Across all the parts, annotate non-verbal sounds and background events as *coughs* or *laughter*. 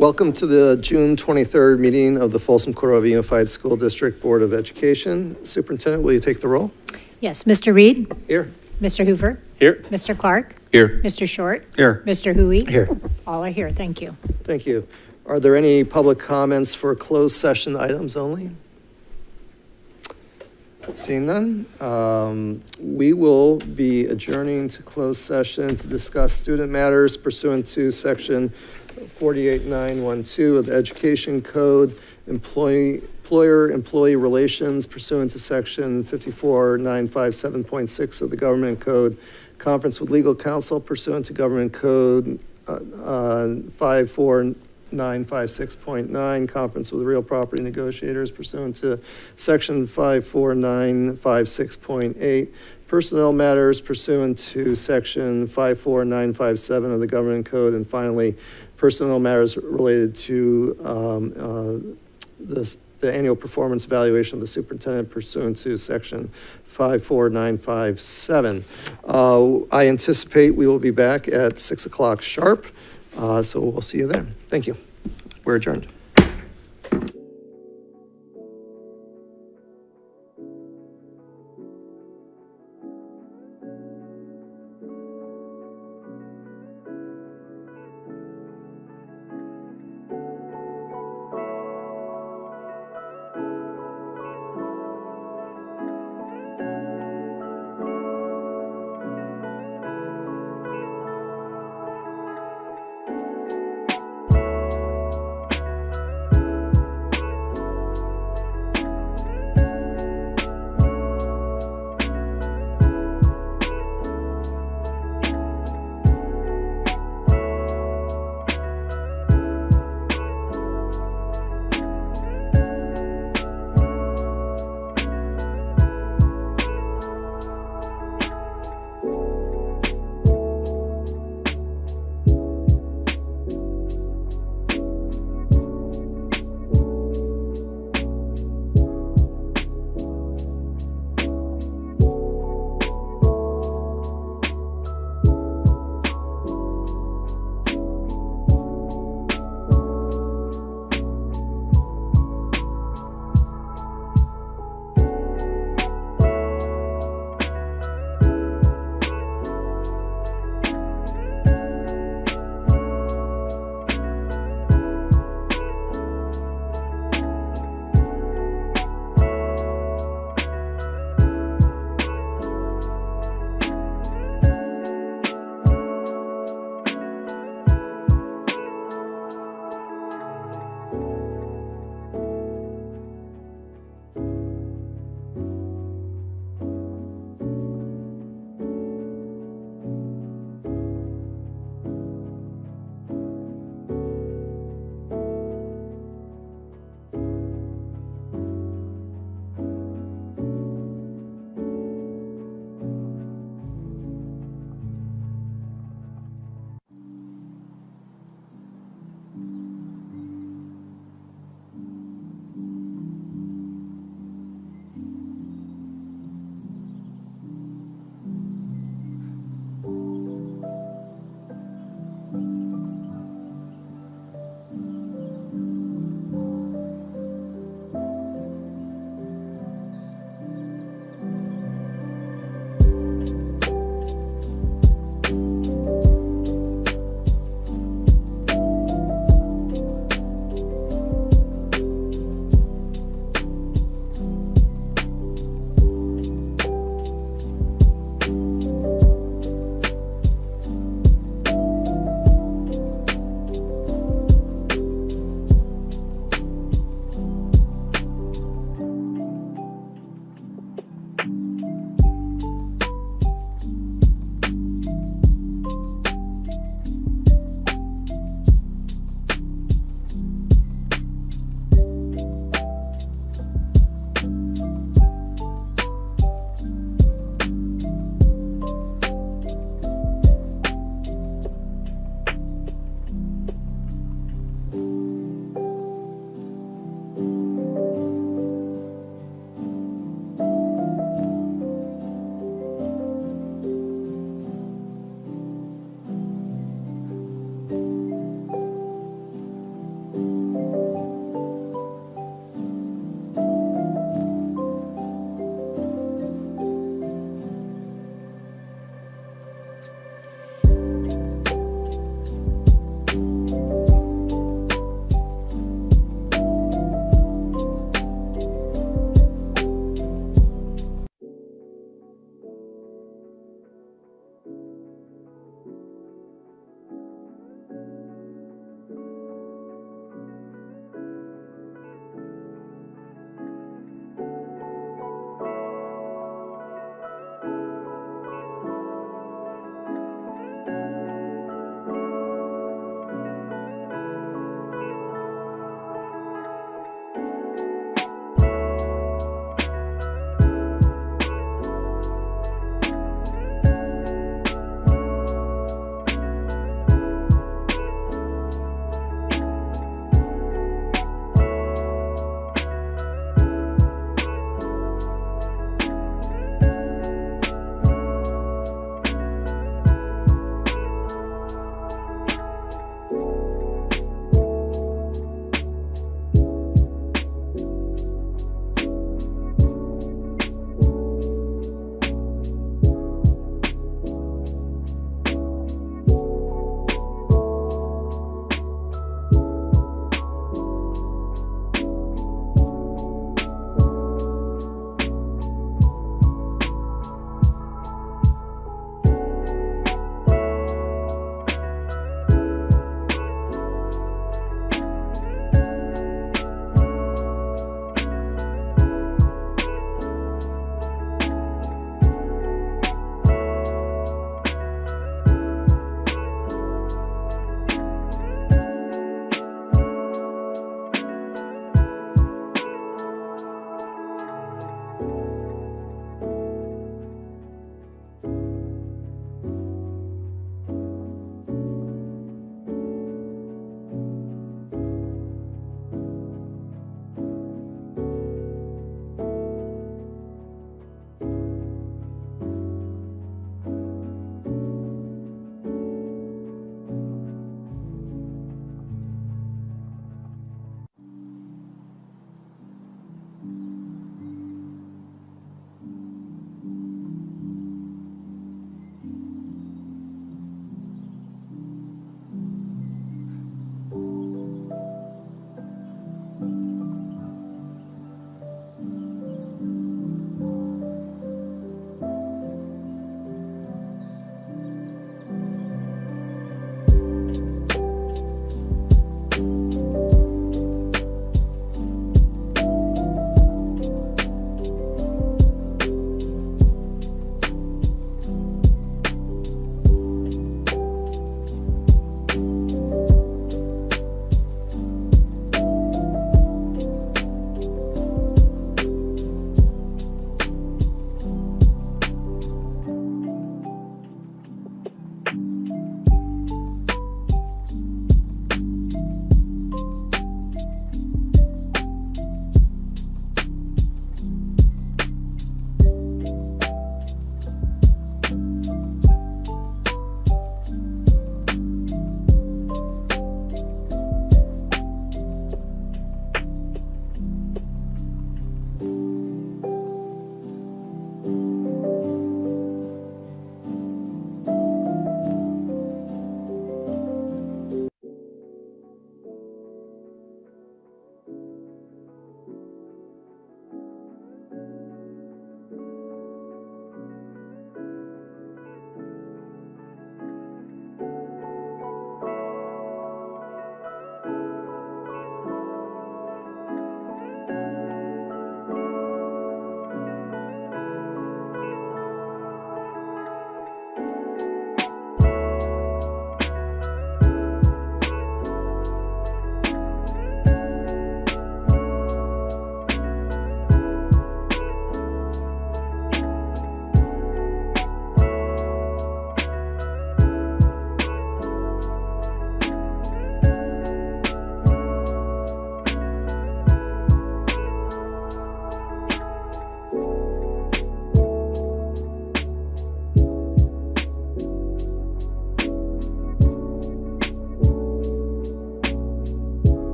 Welcome to the June 23rd meeting of the Folsom Cordova Unified School District Board of Education. Superintendent, will you take the roll? Yes, Mr. Reed, Here. Mr. Hoover, Here. Mr. Clark, Here. Mr. Short, Here. Mr. Hui. Here. All are here, thank you. Thank you. Are there any public comments for closed session items only? Seeing none, um, we will be adjourning to closed session to discuss student matters pursuant to section 48912 of the Education Code, employee, employer-employee relations pursuant to section 54957.6 of the Government Code, conference with legal counsel pursuant to Government Code uh, uh, 54956.9, conference with real property negotiators pursuant to section 54956.8, personnel matters pursuant to section 54957 of the Government Code, and finally, personnel matters related to um, uh, the annual performance evaluation of the superintendent pursuant to section 54957. Uh, I anticipate we will be back at 6 o'clock sharp, uh, so we'll see you then. Thank you. We're adjourned.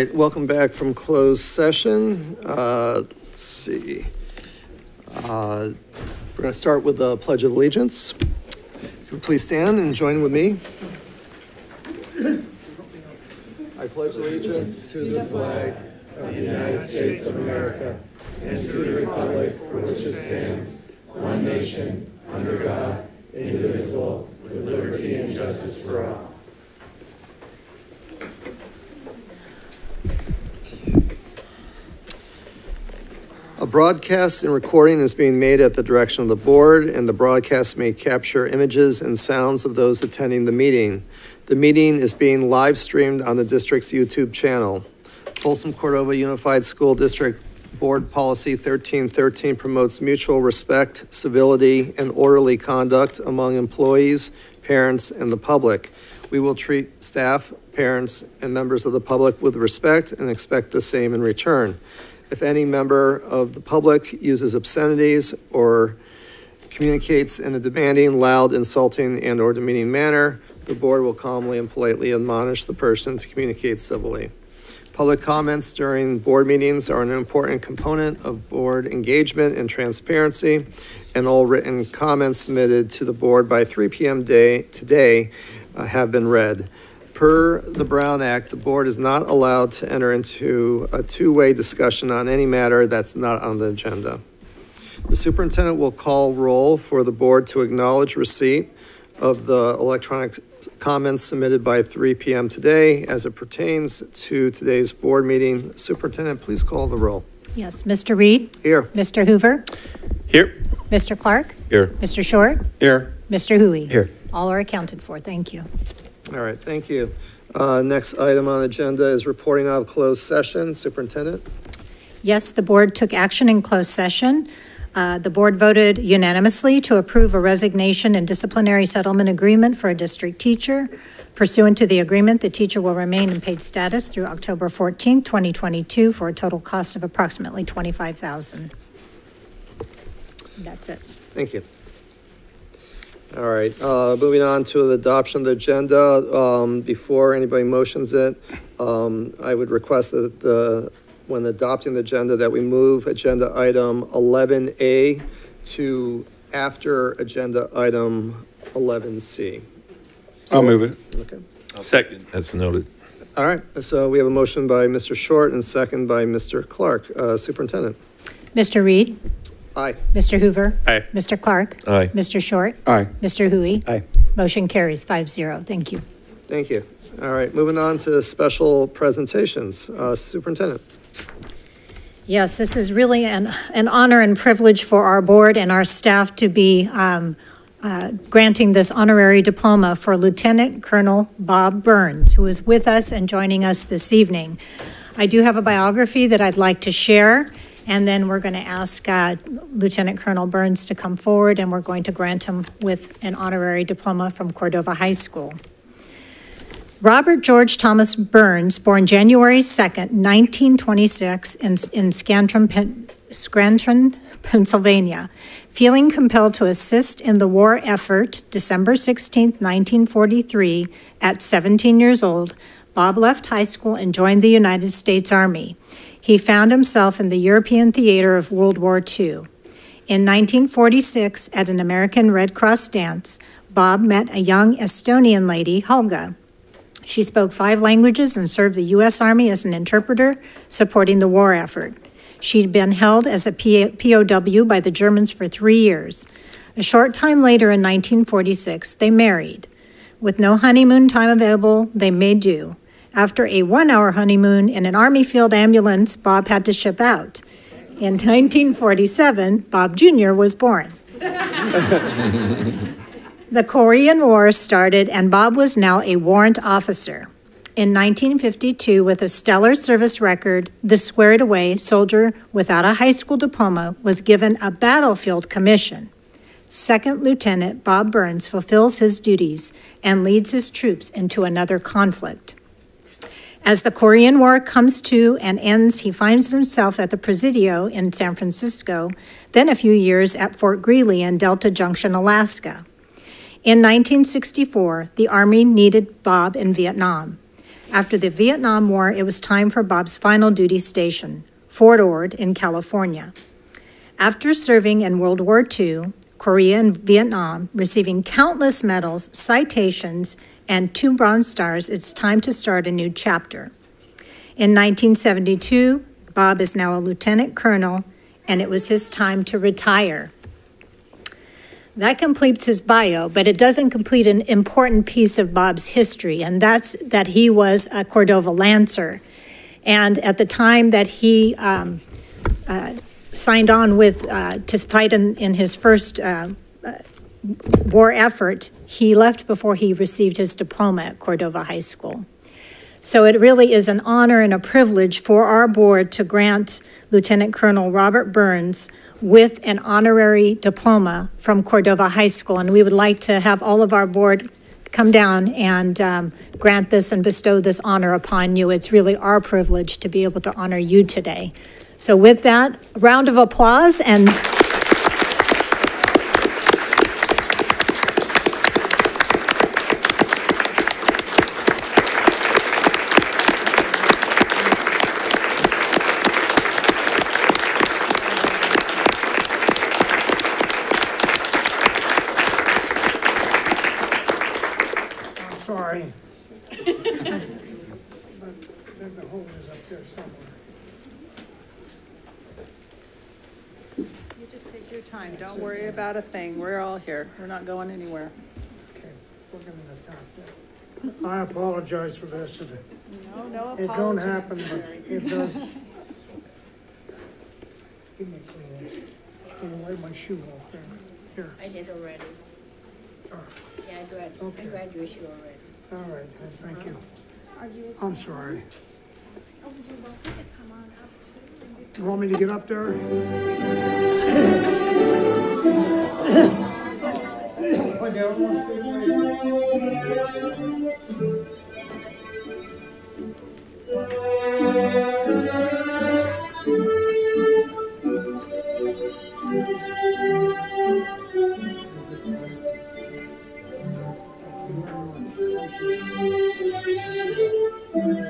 Right, welcome back from closed session. Uh, Let's see. Uh, We're going to start with the Pledge of Allegiance. If you would please stand and join with me. I pledge allegiance to the flag of the United States of America and to the republic for which it stands, one nation, under God, indivisible, with liberty and justice for all. A broadcast and recording is being made at the direction of the board, and the broadcast may capture images and sounds of those attending the meeting. The meeting is being live streamed on the district's YouTube channel. Folsom Cordova Unified School District Board Policy 1313 promotes mutual respect, civility, and orderly conduct among employees, parents, and the public. We will treat staff, parents, and members of the public with respect and expect the same in return. If any member of the public uses obscenities or communicates in a demanding, loud, insulting, and/or demeaning manner, the board will calmly and politely admonish the person to communicate civilly. Public comments during board meetings are an important component of board engagement and transparency, and all written comments submitted to the board by 3 PM day, today uh, have been read. Per the Brown Act, the board is not allowed to enter into a two-way discussion on any matter that's not on the agenda. The superintendent will call roll for the board to acknowledge receipt of the electronic comments submitted by 3 PM today as it pertains to today's board meeting. Superintendent, please call the roll. Yes, Mr. Reed, Here. Mr. Hoover, Here. Mr. Clark, Here. Mr. Short, Here. Mr. Hui. Here. All are accounted for. Thank you. All right, thank you. Uh, Next item on the agenda is reporting out of closed session. Superintendent? Yes, the board took action in closed session. Uh, The board voted unanimously to approve a resignation and disciplinary settlement agreement for a district teacher. Pursuant to the agreement, the teacher will remain in paid status through October 14, 2022, for a total cost of approximately 25000 That's it. Thank you. All right, uh, moving on to the adoption of the agenda. Um, Before anybody motions it, um, I would request that the, when adopting the agenda, that we move agenda item 11A to after agenda item 11C. I'll move it. Okay. Second. That's noted. All right, so we have a motion by Mr. Short and second by Mr. Clark. Uh, Superintendent? Mr. Reed, Aye. Mr. Hoover. Aye. Mr. Clark, Aye. Mr. Short, Aye. Mr. Hui. Aye. Motion carries 5-0. Thank you. Thank you. All right, moving on to special presentations. Uh, Superintendent? Yes, this is really an, an honor and privilege for our board and our staff to be um, uh, granting this honorary diploma for Lieutenant Colonel Bob Burns, who is with us and joining us this evening. I do have a biography that I'd like to share, and then we're going to ask uh, Lieutenant Colonel Burns to come forward, and we're going to grant him with an honorary diploma from Cordova High School. Robert George Thomas Burns, born January 2nd, 1926, in in Pen- Scranton, Pennsylvania. Feeling compelled to assist in the war effort, December 16th, 1943, at 17 years old, Bob left high school and joined the United States Army. He found himself in the European theater of World War II. In 1946, at an American Red Cross dance, Bob met a young Estonian lady, Helga. She spoke five languages and served the U.S. Army as an interpreter, supporting the war effort. She'd been held as a POW by the Germans for three years. A short time later, in 1946, they married. With no honeymoon time available, they made do. After a one hour honeymoon in an Army field ambulance, Bob had to ship out. In *laughs* 1947, Bob Jr. was born. *laughs* The Korean War started, and Bob was now a warrant officer. In 1952, with a stellar service record, the squared away soldier without a high school diploma was given a battlefield commission. Second Lieutenant Bob Burns fulfills his duties and leads his troops into another conflict. As the Korean War comes to and ends, he finds himself at the Presidio in San Francisco, then a few years at Fort Greely in Delta Junction, Alaska. In 1964, the Army needed Bob in Vietnam. After the Vietnam War, it was time for Bob's final duty station, Fort Ord in California. After serving in World War II, Korea, and Vietnam, receiving countless medals, citations, and two Bronze Stars, it's time to start a new chapter. In 1972, Bob is now a lieutenant colonel, and it was his time to retire. That completes his bio, but it doesn't complete an important piece of Bob's history, and that's that he was a Cordova Lancer. And at the time that he um, uh, signed on with, uh, to fight in, in his first uh, uh, war effort, he left before he received his diploma at Cordova High School. So it really is an honor and a privilege for our board to grant Lieutenant Colonel Robert Burns with an honorary diploma from Cordova High School. And we would like to have all of our board come down and um, grant this and bestow this honor upon you. It's really our privilege to be able to honor you today. So with that, round of applause and I'm sorry. But then the hole is up there somewhere. You just take your time. Don't worry a thing. We're all here. We're not going anywhere. Okay, we're gonna top that. I apologize for this. It No, no it don't happen, but it *laughs* does. Give me a Kleenex. Give away my shoe off there. Here, I did already. Ah. Yeah, I grad, I Okay. graduated already. all right, then, thank you. I'm sorry. You want me to get up there? *laughs* Okay, everyone stay right here. I'm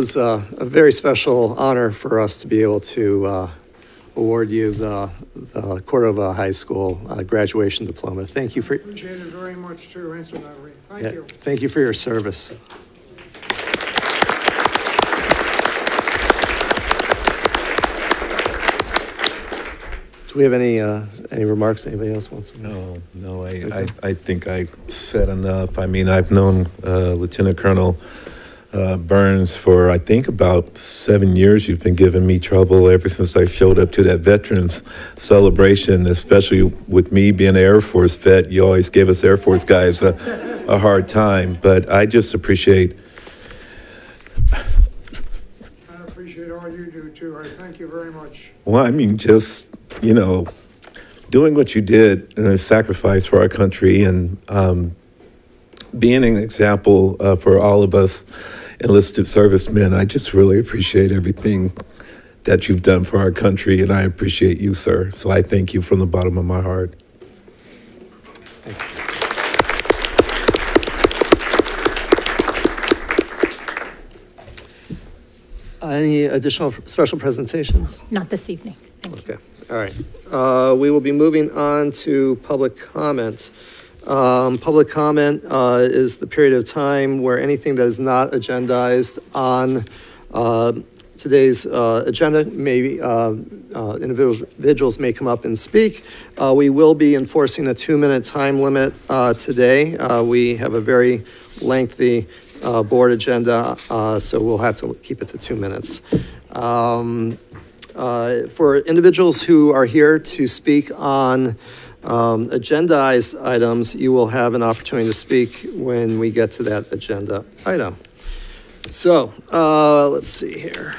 was uh, a very special honor for us to be able to uh, award you the the Cordova High School uh, graduation diploma. Thank you for, Appreciate it very much too, incidentally. yeah, Thank you. thank you for your service. Do we have any, uh, any remarks? Anybody else wants to? No, no, I, I, I think I said enough. I mean, I've known uh, Lieutenant Colonel uh, Burns for, I think, about seven years. You've been giving me trouble ever since I showed up to that veterans celebration, especially with me being an Air Force vet. You always gave us Air Force guys a, a hard time. But I just appreciate I appreciate all you do too. I thank you very much. Well, I mean, just, you know, doing what you did and a sacrifice for our country and um, being an example uh, for all of us enlisted servicemen. I just really appreciate everything that you've done for our country, and I appreciate you, sir. So I thank you from the bottom of my heart. Any additional special presentations? Not this evening. Thank you. Okay, all right. Uh, We will be moving on to public comment. Um, Public comment uh, is the period of time where anything that is not agendized on uh, today's uh, agenda, maybe uh, uh, individuals may come up and speak. Uh, We will be enforcing a two-minute time limit today. We have a very lengthy board agenda, so we'll have to keep it to two minutes. Um, For individuals who are here to speak on um, agendized items, you will have an opportunity to speak when we get to that agenda item. So, uh, let's see here.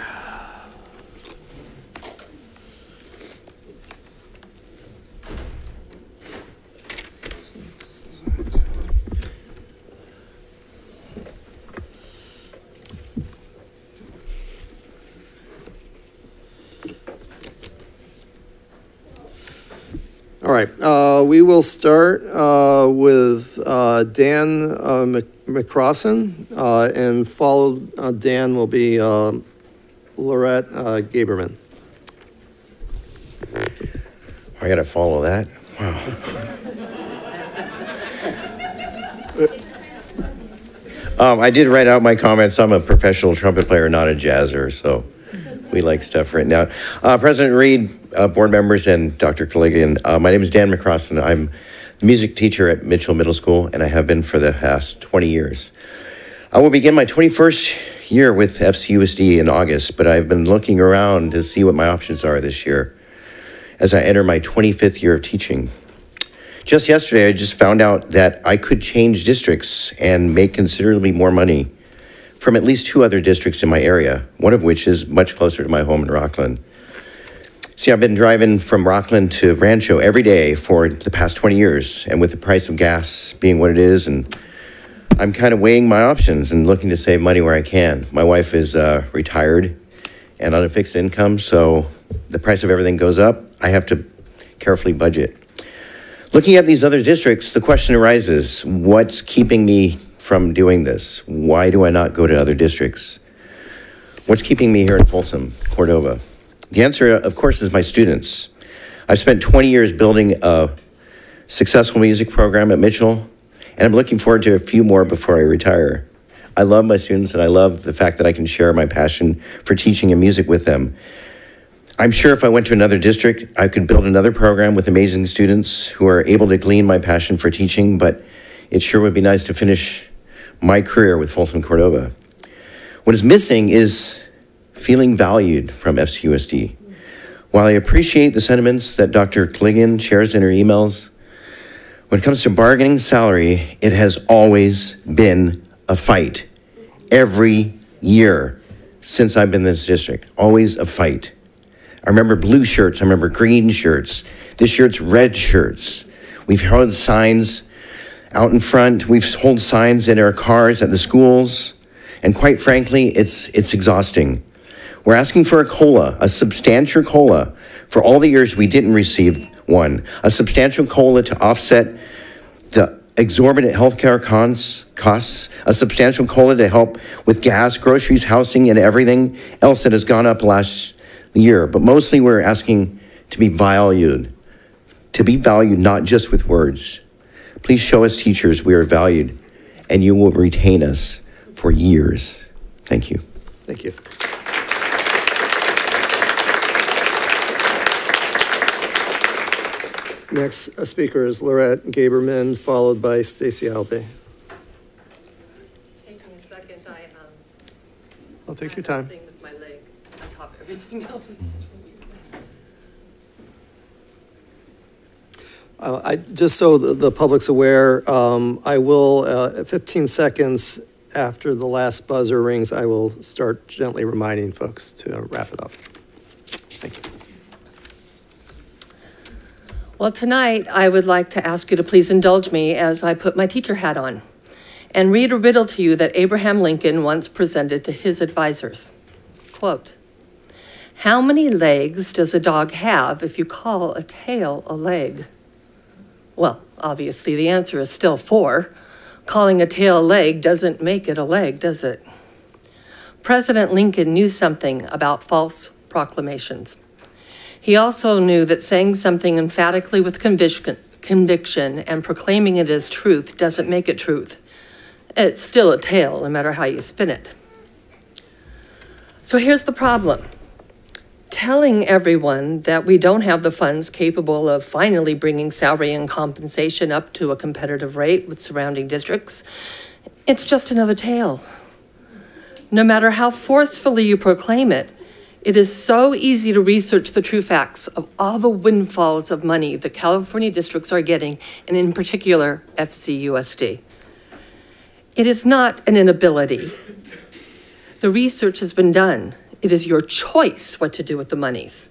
All right, uh, we will start uh, with uh, Dan uh, Mc- McCrossan, uh, and followed, uh, Dan will be um, Lorette uh, Gaberman. I gotta follow that. Wow. *laughs* Um, I did write out my comments. I'm a professional trumpet player, not a jazzer, so we like stuff written out. Uh, President Reed, uh, board members, and Dr. Koligian, uh, my name is Dan McCrossan. I'm the music teacher at Mitchell Middle School, and I have been for the past 20 years. I will begin my 21st year with FCUSD in August, but I've been looking around to see what my options are this year as I enter my 25th year of teaching. Just yesterday, I just found out that I could change districts and make considerably more money from at least two other districts in my area, one of which is much closer to my home in Rocklin. See, I've been driving from Rocklin to Rancho every day for the past 20 years, and with the price of gas being what it is, and I'm kind of weighing my options and looking to save money where I can. My wife is uh, retired and on a fixed income, so the price of everything goes up. I have to carefully budget. Looking at these other districts, the question arises what's keeping me from doing this? Why do I not go to other districts? What's keeping me here in Folsom, Cordova? The answer, of course, is my students. I've spent 20 years building a successful music program at Mitchell, and I'm looking forward to a few more before I retire. I love my students, and I love the fact that I can share my passion for teaching and music with them. I'm sure if I went to another district, I could build another program with amazing students who are able to glean my passion for teaching, but it sure would be nice to finish my career with Folsom Cordova. What is missing is feeling valued from FCUSD. While I appreciate the sentiments that Dr. Koligian shares in her emails, when it comes to bargaining salary, it has always been a fight. Every year since I've been in this district, always a fight. I remember blue shirts, I remember green shirts. This shirt's red shirts. We've held signs out in front, we've hold signs in our cars at the schools, and quite frankly, it's it's exhausting. We're asking for a COLA, a substantial COLA, for all the years we didn't receive one, a substantial COLA to offset the exorbitant healthcare cons, costs, a substantial COLA to help with gas, groceries, housing, and everything else that has gone up last year. But mostly we're asking to be valued, to be valued not just with words. Please show us teachers we are valued, and you will retain us for years. Thank you. Thank you. Next speaker is Lorette Gaberman, followed by Stacy Albee. Take a second, I, um. I'll take your time. have a Thing with my leg on top of everything else. Uh, I, just so the, the public's aware, um, I will, uh, 15 seconds after the last buzzer rings, I will start gently reminding folks to wrap it up. Thank you. Well, tonight, I would like to ask you to please indulge me as I put my teacher hat on and read a riddle to you that Abraham Lincoln once presented to his advisors. Quote, "How many legs does a dog have if you call a tail a leg?" Well, obviously, the answer is still four. Calling a tail a leg doesn't make it a leg, does it? President Lincoln knew something about false proclamations. He also knew that saying something emphatically with conviction, conviction and proclaiming it as truth doesn't make it truth. It's still a tale, no matter how you spin it. So here's the problem. Telling everyone that we don't have the funds capable of finally bringing salary and compensation up to a competitive rate with surrounding districts, it's just another tale. No matter how forcefully you proclaim it, it is so easy to research the true facts of all the windfalls of money the California districts are getting, and in particular, FCUSD. It is not an inability. The research has been done. It is your choice what to do with the monies.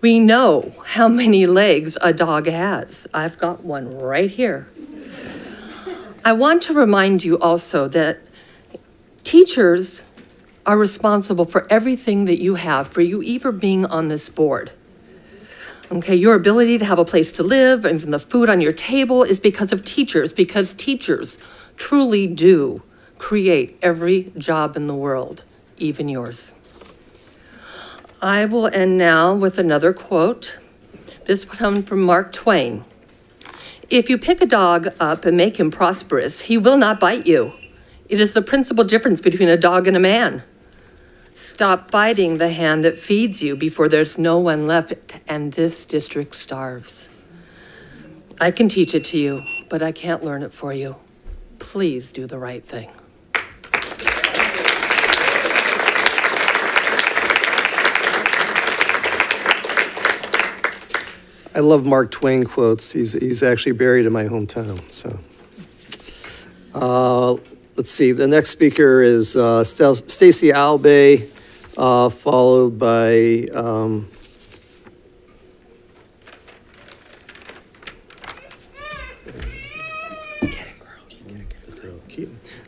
We know how many legs a dog has. I've got one right here. I want to remind you also that teachers are responsible for everything that you have, for you even being on this board. Okay, your ability to have a place to live and the food on your table is because of teachers, because teachers truly do create every job in the world, even yours. I will end now with another quote. This one from Mark Twain. If you pick a dog up and make him prosperous, he will not bite you. It is the principal difference between a dog and a man. Stop biting the hand that feeds you before there's no one left and this district starves. I can teach it to you, but I can't learn it for you. Please do the right thing. I love Mark Twain quotes. He's, he's actually buried in my hometown, so. Uh, Let's see, the next speaker is uh, Stacy Albay, uh, followed by, um,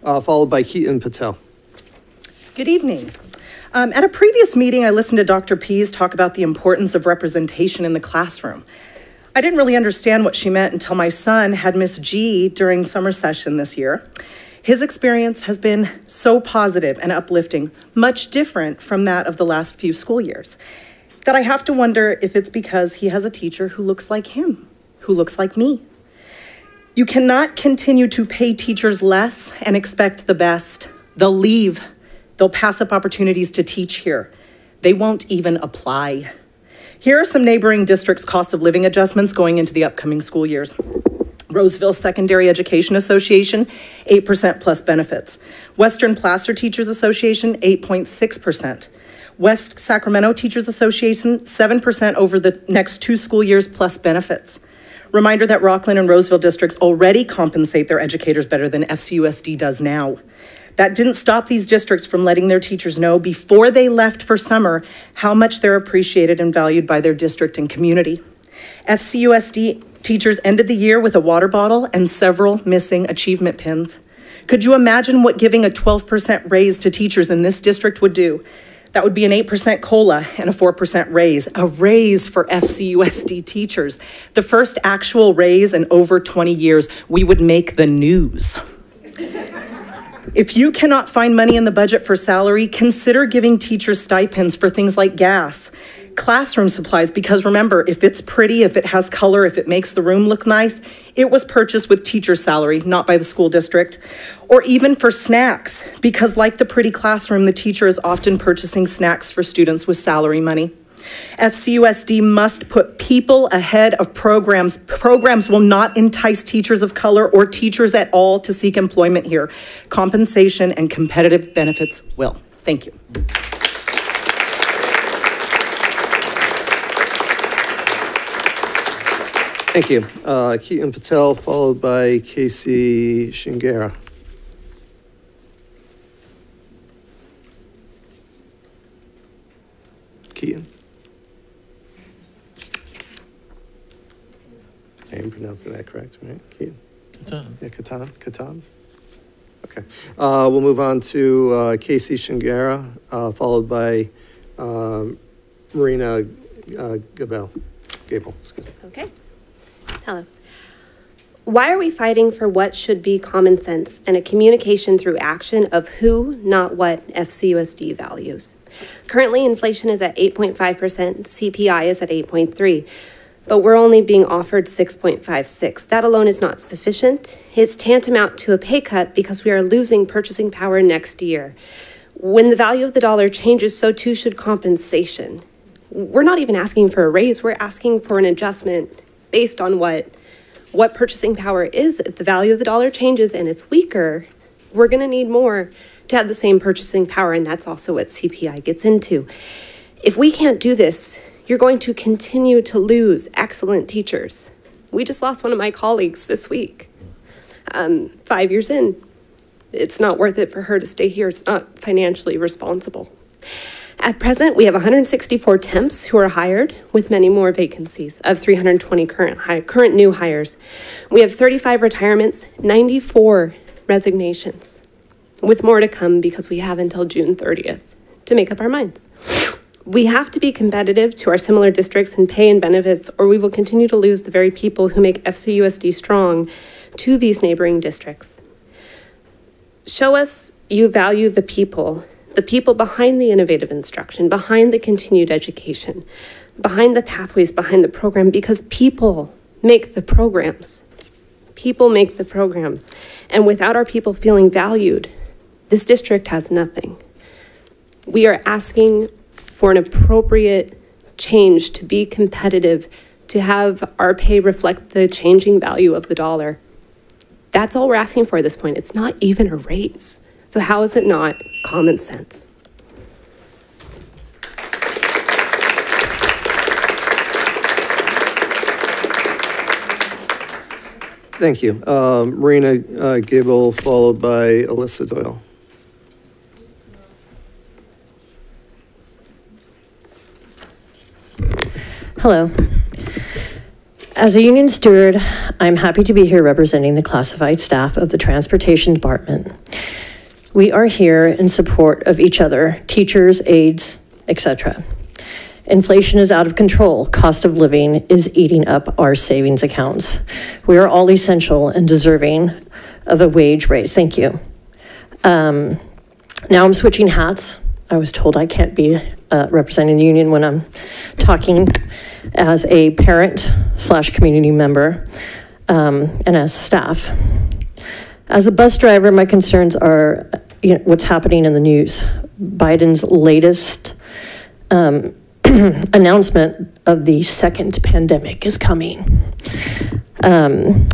followed by Keaton Patel. Good evening. Um, at a previous meeting, I listened to Dr. Pease talk about the importance of representation in the classroom. I didn't really understand what she meant until my son had Miss G during summer session this year. His experience has been so positive and uplifting, much different from that of the last few school years, that I have to wonder if it's because he has a teacher who looks like him, who looks like me. You cannot continue to pay teachers less and expect the best. They'll leave. They'll pass up opportunities to teach here. They won't even apply. Here are some neighboring districts' cost of living adjustments going into the upcoming school years. Roseville Secondary Education Association, 8% plus benefits. Western Placer Teachers Association, 8.6%. West Sacramento Teachers Association, 7% over the next two school years plus benefits. Reminder that Rocklin and Roseville districts already compensate their educators better than FCUSD does now. That didn't stop these districts from letting their teachers know before they left for summer how much they're appreciated and valued by their district and community. FCUSD teachers ended the year with a water bottle and several missing achievement pins. Could you imagine what giving a 12% raise to teachers in this district would do? That would be an 8% COLA and a 4% raise, a raise for FCUSD teachers. The first actual raise in over 20 years. We would make the news. If you cannot find money in the budget for salary, consider giving teachers stipends for things like gas, classroom supplies, because remember, if it's pretty, if it has color, if it makes the room look nice, it was purchased with teacher salary, not by the school district. Or even for snacks, because like the pretty classroom, the teacher is often purchasing snacks for students with salary money. FCUSD must put people ahead of programs. Programs will not entice teachers of color or teachers at all to seek employment here. Compensation and competitive benefits will. Thank you. Thank you. Uh, Keaton Patel, followed by Casey Shingara. Keaton. I am pronouncing that correct, right? Keaton? Yeah, Katan, Katan? Okay. Uh, We'll move on to uh, Casey Shingara, uh, followed by um, Marina uh, Gabel, Gable, excuse me. Okay. Hello. Why are we fighting for what should be common sense and a communication through action of who, not what, FCUSD values? Currently, inflation is at 8.5%, CPI is at 8.3, but we're only being offered 6.56. That alone is not sufficient. It's tantamount to a pay cut because we are losing purchasing power next year. When the value of the dollar changes, so too should compensation. We're not even asking for a raise, we're asking for an adjustment based on what what purchasing power is. If the value of the dollar changes and it's weaker, we're going to need more to have the same purchasing power, and that's also what CPI gets into. If we can't do this, you're going to continue to lose excellent teachers. We just lost one of my colleagues this week, um, five years in. It's not worth it for her to stay here. It's not financially responsible. At present, we have 164 temps who are hired, with many more vacancies of 320 current current new hires. We have 35 retirements, 94 resignations, with more to come because we have until June 30th to make up our minds. We have to be competitive to our similar districts in pay and benefits, or we will continue to lose the very people who make FCUSD strong to these neighboring districts. Show us you value the people, the people behind the innovative instruction, behind the continued education, behind the pathways, behind the program, because people make the programs. People make the programs. And without our people feeling valued, this district has nothing. We are asking for an appropriate change to be competitive, to have our pay reflect the changing value of the dollar. That's all we're asking for at this point. It's not even a raise. So, how is it not common sense? Thank you. Um, Marina uh, Gable, followed by Alyssa Doyle. Hello. As a union steward, I'm happy to be here representing the classified staff of the Transportation Department. We are here in support of each other, teachers, aides, etc. Inflation is out of control. Cost of living is eating up our savings accounts. We are all essential and deserving of a wage raise. Thank you. Um, now I'm switching hats. I was told I can't be uh, representing the union when I'm talking as a parent slash community member um, and as staff. As a bus driver, my concerns are you know, what's happening in the news. Biden's latest um, *clears throat* announcement of the second pandemic is coming. Um,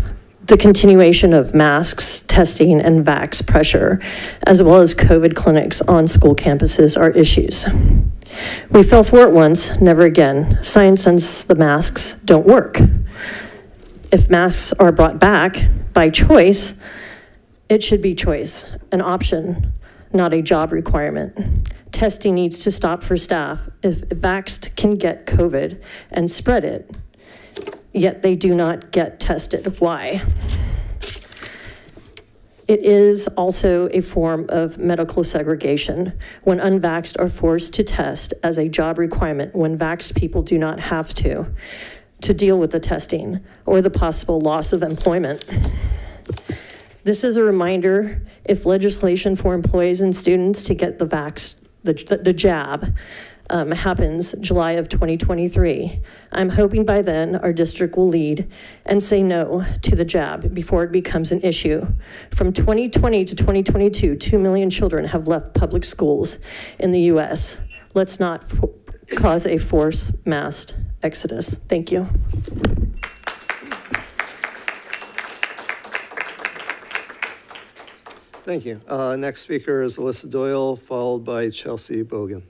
the continuation of masks, testing, and vax pressure, as well as COVID clinics on school campuses, are issues. We fell for it once, never again. Science says the masks don't work. If masks are brought back by choice, it should be choice, an option, not a job requirement. Testing needs to stop for staff if vaxxed can get COVID and spread it, yet they do not get tested. Why? It is also a form of medical segregation when unvaxxed are forced to test as a job requirement when vaxxed people do not have to, to deal with the testing or the possible loss of employment. This is a reminder if legislation for employees and students to get the vax, the, the jab, um, happens July of 2023. I'm hoping by then our district will lead and say no to the jab before it becomes an issue. From 2020 to 2022, 2 million children have left public schools in the US. Let's not cause a forced mass exodus. Thank you. Thank you. Uh, next speaker is Alyssa Doyle, followed by Chelsea Bogan.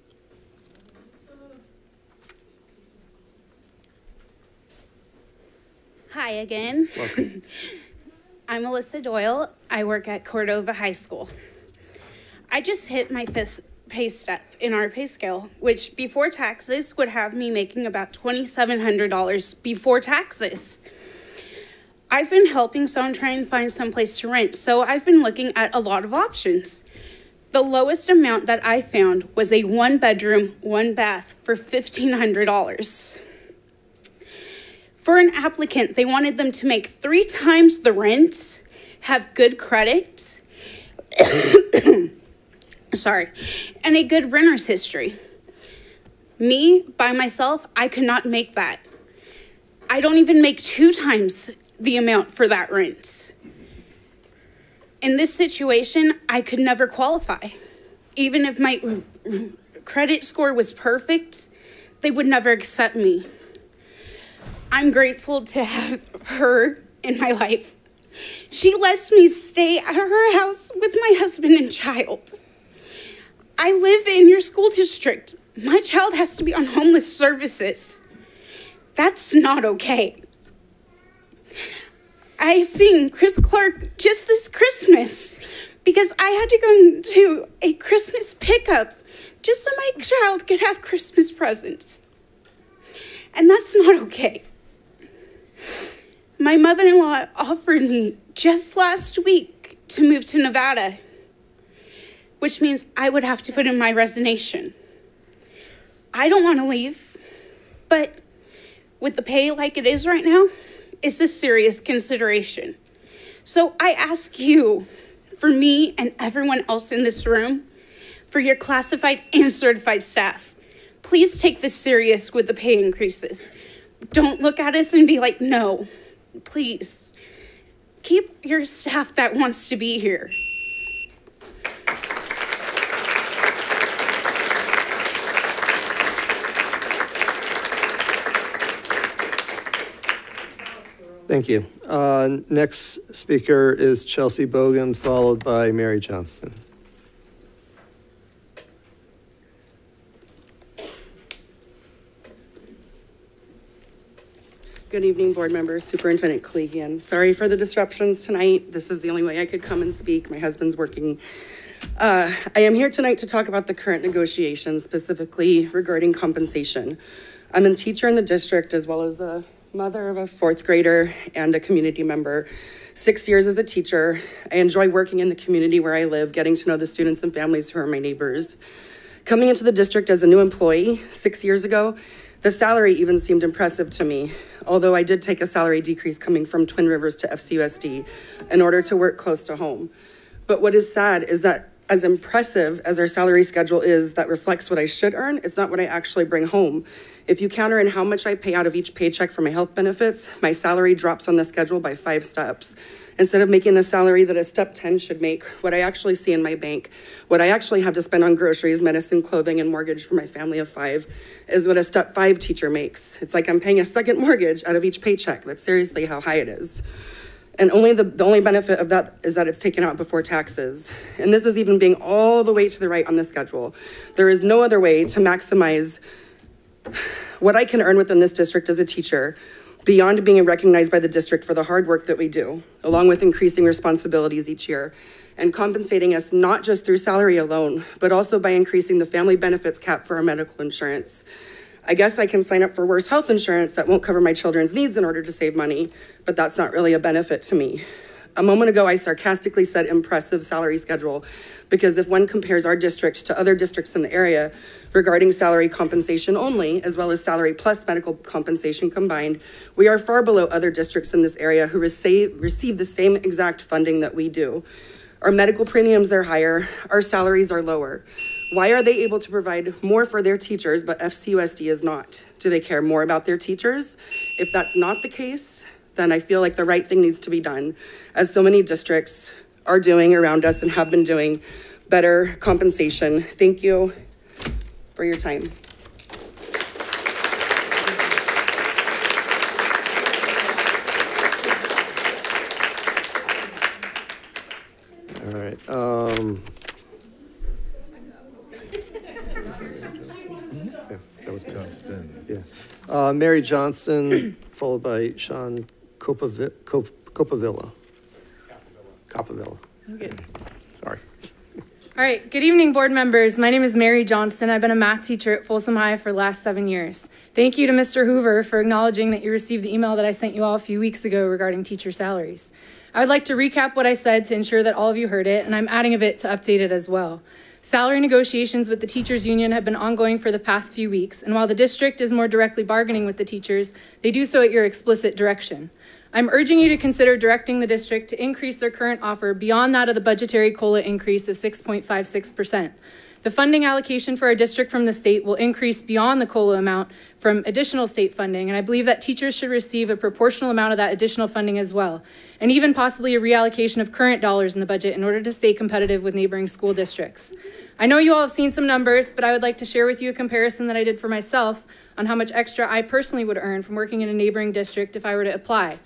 Hi again. Welcome. *laughs* I'm Alyssa Doyle. I work at Cordova High School. I just hit my fifth pay step in our pay scale, which before taxes would have me making about $2,700 before taxes. I've been helping someone try and find some place to rent, so I've been looking at a lot of options. The lowest amount that I found was a one bedroom, one bath for $1,500. For an applicant, they wanted them to make three times the rent, have good credit, *coughs* sorry, and a good renter's history. Me, by myself, I could not make that. I don't even make two times the amount for that rent. In this situation, I could never qualify. Even if my credit score was perfect, they would never accept me. I'm grateful to have her in my life. She lets me stay at her house with my husband and child. I live in your school district. My child has to be on homeless services. That's not okay. I seen Chris Clark just this Christmas because I had to go to a Christmas pickup just so my child could have Christmas presents. And that's not okay. My mother in law offered me just last week to move to Nevada, which means I would have to put in my resignation. I don't want to leave, but with the pay like it is right now, it's a serious consideration. So I ask you, for me and everyone else in this room, for your classified and certified staff, please take this serious with the pay increases. Don't look at us and be like, no, please. Keep your staff that wants to be here. Thank you. Uh, Next speaker is Chelsea Bogan, followed by Mary Johnston. Good evening, board members, Superintendent Koligian. Sorry for the disruptions tonight. This is the only way I could come and speak. My husband's working. Uh, I am here tonight to talk about the current negotiations, specifically regarding compensation. I'm a teacher in the district as well as a mother of a fourth grader and a community member. Six years as a teacher. I enjoy working in the community where I live, getting to know the students and families who are my neighbors. Coming into the district as a new employee six years ago, the salary even seemed impressive to me, although I did take a salary decrease coming from Twin Rivers to FCUSD in order to work close to home. But what is sad is that as impressive as our salary schedule is that reflects what I should earn, it's not what I actually bring home. If you counter in how much I pay out of each paycheck for my health benefits, my salary drops on the schedule by five steps. Instead of making the salary that a step 10 should make, what I actually see in my bank, what I actually have to spend on groceries, medicine, clothing, and mortgage for my family of five, is what a step five teacher makes. It's like I'm paying a second mortgage out of each paycheck. That's seriously how high it is. And only the, the only benefit of that is that it's taken out before taxes. And this is even being all the way to the right on the schedule. There is no other way to maximize what I can earn within this district as a teacher beyond being recognized by the district for the hard work that we do, along with increasing responsibilities each year and compensating us not just through salary alone, but also by increasing the family benefits cap for our medical insurance. I guess I can sign up for worse health insurance that won't cover my children's needs in order to save money, but that's not really a benefit to me. A moment ago, I sarcastically said impressive salary schedule because if one compares our district to other districts in the area regarding salary compensation only, as well as salary plus medical compensation combined, we are far below other districts in this area who receive, receive the same exact funding that we do. Our medical premiums are higher, our salaries are lower. Why are they able to provide more for their teachers, but FCUSD is not? Do they care more about their teachers? If that's not the case, then I feel like the right thing needs to be done, as so many districts are doing around us and have been doing better compensation. Thank you for your time. All right. um, yeah, That was Johnston. Yeah. Uh, Mary Johnson, followed by Sean Copavi- Cop- Copavilla. Copavilla. Sorry. All right, good evening, board members. My name is Mary Johnston. I've been a math teacher at Folsom High for the last seven years. Thank you to Mr. Hoover for acknowledging that you received the email that I sent you all a few weeks ago regarding teacher salaries. I would like to recap what I said to ensure that all of you heard it, and I'm adding a bit to update it as well. Salary negotiations with the teachers' union have been ongoing for the past few weeks, and while the district is more directly bargaining with the teachers, they do so at your explicit direction. I'm urging you to consider directing the district to increase their current offer beyond that of the budgetary COLA increase of 6.56%. The funding allocation for our district from the state will increase beyond the COLA amount from additional state funding, and I believe that teachers should receive a proportional amount of that additional funding as well, and even possibly a reallocation of current dollars in the budget in order to stay competitive with neighboring school districts. I know you all have seen some numbers, but I would like to share with you a comparison that I did for myself on how much extra I personally would earn from working in a neighboring district if I were to apply.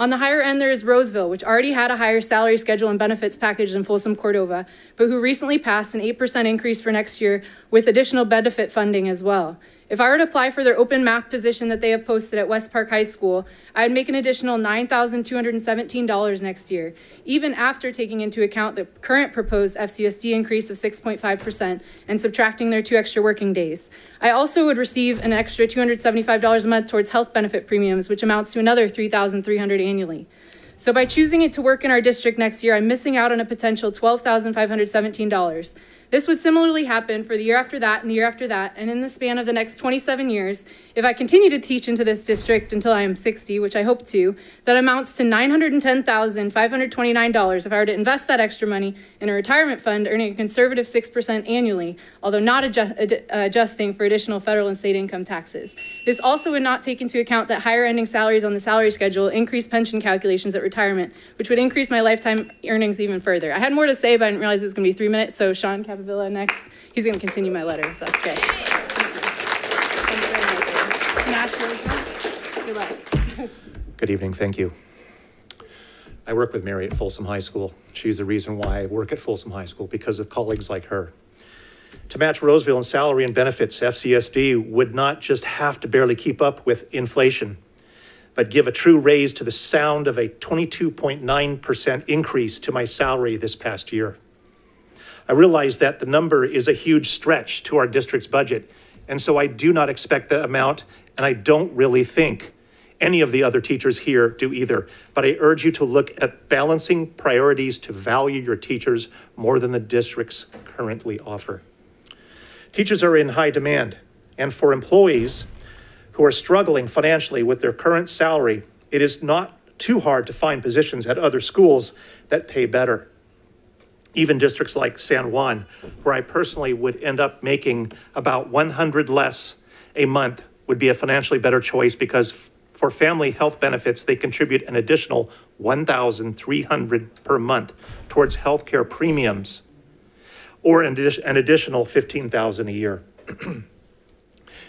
On the higher end, there is Roseville, which already had a higher salary schedule and benefits package than Folsom Cordova, but who recently passed an 8% increase for next year with additional benefit funding as well. If I were to apply for their open math position that they have posted at West Park High School, I'd make an additional $9,217 next year, even after taking into account the current proposed FCSD increase of 6.5% and subtracting their two extra working days. I also would receive an extra $275 a month towards health benefit premiums, which amounts to another 3,300 annually. So by choosing it to work in our district next year, I'm missing out on a potential $12,517. This would similarly happen for the year after that and the year after that, and in the span of the next 27 years, if I continue to teach into this district until I am 60, which I hope to, that amounts to $910,529 if I were to invest that extra money in a retirement fund earning a conservative 6% annually, although not adjust, ad, adjusting for additional federal and state income taxes. This also would not take into account that higher ending salaries on the salary schedule increase pension calculations at retirement, which would increase my lifetime earnings even further. I had more to say, but I didn't realize it was going to be three minutes, so Sean Capavilla next. He's going to continue my letter, if that's okay. Good luck. *laughs* Good evening, thank you. I work with Mary at Folsom High School. She's the reason why I work at Folsom High School, because of colleagues like her. To match Roseville in salary and benefits, FCSD would not just have to barely keep up with inflation, but give a true raise to the sound of a 22.9% increase to my salary this past year. I realize that the number is a huge stretch to our district's budget, and so I do not expect that amount, and I don't really think any of the other teachers here do either. But I urge you to look at balancing priorities to value your teachers more than the districts currently offer. Teachers are in high demand, and for employees who are struggling financially with their current salary, it is not too hard to find positions at other schools that pay better even districts like San Juan, where I personally would end up making about 100 less a month would be a financially better choice because for family health benefits, they contribute an additional 1,300 per month towards healthcare premiums or an, an additional 15,000 a year. *clears throat*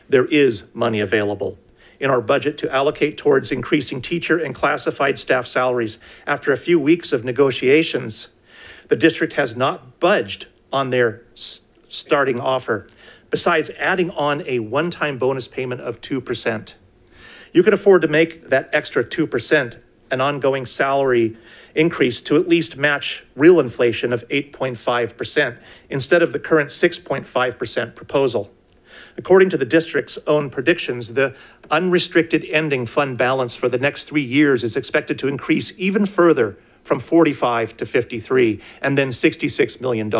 there is money available in our budget to allocate towards increasing teacher and classified staff salaries. After a few weeks of negotiations, the district has not budged on their starting mm-hmm. offer, besides adding on a one-time bonus payment of 2%. You can afford to make that extra 2% an ongoing salary increase to at least match real inflation of 8.5% instead of the current 6.5% proposal. According to the district's own predictions, the unrestricted ending fund balance for the next three years is expected to increase even further from 45 to 53, and then $66 million.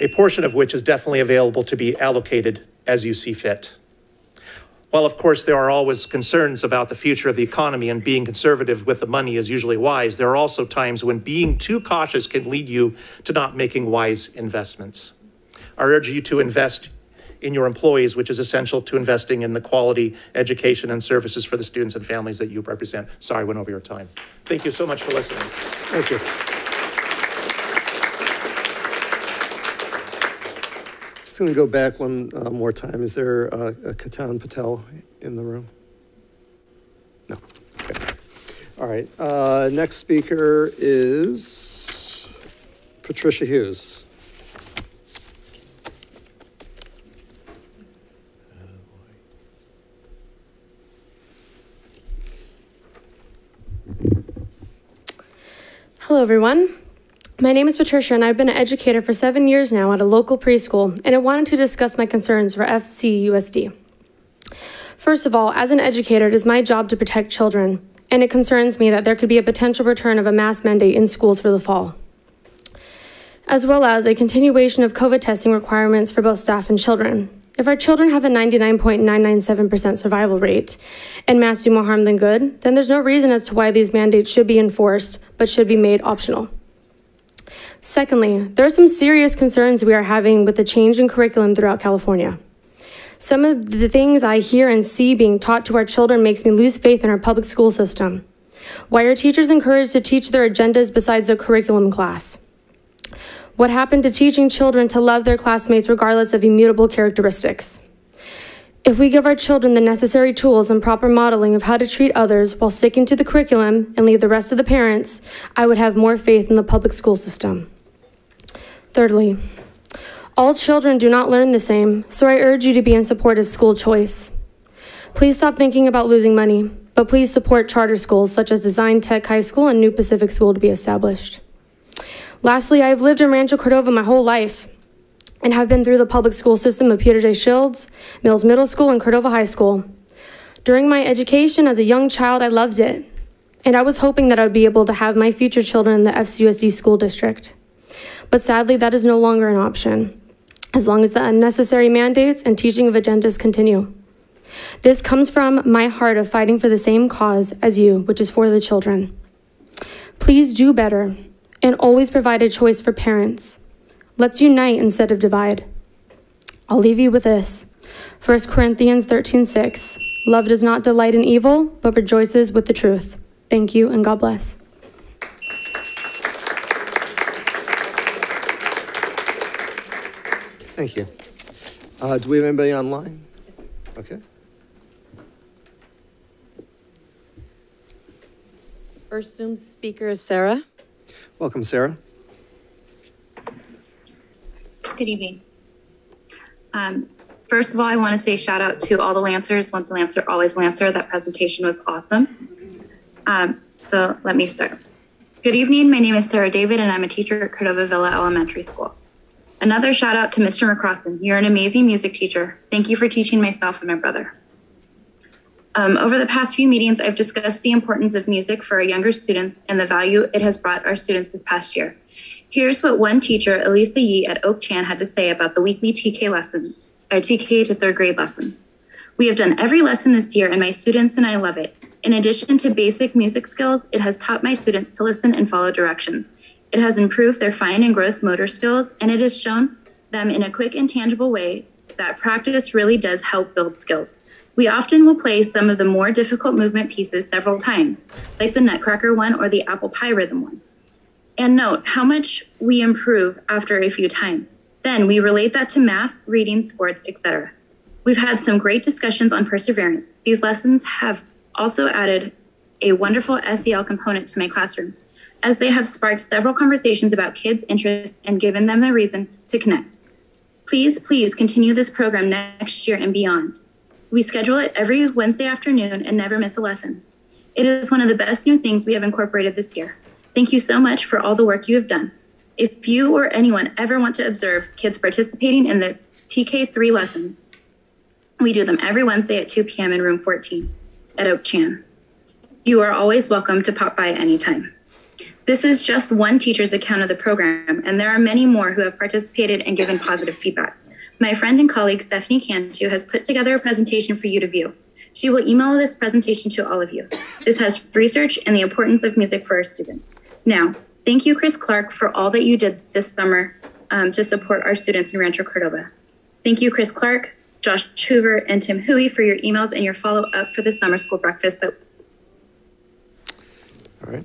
A portion of which is definitely available to be allocated as you see fit. While, of course, there are always concerns about the future of the economy and being conservative with the money is usually wise, there are also times when being too cautious can lead you to not making wise investments. I urge you to invest in your employees, which is essential to investing in the quality education and services for the students and families that you represent. Sorry, I went over your time. Thank you so much for listening. Thank you. Just going to go back one uh, more time. Is there uh, a Katan Patel in the room? No. Okay. All right. Uh, next speaker is Patricia Hughes. Hello, everyone. My name is Patricia, and I've been an educator for seven years now at a local preschool, and I wanted to discuss my concerns for FCUSD. First of all, as an educator, it is my job to protect children, and it concerns me that there could be a potential return of a mask mandate in schools for the fall. as well as a continuation of COVID testing requirements for both staff and children. If our children have a 99.997% survival rate and masks do more harm than good, then there's no reason as to why these mandates should be enforced but should be made optional. Secondly, there are some serious concerns we are having with the change in curriculum throughout California. Some of the things I hear and see being taught to our children makes me lose faith in our public school system. Why are teachers encouraged to teach their agendas besides their curriculum class? What happened to teaching children to love their classmates regardless of immutable characteristics? If we give our children the necessary tools and proper modeling of how to treat others while sticking to the curriculum and leave the rest of the parents, I would have more faith in the public school system. Thirdly, all children do not learn the same, so I urge you to be in support of school choice. Please stop thinking about losing money, but please support charter schools such as Design Tech High School and New Pacific School to be established. Lastly, I have lived in Rancho Cordova my whole life and have been through the public school system of Peter J. Shields, Mills Middle School, and Cordova High School. During my education as a young child, I loved it, and I was hoping that I would be able to have my future children in the FCUSD school district. But sadly, that is no longer an option, as long as the unnecessary mandates and teaching of agendas continue. This comes from my heart of fighting for the same cause as you, which is for the children. Please do better and always provide a choice for parents. Let's unite instead of divide. I'll leave you with this. 1 Corinthians 13:6. Love does not delight in evil, but rejoices with the truth. Thank you and God bless. Thank you. Uh, Do we have anybody online? Okay. First Zoom speaker is Sarah. Welcome, Sarah. Good evening. Um, first of all, I want to say shout out to all the Lancers. Once a Lancer, always Lancer. That presentation was awesome. Um, so let me start. Good evening. My name is Sarah David, and I'm a teacher at Cordova Villa Elementary School. Another shout out to Mr. McCrossan. You're an amazing music teacher. Thank you for teaching myself and my brother. Um, over the past few meetings, I've discussed the importance of music for our younger students and the value it has brought our students this past year. Here's what one teacher, Elisa Yee at Oak Chan, had to say about the weekly TK lessons, or TK to third grade lessons. We have done every lesson this year, and my students and I love it. In addition to basic music skills, it has taught my students to listen and follow directions. It has improved their fine and gross motor skills, and it has shown them in a quick and tangible way that practice really does help build skills. We often will play some of the more difficult movement pieces several times, like the Nutcracker one or the apple pie rhythm one. And note how much we improve after a few times. Then we relate that to math, reading, sports, etc. We've had some great discussions on perseverance. These lessons have also added a wonderful SEL component to my classroom, as they have sparked several conversations about kids' interests and given them a reason to connect. Please, please continue this program next year and beyond. We schedule it every Wednesday afternoon and never miss a lesson. It is one of the best new things we have incorporated this year. Thank you so much for all the work you have done. If you or anyone ever want to observe kids participating in the TK3 lessons, we do them every Wednesday at 2 p.m. in room 14 at Oak Chan. You are always welcome to pop by anytime. This is just one teacher's account of the program, and there are many more who have participated and given positive feedback. My friend and colleague Stephanie Cantu has put together a presentation for you to view. She will email this presentation to all of you. This has research and the importance of music for our students. Now, thank you, Chris Clark, for all that you did this summer um, to support our students in Rancho Cordova. Thank you, Chris Clark, Josh Hoover, and Tim Huey for your emails and your follow up for the summer school breakfast that All right.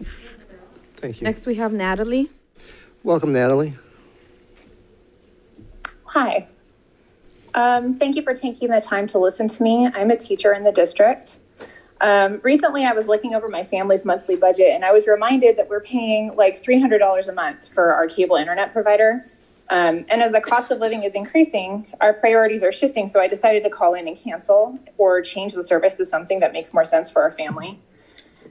Thank you. Next, we have Natalie. Welcome, Natalie. Hi. Um, thank you for taking the time to listen to me. I'm a teacher in the district. Um, recently, I was looking over my family's monthly budget and I was reminded that we're paying like $300 a month for our cable internet provider. Um, and as the cost of living is increasing, our priorities are shifting. So I decided to call in and cancel or change the service to something that makes more sense for our family.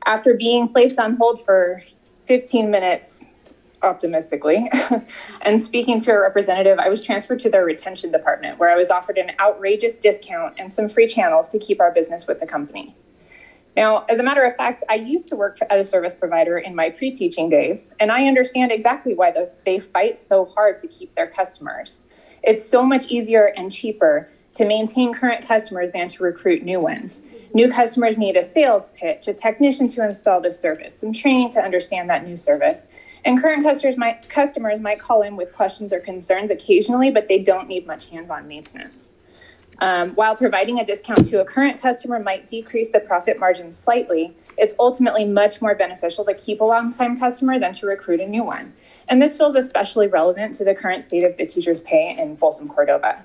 After being placed on hold for 15 minutes, optimistically, *laughs* and speaking to a representative, I was transferred to their retention department where I was offered an outrageous discount and some free channels to keep our business with the company. Now, as a matter of fact, I used to work at a service provider in my pre teaching days, and I understand exactly why they fight so hard to keep their customers. It's so much easier and cheaper to maintain current customers than to recruit new ones. New customers need a sales pitch, a technician to install the service, some training to understand that new service. And current customers might, customers might call in with questions or concerns occasionally, but they don't need much hands on maintenance. Um, while providing a discount to a current customer might decrease the profit margin slightly, it's ultimately much more beneficial to keep a long-time customer than to recruit a new one. And this feels especially relevant to the current state of the teacher's pay in Folsom Cordova.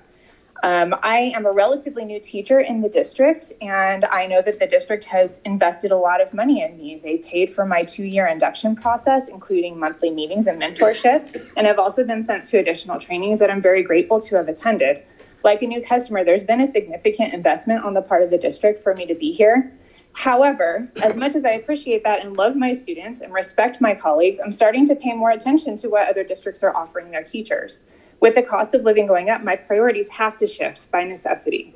Um, I am a relatively new teacher in the district, and I know that the district has invested a lot of money in me. They paid for my two year induction process, including monthly meetings and mentorship, and I've also been sent to additional trainings that I'm very grateful to have attended. Like a new customer, there's been a significant investment on the part of the district for me to be here. However, as much as I appreciate that and love my students and respect my colleagues, I'm starting to pay more attention to what other districts are offering their teachers. With the cost of living going up, my priorities have to shift by necessity.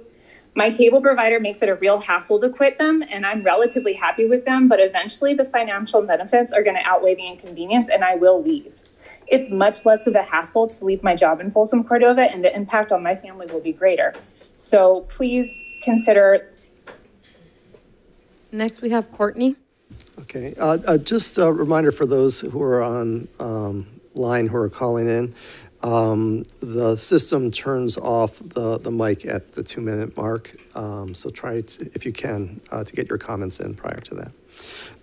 My cable provider makes it a real hassle to quit them, and I'm relatively happy with them, but eventually the financial benefits are going to outweigh the inconvenience, and I will leave. It's much less of a hassle to leave my job in Folsom Cordova, and the impact on my family will be greater. So please consider Next, we have Courtney. Okay, uh, uh, just a reminder for those who are on um, line who are calling in, um, the system turns off the, the mic at the two-minute mark, um, so try, to, if you can, uh, to get your comments in prior to that.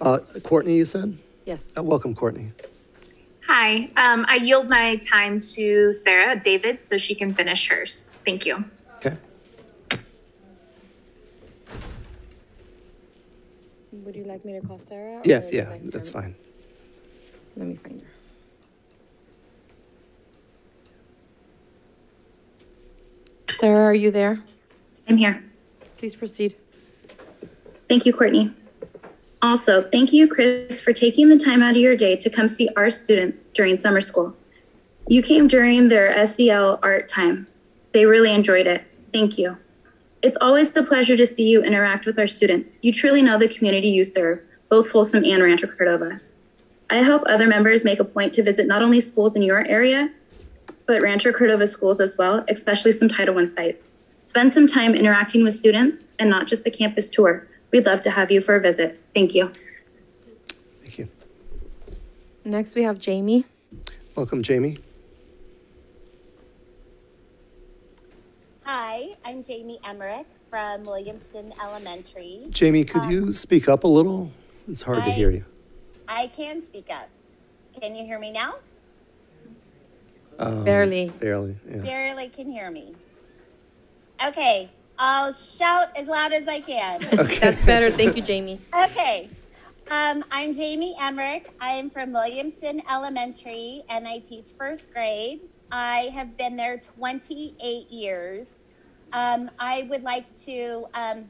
Uh, Courtney, you said? Yes. Uh, Welcome, Courtney. Hi, um, I yield my time to Sarah David so she can finish hers. Thank you. Okay. Would you like me to call Sarah? Yeah, yeah, that's fine. Let me find her. Sarah, are you there? I'm here. Please proceed. Thank you, Courtney. Also, thank you, Chris, for taking the time out of your day to come see our students during summer school. You came during their SEL art time. They really enjoyed it. Thank you. It's always a pleasure to see you interact with our students. You truly know the community you serve, both Folsom and Rancho Cordova. I hope other members make a point to visit not only schools in your area, but Rancho Cordova schools as well, especially some Title I sites. Spend some time interacting with students and not just the campus tour. We'd love to have you for a visit. Thank you. Thank you. Next, we have Jamie. Welcome, Jamie. Hi, I'm Jamie Emmerich from Williamson Elementary. Jamie, could Um, you speak up a little? It's hard to hear you. I can speak up. Can you hear me now? Um, Barely. Barely, yeah. Barely can hear me. Okay, I'll shout as loud as I can. *laughs* Okay. That's better. Thank you, Jamie. Okay. Um, I'm Jamie Emmerich. I am from Williamson Elementary and I teach first grade. I have been there 28 years. Um, I would like to um,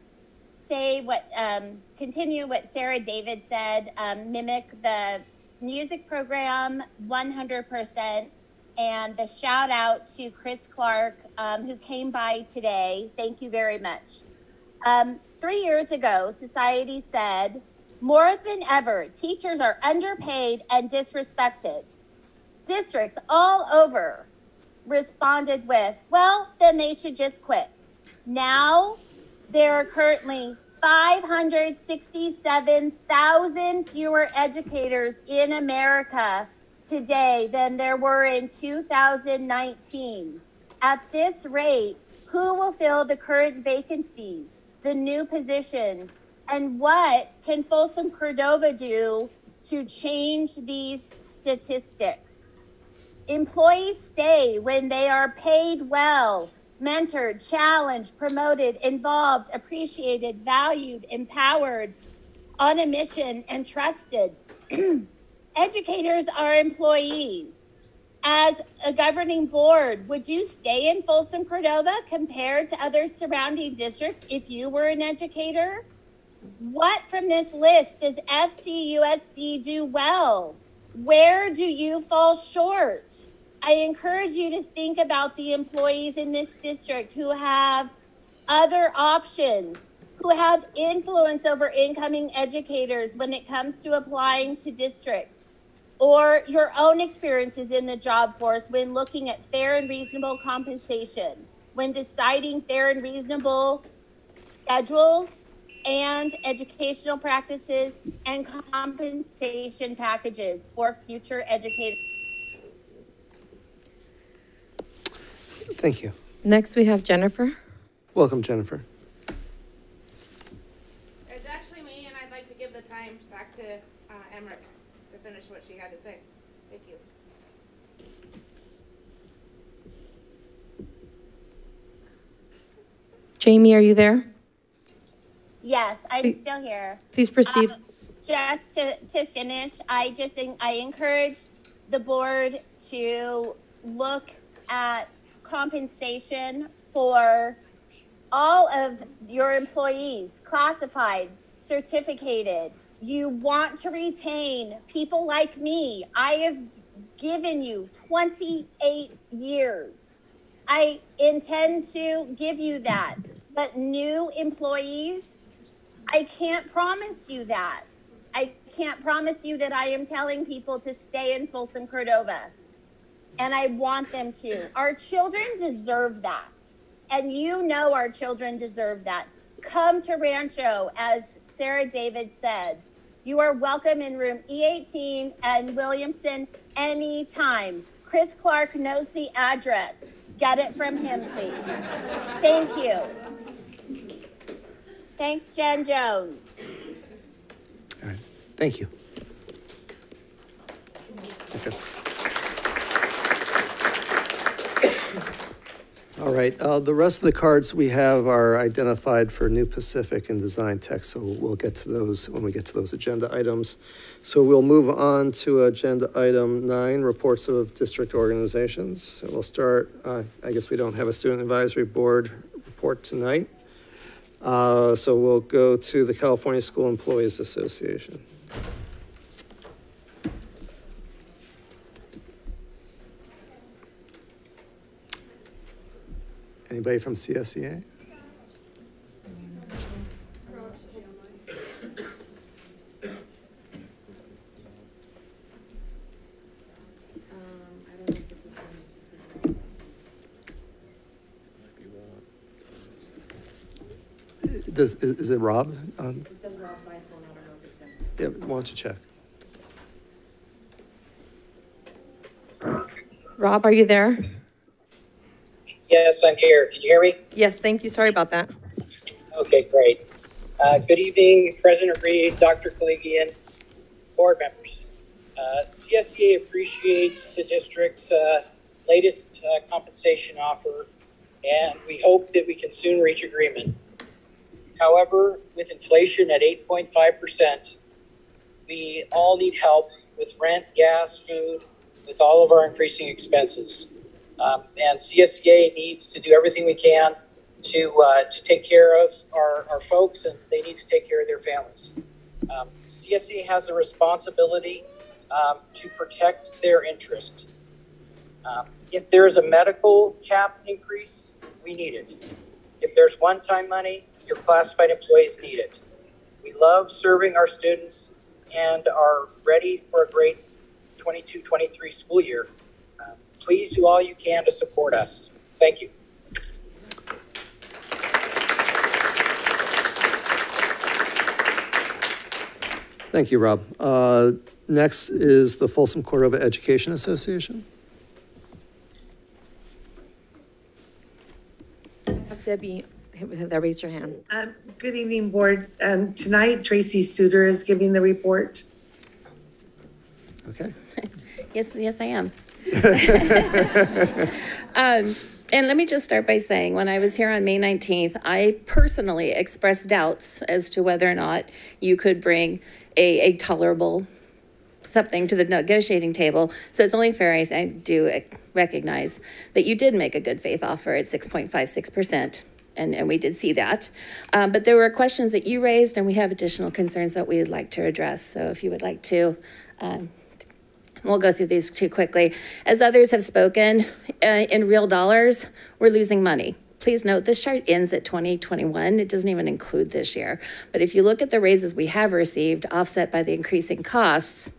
say what, um, continue what Sarah David said, um, mimic the music program 100%, and the shout out to Chris Clark, um, who came by today. Thank you very much. Um, three years ago, society said, more than ever, teachers are underpaid and disrespected. Districts all over responded with, well, then they should just quit. Now, there are currently 567,000 fewer educators in America today than there were in 2019. At this rate, who will fill the current vacancies, the new positions, and what can Folsom Cordova do to change these statistics? Employees stay when they are paid well, mentored, challenged, promoted, involved, appreciated, valued, empowered, on a mission, and trusted. *clears throat* Educators are employees. As a governing board, would you stay in Folsom Cordova compared to other surrounding districts if you were an educator? What from this list does FCUSD do well? Where do you fall short? I encourage you to think about the employees in this district who have other options, who have influence over incoming educators when it comes to applying to districts, or your own experiences in the job force when looking at fair and reasonable compensation, when deciding fair and reasonable schedules and educational practices and compensation packages for future educators. Thank you. Next, we have Jennifer. Welcome, Jennifer. It's actually me, and I'd like to give the time back to uh, Emmerich to finish what she had to say. Thank you. Jamie, are you there? Yes, I'm still here. Please proceed. Um, Just to, to finish, I just, I encourage the board to look at compensation for all of your employees, classified, certificated. You want to retain people like me. I have given you 28 years. I intend to give you that. But new employees, I can't promise you that. I can't promise you that I am telling people to stay in Folsom Cordova. And I want them to. Our children deserve that. And you know our children deserve that. Come to Rancho, as Sarah David said. You are welcome in room E18 and Williamson anytime. Chris Clark knows the address. Get it from him, please. Thank you. Thanks, Jen Jones. All right. Thank you. Okay. All right, uh, the rest of the cards we have are identified for New Pacific and Design Tech, so we'll get to those when we get to those agenda items. So we'll move on to agenda item nine, reports of district organizations. So we'll start, uh, I guess we don't have a student advisory board report tonight. Uh, So we'll go to the California School Employees Association. Anybody from CSEA? Does, is is it Rob? Um, Yeah, why don't you check? Rob, are you there? Yes, I'm here. Can you hear me? Yes, thank you. Sorry about that. Okay, great. Uh, good evening, President Reed, Dr. Koligian, board members. Uh, CSEA appreciates the district's uh, latest uh, compensation offer, and we hope that we can soon reach agreement. However, with inflation at 8.5%, we all need help with rent, gas, food, with all of our increasing expenses. Um, and CSEA needs to do everything we can to uh, to take care of our, our folks, and they need to take care of their families. Um, CSEA has a responsibility um, to protect their interest. Um, if there is a medical cap increase, we need it. If there's one-time money, your classified employees need it. We love serving our students and are ready for a great 22-23 school year. Please do all you can to support us. Thank you. Thank you, Rob. Uh, Next is the Folsom Cordova Education Association. Have Debbie, have that raise your hand. Um, Good evening, Board. Um, Tonight, Tracy Suter is giving the report. Okay. *laughs* Yes, yes, I am. *laughs* Um, and let me just start by saying, when I was here on May 19th, I personally expressed doubts as to whether or not you could bring a, a tolerable something to the negotiating table. So it's only fair I, do recognize that you did make a good faith offer at 6.56%. And, and we did see that. Um, but there were questions that you raised, and we have additional concerns that we would like to address. So if you would like to, um, We'll go through these too quickly. As others have spoken, uh, in real dollars, we're losing money. Please note, this chart ends at 2021. It doesn't even include this year. But if you look at the raises we have received, offset by the increasing costs,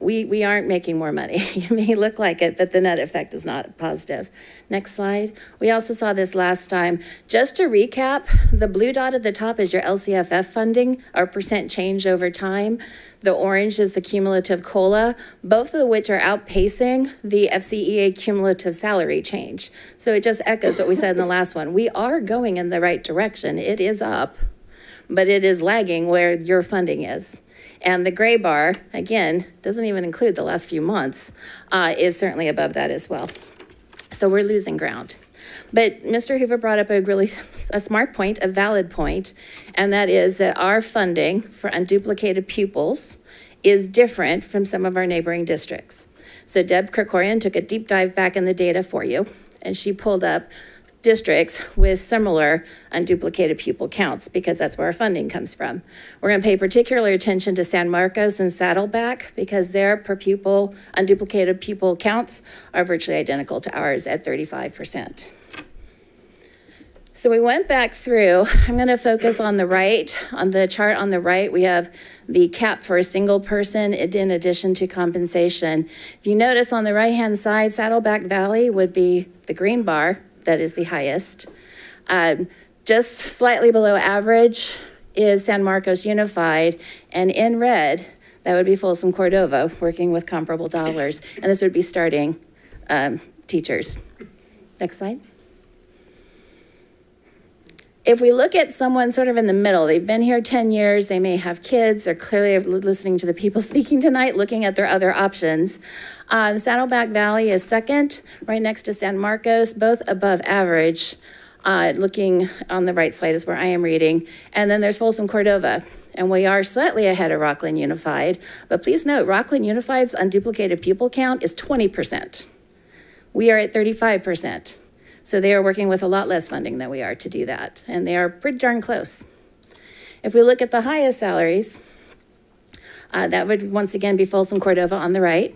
we, we aren't making more money. *laughs* It may look like it, but the net effect is not positive. Next slide. We also saw this last time. Just to recap, the blue dot at the top is your LCFF funding, our percent change over time. The orange is the cumulative COLA, both of which are outpacing the FCEA cumulative salary change. So it just echoes what we said in the last one. We are going in the right direction. It is up, but it is lagging where your funding is. And the gray bar, again, doesn't even include the last few months, uh, is certainly above that as well. So we're losing ground. But Mr. Hoover brought up a really a smart point, a valid point, and that is that our funding for unduplicated pupils is different from some of our neighboring districts. So Deb Krikorian took a deep dive back in the data for you, and she pulled up districts with similar unduplicated pupil counts because that's where our funding comes from. We're going to pay particular attention to San Marcos and Saddleback because their per pupil unduplicated pupil counts are virtually identical to ours at 35%. So we went back through. I'm going to focus on the right. On the chart on the right, we have the cap for a single person in addition to compensation. If you notice on the right-hand side, Saddleback Valley would be the green bar that is the highest. Um, just slightly below average is San Marcos Unified, and in red, that would be Folsom Cordova, working with comparable dollars, and this would be starting um, teachers. Next slide. If we look at someone sort of in the middle, they've been here 10 years, they may have kids, they're clearly listening to the people *laughs* speaking tonight, looking at their other options. Um, Saddleback Valley is second, right next to San Marcos, both above average. Uh, looking on the right side is where I am reading. And then there's Folsom Cordova, and we are slightly ahead of Rocklin Unified. But please note, Rocklin Unified's unduplicated pupil count is 20%. We are at 35%. So they are working with a lot less funding than we are to do that, and they are pretty darn close. If we look at the highest salaries, uh, that would once again be Folsom Cordova on the right.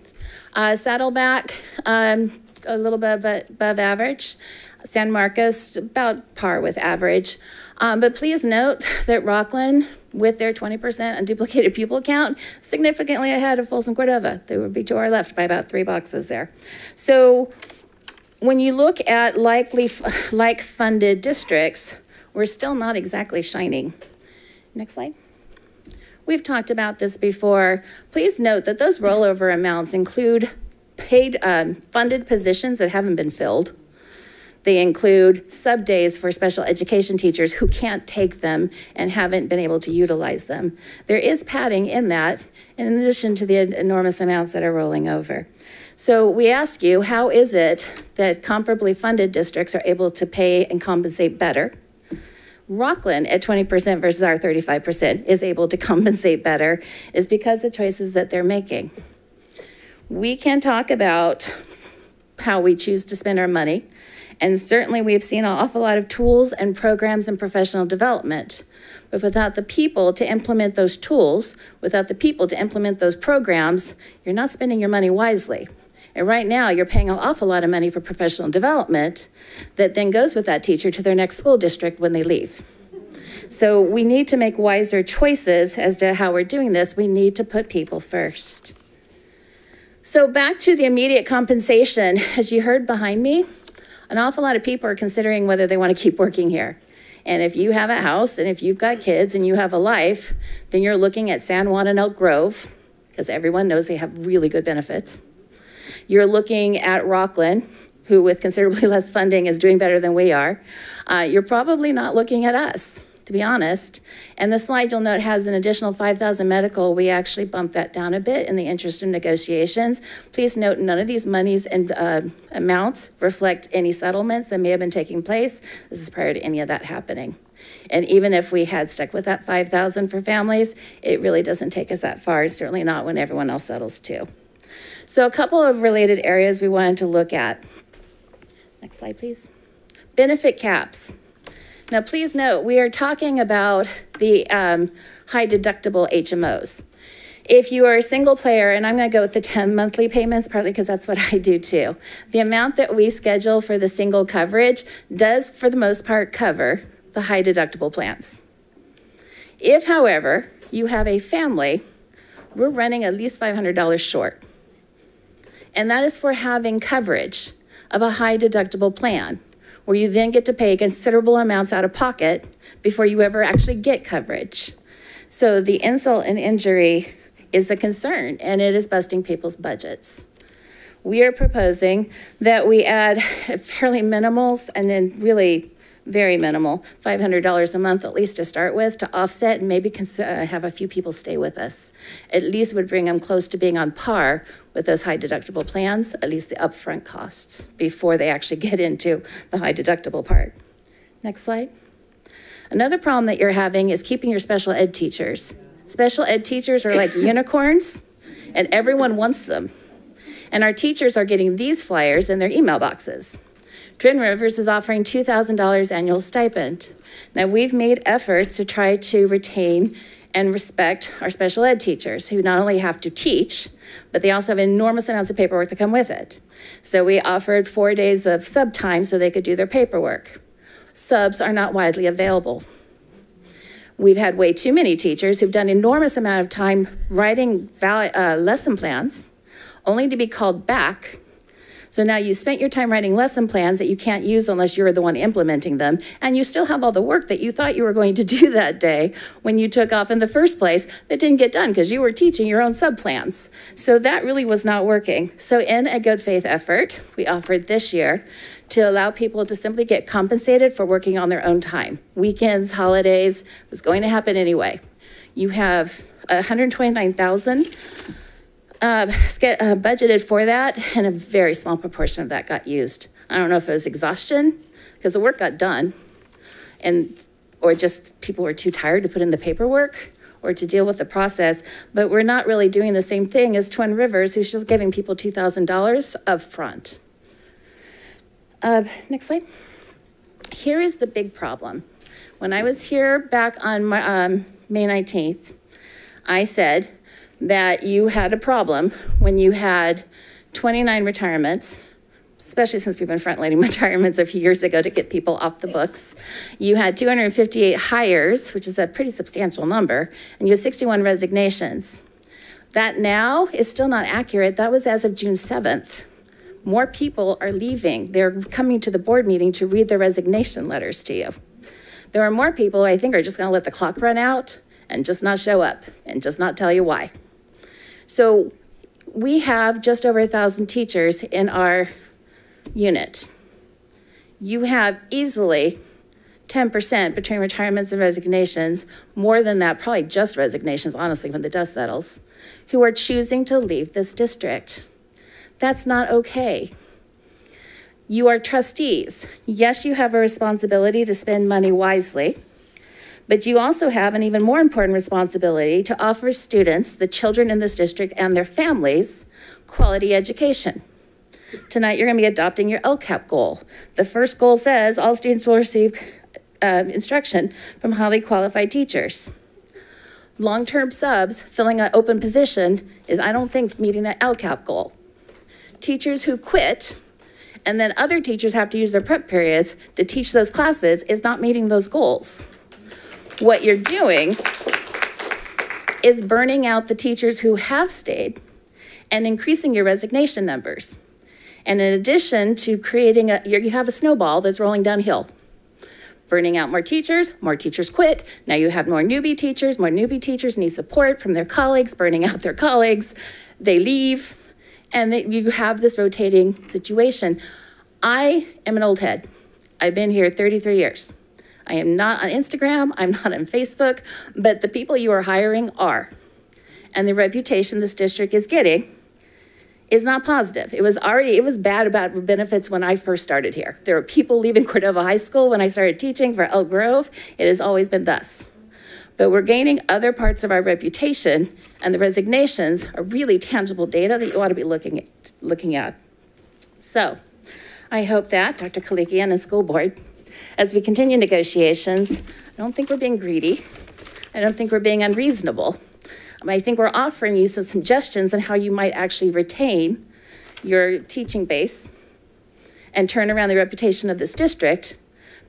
Uh, Saddleback, um, a little bit above, above average. San Marcos, about par with average. Um, but please note *laughs* that Rocklin, with their 20% unduplicated pupil count, significantly ahead of Folsom Cordova. They would be to our left by about three boxes there. So when you look at likely *laughs* like funded districts, we're still not exactly shining. Next slide. We've talked about this before. Please note that those rollover amounts include paid um, funded positions that haven't been filled. They include sub days for special education teachers who can't take them and haven't been able to utilize them. There is padding in that, in addition to the enormous amounts that are rolling over. So we ask you, how is it that comparably funded districts are able to pay and compensate better? Rocklin at 20% versus our 35% is able to *laughs* compensate better is because the choices that they're making. We can talk about how we choose to spend our money, and certainly we've seen an awful lot of tools and programs and professional development. But without the people to implement those tools, without the people to implement those programs, you're not spending your money wisely. And right now, you're paying an awful lot of money for professional development that then goes with that teacher to their next school district when they leave. So we need to make wiser choices as to how we're doing this. We need to put people first. So back to the immediate compensation, as you heard behind me, an awful lot of people are considering whether they want to keep working here. And if you have a house and if you've got kids and you have a life, then you're looking at San Juan and Elk Grove, because everyone knows they have really good benefits. You're looking at Rocklin, who with considerably *laughs* less funding is doing better than we are. Uh, you're probably not looking at us, to be honest. And the slide you'll note has an additional 5,000 medical. We actually bumped that down a bit in the interest of negotiations. Please note none of these monies and uh, amounts reflect any settlements that may have been taking place. This is prior to any of that happening. And even if we had stuck with that 5,000 for families, it really doesn't take us that far, certainly not when everyone else settles too. So a couple of related areas we wanted to look at. Next slide, please. Benefit caps. Now, please note, we are talking about the um, high deductible HMOs. If you are a single player, and I'm going to go with the *laughs* 10 monthly payments, partly because that's what *laughs* I do too, the amount that we schedule for the single coverage does, for the most part, cover the high deductible plans. If, however, you have a family, we're running at least $500 short. And that is for having coverage of a high deductible plan, where you then get to pay considerable amounts out of pocket before you ever actually get coverage. So the insult and injury is a concern, and it is busting people's budgets. We are proposing that we add *laughs* fairly minimal and then really very minimal, $500 a month at least to start with, to offset and maybe cons- uh, have a few people stay with us. At least would bring them close to being on par with those high deductible plans, at least the upfront costs, before they actually get into the high deductible part. Next slide. Another problem that you're having is keeping your special ed teachers. Special ed teachers are like *coughs* unicorns, and everyone wants them. And our teachers are getting these flyers in their email boxes. Twin Rivers is offering $2,000 annual stipend. Now, we've made efforts to try to retain and respect our special ed teachers who not only have to teach, but they also have enormous amounts of paperwork that come with it. So we offered four days of sub time so they could do their paperwork. Subs are not widely available. We've had way too many teachers who've done enormous amount of time writing uh, lesson plans, only to be called back so now you spent your time writing lesson plans that you can't use unless you're the one implementing them, and you still have all the work that you thought you were going to *laughs* do that day when you took off in the first place that didn't get done because you were teaching your own subplans. So that really was not working. So in a good faith effort, we offered this year to allow people to simply get compensated for working on their own time. Weekends, holidays, was going to happen anyway. You have 129,000 uh, uh, budgeted for that, and a very small proportion of that got used. I don't know if it was exhaustion, because the work got done, and or just people were too tired to put in the paperwork or to deal with the process. But we're not really doing the same thing as Twin Rivers, who's just giving people $2,000 up front. Uh, next slide. Here is the big problem. When I was here back on um, May 19th, I said, that you had a problem when you had 29 retirements, especially since we've been front-loading *laughs* retirements a few years ago to get people off the books. You had 258 hires, which is a pretty substantial number, and you had 61 resignations. That now is still not accurate. That was as of June 7th. More people are leaving. They're coming to the board meeting to read their resignation letters to you. There are more people I think are just going to let the clock run out and just not show up and just not tell you why. So we have just over a thousand teachers in our unit. You have easily 10% between retirements and resignations, more than that, probably just resignations, honestly, when the dust settles, who are choosing to leave this district. That's not okay. You are trustees. Yes, you have a responsibility to spend money wisely. But you also have an even more important responsibility to offer students, the children in this district and their families, quality education. Tonight, you're going to be adopting your LCAP goal. The first goal says all students will receive uh, instruction from highly qualified teachers. Long-term subs filling an open position is, I don't think, meeting that LCAP goal. Teachers who quit and then other teachers have to use their prep periods to teach those classes is not meeting those goals. What you're doing is burning out the teachers who have stayed and increasing your resignation numbers. And in addition to creating a, you have a snowball that's rolling downhill. Burning out more teachers, more teachers quit. Now you have more newbie teachers, more newbie teachers need support from their colleagues, burning out their colleagues. They leave, and they, you have this rotating situation. I am an old head. I've been here 33 years. I am not on Instagram, I'm not on Facebook, but the people you are hiring are. And the reputation this district is getting is not positive. It was already, it was bad about benefits when I first started here. There were people leaving *laughs* Cordova High School when I started teaching for Elk Grove. It has always been thus. But we're gaining other parts of our reputation, and the resignations are really tangible data that you ought to be looking at. Looking at. So I hope that Dr. Koligian and school board as we continue negotiations, I don't think we're being greedy. I don't think we're being unreasonable. Um, I think we're offering you some suggestions on how you might actually retain your teaching base and turn around the reputation of this district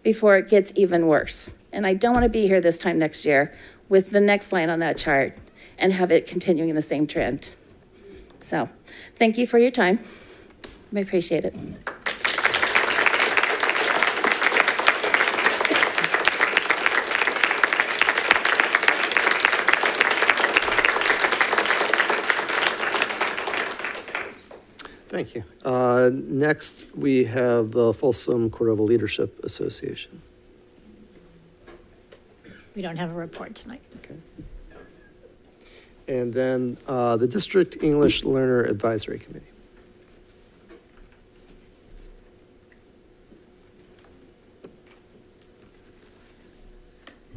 before it gets even worse. And I don't want to be here this time next year with the next line on that chart and have it continuing in the same trend. So, thank you for your time. I appreciate it. Thank you. Uh, Next, we have the Folsom Cordova Leadership Association. We don't have a report tonight. Okay. And then uh, the District English Learner Advisory Committee.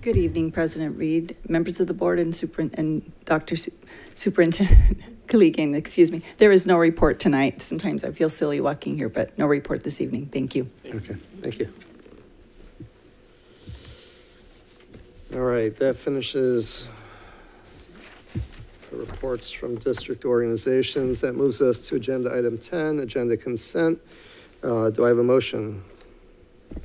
Good evening, President Reed, members of the board and super, and Dr. Su- Superintendent Koligian, excuse me. There is no report tonight. Sometimes I feel silly walking here, but no report this evening. Thank you. Okay, thank you. All right, that finishes the reports from district organizations. That moves us to agenda item 10, agenda consent. Uh, Do I have a motion?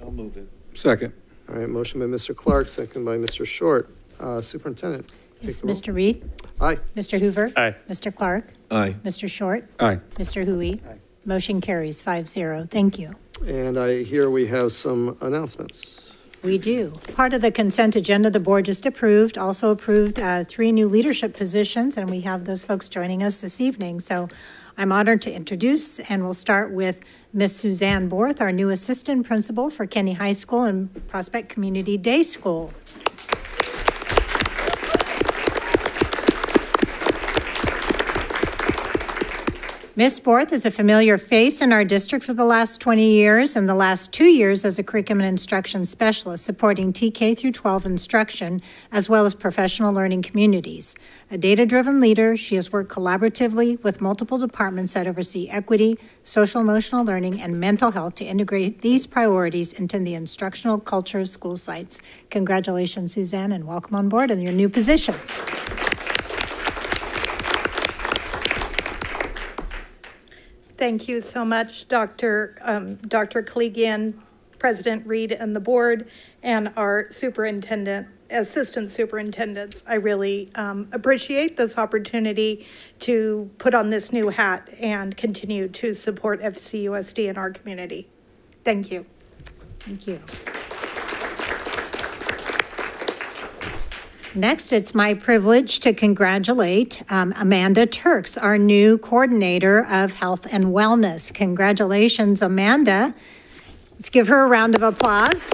I'll move it. Second. All right, motion by Mr. Clark, second by Mr. Short. Uh, Superintendent? Take Yes. Mr. Reed? Aye. Mr. Hoover? Aye. Mr. Clark? Aye. Mr. Short? Aye. Mr. Hui? Aye. Motion carries five zero. Thank you. And I hear we have some announcements. We do. Part of the consent agenda, the board just approved, also approved uh, three new leadership positions, and we have those folks joining us this evening. So I'm honored to introduce, and we'll start with Miss Suzanne Borth, our new assistant principal for Kinney High School and Prospect Community Day School. Ms. Borth is a familiar face in our district for the last 20 years and the last two years as a curriculum and instruction specialist supporting TK through 12 instruction as well as professional learning communities. A data-driven leader, she has worked collaboratively with multiple departments that oversee equity, social emotional learning, and mental health to integrate these priorities into the instructional culture of school sites. Congratulations, Suzanne, and welcome on board in your new position. Thank you so much, Dr. Um, Dr. Koligian, President Reed, and the board, and our superintendent, assistant superintendents. I really um, appreciate this opportunity to put on this new hat and continue to support FCUSD in our community. Thank you. Thank you. Next, it's my privilege to congratulate um, Amanda Turks, our new Coordinator of Health and Wellness. Congratulations, Amanda. Let's give her a round of applause.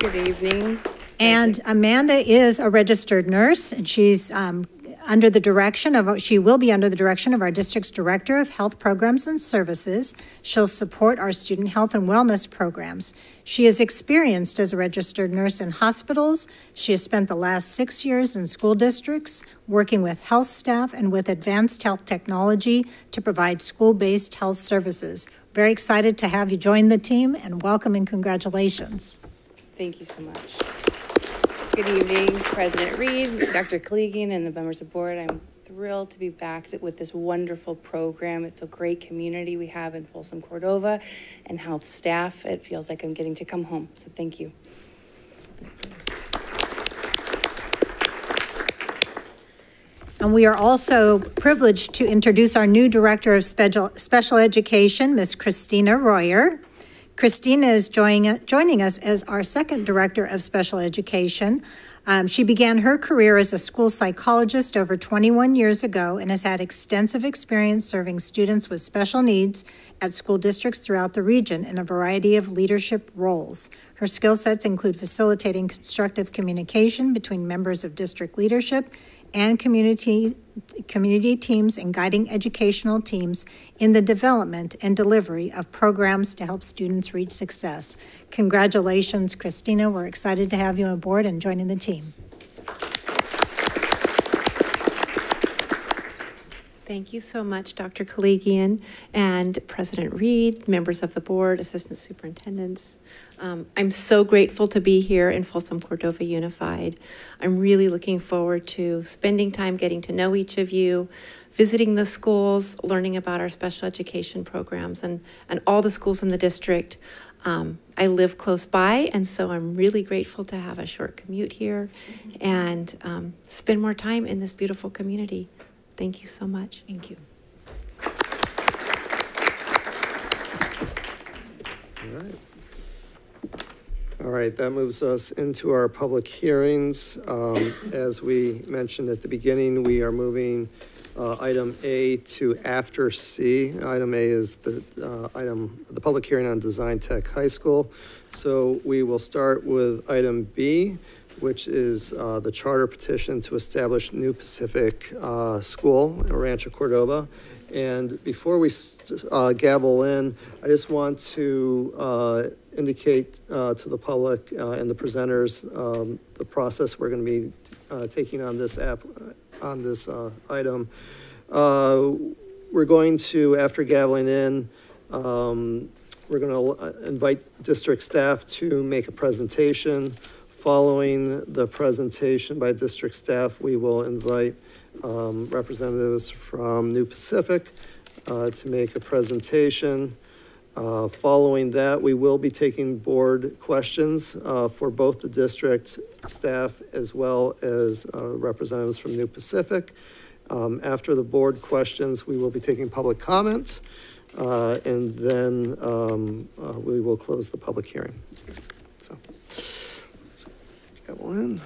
Good evening. And Amanda is a registered nurse, and she's um, under the direction of, she will be under the direction of our district's Director of Health Programs and Services. She'll support our student health and wellness programs. She is experienced as a registered nurse in hospitals. She has spent the last six years in school districts, working with health staff and with advanced health technology to provide school-based health services. Very excited to have you join the team, and welcome and congratulations. Thank you so much. Good evening, President Reed, Dr. Koligian, and the members of the board. I'm thrilled to be back with this wonderful program. It's a great community we have in Folsom Cordova and health staff. It feels like I'm getting to come home, so thank you. And we are also privileged to introduce our new Director of Special, Education, Ms. Christina Royer. Christina is joining, joining us as our second Director of Special Education. Um, she began her career as a school psychologist over 21 years ago and has had extensive experience serving students with special needs at school districts throughout the region in a variety of leadership roles. Her skill sets include facilitating constructive communication between members of district leadership and community community teams and guiding educational teams in the development and delivery of programs to help students reach success. Congratulations, Christina. We're excited to have you on board and joining the team. Thank you so much, Dr. Koligian and President Reed, members of the board, assistant superintendents. Um, I'm so grateful to be here in Folsom Cordova Unified. I'm really looking forward to spending time getting to know each of you, visiting the schools, learning about our special education programs and, and all the schools in the district. Um, I live close by, and so I'm really grateful to have a short commute here and um, spend more time in this beautiful community. Thank you so much. Thank you. All right. All right, that moves us into our public hearings. Um, As we mentioned at the beginning, we are moving uh, item A to after C. Item A is the uh, item, the public hearing on Design Tech High School. So we will start with item B, which is uh, the charter petition to establish New Pacific uh, School in Rancho Cordova. And before we uh, gavel in, I just want to uh, indicate uh, to the public uh, and the presenters um, the process we're going to be uh, taking on this app, on this uh, item. Uh, We're going to, after gaveling in, um, we're going to invite district staff to make a presentation. Following the presentation by district staff, we will invite um, representatives from New Pacific uh, to make a presentation. Uh, Following that, we will be taking board questions uh, for both the district staff as well as uh, representatives from New Pacific. Um, After the board questions, we will be taking public comment, uh, and then um, uh, we will close the public hearing. So, let's get one.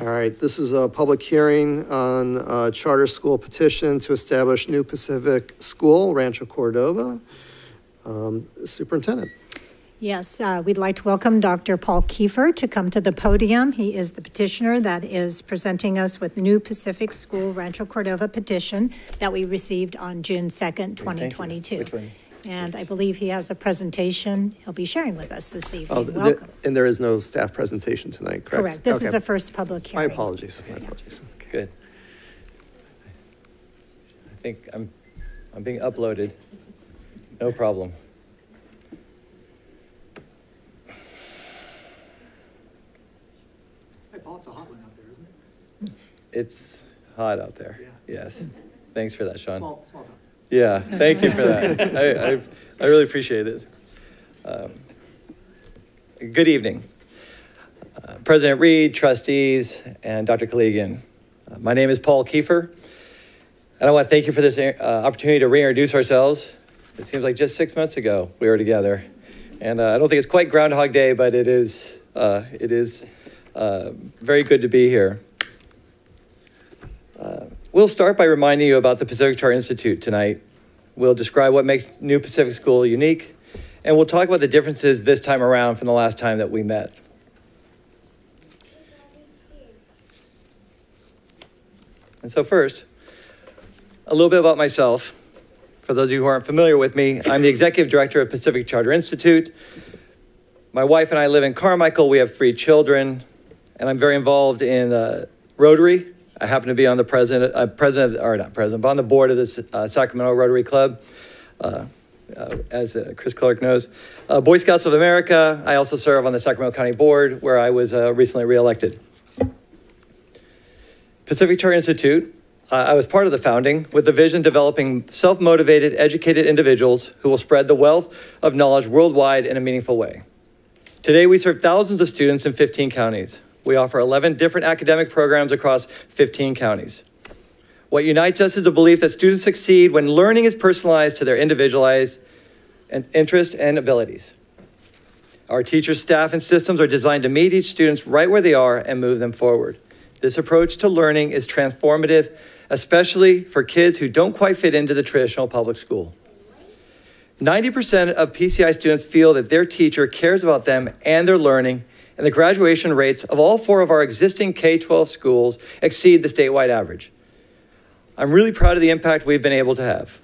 All right, this is a public hearing on a charter school petition to establish New Pacific School, Rancho Cordova. Um, Superintendent. Yes, uh, we'd like to welcome Dr. Paul Kiefer to come to the podium. He is the petitioner that is presenting us with the New Pacific School Rancho Cordova petition that we received on June 2nd, 2022. Which one? And I believe he has a presentation he'll be sharing with us this Oh, evening. th- Welcome. And there is no staff presentation tonight, correct? Correct. This is the first public hearing. My hearing. apologies, my apologies. Good. I think I'm, I'm being uploaded. No problem. Hey, Paul, it's a hot one out there, isn't it? It's hot out there. Yes. Thanks for that, Sean. Small, small town. Yeah, thank you for that. *laughs* I, I, I really appreciate it. Um, Good evening. Uh, President Reed, trustees, and Dr. Koligian. Uh, My name is Paul Kiefer, and I want to thank you for this uh, opportunity to reintroduce ourselves. It seems like just six months ago we were together, and uh, I don't think it's quite Groundhog Day, but it is, uh, it is uh, very good to be here. We'll start by reminding you about the Pacific Charter Institute tonight. We'll describe what makes New Pacific School unique, and we'll talk about the differences this time around from the last time that we met. And so first, a little bit about myself. For those of you who aren't familiar with me, I'm the executive director of Pacific Charter Institute. My wife and I live in Carmichael. We have three children, and I'm very involved in uh, Rotary. I happen to be on the president, uh, president, or not president, but on the board of the uh, Sacramento Rotary Club, uh, uh, as uh, Chris Clark knows. Uh, Boy Scouts of America. I also serve on the Sacramento County Board, where I was recently reelected. Pacific Charter Institute. I was part of the founding with the vision developing self motivated, educated individuals who will spread the wealth of knowledge worldwide in a meaningful way. Today, we serve thousands of students in 15 counties. We offer 11 different academic programs across 15 counties. What unites us is the belief that students succeed when learning is personalized to their individualized interests and abilities. Our teachers, staff, and systems are designed to meet each student right where they are and move them forward. This approach to learning is transformative, especially for kids who don't quite fit into the traditional public school. 90% of PCI students feel that their teacher cares about them and their learning, and the graduation rates of all four of our existing K 12 schools exceed the statewide average. I'm really proud of the impact we've been able to have.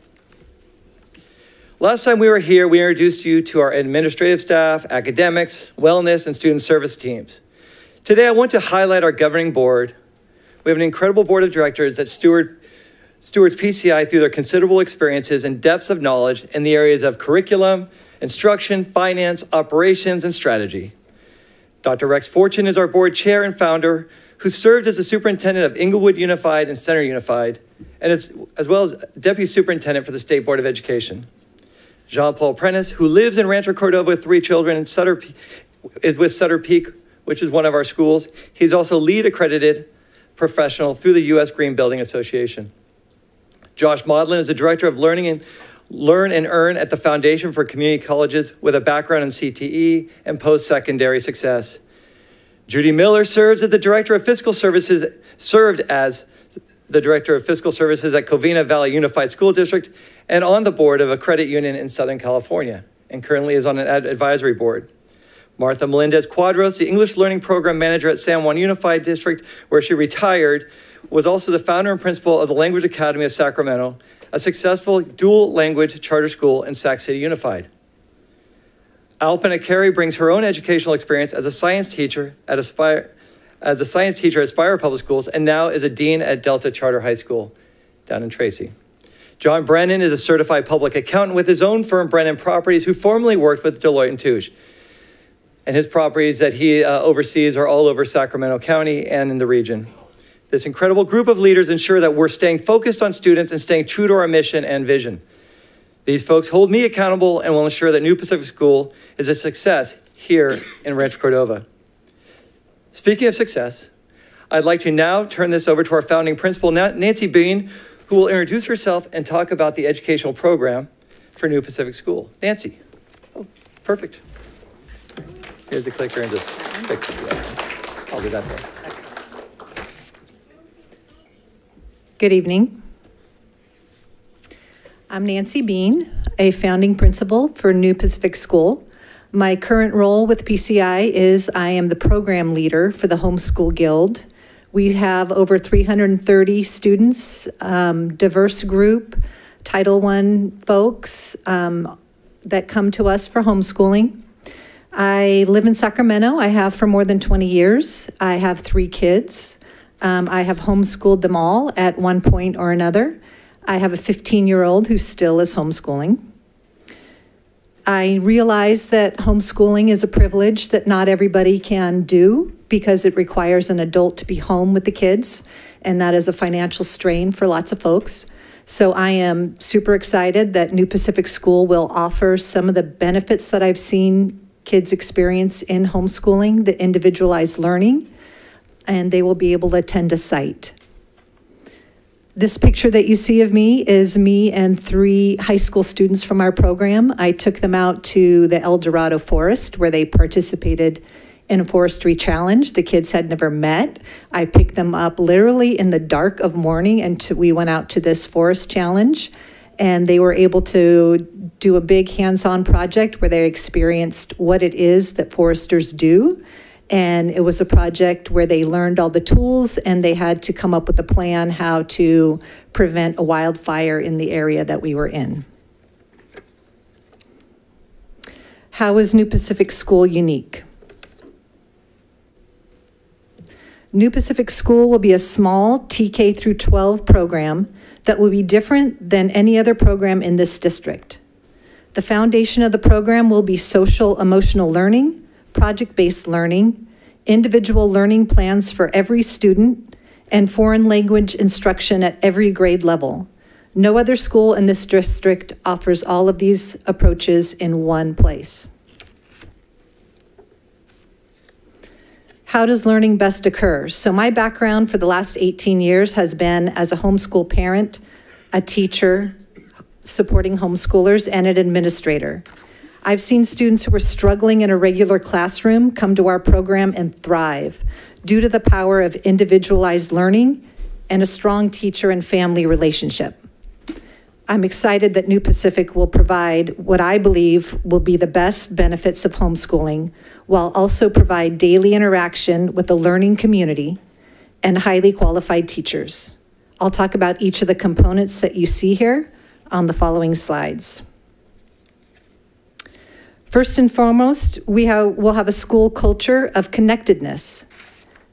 Last time we were here, we introduced you to our administrative staff, academics, wellness, and student service teams. Today, I want to highlight our governing board. We have an incredible board of directors that steward stewards PCI through their considerable experiences and depths of knowledge in the areas of curriculum, instruction, finance, operations, and strategy. Dr. Rex Fortune is our board chair and founder, who served as the superintendent of Inglewood Unified and Center Unified, and as, as well as deputy superintendent for the State Board of Education. Jean Paul Prentice, who lives in Rancho Cordova with three children and Sutter, is with Sutter Peak, which is one of our schools. He's also lead accredited professional through the U.S. Green Building Association. Josh Maudlin is the director of learning and learn and earn at the Foundation for Community Colleges with a background in CTE and post-secondary success. Judy Miller serves as the director of fiscal services, served as the director of fiscal services at Covina Valley Unified School District and on the board of a credit union in Southern California and currently is on an ad- advisory board. Martha Melendez Quadros, the English Learning Program Manager at San Juan Unified District, where she retired, was also the founder and principal of the Language Academy of Sacramento, a successful dual language charter school in Sac City Unified. Alpina Carey brings her own educational experience as a science teacher at Aspire, as a science teacher at Aspire Public Schools, and now is a dean at Delta Charter High School down in Tracy. John Brennan is a certified public accountant with his own firm, Brennan Properties, who formerly worked with Deloitte and Touche. And his properties that he uh, oversees are all over Sacramento County and in the region. This incredible group of leaders ensure that we're staying focused on students and staying true to our mission and vision. These folks hold me accountable and will ensure that New Pacific School is a success here in Rancho Cordova. Speaking of success, I'd like to now turn this over to our founding principal, Nancy Bean, who will introduce herself and talk about the educational program for New Pacific School. Nancy. Oh, perfect. Here's the clicker and just. I'll do that there. Good evening. I'm Nancy Bean, a founding principal for New Pacific School. My current role with PCI is I am the program leader for the Homeschool Guild. We have over 330 students, um, diverse group, Title I folks um, that come to us for homeschooling. I live in Sacramento. I have for more than 20 years. I have three kids. Um, I have homeschooled them all at one point or another. I have a 15 year old who still is homeschooling. I realize that homeschooling is a privilege that not everybody can do because it requires an adult to be home with the kids, and that is a financial strain for lots of folks. So I am super excited that New Pacific School will offer some of the benefits that I've seen kids experience in homeschooling, the individualized learning, and they will be able to attend a site. This picture that you see of me is me and three high school students from our program. I took them out to the El Dorado Forest where they participated in a forestry challenge. The kids had never met. I picked them up literally in the dark of morning and to, we went out to this forest challenge and they were able to do a big hands-on project where they experienced what it is that foresters do. And it was a project where they learned all the tools and they had to come up with a plan how to prevent a wildfire in the area that we were in. How is New Pacific School unique? New Pacific School will be a small TK through 12 program that will be different than any other program in this district. The foundation of the program will be social emotional learning, project-based learning, individual learning plans for every student, and foreign language instruction at every grade level. No other school in this district offers all of these approaches in one place. How does learning best occur? So my background for the last 18 years has been as a homeschool parent, a teacher, supporting homeschoolers, and an administrator. I've seen students who are struggling in a regular classroom come to our program and thrive due to the power of individualized learning and a strong teacher and family relationship. I'm excited that New Pacific will provide what I believe will be the best benefits of homeschooling while also provide daily interaction with the learning community and highly qualified teachers. I'll talk about each of the components that you see here on the following slides. First and foremost, we have, will have a school culture of connectedness.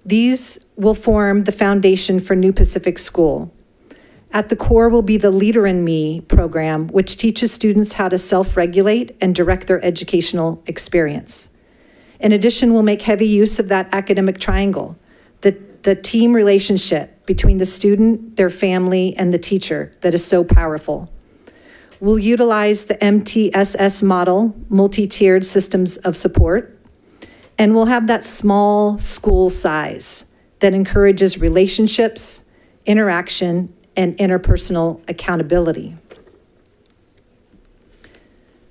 These will form the foundation for New Pacific School. At the core will be the Leader in Me program, which teaches students how to self regulate and direct their educational experience. In addition, we'll make heavy use of that academic triangle, the, the team relationship between the student, their family, and the teacher that is so powerful. We'll utilize the MTSS model, multi tiered systems of support, and we'll have that small school size that encourages relationships, interaction, and interpersonal accountability.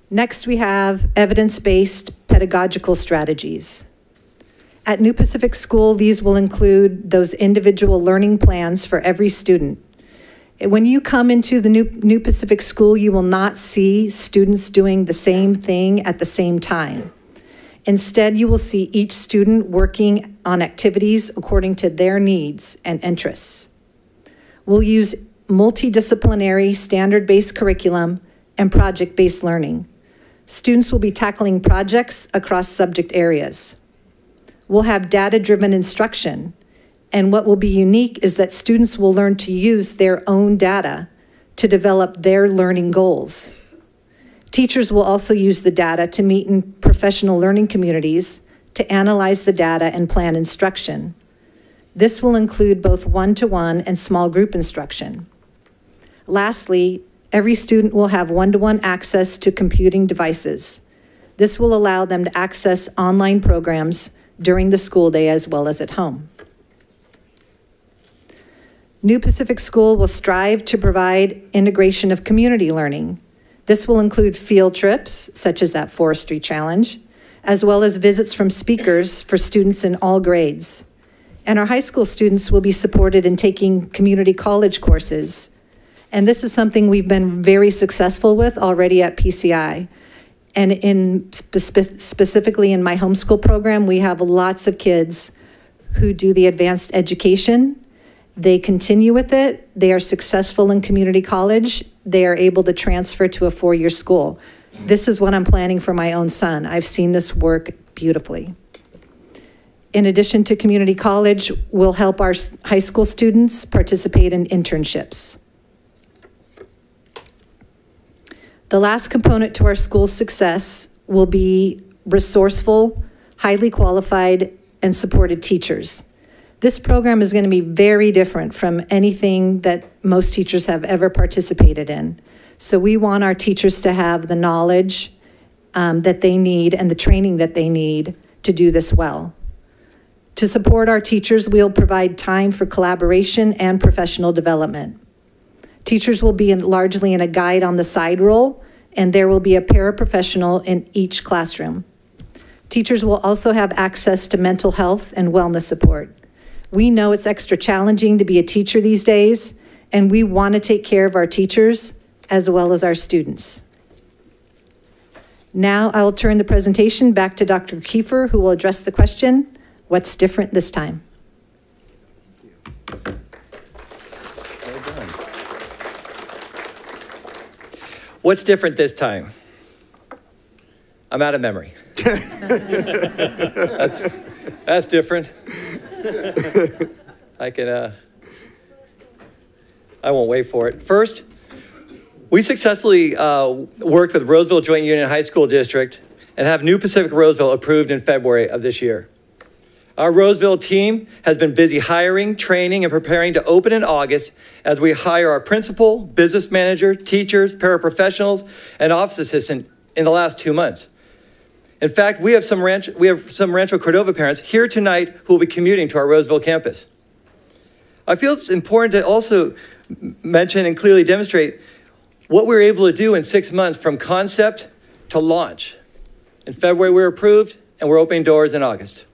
Next, we have evidence-based pedagogical strategies. At New Pacific School, these will include those individual learning plans for every student. When you come into the New, New Pacific School, you will not see students doing the same thing at the same time. Instead, you will see each student working on activities according to their needs and interests. We'll use multidisciplinary standard-based curriculum and project-based learning. Students will be tackling projects across subject areas. We'll have data-driven instruction, and what will be unique is that students will learn to use their own data to develop their learning goals. Teachers will also use the data to meet in professional learning communities to analyze the data and plan instruction. This will include both one-to-one and small group instruction. Lastly, every student will have one-to-one access to computing devices. This will allow them to access online programs during the school day as well as at home. New Pacific School will strive to provide integration of community learning. This will include field trips, such as that forestry challenge, as well as visits from speakers for students in all grades. And our high school students will be supported in taking community college courses. And this is something we've been very successful with already at PCI. And in spe- specifically in my homeschool program, we have lots of kids who do the advanced education. They continue with it. They are successful in community college. They are able to transfer to a four-year school. This is what I'm planning for my own son. I've seen this work beautifully. In addition to community college, we'll help our high school students participate in internships. The last component to our school's success will be resourceful, highly qualified, and supported teachers. This program is going to be very different from anything that most teachers have ever participated in. So we want our teachers to have the knowledge um, that they need and the training that they need to do this well. To support our teachers, we'll provide time for collaboration and professional development. Teachers will be in, largely in a guide on the side role, and there will be a paraprofessional in each classroom. Teachers will also have access to mental health and wellness support. We know it's extra challenging to be a teacher these days, and we want to take care of our teachers as well as our students. Now I will turn the presentation back to Dr. Kiefer, who will address the question, what's different this time? What's different this time? I'm out of memory. *laughs* that's, that's different. *laughs* I can, uh, I won't wait for it. First, we successfully uh, worked with Roseville Joint Union High School District and have New Pacific Roseville approved in February of this year. Our Roseville team has been busy hiring, training, and preparing to open in August as we hire our principal, business manager, teachers, paraprofessionals, and office assistant in the last two months. In fact, we have some, ranch, we have some Rancho Cordova parents here tonight who will be commuting to our Roseville campus. I feel it's important to also mention and clearly demonstrate what we were able to do in six months from concept to launch. In February, we were approved, and we're opening doors in August.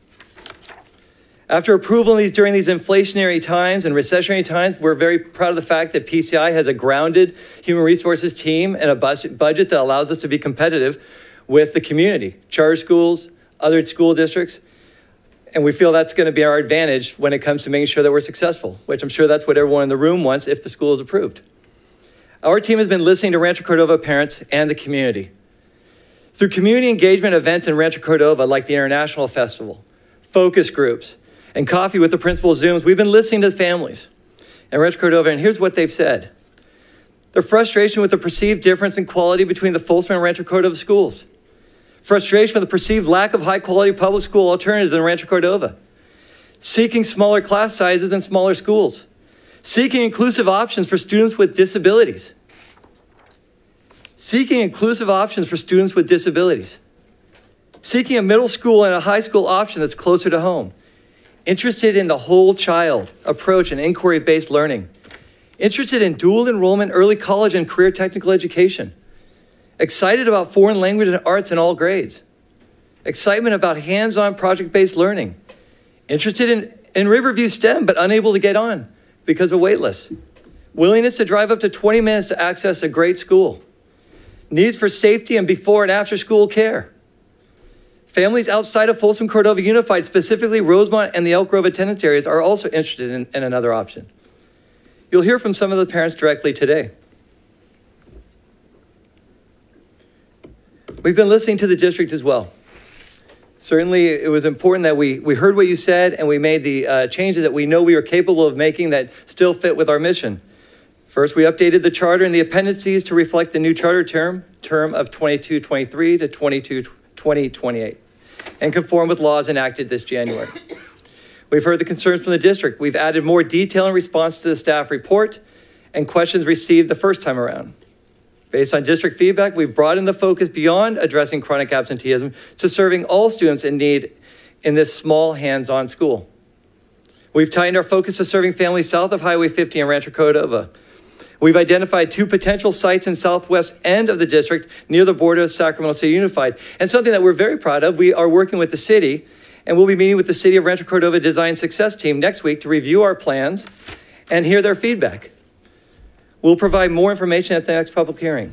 After approval these, during these inflationary times and recessionary times, we're very proud of the fact that PCI has a grounded human resources team and a budget that allows us to be competitive with the community, charter schools, other school districts. And we feel that's going to be our advantage when it comes to making sure that we're successful, which I'm sure that's what everyone in the room wants if the school is approved. Our team has been listening to Rancho Cordova parents and the community. Through community engagement events in Rancho Cordova, like the International Festival, focus groups, and coffee with the principal Zooms, we've been listening to families in Rancho Cordova, and here's what they've said. Their frustration with the perceived difference in quality between the Folsom and Rancho Cordova schools. Frustration with the perceived lack of high quality public school alternatives in Rancho Cordova. Seeking smaller class sizes and smaller schools. Seeking inclusive options for students with disabilities. Seeking inclusive options for students with disabilities. Seeking a middle school and a high school option that's closer to home. Interested in the whole child approach and inquiry based learning. Interested in dual enrollment, early college, and career technical education. Excited about foreign language and arts in all grades. Excitement about hands on project based learning. Interested in, in Riverview STEM, but unable to get on because of waitlist. Willingness to drive up to 20 minutes to access a great school. Needs for safety and before and after school care. Families outside of Folsom Cordova Unified, specifically Rosemont and the Elk Grove attendance areas, are also interested in, in another option. You'll hear from some of the parents directly today. We've been listening to the district as well. Certainly, it was important that we, we heard what you said and we made the uh, changes that we know we are capable of making that still fit with our mission. First, we updated the charter and the appendices to reflect the new charter term, term of 22-23 to 22-2028, and conform with laws enacted this January. We've heard the concerns from the district. We've added more detail in response to the staff report and questions received the first time around. Based on district feedback, we've broadened the focus beyond addressing chronic absenteeism to serving all students in need in this small hands-on school. We've tightened our focus to serving families south of Highway 50 in Rancho Cordova. We've identified two potential sites in southwest end of the district near the border of Sacramento City Unified. And something that we're very proud of, we are working with the city and we'll be meeting with the City of Rancho Cordova Design Success Team next week to review our plans and hear their feedback. We'll provide more information at the next public hearing.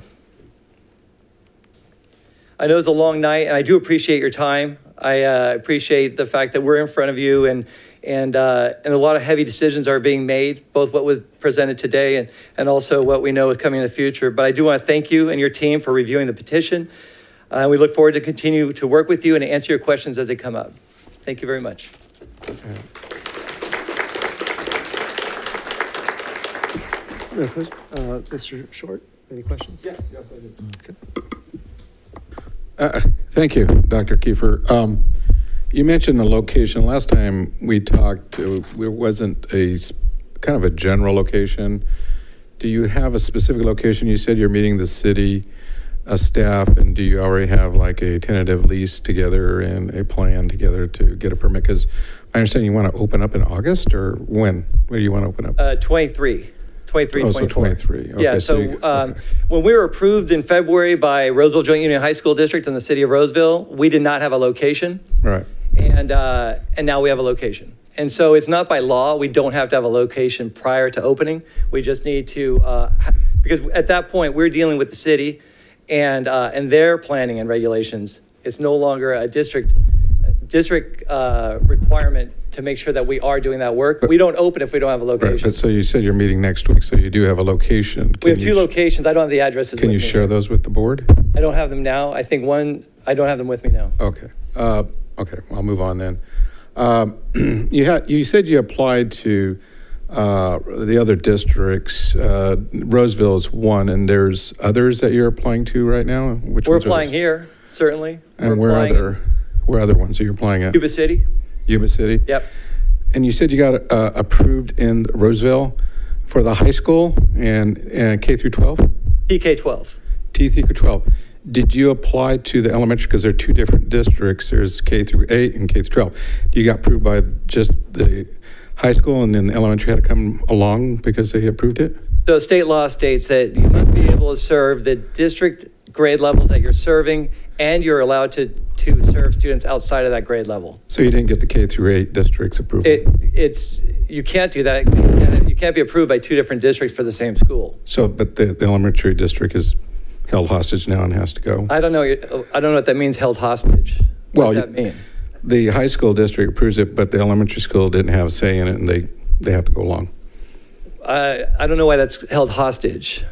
I know it's a long night, and I do appreciate your time. I uh, appreciate the fact that we're in front of you, and and uh, and a lot of heavy decisions are being made, both what was presented today and and also what we know is coming in the future. But I do want to thank you and your team for reviewing the petition. Uh, we look forward to continue to work with you and answer your questions as they come up. Thank you very much. No. Uh, Mr. Short, any questions? Yeah, yes, I do. Okay. Uh, Thank you, Dr. Kiefer. Um, You mentioned the location. Last time we talked, uh, it wasn't a kind of a general location. Do you have a specific location? You said you're meeting the city uh, staff, and do you already have like a tentative lease together and a plan together to get a permit? Because I understand you want to open up in August, or when? When do you want to open up? Uh, 23. 23, Oh, so 23. Okay, yeah, so so, you- um, when we were approved in February by Roseville Joint Union High School District in the city of Roseville, we did not have a location. Right. And, uh, and now we have a location. And so it's not by law, we don't have to have a location prior to opening. We just need to, uh, because at that point, we're dealing with the city and, uh, and their planning and regulations. It's no longer a district, district uh, requirement to make sure that we are doing that work. We don't open if we don't have a location. Right, but so you said you're meeting next week, so you do have a location. We have two locations. I don't have the addresses Can you me. share those with the board? I don't have them now. I think one, I don't have them with me now. Okay, uh, okay, I'll move on then. Um, *clears throat* You had, you said you applied to uh, the other districts. Uh, Roseville is one, and there's others that you're applying to right now? Which We're applying here, certainly. And We're where other, where other ones are you applying at? Yuba City. Yuba City? Yep. And you said you got uh, approved in Roseville for the high school and and K through 12? PK 12. T through 12. Did you apply to the elementary, because there are two different districts, there's K through 8 and K through 12. You got approved by just the high school and then the elementary had to come along because they approved it? So state law states that you must be able to serve the district grade levels that you're serving, and you're allowed to, to serve students outside of that grade level. So you didn't get the K through 8 districts approval? It, it's, you can't do that. You can't- You can't be approved by two different districts for the same school. So, but the, the elementary district is held hostage now and has to go? I don't know, I don't know what that means, held hostage. Well, What does that mean? The high school district approves it, but the elementary school didn't have a say in it and they, they have to go along. I, I don't know why that's held hostage.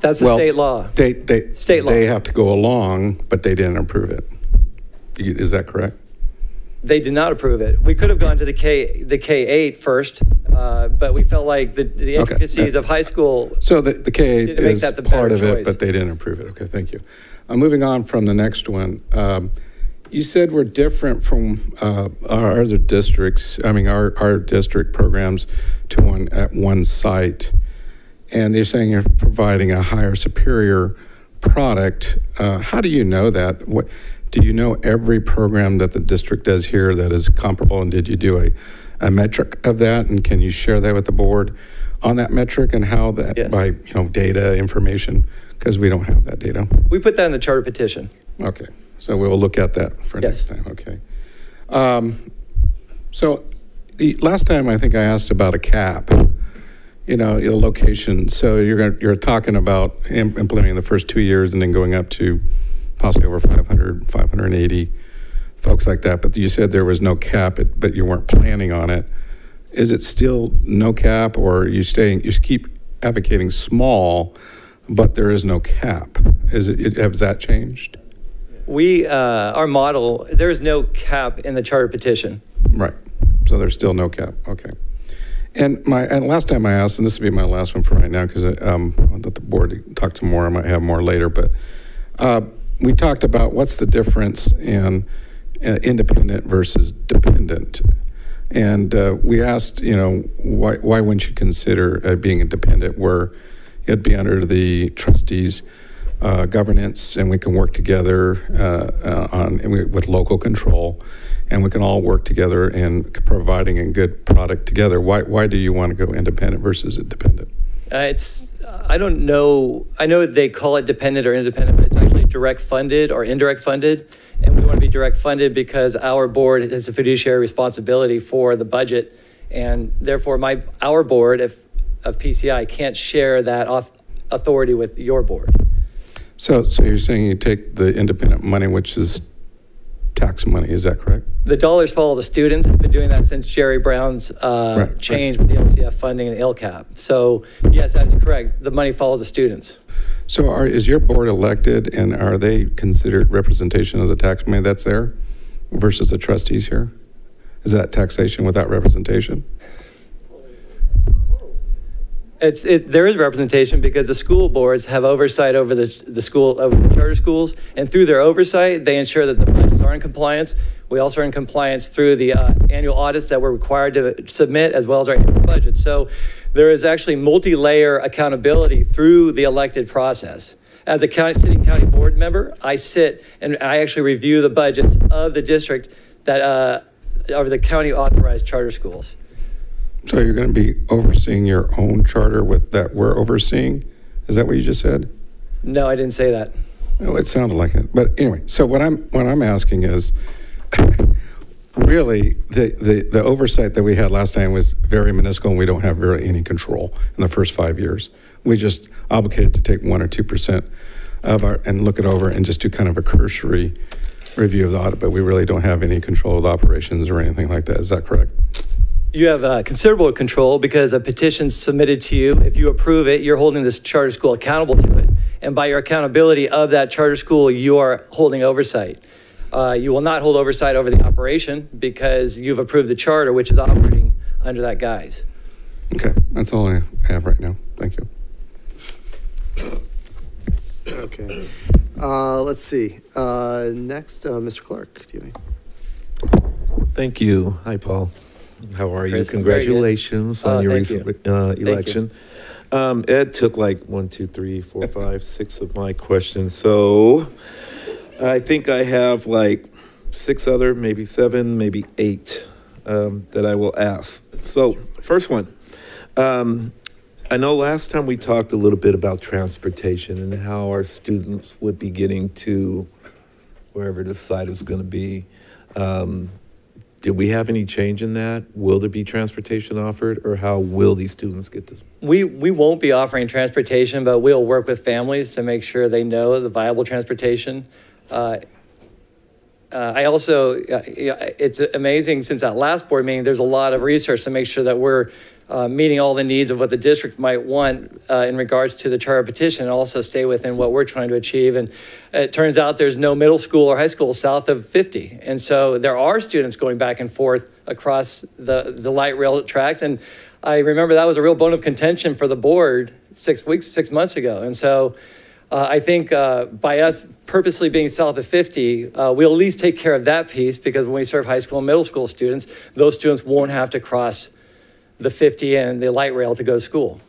That's a Well, state law. They, they. State law. They have to go along, but they didn't approve it. Is that correct? They did not approve it. We could have gone to the K, the K-8 first, uh, but we felt like the, the Okay. intricacies of high school. So the, the K Didn't is that the part of it, but they didn't approve it. Okay, thank you. Uh, moving on from the next one. Um, you said we're different from uh, our other districts, I mean, our, our district programs to one, at one site. And you're saying you're providing a higher superior product. Uh, how do you know that? What, do you know every program that the district does here that is comparable? And did you do a, a metric of that? And can you share that with the board on that metric and how that, by, you know, data, information? Because we don't have that data. We put that in the charter petition. Okay, so we will look at that for next time, okay. Um, So, the, last time I think I asked about a cap, you know, your location, so you're going, you're talking about im- implementing the first two years and then going up to possibly over 500, 580 folks like that, but you said there was no cap, but- but you weren't planning on it. Is it still no cap, or are you staying, you keep advocating small, but there is no cap? Is it, it- has that changed? We, uh, our model, there is no cap in the charter petition. Right. So there's still no cap. Okay. And my and last time I asked, and this will be my last one for right now because um, I'll let the board talk to more. I might have more later, but uh, we talked about what's the difference in uh, independent versus dependent. And uh, we asked, you know, why, why wouldn't you consider uh, being independent where it'd be under the trustees' uh, governance and we can work together uh, uh, on, we- with local control and we can all work together in providing a good product together. Why, why do you want to go independent versus dependent? It's, I don't know, I know they call it dependent or independent, but it's actually direct funded or indirect funded. And we want to be direct funded because our board has a fiduciary responsibility for the budget. And therefore, my, our board of, of PCI can't share that auth- authority with your board. So, so you're saying you take the independent money, which is tax money, is that correct? The dollars follow the students. It's been doing that since Jerry Brown's uh, change with the LCF funding and the LCAP. So yes, that is correct. The money follows the students. So are, is your board elected and are they considered representation of the tax money that's there versus the trustees here? Is that taxation without representation? It's, it, there is representation because the school boards have oversight over the, the school, over the charter schools. And through their oversight, they ensure that the budgets are in compliance. We also are in compliance through the uh, annual audits that we're required to submit as well as our annual budget. So there is actually multi-layer accountability through the elected process. As a county, sitting county board member, I sit and I actually review the budgets of the district that, uh, the county authorized charter schools. So you're going to be overseeing your own charter with that we're overseeing? Is that what you just said? No, I didn't say that. Oh, it sounded like it. But anyway, so what I'm what I'm asking is, *laughs* really, the, the the oversight that we had last time was very minuscule, and we don't have really any control in the first five years. We just obligated to take one or two percent of our and look it over and just do kind of a cursory review of the audit, but we really don't have any control of the operations or anything like that. Is that correct? You have uh, considerable control because a petition's submitted to you. If you approve it, you're holding this charter school accountable to it. And by your accountability of that charter school, you are holding oversight. Uh, You will not hold oversight over the operation because you've approved the charter, which is operating under that guise. Okay, that's all I have right now. Thank you. Okay. Uh, Let's see. Uh, Next, uh, Mr. Clark, do you have Thank you. Hi, Paul. How are you? Congratulations Oh, on your recent you. uh, Thank you. election. Um, Ed took like one, two, three, four, five, six of my questions. So I think I have like six other, maybe seven, maybe eight um, that I will ask. So, first one. Um, I know last time we talked a little bit about transportation and how our students would be getting to wherever the site is going to be. Um, did we have any change in that? Will there be transportation offered, or how will these students get to? We, we won't be offering transportation, but we'll work with families to make sure they know the viable transportation. Uh, uh, I also, uh, it's amazing since that last board meeting, there's a lot of research to make sure that we're uh, meeting all the needs of what the district might want uh, in regards to the charter petition and also stay within what we're trying to achieve. And it turns out there's no middle school or high school south of 50. And so there are students going back and forth across the, the light rail tracks. And I remember that was a real bone of contention for the board six weeks, six months ago. And so uh, I think uh, by us purposely being south of 50, uh, we'll at least take care of that piece because when we serve high school and middle school students, those students won't have to cross the 50 and the light rail to go to school.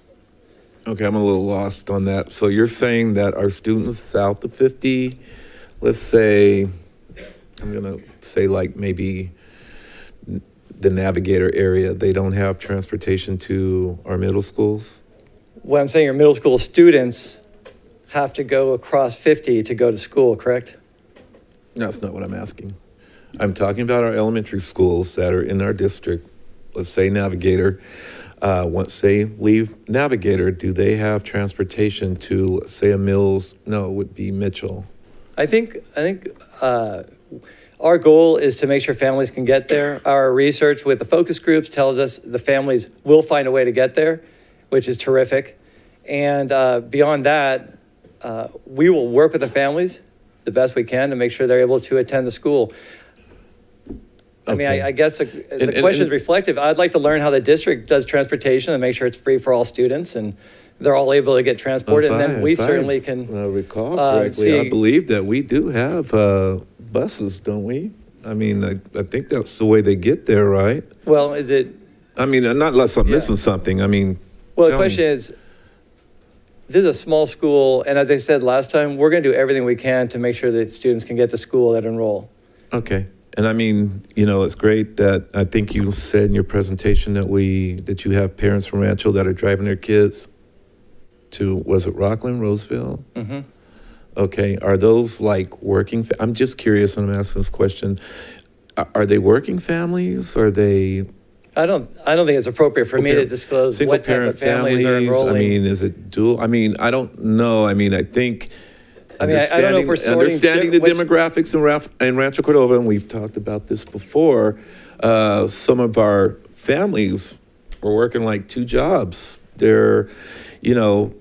Okay, I'm a little lost on that. So you're saying that our students south of 50, let's say, I'm gonna say like maybe the Navigator area, they don't have transportation to our middle schools? What I'm saying, your middle school students have to go across 50 to go to school, correct? No, That's not what I'm asking. I'm talking about our elementary schools that are in our district, let's say Navigator. Uh, once they leave Navigator, do they have transportation to, say, a Mills? No, it would be Mitchell. I think, I think uh, our goal is to make sure families can get there. Our research with the focus groups tells us the families will find a way to get there, which is terrific. And uh, beyond that, uh, we will work with the families the best we can to make sure they're able to attend the school. I mean, Okay. I, I guess the, And- the and- question is reflective. I'd like to learn how the district does transportation and make sure it's free for all students and they're all able to get transported. And then we I, certainly can. recall uh, correctly, I see- believe that we do have uh, buses, don't we? I mean, I, I think that's the way they get there, right? Well, is it? I mean, uh, not unless I'm Yeah. missing something. I mean, Well, the tell me. question is, this is a small school, and as I said last time, we're going to do everything we can to make sure that students can get to school that enroll. Okay. And I mean, you know, it's great that I think you said in your presentation that we, that you have parents from Rancho that are driving their kids to, was it Rocklin, Roseville? Mhm. Okay, are those like working, I'm just curious and I'm asking this question. Are, are they working families? Are they I don't, I don't think it's appropriate for me to disclose what type of families are enrolling. I mean, is it dual? I mean, I don't know. I mean, I think. I mean, I- don't know if we're understanding- sorting Understanding the demographics in in Rancho Cordova, and we've talked about this before, uh, some of our families were working like two jobs. They're, you know,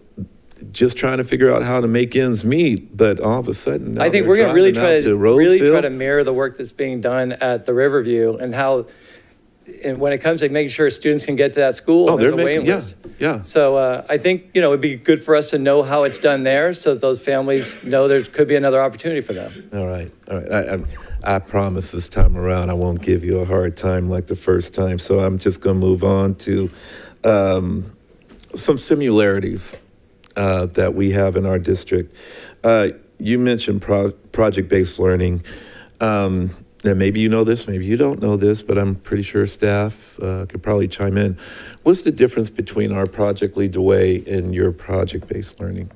just trying to figure out how to make ends meet, but all of a sudden. I think we're going to really try out to, really try to mirror the work that's being done at the Riverview and how, and when it comes to making sure students can get to that school, Oh, there's they're a making, yeah, list. yeah. So uh, I think, you know, it'd be good for us to know how it's done there so that those families know there could be another opportunity for them. All right, all right. I, I, I promise this time around I won't give you a hard time like the first time. So I'm just going to move on to um, some similarities uh, that we have in our district. Uh, you mentioned pro- project-based learning. Um, and maybe you know this, maybe you don't know this, but I'm pretty sure staff uh, could probably chime in. What's the difference between our Project Lead the Way and your project-based learning?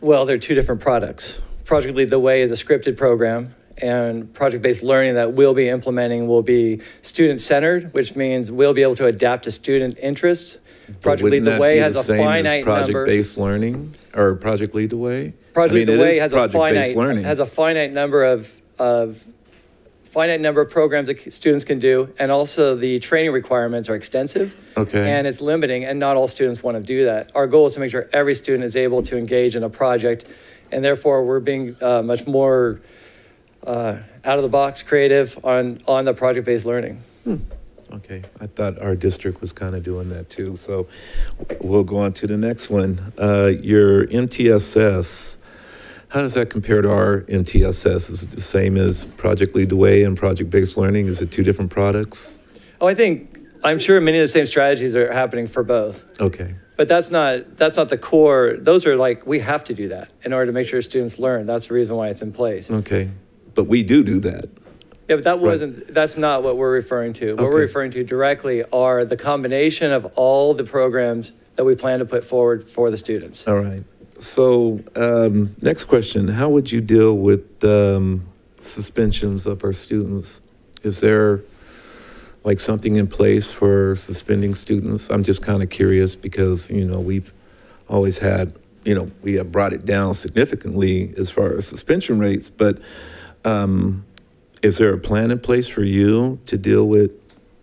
Well, they're two different products. Project Lead the Way is a scripted program, and project-based learning that we'll be implementing will be student-centered, which means we'll be able to adapt to student interest. Project Lead the Way has a finite number. Project-based learning or Project Lead the Way? Project I mean, Lead the Way has a finite, learning. has a finite number of, of, finite number of programs that students can do, and also the training requirements are extensive. Okay. And it's limiting, and not all students want to do that. Our goal is to make sure every student is able to engage in a project, and therefore, we're being uh, much more uh, out-of-the-box creative on, on the project-based learning. Okay, I thought our district was kind of doing that too, so we'll go on to the next one. Uh, Your MTSS, how does that compare to our MTSS? Is it the same as Project Lead the Way and Project-Based Learning? Is it two different products? Oh, I think, I'm sure many of the same strategies are happening for both. Okay, But that's not, that's not the core, those are like, we have to do that in order to make sure students learn. That's the reason why it's in place. okay, but we do do that. Yeah, but that wasn't, that's not what we're referring to. What we're referring to directly are the combination of all the programs that we plan to put forward for the students. All right. So, um, next question, how would you deal with, um, suspensions of our students? Is there like something in place for suspending students? I'm just kind of curious because, you know, we've always had, you know, we have brought it down significantly as far as suspension rates, but, um, is there a plan in place for you to deal with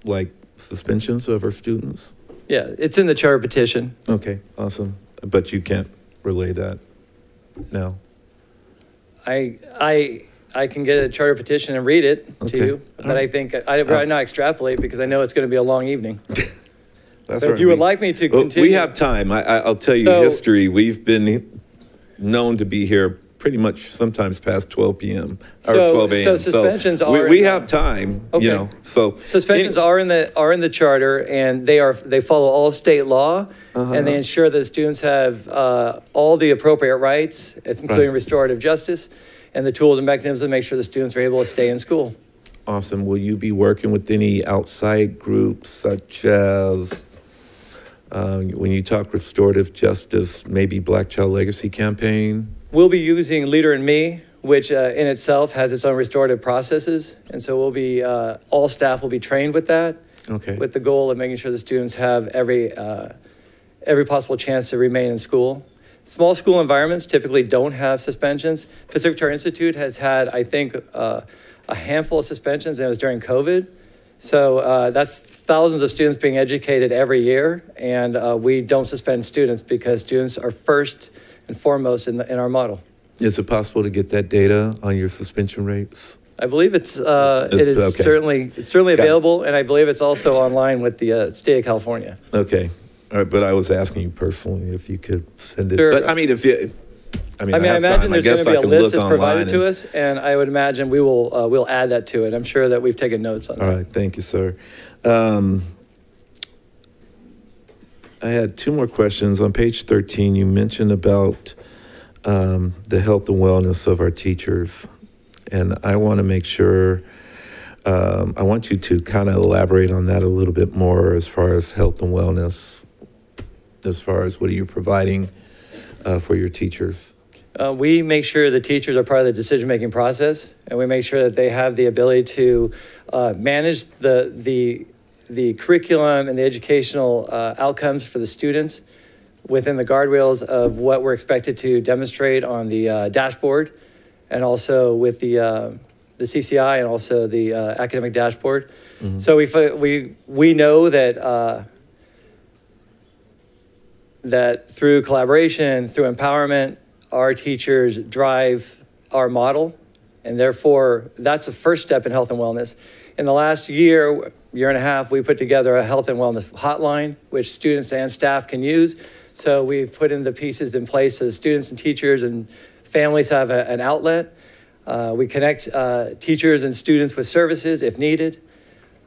like suspensions of our students? Yeah, it's in the charter petition. Okay, awesome. But you can't relay that now? I, I, I can get a charter petition and read it to you, but I think, I, I'd uh, not extrapolate because I know it's going to be a long evening. *laughs* That's But if you right. would like me to Well, continue. We have time. I, I- I'll tell you So- history. We've been known to be here pretty much sometimes past 12 PM or So- 12 so AM. suspensions we- are We the- have time, Okay. you know, so. Suspensions are in the, are in the charter, and they are, they follow all state law, Uh-huh. and they ensure that students have uh, all the appropriate rights, it's including Right. restorative justice, and the tools and mechanisms to make sure the students are able to stay in school. Awesome. Will you be working with any outside groups such as, uh, when you talk restorative justice, maybe Black Child Legacy Campaign? We'll be using Leader in Me, which uh, in itself has its own restorative processes, and so we'll be, uh, all staff will be trained with that. Okay. with the goal of making sure the students have every, uh, every possible chance to remain in school. Small school environments typically don't have suspensions. Pacific Charter Institute has had, I think, uh, a handful of suspensions, and it was during COVID. So uh, that's thousands of students being educated every year, and uh, we don't suspend students because students are first and foremost in, the, in our model. Is it possible to get that data on your suspension rates? I believe it's, uh, it is Okay. certainly, it's certainly Got it. available, and I believe it's also online with the uh, state of California. Okay, all right, but I was asking you personally if you could send it. Sure. But I mean, if you, I mean, I I mean, I have imagine time. There's going to be a list that's provided to us, and I would imagine we will, uh, we'll add that to it. I'm sure that we've taken notes on All that. All right, thank you, sir. Um, I had two more questions. On page 13, you mentioned about um, the health and wellness of our teachers. And I want to make sure, um, I want you to kind of elaborate on that a little bit more as far as health and wellness, as far as what are you providing uh, for your teachers? Uh, we make sure the teachers are part of the decision-making process, and we make sure that they have the ability to uh, manage the, the, the curriculum and the educational uh, outcomes for the students within the guardrails of what we're expected to demonstrate on the uh, dashboard, and also with the, uh, the CCI and also the uh, academic dashboard. So we, we, we know that uh, that through collaboration, through empowerment, our teachers drive our model. And therefore, that's the first step in health and wellness. In the last year, year and a half, we put together a health and wellness hotline, which students and staff can use. So we've put in the pieces in place so students and teachers and families have a- an outlet. Uh, we connect uh, teachers and students with services if needed.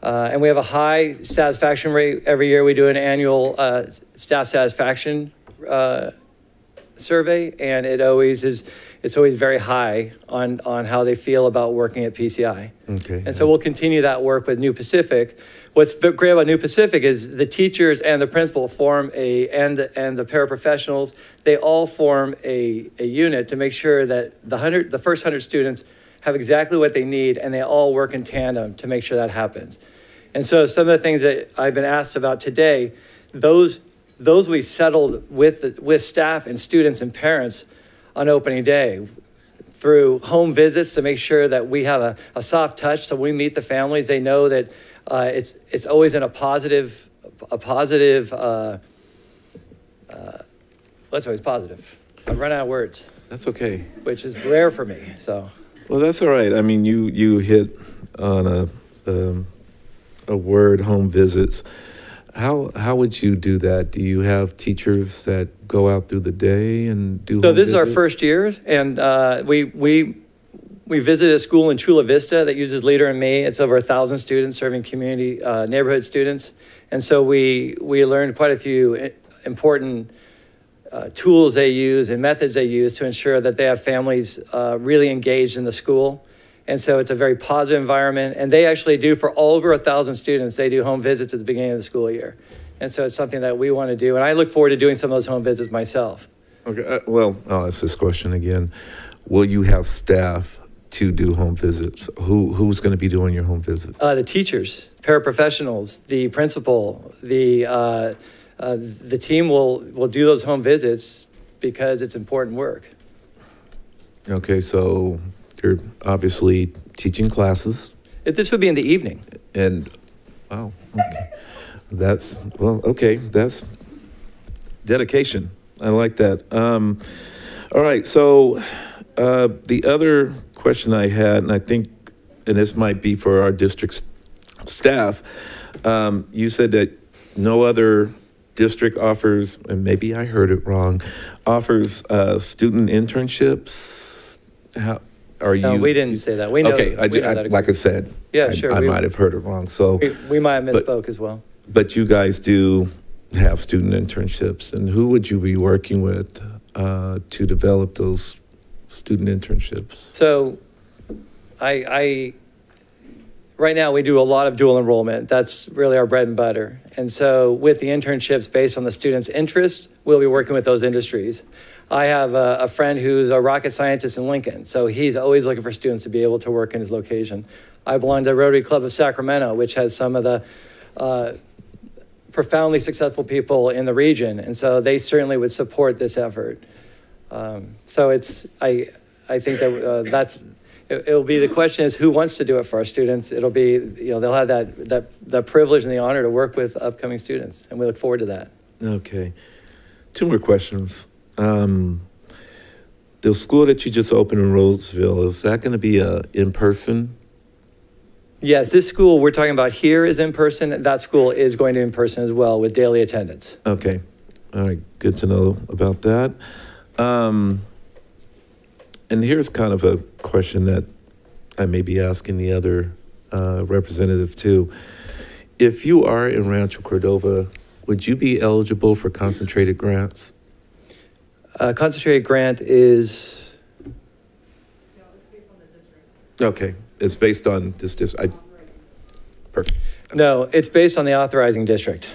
Uh, and we have a high satisfaction rate. Every year we do an annual uh, staff satisfaction uh, survey, and it always is, it's always very high on, on how they feel about working at PCI. Okay. And so we'll continue that work with New Pacific. What's great about New Pacific is the teachers and the principal form a, and, and the paraprofessionals, they all form a, a unit to make sure that the hundred, the first hundred students have exactly what they need and they all work in tandem to make sure that happens. And so some of the things that I've been asked about today, those, those we settled with, with staff and students and parents on opening day through home visits to make sure that we have a, a soft touch. So we meet the families, they know that uh, it's, it's always in a positive, a positive, uh, uh, that's always positive. I've run out of words. That's okay. Which is rare for me, so. Well, that's all right. I mean, you, you hit on a, um, a word, home visits. How, how would you do that? Do you have teachers that go out through the day and do So this is our first year, and uh, we, we, we visited a school in Chula Vista that uses Leader in Me. It's over a thousand students serving community, uh, neighborhood students. And so we, we learned quite a few i- important uh, tools they use and methods they use to ensure that they have families uh, really engaged in the school. And so it's a very positive environment. And they actually do, for over a thousand students, they do home visits at the beginning of the school year. And so it's something that we want to do. And I look forward to doing some of those home visits myself. Okay, uh, well, I'll ask this question again. Will you have staff to do home visits? Who, who's going to be doing your home visits? Uh, the teachers, paraprofessionals, the principal, the, uh, the team will, will do those home visits because it's important work. Okay, so you're obviously teaching classes It- This would be in the evening. and Wow, okay. That's, well, okay, that's dedication. I like that. Um, all right, so uh, the other question I had, and I think, and this might be for our district staff, um, you said that no other district offers, and maybe I heard it wrong, offers uh, student internships. How are you? No, we didn't say that. We know- Okay, I, we know I- that like I said, Yeah, I, sure, I we- might have heard it wrong. So, We, we might have But- misspoke as well. but you guys do have student internships, and who would you be working with uh, to develop those student internships? So I, I, right now, we do a lot of dual enrollment. That's really our bread and butter. And so with the internships based on the students' interest, we'll be working with those industries. I have a, a friend who's a rocket scientist in Lincoln, so he's always looking for students to be able to work in his location. I belong to the Rotary Club of Sacramento, which has some of the uh, profoundly successful people in the region, and so they certainly would support this effort. Um, so it's I I think that uh, that's it, it'll be the question is who wants to do it for our students. It'll be you know they'll have that that the privilege and the honor to work with upcoming students, and we look forward to that. Okay, two more questions. Um, the school that you just opened in Roseville is that going to be a in person? Yes, this school we're talking about here is in person. That school is going to be in person as well with daily attendance. Okay, all right, good to know about that. Um, and here's kind of a question that I may be asking the other uh, representative too. If you are in Rancho Cordova, would you be eligible for concentrated grants? Uh, concentrated grant is Okay, it's based on this, district. I, perfect. no, it's based on the authorizing district.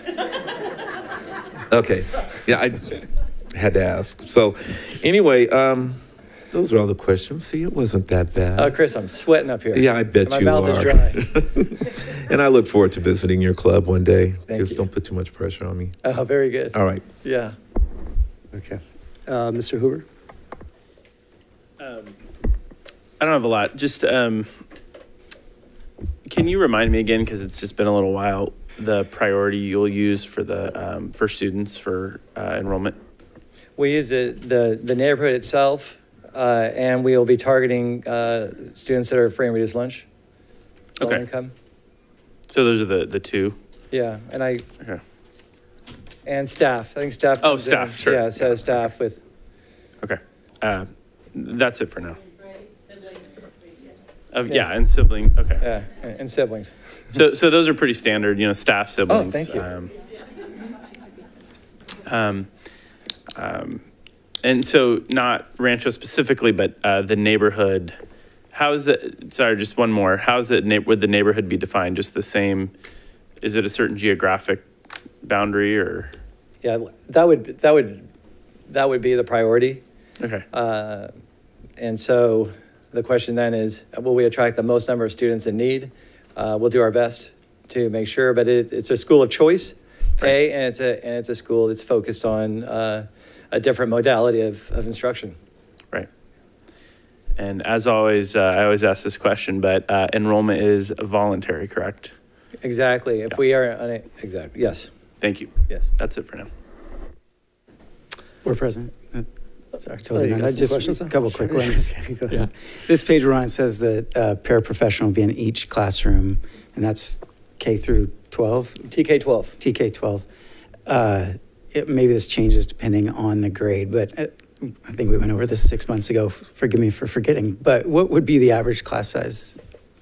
Okay, yeah, I had to ask. So, anyway, um, those are all the questions. See, it wasn't that bad. Uh, Chris, I'm sweating up here. Yeah, I bet My you mouth are. is dry. *laughs* *laughs* and I look forward to visiting your club one day. Thank Just you. don't put too much pressure on me. Oh, very good. All right. Yeah. Okay. Uh, Mr. Hoover? Um, I don't have a lot. Just um, can you remind me again, because it's just been a little while, the priority you'll use for the um, for students for uh, enrollment? We use it, the, the neighborhood itself, uh, and we will be targeting uh, students that are free and reduced lunch. low Okay. income. So those are the the two. Yeah, and I, Okay. and staff, I think staff. Oh, comes in. staff, sure. Yeah, so staff with, Okay. Uh, that's it for now. Of, yeah. and sibling. Okay. Yeah, and and siblings. So so those are pretty standard, you know, staff siblings. Oh, thank you. Um, um, um, and so not Rancho specifically, but uh, the neighborhood. How is it? Sorry, just one more. How is it? Would the neighborhood be defined just the same? Is it a certain geographic boundary or? Yeah, that would, that would, that would be the priority. Okay. Uh, And so the question then is, will we attract the most number of students in need? Uh, We'll do our best to make sure, but it, it's a school of choice, A, and it's a, and it's a school that's focused on uh, a different modality of, of instruction. Right. And as always, uh, I always ask this question, but uh, enrollment is voluntary, correct? Exactly. If we are, on it- exactly, yes. Thank you. Yes. That's it for now. We're present. Sorry, Oh, totally you got not- some just questions, a huh? couple quick ones. *laughs* Yeah. This page we're on says that uh, paraprofessional will be in each classroom, and that's K through 12? TK 12. TK 12. Uh, it- Maybe this changes depending on the grade, but uh, I think we went over this six months ago. Forgive me for forgetting. But what would be the average class size?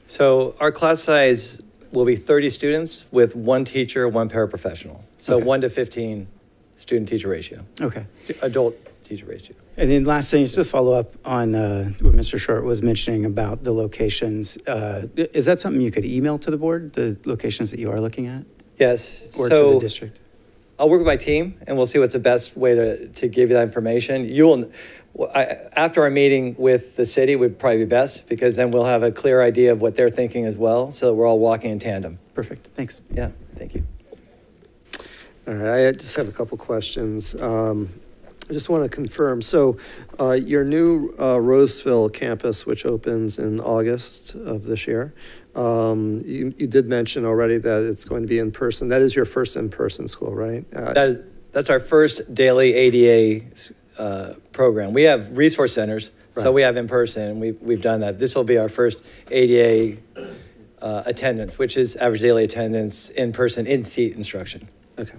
So our class size will be 30 students with one teacher, one paraprofessional. So Okay. 1 to 15 student-teacher ratio, Okay. stu- adult-teacher ratio. And then last thing, just to follow up on uh, what Mr. Short was mentioning about the locations, uh, is that something you could email to the board, the locations that you are looking at? Yes, Or to the district? I'll work with my team and we'll see what's the best way to, to give you that information. You will, I, after our meeting with the city would probably be best because then we'll have a clear idea of what they're thinking as well. So that we're all walking in tandem. Perfect, thanks. Yeah, thank you. All right, I just have a couple questions. Um, I just want to confirm, so uh, your new uh, Roseville campus, which opens in August of this year, um, you, you did mention already that it's going to be in person. That is your first in-person school, right? Uh, That is, that's our first daily ADA uh, program. We have resource centers, so we have in person, and we've, we've done that. This will be our first ADA uh, attendance, which is average daily attendance in person, in seat instruction. Okay.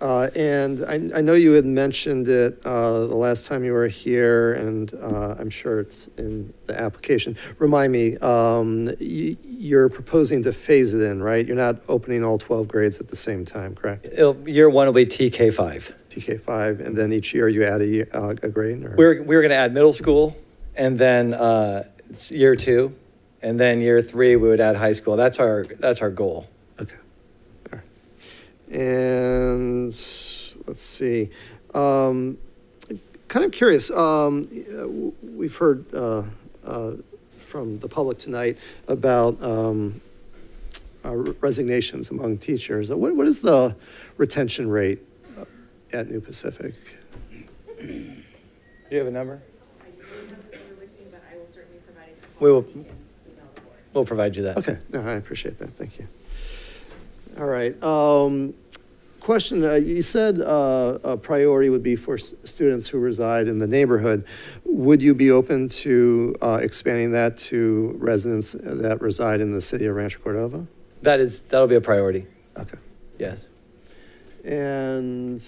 Uh, And I, I know you had mentioned it uh, the last time you were here, and uh, I'm sure it's in the application. Remind me, um, you're proposing to phase it in, right? You're not opening all 12 grades at the same time, correct? It'll, year one will be TK5. TK5, and then each year you add a, uh, a grade? or- We're, we're going to add middle school, and then uh, it's year two, and then year three, we would add high school. That's our, that's our goal. And let's see, um, kind of curious, um, uh, we've heard uh, uh, from the public tonight about um, uh, resignations among teachers. What, what is the retention rate uh, at New Pacific? Do you have a number? We will, we'll provide you that. Okay, no, I appreciate that, thank you. All right, um, question, uh, you said, uh, a priority would be for s- students who reside in the neighborhood. Would you be open to, uh, expanding that to residents that reside in the city of Rancho Cordova? That is, that'll be a priority. Okay. Yes. And,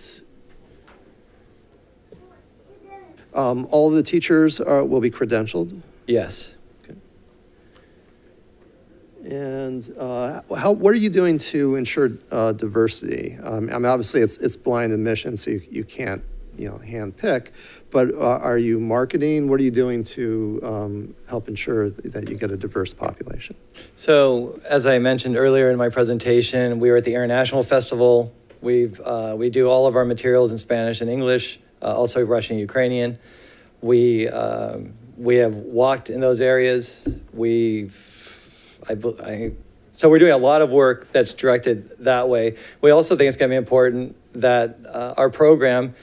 um, all the teachers are, will be credentialed? Yes. And uh, how, what are you doing to ensure uh, diversity? Um, I mean, obviously, it's, it's blind admission, so you, you can't, you know, handpick. But uh, are you marketing? What are you doing to um, help ensure that you get a diverse population? So, as I mentioned earlier in my presentation, we were at the International Festival. We've, uh, we do all of our materials in Spanish and English, uh, also Russian, Ukrainian. We, um we have walked in those areas. We've, I, I, so we're doing a lot of work that's directed that way. We also think it's going to be important that uh, our program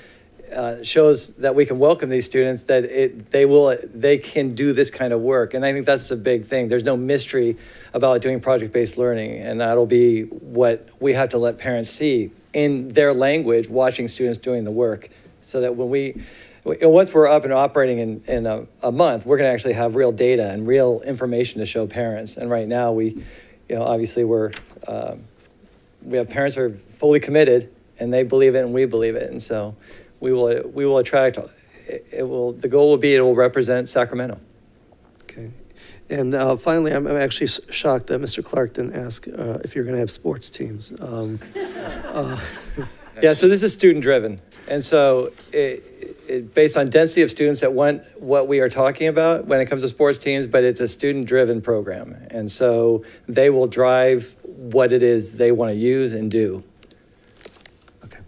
uh, shows that we can welcome these students, that it, they will, they can do this kind of work. And I think that's a big thing. There's no mystery about doing project-based learning, and that'll be what we have to let parents see in their language, watching students doing the work, so that when we, once we're up and operating in, in a, a month, we're going to actually have real data and real information to show parents. And right now, we, you know, obviously we're, um, we have parents who are fully committed, and they believe it, and we believe it, and so we will, we will attract. It, it will. The goal will be it will represent Sacramento. Okay. And uh, finally, I'm, I'm actually shocked that Mr. Clark didn't ask uh, if you're going to have sports teams. Um, uh, *laughs* Yeah, so this is student driven. And so it, based on density of students that want what we are talking about when it comes to sports teams, but it's a student driven program. And so they will drive what it is they want to use and do. Okay.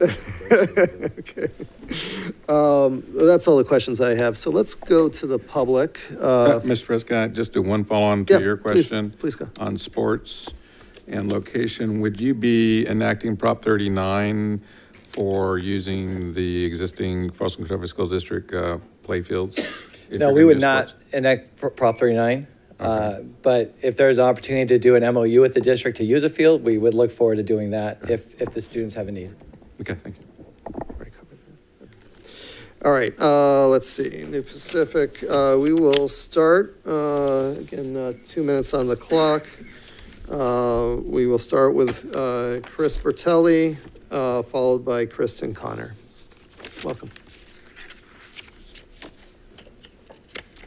*laughs* Um, That's all the questions I have. So let's go to the public. Uh, Uh, Mr. Prescott, just do one follow-on to Yeah, your please- question. please go. On sports and location, would you be enacting Prop 39 for using the existing Folsom Cordova School District uh, playfields? if No, we would not sports? enact Prop 39. Uh, But if there's an opportunity to do an MOU with the district to use a field, we would look forward to doing that if, if the students have a need. Okay, thank you. All right, uh, let's see, New Pacific, uh, we will start, uh, again, uh, two minutes on the clock. Uh, We will start with uh, Chris Bertelli, uh, followed by Kristen Connor. Welcome.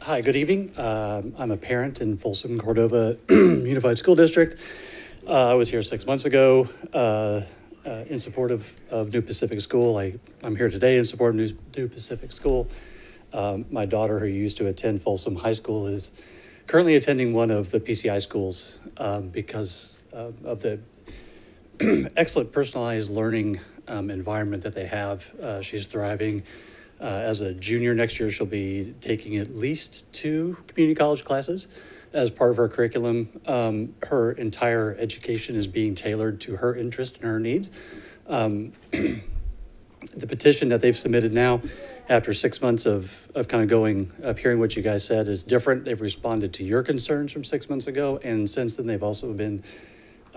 Hi, good evening. Um, I'm a parent in Folsom Cordova *clears throat* Unified School District. Uh, I was here six months ago uh, uh, in support of, of New Pacific School. I, I'm here today in support of New, New Pacific School. Um, my daughter, who used to attend Folsom High School, is currently attending one of the PCI schools um, because uh, of the *clears throat* excellent personalized learning um, environment that they have. Uh, she's thriving. Uh, as a junior next year, she'll be taking at least two community college classes as part of her curriculum. Um, her entire education is being tailored to her interest and her needs. Um, *clears throat* the petition that they've submitted now, after six months of, of kind of going, of hearing what you guys said, is different. They've responded to your concerns from six months ago, and since then, they've also been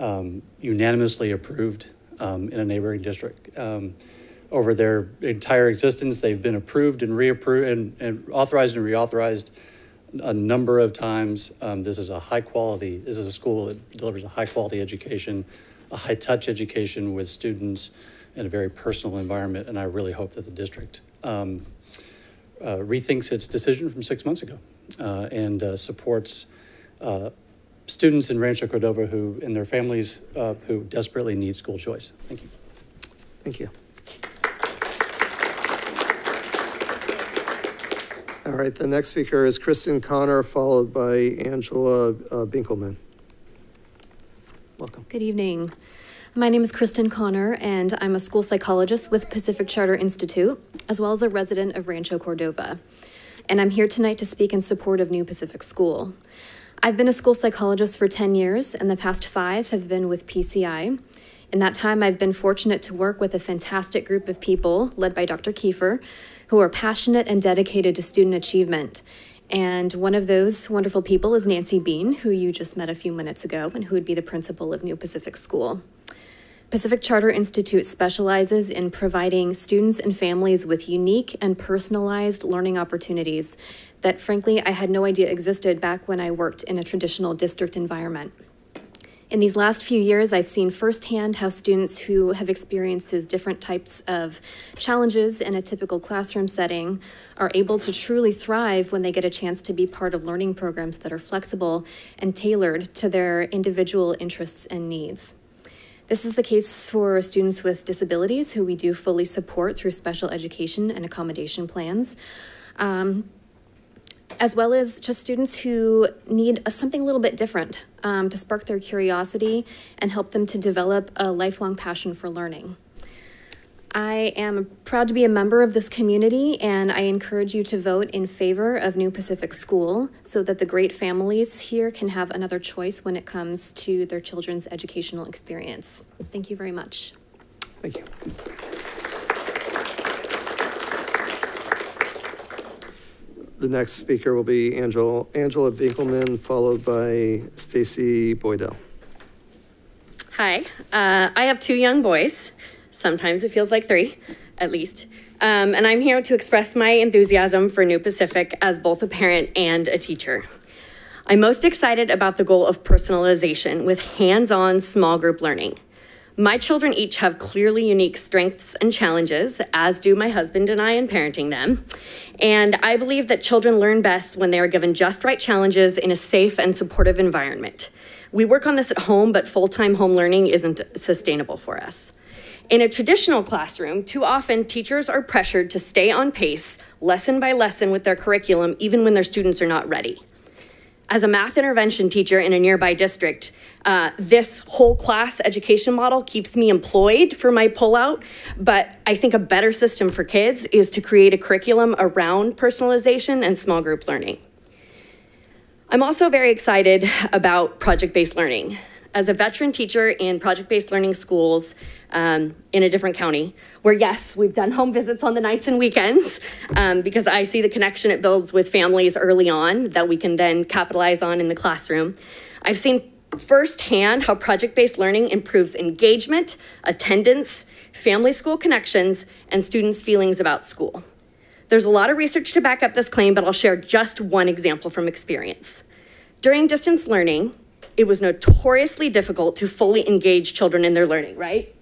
um, unanimously approved um, in a neighboring district. Um, over their entire existence, they've been approved and reapproved and, and authorized and reauthorized a number of times. Um, this is a high quality, this is a school that delivers a high quality education, a high touch education with students in a very personal environment. And I really hope that the district um, uh, rethinks its decision from six months ago uh, and uh, supports uh, students in Rancho Cordova who and their families uh, who desperately need school choice. Thank you. Thank you. All right, the next speaker is Kristen Connor, followed by Angela uh, Binkelman. Welcome. Good evening. My name is Kristen Connor, and I'm a school psychologist with Pacific Charter Institute, as well as a resident of Rancho Cordova. And I'm here tonight to speak in support of New Pacific School. I've been a school psychologist for 10 years, and the past five have been with PCI. In that time, I've been fortunate to work with a fantastic group of people, led by Dr. Kiefer, who are passionate and dedicated to student achievement. And one of those wonderful people is Nancy Bean, who you just met a few minutes ago, and who would be the principal of New Pacific School. Pacific Charter Institute specializes in providing students and families with unique and personalized learning opportunities that, frankly, I had no idea existed back when I worked in a traditional district environment. In these last few years, I've seen firsthand how students who have experienced different types of challenges in a typical classroom setting are able to truly thrive when they get a chance to be part of learning programs that are flexible and tailored to their individual interests and needs. This is the case for students with disabilities who we do fully support through special education and accommodation plans. Um, as well as just students who need a, something a little bit different um, to spark their curiosity and help them to develop a lifelong passion for learning. I am proud to be a member of this community and I encourage you to vote in favor of New Pacific School so that the great families here can have another choice when it comes to their children's educational experience. Thank you very much. Thank you. The next speaker will be Angela, Angela followed by Stacy Boydell. Hi, uh, I have two young boys. Sometimes it feels like three, at least. Um, and I'm here to express my enthusiasm for New Pacific as both a parent and a teacher. I'm most excited about the goal of personalization with hands on small group learning. My children each have clearly unique strengths and challenges, as do my husband and I in parenting them. And I believe that children learn best when they are given just right challenges in a safe and supportive environment. We work on this at home, but full time home learning isn't sustainable for us. In a traditional classroom, too often teachers are pressured to stay on pace, lesson by lesson, with their curriculum, even when their students are not ready. As a math intervention teacher in a nearby district, uh, this whole class education model keeps me employed for my pullout, but I think a better system for kids is to create a curriculum around personalization and small group learning. I'm also very excited about project-based learning. As a veteran teacher in project-based learning schools um, in a different county, where yes, we've done home visits on the nights and weekends, um, because I see the connection it builds with families early on that we can then capitalize on in the classroom. I've seen firsthand how project-based learning improves engagement, attendance, family school connections, and students' feelings about school. There's a lot of research to back up this claim, but I'll share just one example from experience. During distance learning, it was notoriously difficult to fully engage children in their learning, right?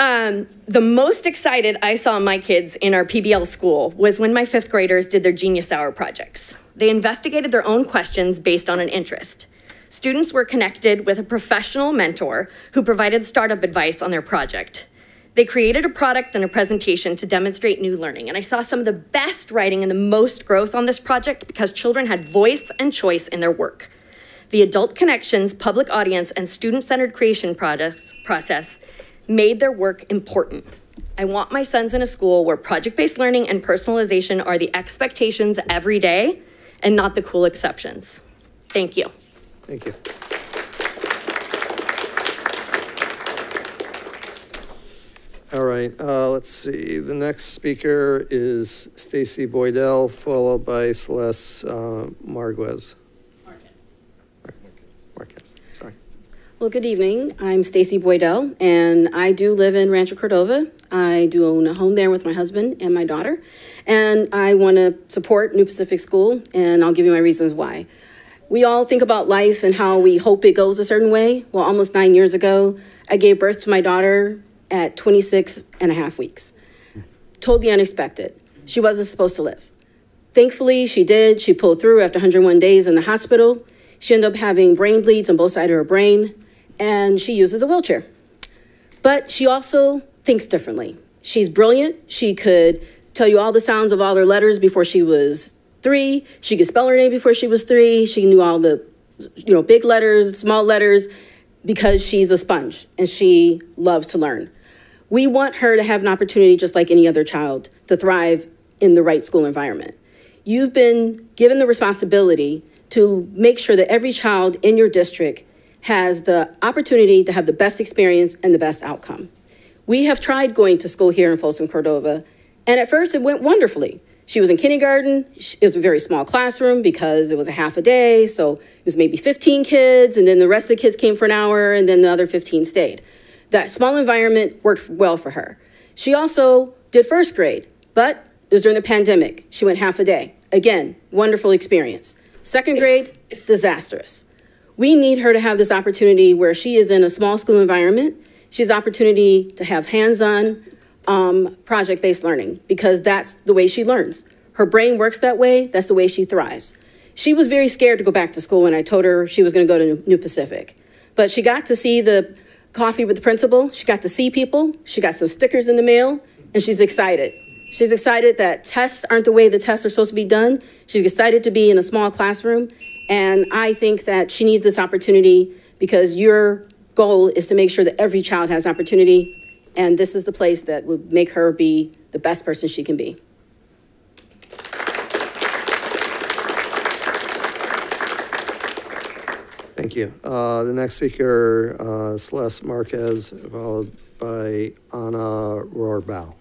Um, the most excited I saw my kids in our PBL school was when my fifth graders did their Genius Hour projects. They investigated their own questions based on an interest. Students were connected with a professional mentor who provided startup advice on their project. They created a product and a presentation to demonstrate new learning. And I saw some of the best writing and the most growth on this project because children had voice and choice in their work. The adult connections, public audience, and student centered creation process made their work important. I want my sons in a school where project based learning and personalization are the expectations every day and not the cool exceptions. Thank you. Thank you. All right, uh, let's see. The next speaker is Stacy Boydell, followed by Celeste uh, Marquez. Marquez, sorry. Well, good evening. I'm Stacy Boydell, and I do live in Rancho Cordova. I do own a home there with my husband and my daughter, and I want to support New Pacific School, and I'll give you my reasons why. We all think about life and how we hope it goes a certain way. Well, almost nine years ago, I gave birth to my daughter at 26 and a half weeks. Totally unexpected. She wasn't supposed to live. Thankfully, she did. She pulled through after 101 days in the hospital. She ended up having brain bleeds on both sides of her brain, and she uses a wheelchair. But she also thinks differently. She's brilliant. She could tell you all the sounds of all her letters before she was three. She could spell her name before she was three. She knew all the, you know, big letters, small letters, because she's a sponge and she loves to learn. We want her to have an opportunity, just like any other child, to thrive in the right school environment. You've been given the responsibility to make sure that every child in your district has the opportunity to have the best experience and the best outcome. We have tried going to school here in Folsom Cordova, and at first it went wonderfully. She was in kindergarten. It was a very small classroom because it was a half a day. So it was maybe 15 kids, and then the rest of the kids came for an hour, and then the other 15 stayed. That small environment worked well for her. She also did first grade, but it was during the pandemic. She went half a day. Again, wonderful experience. Second grade, disastrous. We need her to have this opportunity where she is in a small school environment. She has opportunity to have hands-on um, project-based learning because that's the way she learns. Her brain works that way. That's the way she thrives. She was very scared to go back to school when I told her she was going to go to New Pacific. But she got to see the coffee with the principal. She got to see people. She got some stickers in the mail, and she's excited. She's excited that tests aren't the way the tests are supposed to be done. She's excited to be in a small classroom. And I think that she needs this opportunity because your goal is to make sure that every child has opportunity. And this is the place that would make her be the best person she can be. Thank you. Uh, The next speaker, uh, Celeste Marquez, followed by Anna Rohrbaugh.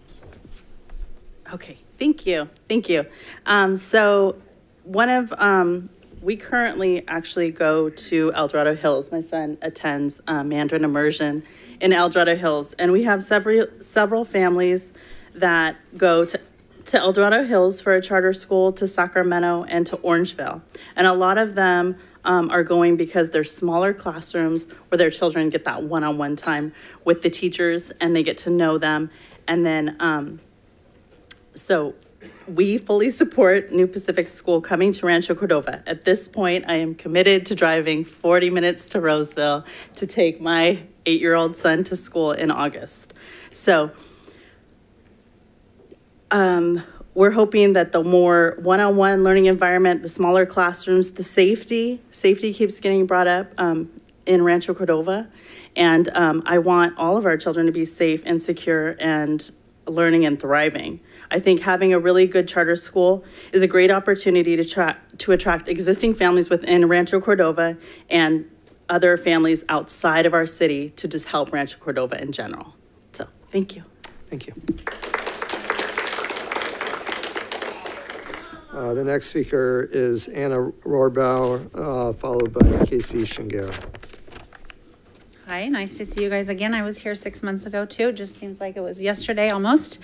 Okay, thank you, thank you. Um, so one of, um, we currently actually go to El Dorado Hills. My son attends uh, Mandarin immersion in El Dorado Hills, and we have several several families that go to to El Dorado Hills for a charter school, to Sacramento, and to Orangevale. And a lot of them um, are going because they're smaller classrooms where their children get that one-on-one time with the teachers and they get to know them. And then, um, so we fully support New Pacific School coming to Rancho Cordova. At this point, I am committed to driving 40 minutes to Roseville to take my eight-year-old son to school in August. So um, we're hoping that the more one-on-one learning environment, the smaller classrooms, the safety, safety keeps getting brought up um, in Rancho Cordova. And um, I want all of our children to be safe and secure and learning and thriving. I think having a really good charter school is a great opportunity to, tra- to attract existing families within Rancho Cordova and other families outside of our city to just help Rancho Cordova in general. So, thank you. Thank you. Uh, The next speaker is Anna Rohrbaugh, uh, followed by Casey Shingera. Hi, nice to see you guys again. I was here six months ago too. Just seems like it was yesterday almost.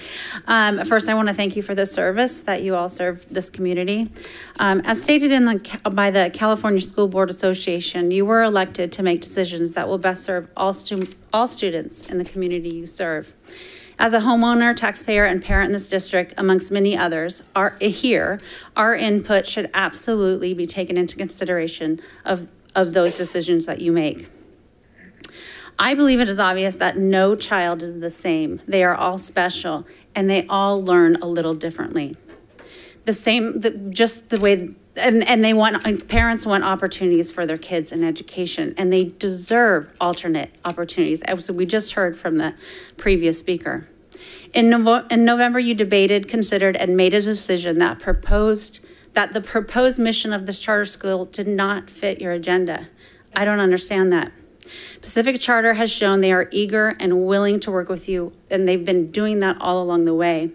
Um, first, I want to thank you for the service that you all serve this community. Um, as stated in the by the California School Board Association, you were elected to make decisions that will best serve all stu all students in the community you serve. As a homeowner, taxpayer, and parent in this district, amongst many others, our, here, our input should absolutely be taken into consideration of, of those decisions that you make. I believe it is obvious that no child is the same. They are all special, and they all learn a little differently. The same, the, just the way, and, and they want, parents want opportunities for their kids in education, and they deserve alternate opportunities, as we just heard from the previous speaker. In, Novo in November, you debated, considered, and made a decision that proposed that the proposed mission of this charter school did not fit your agenda. I don't understand that. Pacific Charter has shown they are eager and willing to work with you, and they've been doing that all along the way.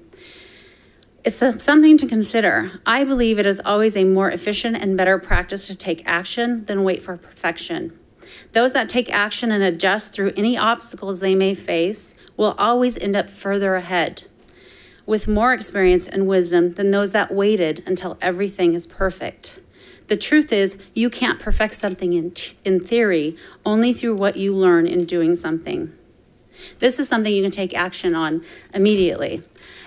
It's something to consider. I believe it is always a more efficient and better practice to take action than wait for perfection. Those that take action and adjust through any obstacles they may face will always end up further ahead with more experience and wisdom than those that waited until everything is perfect. The truth is, you can't perfect something in, in theory, only through what you learn in doing something. This is something you can take action on immediately.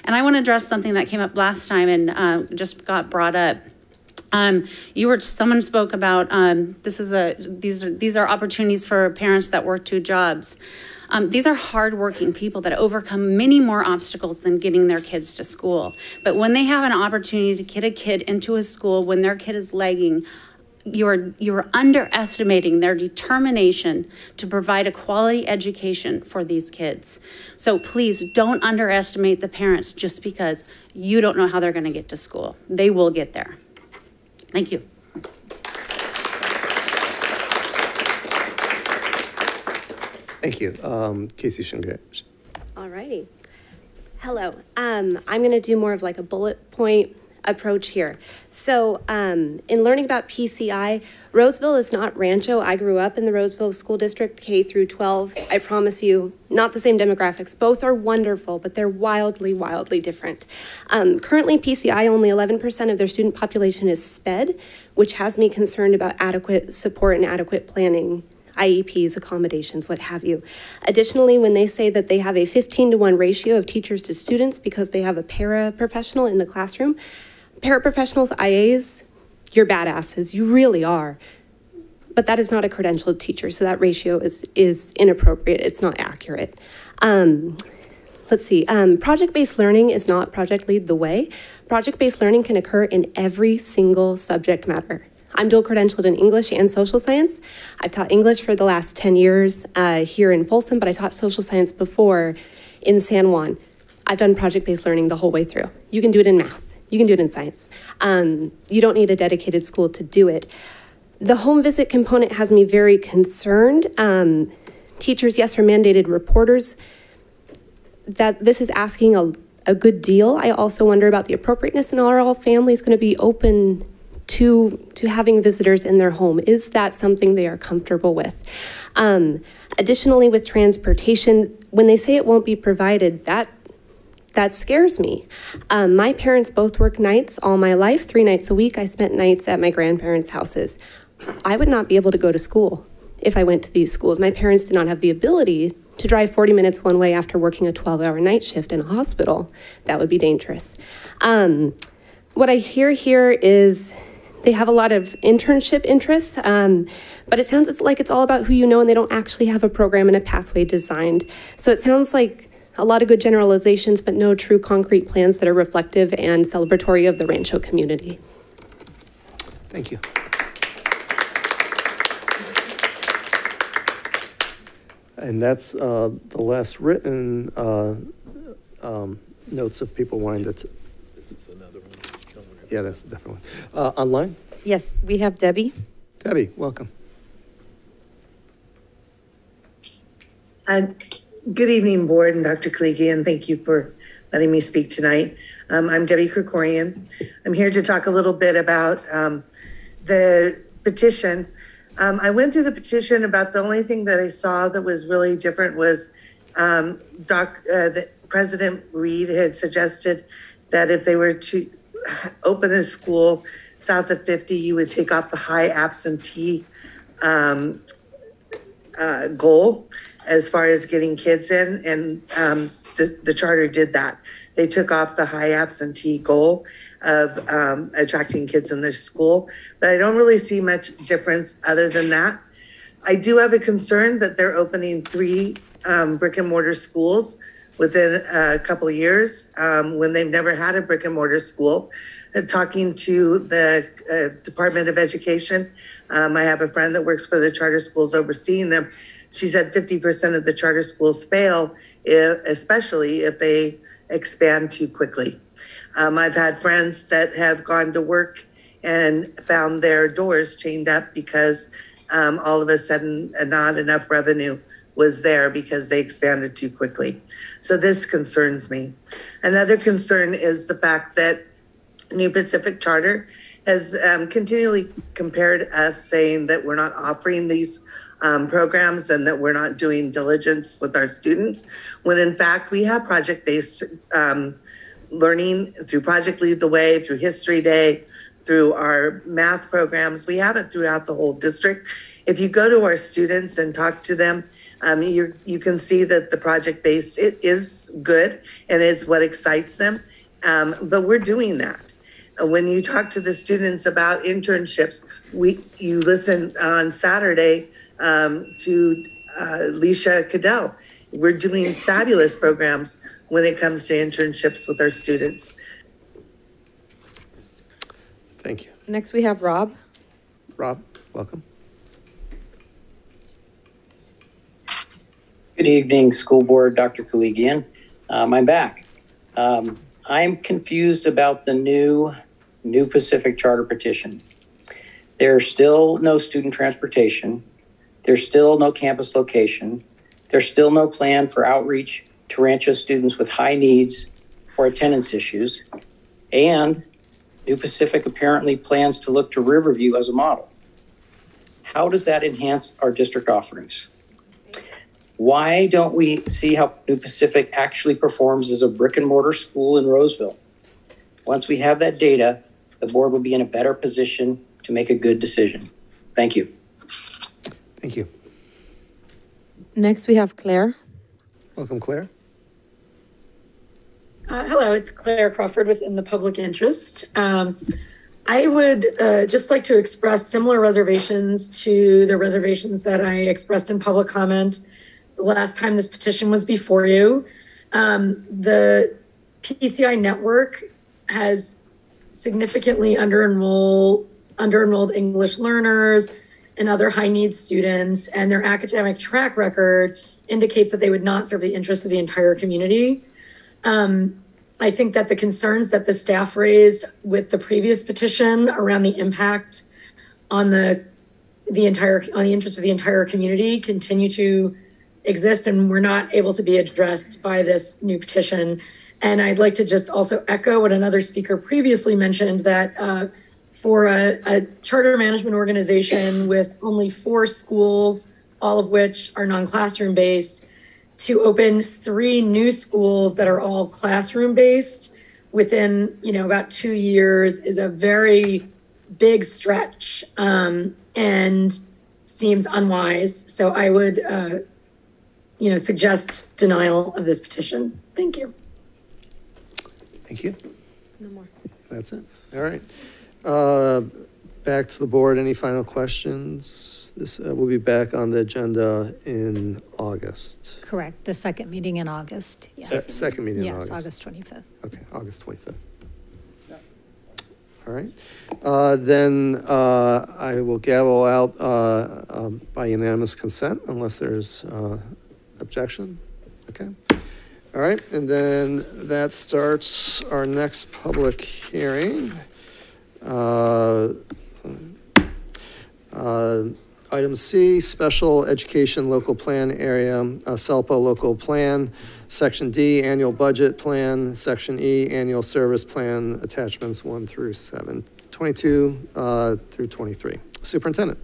And I want to address something that came up last time and uh, just got brought up. Um, you were someone spoke about um, this is a these are these are opportunities for parents that work two jobs. Um, these are hardworking people that overcome many more obstacles than getting their kids to school. But when they have an opportunity to get a kid into a school when their kid is lagging, you're you're underestimating their determination to provide a quality education for these kids. So please don't underestimate the parents just because you don't know how they're going to get to school. They will get there. Thank you. Thank you. Um, Casey Shingar. All righty. Hello. Um, I'm going to do more of like a bullet point approach here. So, um, in learning about PCI, Roseville is not Rancho. I grew up in the Roseville School District, K through 12. I promise you, not the same demographics. Both are wonderful, but they're wildly, wildly different. Um, currently, PCI, only 11% of their student population is SPED, which has me concerned about adequate support and adequate planning IEPs, accommodations, what have you. Additionally, when they say that they have a 15 to 1 ratio of teachers to students because they have a paraprofessional in the classroom, paraprofessionals, IAs, you're badasses. You really are. But that is not a credentialed teacher, so that ratio is, is inappropriate. It's not accurate. Um, let's see, um, project-based learning is not project lead the way. Project-based learning can occur in every single subject matter. I'm dual credentialed in English and social science. I've taught English for the last 10 years uh, here in Folsom, but I taught social science before in San Juan. I've done project-based learning the whole way through. You can do it in math. You can do it in science. Um, you don't need a dedicated school to do it. The home visit component has me very concerned. Um, teachers, yes, are mandated reporters. That this is asking a, a good deal. I also wonder about the appropriateness and are all families going to be open to to having visitors in their home? Is that something they are comfortable with? Um, additionally, with transportation, when they say it won't be provided, that that scares me. Um, my parents both work nights all my life, three nights a week. I spent nights at my grandparents' houses. I would not be able to go to school if I went to these schools. My parents did not have the ability to drive 40 minutes one way after working a 12 hour night shift in a hospital. That would be dangerous. Um, what I hear here is they have a lot of internship interests, um, but it sounds like it's all about who you know and they don't actually have a program and a pathway designed. So it sounds like a lot of good generalizations, but no true concrete plans that are reflective and celebratory of the Rancho community. Thank you. And that's uh, the last written uh, um, notes of people wanting to. T- yeah, that's definitely uh, online. Yes, we have Debbie. Debbie, welcome. Uh, good evening, board and Dr. Koligian. Thank you for letting me speak tonight. Um, I'm Debbie Krikorian. I'm here to talk a little bit about um, the petition. Um, I went through the petition about the only thing that I saw that was really different was um, Doc, uh, the President Reed had suggested that if they were to open a school south of 50, you would take off the high absentee um, uh, goal as far as getting kids in. And um, the, the charter did that. They took off the high absentee goal of um, attracting kids in their school. But I don't really see much difference other than that. I do have a concern that they're opening three um, brick and mortar schools within a couple years um, when they've never had a brick and mortar school. Uh, talking to the uh, Department of Education, um, I have a friend that works for the charter schools overseeing them. She said 50% of the charter schools fail, if, especially if they expand too quickly. Um, I've had friends that have gone to work and found their doors chained up because um, all of a sudden, uh, not enough revenue was there because they expanded too quickly. So this concerns me. Another concern is the fact that New Pacific Charter has um, continually compared us, saying that we're not offering these um, programs and that we're not doing diligence with our students, when in fact we have project-based um, learning through Project Lead the Way, through History Day, through our math programs. We have it throughout the whole district. If you go to our students and talk to them, um, you you can see that the project based it is good and is what excites them. Um, but we're doing that. Uh, When you talk to the students about internships, we you listen on Saturday um, to uh, Leisha Cadell. We're doing fabulous programs when it comes to internships with our students. Thank you. Next, we have Rob. Rob, welcome. Good evening, School Board, Dr. Koligian. Um, I'm back. Um, I'm confused about the new, new Pacific Charter petition. There's still no student transportation. There's still no campus location. There's still no plan for outreach to Rancho students with high needs or attendance issues. And New Pacific apparently plans to look to Riverview as a model. How does that enhance our district offerings? Why don't we see how New Pacific actually performs as a brick and mortar school in Roseville? Once we have that data, the board will be in a better position to make a good decision. Thank you. Thank you. Next, we have Claire. Welcome, Claire. Uh, hello, it's Claire Crawford with In the Public Interest. Um, I would uh, just like to express similar reservations to the reservations that I expressed in public comment the last time this petition was before you. Um, the PCI network has significantly under enroll under enrolled English learners and other high needs students, and their academic track record indicates that they would not serve the interests of the entire community. Um, I think that the concerns that the staff raised with the previous petition around the impact on the the entire on the interest of the entire community continue to exist and were not able to be addressed by this new petition. And I'd like to just also echo what another speaker previously mentioned that uh, for a, a charter management organization with only four schools, all of which are non-classroom based, to open three new schools that are all classroom based within you know about two years is a very big stretch um, and seems unwise. So I would uh, you know suggest denial of this petition. Thank you. Thank you. No more. That's it. All right. Uh, Back to the board. Any final questions? This uh, will be back on the agenda in August. Correct, the second meeting in August, yes. Se- Second meeting in Yes, August. August 25th. Okay, August 25th. All right. Uh, Then uh, I will gavel out uh, um, by unanimous consent unless there's uh, objection. Okay. All right, and then that starts our next public hearing. Uh, uh, Item C, Special Education Local Plan Area, uh, SELPA Local Plan. Section D, Annual Budget Plan. Section E, Annual Service Plan, Attachments 1 through 7, 22 uh, through 23. Superintendent.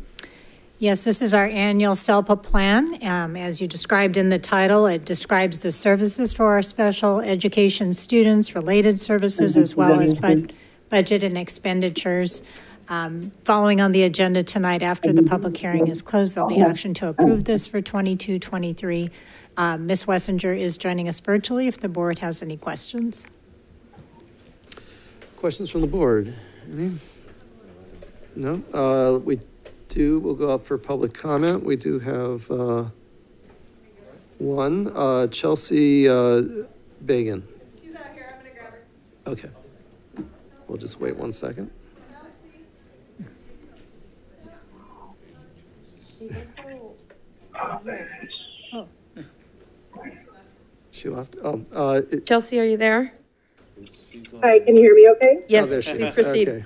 Yes, this is our annual SELPA plan. Um, As you described in the title, it describes the services for our special education students, related services, as well as bud- budget and expenditures. Um, Following on the agenda tonight, after the public hearing is closed, there'll be action to approve this for 22, 23. Uh, Ms. Wessinger is joining us virtually if the board has any questions. Questions from the board? Any? No? Uh, We do, we'll go up for public comment. We do have uh, one, uh, Chelsea uh, Bagan. She's out here, I'm gonna grab her. Okay. We'll just wait one second. She left? Oh, uh, it- Chelsea, are you there? Hi, can you hear me okay? Yes, Oh, there she please is. proceed. Okay.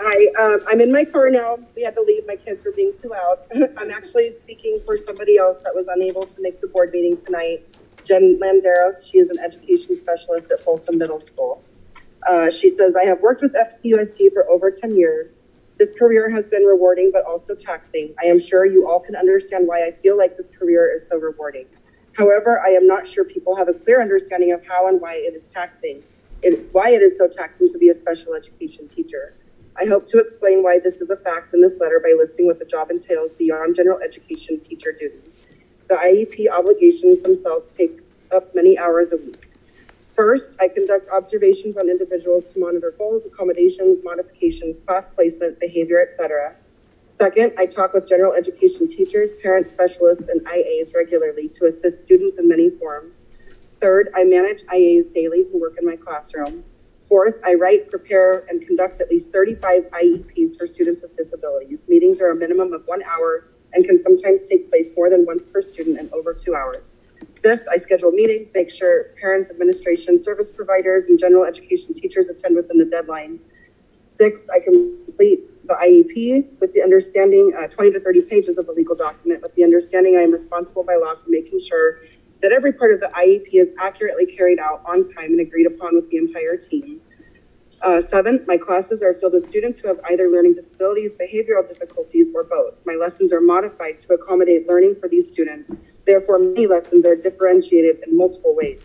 Sorry, um, I'm in my car now. We had to leave. My kids were being too loud. *laughs* I'm actually speaking for somebody else that was unable to make the board meeting tonight. Jen Landeros, she is an education specialist at Folsom Middle School. Uh, she says, I have worked with FCUSD for over 10 years. This career has been rewarding but also taxing. I am sure you all can understand why I feel like this career is so rewarding. However, I am not sure people have a clear understanding of how and why it is taxing, it, why it is so taxing to be a special education teacher. I hope to explain why this is a fact in this letter by listing what the job entails beyond general education teacher duties. The IEP obligations themselves take up many hours a week. First, I conduct observations on individuals to monitor goals, accommodations, modifications, class placement, behavior, etc. Second, I talk with general education teachers, parents, specialists, and IAs regularly to assist students in many forms. Third, I manage IAs daily who work in my classroom. Fourth, I write, prepare, and conduct at least 35 IEPs for students with disabilities. Meetings are a minimum of one hour and can sometimes take place more than once per student and over two hours. Fifth, I schedule meetings, make sure parents, administration, service providers, and general education teachers attend within the deadline. Sixth, I complete the IEP with the understanding, uh, 20 to 30 pages of the legal document, with the understanding I am responsible by law for making sure that every part of the IEP is accurately carried out on time and agreed upon with the entire team. Uh, my classes are filled with students who have either learning disabilities, behavioral difficulties, or both. My lessons are modified to accommodate learning for these students. Therefore, many lessons are differentiated in multiple ways.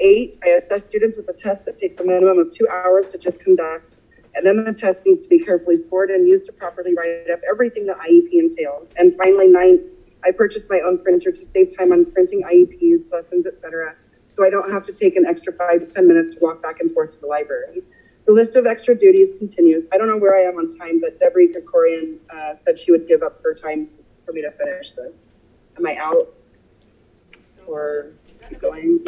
Eight, I assess students with a test that takes a minimum of two hours to just conduct, and then the test needs to be carefully scored and used to properly write up everything the IEP entails. And finally, ninth, I purchased my own printer to save time on printing IEPs, lessons, etc., so I don't have to take an extra five to 10 minutes to walk back and forth to the library. The list of extra duties continues. I don't know where I am on time, but Deborah Krikorian uh, said she would give up her time for me to finish this. Am I out? Or keep going?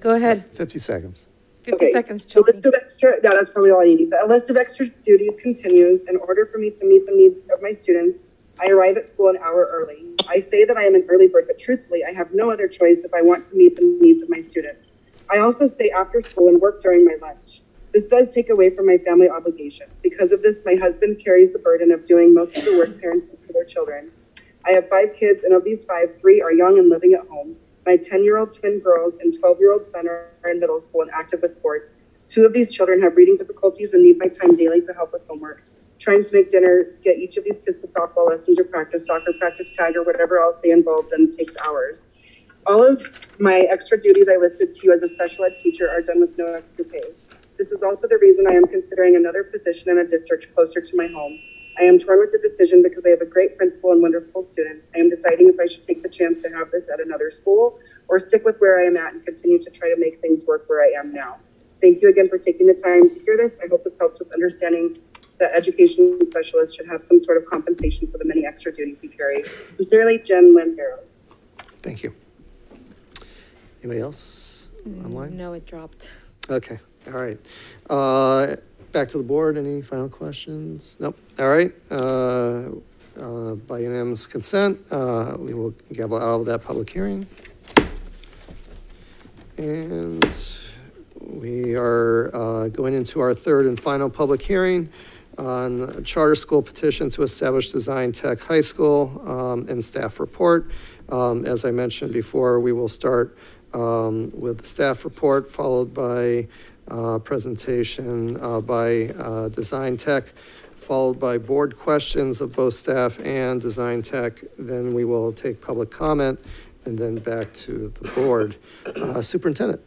Go ahead. 50 seconds. 50 Okay, seconds, The list of extra, yeah, that's probably all you need. A list of extra duties continues. In order for me to meet the needs of my students, I arrive at school an hour early. I say that I am an early bird, but truthfully, I have no other choice if I want to meet the needs of my students. I also stay after school and work during my lunch. This does take away from my family obligations. Because of this, my husband carries the burden of doing most of the work parents do for their children. I have five kids, and of these five, three are young and living at home. My 10 year old twin girls and 12 year old son are in middle school and active with sports. Two of these children have reading difficulties and need my time daily to help with homework. Trying to make dinner, get each of these kids to softball lessons or practice soccer, practice tag, or whatever else they involve then takes hours. All of my extra duties I listed to you as a special ed teacher are done with no extra pay. This is also the reason I am considering another position in a district closer to my home. I am torn with the decision because I have a great principal and wonderful students. I am deciding if I should take the chance to have this at another school or stick with where I am at and continue to try to make things work where I am now. Thank you again for taking the time to hear this. I hope this helps with understanding that education specialists should have some sort of compensation for the many extra duties we carry. Sincerely, Jen Landeros. Thank you. Anybody else online? No, it dropped. Okay, all right. Uh, Back to the board, any final questions? Nope, all right. Uh, uh, By unanimous consent, uh, we will gavel out of that public hearing. And we are uh, going into our third and final public hearing on charter school petition to establish Design Tech High School um, and staff report. Um, As I mentioned before, we will start um, with the staff report, followed by uh, presentation uh, by uh, Design Tech, followed by board questions of both staff and Design Tech. Then we will take public comment, and then back to the board. Uh, Superintendent?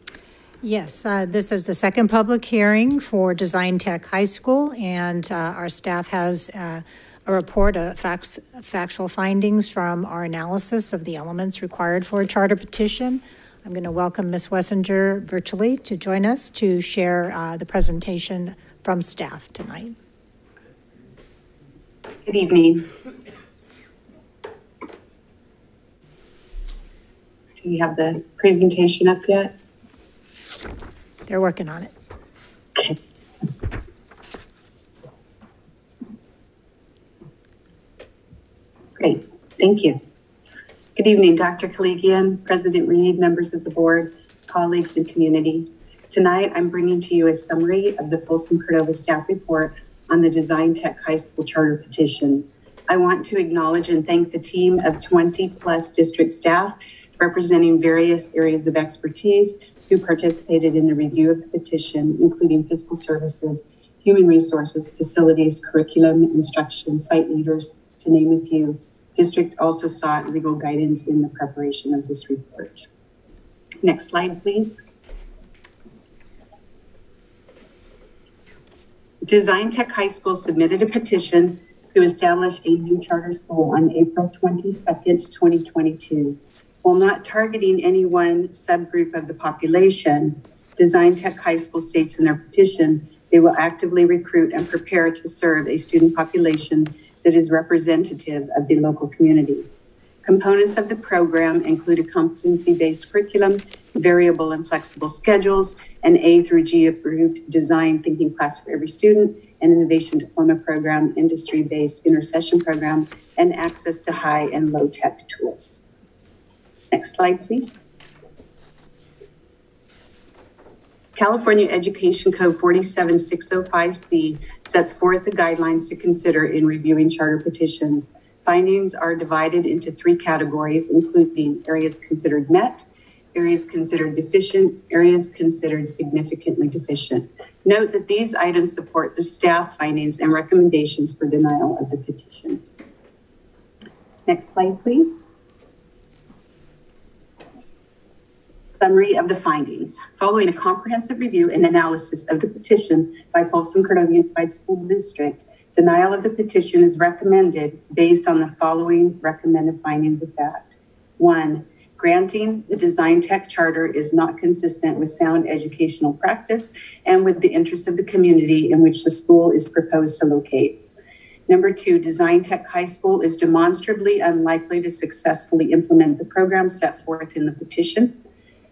Yes, uh, this is the second public hearing for Design Tech High School, and uh, our staff has uh, a report of facts, factual findings from our analysis of the elements required for a charter petition. I'm going to welcome Ms. Wessinger virtually to join us to share uh, the presentation from staff tonight. Good evening. Do we have the presentation up yet? They're working on it. Okay. Great, thank you. Good evening, Dr. Koligian, President Reed, members of the board, colleagues, and community. Tonight, I'm bringing to you a summary of the Folsom Cordova staff report on the Design Tech High School Charter petition. I want to acknowledge and thank the team of 20-plus district staff representing various areas of expertise who participated in the review of the petition, including fiscal services, human resources, facilities, curriculum, instruction, site leaders, to name a few. District also sought legal guidance in the preparation of this report. Next slide, please. Design Tech High School submitted a petition to establish a new charter school on April 22nd, 2022. While not targeting any one subgroup of the population, Design Tech High School states in their petition they will actively recruit and prepare to serve a student population that is representative of the local community. Components of the program include a competency-based curriculum, variable and flexible schedules, an A through G approved design thinking class for every student, an innovation diploma program, industry-based intercession program, and access to high and low tech tools. Next slide, please. California Education Code 47605C sets forth the guidelines to consider in reviewing charter petitions. Findings are divided into three categories, including areas considered met, areas considered deficient, areas considered significantly deficient. Note that these items support the staff findings and recommendations for denial of the petition. Next slide, please. Summary of the findings. Following a comprehensive review and analysis of the petition by Folsom Cordova Unified School District, denial of the petition is recommended based on the following recommended findings of fact. One, granting the design tech charter is not consistent with sound educational practice and with the interests of the community in which the school is proposed to locate. Number two, Design Tech High School is demonstrably unlikely to successfully implement the program set forth in the petition.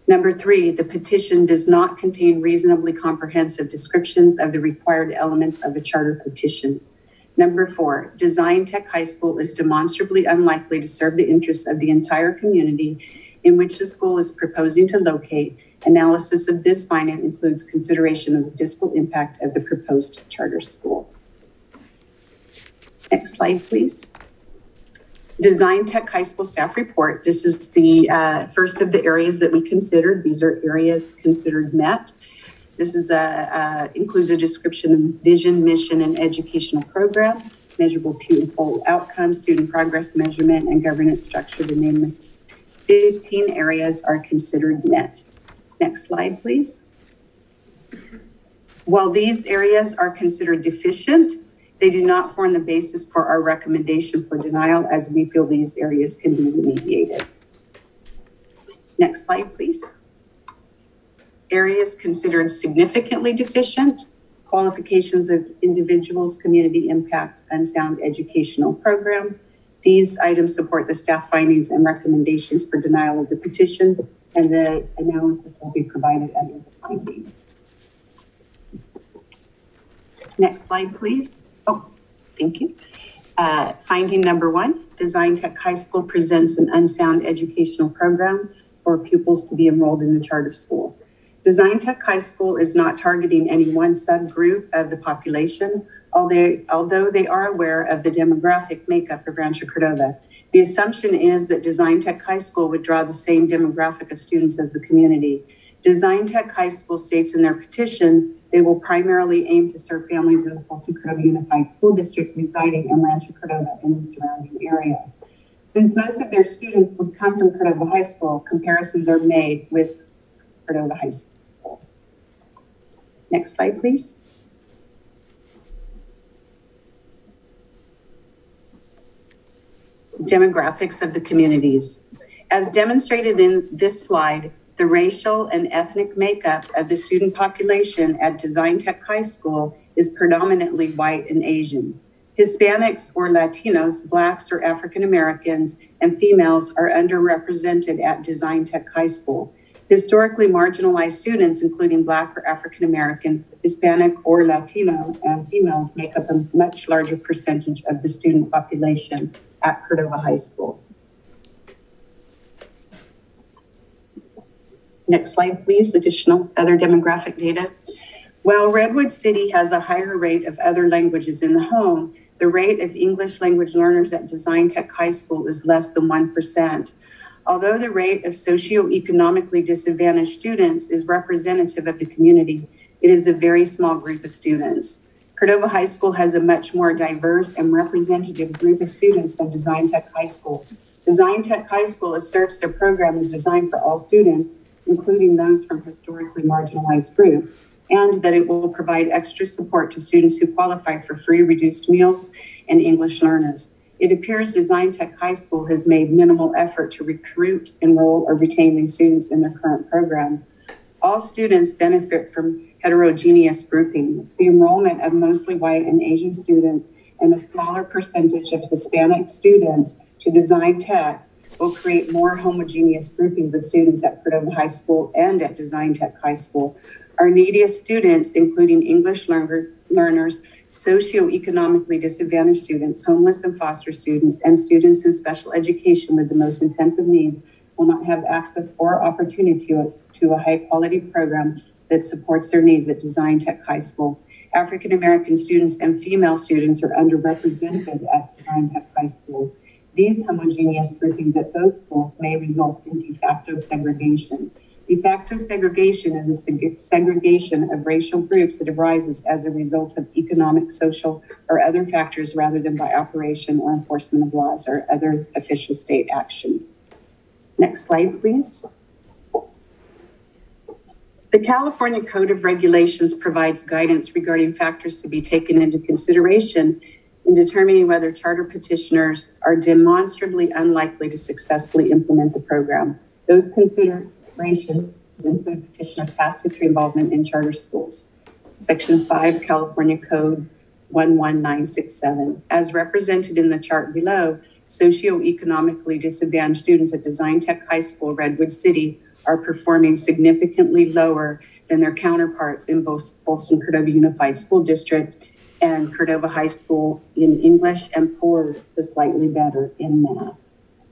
Number three, the petition does not contain reasonably comprehensive descriptions of the required elements of a charter petition. Number four, Design Tech High School is demonstrably unlikely to serve the interests of the entire community in which the school is proposing to locate. Analysis of this finding includes consideration of the fiscal impact of the proposed charter school. Next slide, please. Design Tech High School staff report. This is the uh, first of the areas that we considered. These are areas considered met. This is a, uh, includes a description of vision, mission, and educational program, measurable pupil outcomes, student progress measurement, and governance structure to name 15 areas are considered met. Next slide, please. While these areas are considered deficient, they do not form the basis for our recommendation for denial as we feel these areas can be remediated. Next slide, please. Areas considered significantly deficient, qualifications of individuals, community impact, and sound educational program. These items support the staff findings and recommendations for denial of the petition, and the analysis will be provided under the findings. Next slide, please. Thank you. Uh, finding number one, Design Tech High School presents an unsound educational program for pupils to be enrolled in the charter school. Design Tech High School is not targeting any one subgroup of the population, although, although they are aware of the demographic makeup of Rancho Cordova. The assumption is that Design Tech High School would draw the same demographic of students as the community. Design Tech High School states in their petition they will primarily aim to serve families in the Folsom Cordova Unified School District residing in Rancho Cordova and the surrounding area. Since most of their students would come from Cordova High School, comparisons are made with Cordova High School. Next slide, please. Demographics of the communities. As demonstrated in this slide, the racial and ethnic makeup of the student population at Design Tech High School is predominantly white and Asian. Hispanics or Latinos, Blacks or African Americans, and females are underrepresented at Design Tech High School. Historically marginalized students, including Black or African American, Hispanic or Latino, and females make up a much larger percentage of the student population at Cordova High School. Next slide, please. Additional other demographic data. While Redwood City has a higher rate of other languages in the home, the rate of English language learners at Design Tech High School is less than 1%. Although the rate of socioeconomically disadvantaged students is representative of the community, it is a very small group of students. Cordova High School has a much more diverse and representative group of students than Design Tech High School. Design Tech High School asserts their program is designed for all students, including those from historically marginalized groups, and that it will provide extra support to students who qualify for free reduced meals and English learners. It appears Design Tech High School has made minimal effort to recruit, enroll, or retain these students in their current program. All students benefit from heterogeneous grouping. The enrollment of mostly white and Asian students and a smaller percentage of Hispanic students to design tech will create more homogeneous groupings of students at Cordova High School and at Design Tech High School. Our neediest students, including English learner, learners, socioeconomically disadvantaged students, homeless and foster students, and students in special education with the most intensive needs, will not have access or opportunity to, to a high quality program that supports their needs at Design Tech High School. African American students and female students are underrepresented at Design Tech High School. These homogeneous groupings at those schools may result in de facto segregation. De facto segregation is a seg- segregation of racial groups that arises as a result of economic, social, or other factors rather than by operation or enforcement of laws or other official state action. Next slide, please. The California Code of Regulations provides guidance regarding factors to be taken into consideration in determining whether charter petitioners are demonstrably unlikely to successfully implement the program. Those considerations include petitioner past history involvement in charter schools. Section 5, California Code 11967. As represented in the chart below, socioeconomically disadvantaged students at Design Tech High School, Redwood City, are performing significantly lower than their counterparts in both Folsom Cordova Unified School District and Cordova High School in English and poor to slightly better in math.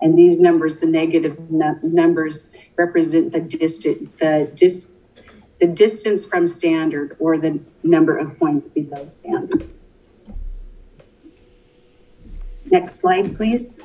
And these numbers, the negative nu- numbers, represent the distant, the dis, the distance from standard or the number of points below standard. Next slide, please.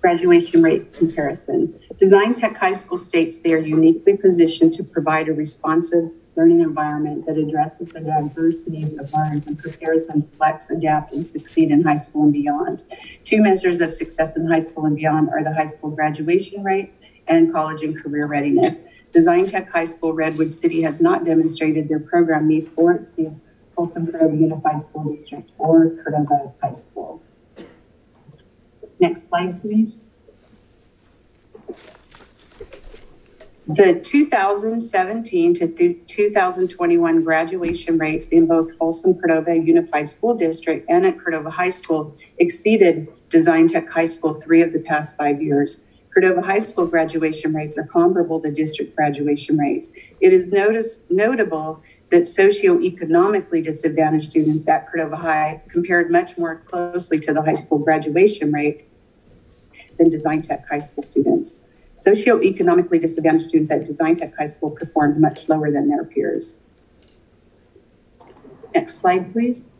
Graduation rate comparison. Design Tech High School states they are uniquely positioned to provide a responsive learning environment that addresses the diverse needs of learners and prepares them to flex, adapt, and succeed in high school and beyond. Two measures of success in high school and beyond are the high school graduation rate and college and career readiness. Design Tech High School Redwood City has not demonstrated their program meets or exceeds Folsom Cordova Unified School District or Cordova High School. Next slide, please. The 2017 to th- 2021 graduation rates in both Folsom Cordova Unified School District and at Cordova High School exceeded Design Tech High School three of the past five years. Cordova High School graduation rates are comparable to district graduation rates. It is notice, notable that socioeconomically disadvantaged students at Cordova High compared much more closely to the high school graduation rate than Design Tech High School students. Socioeconomically disadvantaged students at Design Tech High School performed much lower than their peers. Next slide, please.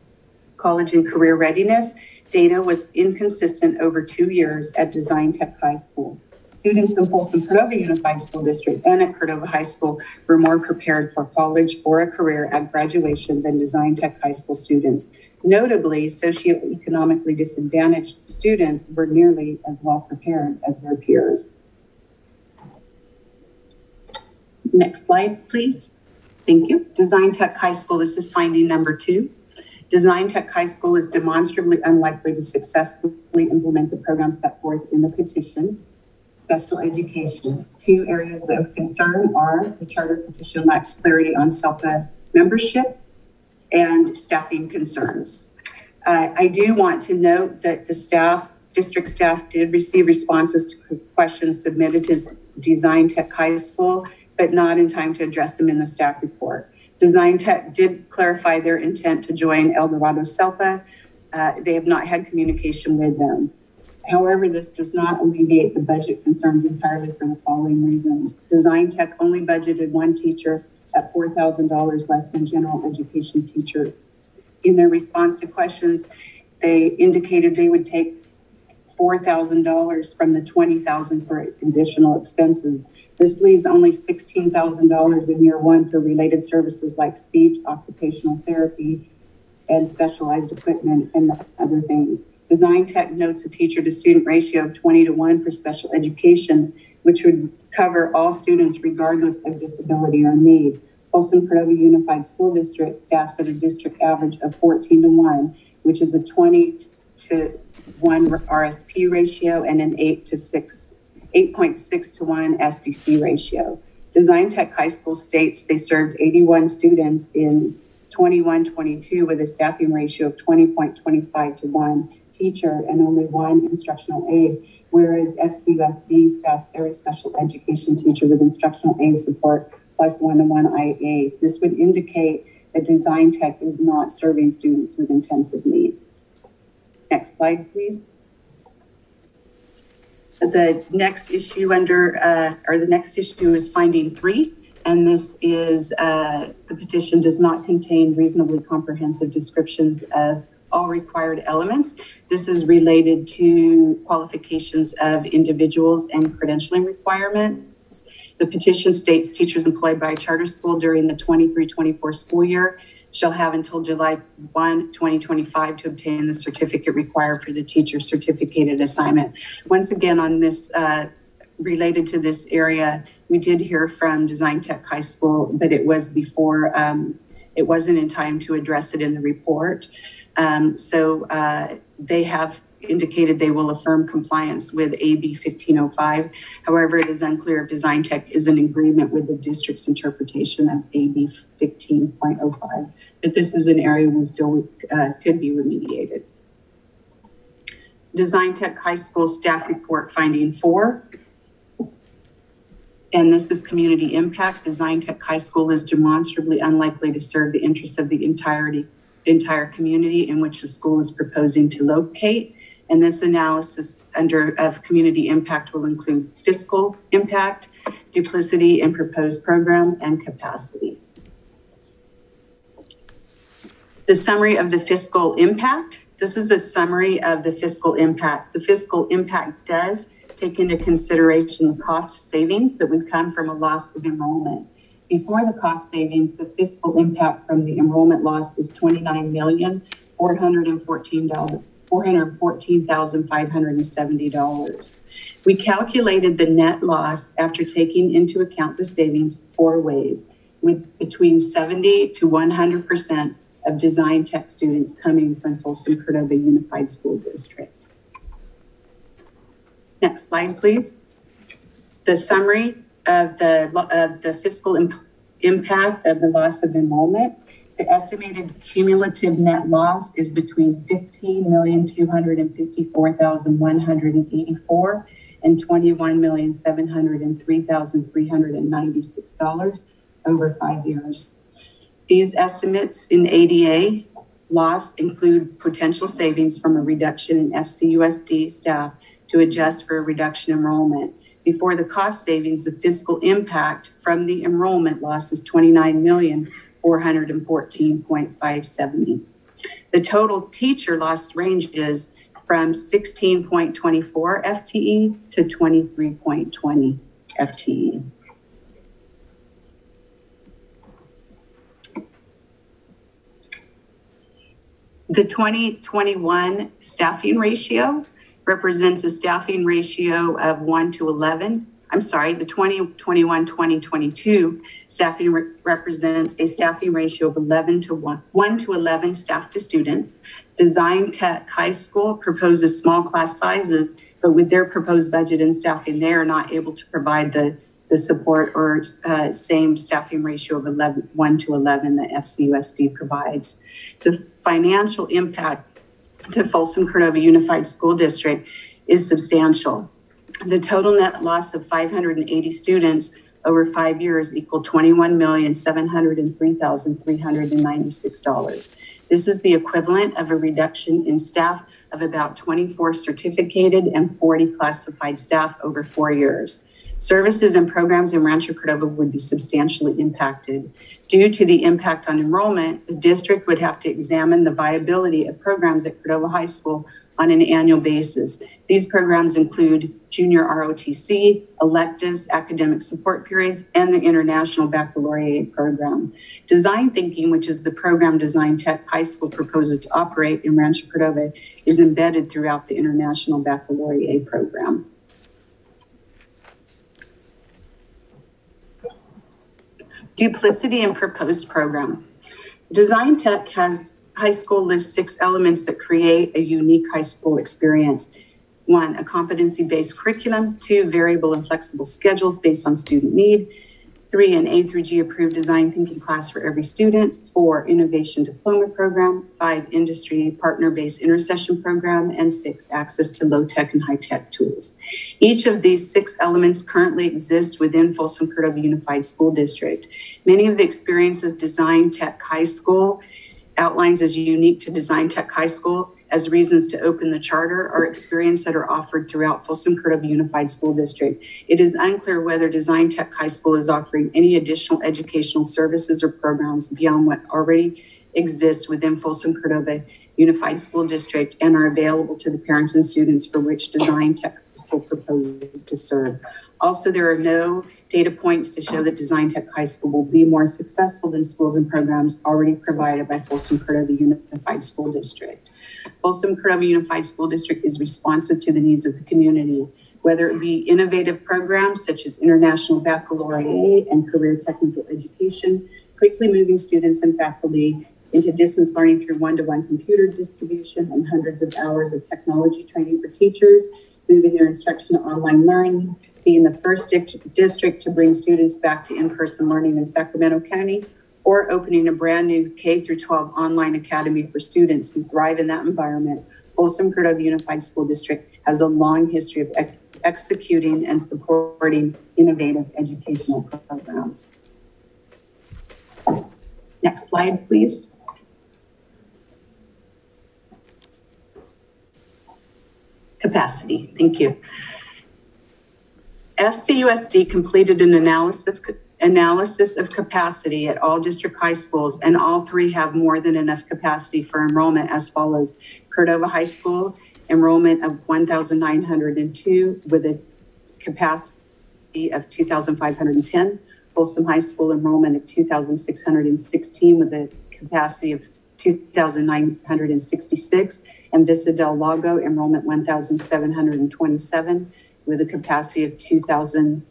College and career readiness. Data was inconsistent over two years at Design Tech High School. Students in Folsom Cordova Unified School District and at Cordova High School were more prepared for college or a career at graduation than Design Tech High School students. Notably, socioeconomically disadvantaged students were nearly as well prepared as their peers. Next slide, please. Thank you. Design Tech High School, this is finding number two. Design Tech High School is demonstrably unlikely to successfully implement the program set forth in the petition. Special education. Two areas of concern are the charter petition lacks clarity on SELPA membership and staffing concerns. Uh, I do want to note that the staff, district staff did receive responses to questions submitted to Design Tech High School, but not in time to address them in the staff report. Design Tech did clarify their intent to join El Dorado SELPA. Uh, they have not had communication with them. However, this does not alleviate the budget concerns entirely for the following reasons. Design Tech only budgeted one teacher at $4,000 less than general education teacher. In their response to questions, they indicated they would take $4,000 from the 20,000 for additional expenses. This leaves only $16,000 in year one for related services like speech, occupational therapy, and specialized equipment and other things. Design Tech notes a teacher to student ratio of 20 to 1 for special education, which would cover all students regardless of disability or need. Folsom Cordova Unified School District staffs at a district average of 14 to 1, which is a 20 to 1 RSP ratio and an 8 to 6, 8.6 to 1 SDC ratio. Design Tech High School states they served 81 students in 21 22 with a staffing ratio of 20.25 to 1 teacher and only one instructional aide, whereas FCUSD staffs every special education teacher with instructional aid support plus one-to-one IAs. This would indicate that design tech is not serving students with intensive needs. Next slide, please. The next issue under, uh, or the next issue is finding three. And this is, uh, the petition does not contain reasonably comprehensive descriptions of all required elements. This is related to qualifications of individuals and credentialing requirements. The petition states teachers employed by a charter school during the 23-24 school year shall have until July 1, 2025 to obtain the certificate required for the teacher certificated assignment. Once again, on this, uh, related to this area, we did hear from Design Tech High School, but it was before, um, it wasn't in time to address it in the report. Um, so uh, they have indicated they will affirm compliance with AB 1505. However, it is unclear if Design Tech is in agreement with the district's interpretation of AB 1505. But this is an area we feel uh, could be remediated. Design Tech High School staff report finding four. And this is community impact. Design Tech High School is demonstrably unlikely to serve the interests of the entirety entire community in which the school is proposing to locate. And this analysis under of community impact will include fiscal impact, duplicity in proposed program, and capacity. The summary of the fiscal impact. This is a summary of the fiscal impact. The fiscal impact does take into consideration the cost savings that would come from a loss of enrollment. Before the cost savings, the fiscal impact from the enrollment loss is twenty-nine million, four hundred and fourteen dollars, four hundred and fourteen thousand, five hundred and seventy dollars. We calculated the net loss after taking into account the savings four ways, with between seventy to one hundred percent of design tech students coming from Folsom Cordova Unified School District. Next slide, please. The summary of the, of the fiscal imp- impact of the loss of enrollment. The estimated cumulative net loss is between fifteen million two hundred and fifty-four thousand one hundred and eighty-four and twenty-one million seven hundred and three thousand three hundred and ninety-six dollars over five years. These estimates in ADA loss include potential savings from a reduction in FCUSD staff to adjust for a reduction in enrollment before the cost savings, the fiscal impact from the enrollment loss is 29 million 414.570. The total teacher loss ranges from 16.24 FTE to 23.20 FTE. The 2021 staffing ratio represents a staffing ratio of 1 to 11. I'm sorry, the 2021 2022 staffing re- represents a staffing ratio of 11 to 1, 1 to 11 staff to students. Design Tech High School proposes small class sizes, but with their proposed budget and staffing, they are not able to provide the, the support or uh, same staffing ratio of 11, 1 to 11 that FCUSD provides. The financial impact to Folsom Cordova Unified School District is substantial. The total net loss of 580 students over five years equal $21,703,396. This is the equivalent of a reduction in staff of about 24 certificated and 40 classified staff over four years. Services and programs in Rancho Cordova would be substantially impacted. Due to the impact on enrollment, the district would have to examine the viability of programs at Cordova High School on an annual basis. These programs include junior ROTC, electives, academic support periods, and the International Baccalaureate program. Design Thinking, which is the program Design Tech High School proposes to operate in Rancho Cordova, is embedded throughout the International Baccalaureate program. Duplicity in proposed program. Design Tech has high school lists six elements that create a unique high school experience. One, a competency based curriculum. Two, variable and flexible schedules based on student need. Three, an A through G approved design thinking class for every student. Four, innovation diploma program. Five, industry partner based intercession program. And six, access to low tech and high tech tools. Each of these six elements currently exist within Folsom Cordova Unified School District. Many of the experiences Design Tech High School outlines as unique to Design Tech High School as reasons to open the charter are experience that are offered throughout Folsom Cordova Unified School District. It is unclear whether Design Tech High School is offering any additional educational services or programs beyond what already exists within Folsom Cordova Unified School District and are available to the parents and students for which Design Tech School proposes to serve. Also, there are no data points to show that Design Tech High School will be more successful than schools and programs already provided by Folsom Cordova Unified School District. Folsom Cordova Unified School District is responsive to the needs of the community, whether it be innovative programs such as International Baccalaureate and Career Technical Education, quickly moving students and faculty into distance learning through one-to-one computer distribution and hundreds of hours of technology training for teachers, moving their instruction to online learning, being the first district to bring students back to in-person learning in Sacramento County, or opening a brand new K through 12 online academy for students who thrive in that environment, Folsom Cordova Unified School District has a long history of ex executing and supporting innovative educational programs. Next slide, please. Capacity, thank you. FCUSD completed an analysis analysis of capacity at all district high schools, and all three have more than enough capacity for enrollment as follows. Cordova High School, enrollment of 1,902 with a capacity of 2,510. Folsom High School enrollment of 2,616 with a capacity of 2,966. And Vista del Lago enrollment 1,727 with a capacity of 2,000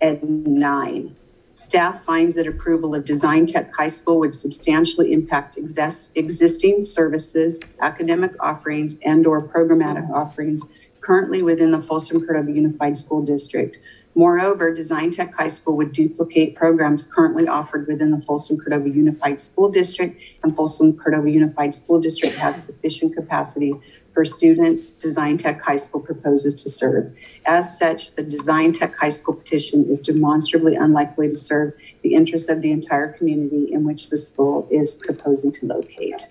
and nine. Staff finds that approval of Design Tech High School would substantially impact exist, existing services, academic offerings, and or programmatic offerings currently within the Folsom Cordova Unified School District. Moreover, Design Tech High School would duplicate programs currently offered within the Folsom Cordova Unified School District, and Folsom Cordova Unified School District has sufficient capacity for students Design Tech High School proposes to serve. As such, the Design Tech High School petition is demonstrably unlikely to serve the interests of the entire community in which the school is proposing to locate.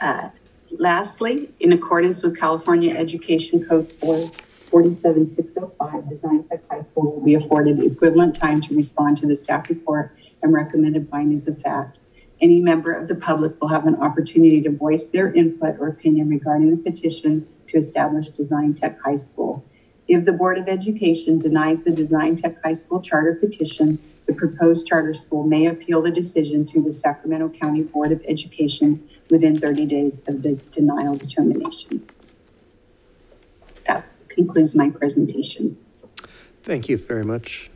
Uh, lastly, in accordance with California Education Code 47605, Design Tech High School will be afforded equivalent time to respond to the staff report and recommended findings of fact any member of the public will have an opportunity to voice their input or opinion regarding the petition to establish Design Tech High School. If the Board of Education denies the Design Tech High School charter petition, the proposed charter school may appeal the decision to the Sacramento County Board of Education within 30 days of the denial determination. That concludes my presentation. Thank you very much.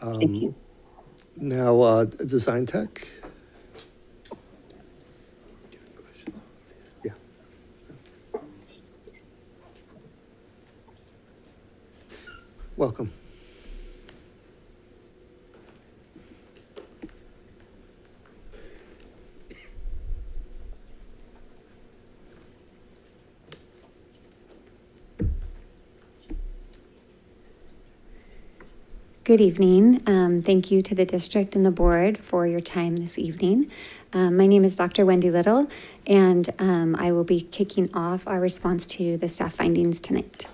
Um, Thank you. Now, uh, Design Tech. Welcome. Good evening. Um, thank you to the district and the board for your time this evening. Um, my name is Dr. Wendy Little, and um, I will be kicking off our response to the staff findings tonight.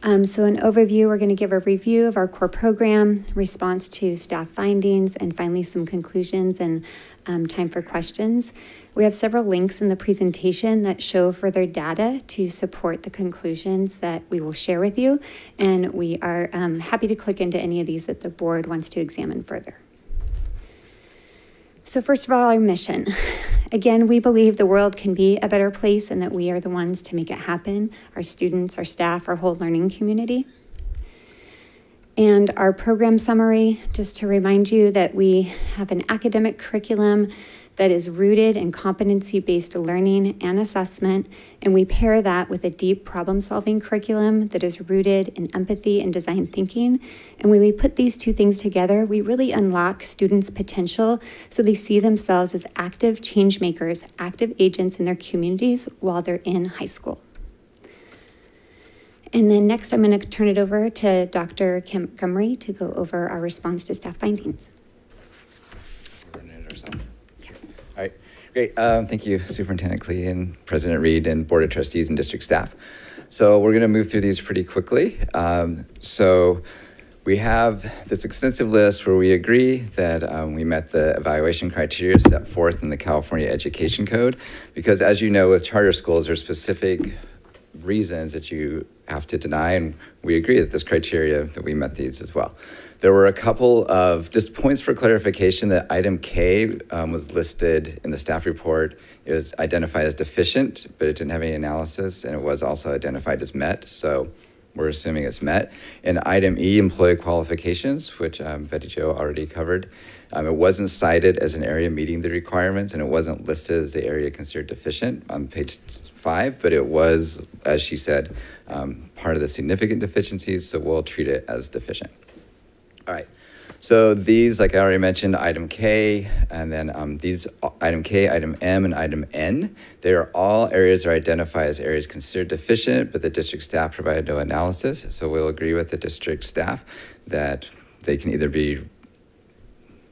Um, so, an overview, we're going to give a review of our core program, response to staff findings, and finally some conclusions and um, time for questions. We have several links in the presentation that show further data to support the conclusions that we will share with you, and we are um, happy to click into any of these that the board wants to examine further. So, first of all, our mission. *laughs* Again, we believe the world can be a better place and that we are the ones to make it happen our students, our staff, our whole learning community. And our program summary, just to remind you that we have an academic curriculum that is rooted in competency based learning and assessment. And we pair that with a deep problem solving curriculum that is rooted in empathy and design thinking. And when we put these two things together, we really unlock students' potential so they see themselves as active change makers, active agents in their communities while they're in high school. And then next, I'm going to turn it over to Dr. Kim Montgomery to go over our response to staff findings. All right, great. Um, thank you, Superintendent Klee and President Reed and Board of Trustees and district staff. So we're going to move through these pretty quickly. Um, so we have this extensive list where we agree that um, we met the evaluation criteria set forth in the California Education Code, because as you know, with charter schools, there's specific reasons that you have to deny, and we agree that this criteria that we met these as well. There were a couple of just points for clarification that item K um, was listed in the staff report. It was identified as deficient, but it didn't have any analysis, and it was also identified as met. So we're assuming it's met. And item E, employee qualifications, which um, Betty Jo already covered. Um, it wasn't cited as an area meeting the requirements, and it wasn't listed as the area considered deficient on page five, but it was, as she said, um, part of the significant deficiencies, so we'll treat it as deficient. All right. So these, like I already mentioned, item K, and then um, these item K, item M, and item N, they are all areas that are identified as areas considered deficient, but the district staff provided no analysis. So we'll agree with the district staff that they can either be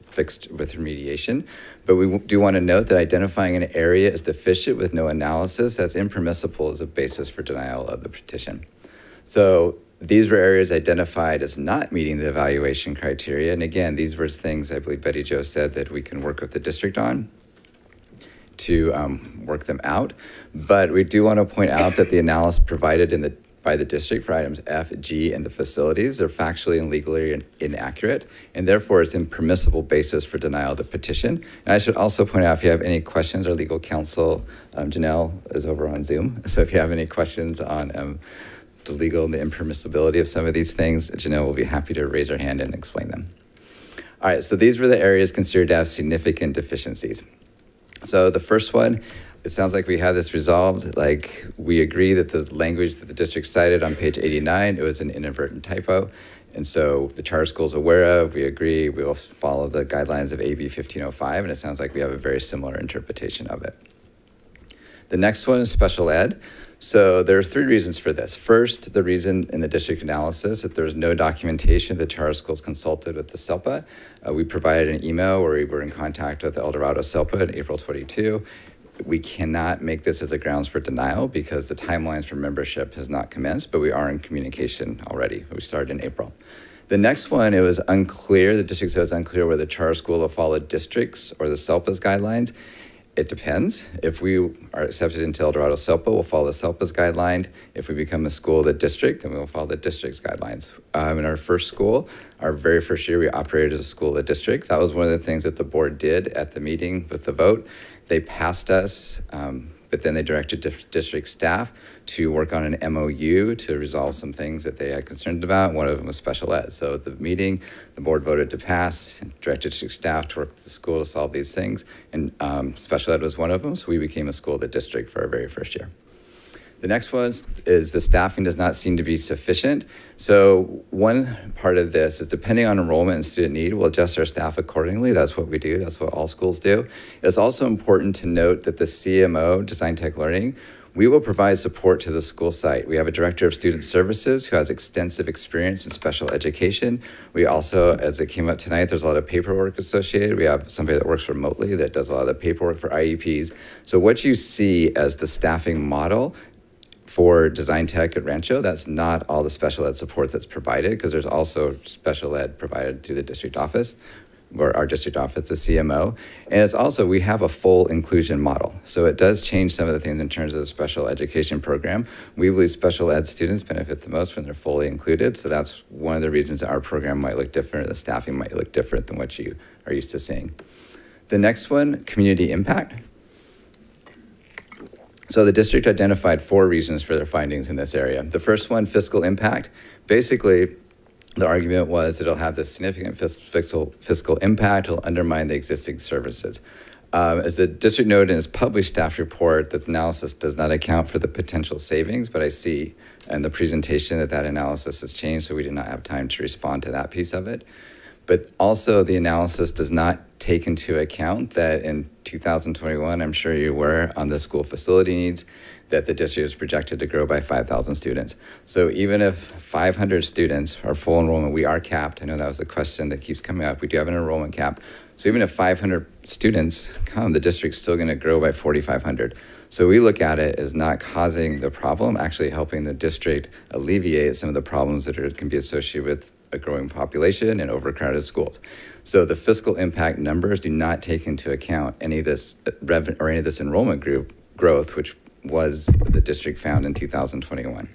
fixed with remediation. But we do want to note that identifying an area as deficient with no analysis, that's impermissible as a basis for denial of the petition. So these were areas identified as not meeting the evaluation criteria. And again, these were things I believe Betty Jo said that we can work with the district on to um, work them out. But we do want to point out that the analysis provided in the by the district for items F, G, and the facilities are factually and legally in, inaccurate, and therefore it's impermissible basis for denial of the petition. And I should also point out if you have any questions, our legal counsel, um, Janelle, is over on Zoom. *laughs* So if you have any questions on um, the legal and the impermissibility of some of these things, Janelle will be happy to raise her hand and explain them. All right, so these were the areas considered to have significant deficiencies. So the first one, it sounds like we have this resolved. Like we agree that the language that the district cited on page 89, it was an inadvertent typo. And so the charter school is aware of, we agree, we will follow the guidelines of AB 1505, and it sounds like we have a very similar interpretation of it. The next one is special ed. So there are three reasons for this. First, the reason in the district analysis that there's no documentation that charter schools consulted with the SELPA. Uh, we provided an email where we were in contact with El Dorado SELPA in April 22. We cannot make this as a grounds for denial because the timelines for membership has not commenced, but we are in communication already. We started in April. The next one, it was unclear, the district said it was unclear whether the charter school will follow districts or the SELPA's guidelines. It depends. If we are accepted into El Dorado SELPA, we'll follow the SELPA's guideline. If we become a school of the district, then we'll follow the district's guidelines. Um, in our first school, our very first year, we operated as a school of the district. That was one of the things that the board did at the meeting with the vote. They passed us um, but then they directed district staff to work on an MOU to resolve some things that they had concerns about. One of them was special ed. So at the meeting, the board voted to pass, directed district staff to work with the school to solve these things, and um, special ed was one of them. So we became a school of the district for our very first year. The next one is the staffing does not seem to be sufficient. So one part of this is depending on enrollment and student need, we'll adjust our staff accordingly. That's what we do. That's what all schools do. It's also important to note that the CMO, Design Tech Learning, we will provide support to the school site. We have a director of student services who has extensive experience in special education. We also, as it came up tonight, there's a lot of paperwork associated. We have somebody that works remotely that does a lot of the paperwork for IEPs. So what you see as the staffing model for design tech at Rancho, that's not all the special ed support that's provided because there's also special ed provided through the district office or our district office, the CMO. And it's also, we have a full inclusion model. So it does change some of the things in terms of the special education program. We believe special ed students benefit the most when they're fully included. So that's one of the reasons our program might look different, the staffing might look different than what you are used to seeing. The next one, community impact. So the district identified four reasons for their findings in this area. The first one, fiscal impact. Basically, the argument was that it'll have this significant fiscal, fiscal impact, it'll undermine the existing services. Um, as the district noted in its published staff report, that the analysis does not account for the potential savings, but I see in the presentation that that analysis has changed, so we did not have time to respond to that piece of it. But also, the analysis does not take into account that in 2021, I'm sure you were on the school facility needs, that the district is projected to grow by 5,000 students. So even if 500 students are full enrollment, we are capped. I know that was a question that keeps coming up. We do have an enrollment cap. So even if 500 students come, the district's still going to grow by 4,500. So we look at it as not causing the problem, actually helping the district alleviate some of the problems that are, can be associated with a growing population and overcrowded schools. So the fiscal impact numbers do not take into account any of this uh, revenue or any of this enrollment group growth, which was the district found in 2021.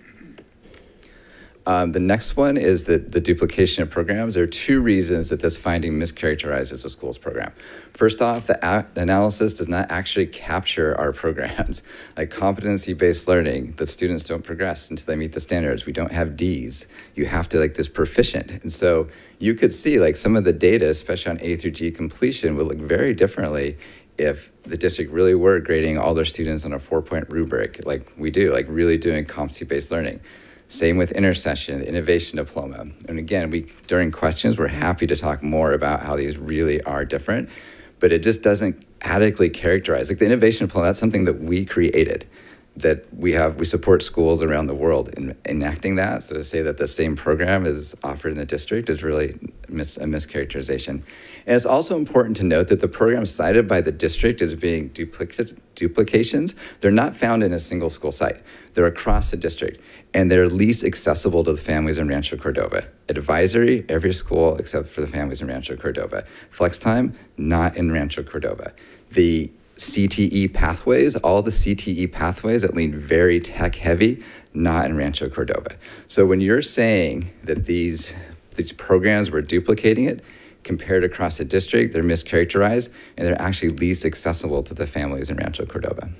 Um, the next one is the, the duplication of programs. There are two reasons that this finding mischaracterizes the school's program. First off, the analysis does not actually capture our programs. *laughs* Like competency-based learning, the students don't progress until they meet the standards. We don't have Ds. You have to like this proficient. And so you could see like some of the data, especially on A through G completion, would look very differently if the district really were grading all their students on a four-point rubric like we do, like really doing competency-based learning. Same with intercession, the innovation diploma. And again, we during questions, we're happy to talk more about how these really are different, but it just doesn't adequately characterize. Like the innovation diploma, that's something that we created that we have we support schools around the world in enacting that so to say that the same program is offered in the district is really mis, a mischaracterization and it's also important to note that the programs cited by the district as being duplications they're not found in a single school site they're across the district and they're least accessible to the families in rancho cordova advisory every school except for the families in rancho cordova flex time not in rancho cordova the CTE pathways, all the CTE pathways that lean very tech heavy, not in Rancho Cordova. So when you're saying that these, these programs were duplicating it, compared across the district, they're mischaracterized and they're actually least accessible to the families in Rancho Cordova.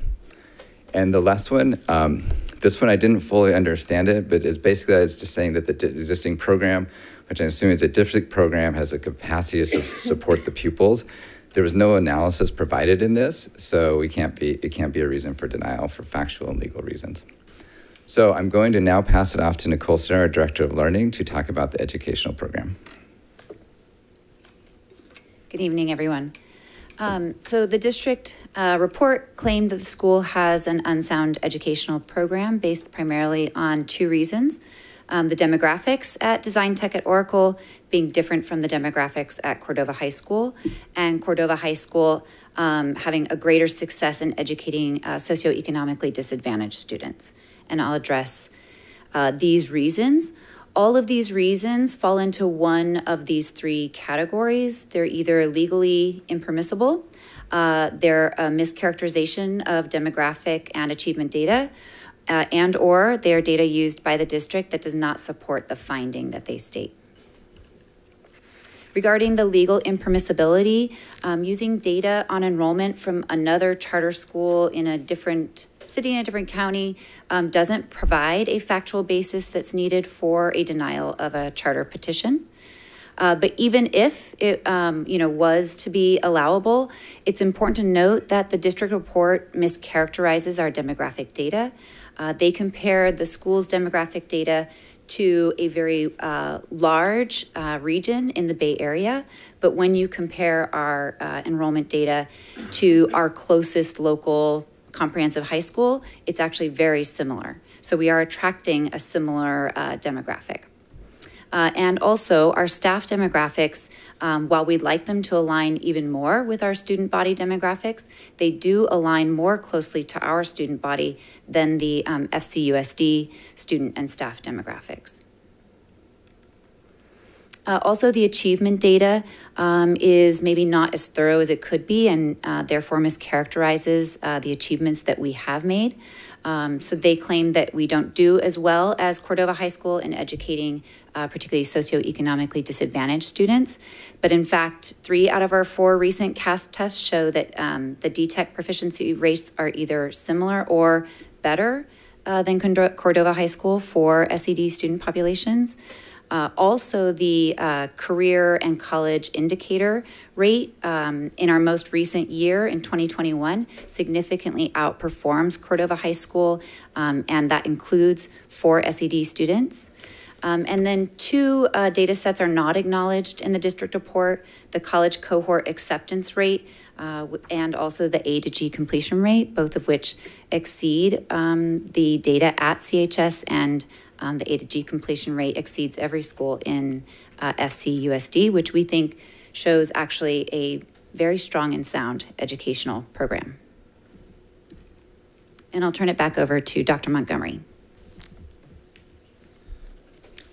And the last one, um, this one I didn't fully understand it, but it's basically it's just saying that the existing program, which I assume is a district program, has the capacity to *laughs* support the pupils. There was no analysis provided in this, so we can't be, it can't be a reason for denial for factual and legal reasons. So I'm going to now pass it off to Nicole Sinner, Director of Learning, to talk about the educational program. Good evening, everyone. Um, so the district uh, report claimed that the school has an unsound educational program based primarily on two reasons um, the demographics at Design Tech at Oracle being different from the demographics at Cordova High School, and Cordova High School um, having a greater success in educating uh, socioeconomically disadvantaged students. And I'll address uh, these reasons. All of these reasons fall into one of these three categories. They're either legally impermissible, uh, they're a mischaracterization of demographic and achievement data, uh, and or they are data used by the district that does not support the finding that they state. Regarding the legal impermissibility, um, using data on enrollment from another charter school in a different city in a different county um, doesn't provide a factual basis that's needed for a denial of a charter petition. Uh, but even if it, um, you know, was to be allowable, it's important to note that the district report mischaracterizes our demographic data. Uh, they compare the school's demographic data to a very uh, large uh, region in the Bay Area. But when you compare our uh, enrollment data to our closest local comprehensive high school, it's actually very similar. So we are attracting a similar uh, demographic. Uh, and also, our staff demographics, um, while we'd like them to align even more with our student body demographics, they do align more closely to our student body than the um, FCUSD student and staff demographics. Uh, also, the achievement data um, is maybe not as thorough as it could be and uh, therefore mischaracterizes uh, the achievements that we have made. Um, so they claim that we don't do as well as Cordova High School in educating uh, particularly socioeconomically disadvantaged students. But in fact, three out of our four recent CAST tests show that um, the DTEC proficiency rates are either similar or better uh, than Cordova High School for SED student populations. Uh, also, the uh, career and college indicator rate um, in our most recent year in 2021 significantly outperforms Cordova High School, um, and that includes for SED students. Um, and then two uh, data sets are not acknowledged in the district report, the college cohort acceptance rate uh, and also the A to G completion rate, both of which exceed um, the data at CHS and um, the A to G completion rate exceeds every school in uh, FCUSD, which we think shows actually a very strong and sound educational program. And I'll turn it back over to Dr. Montgomery.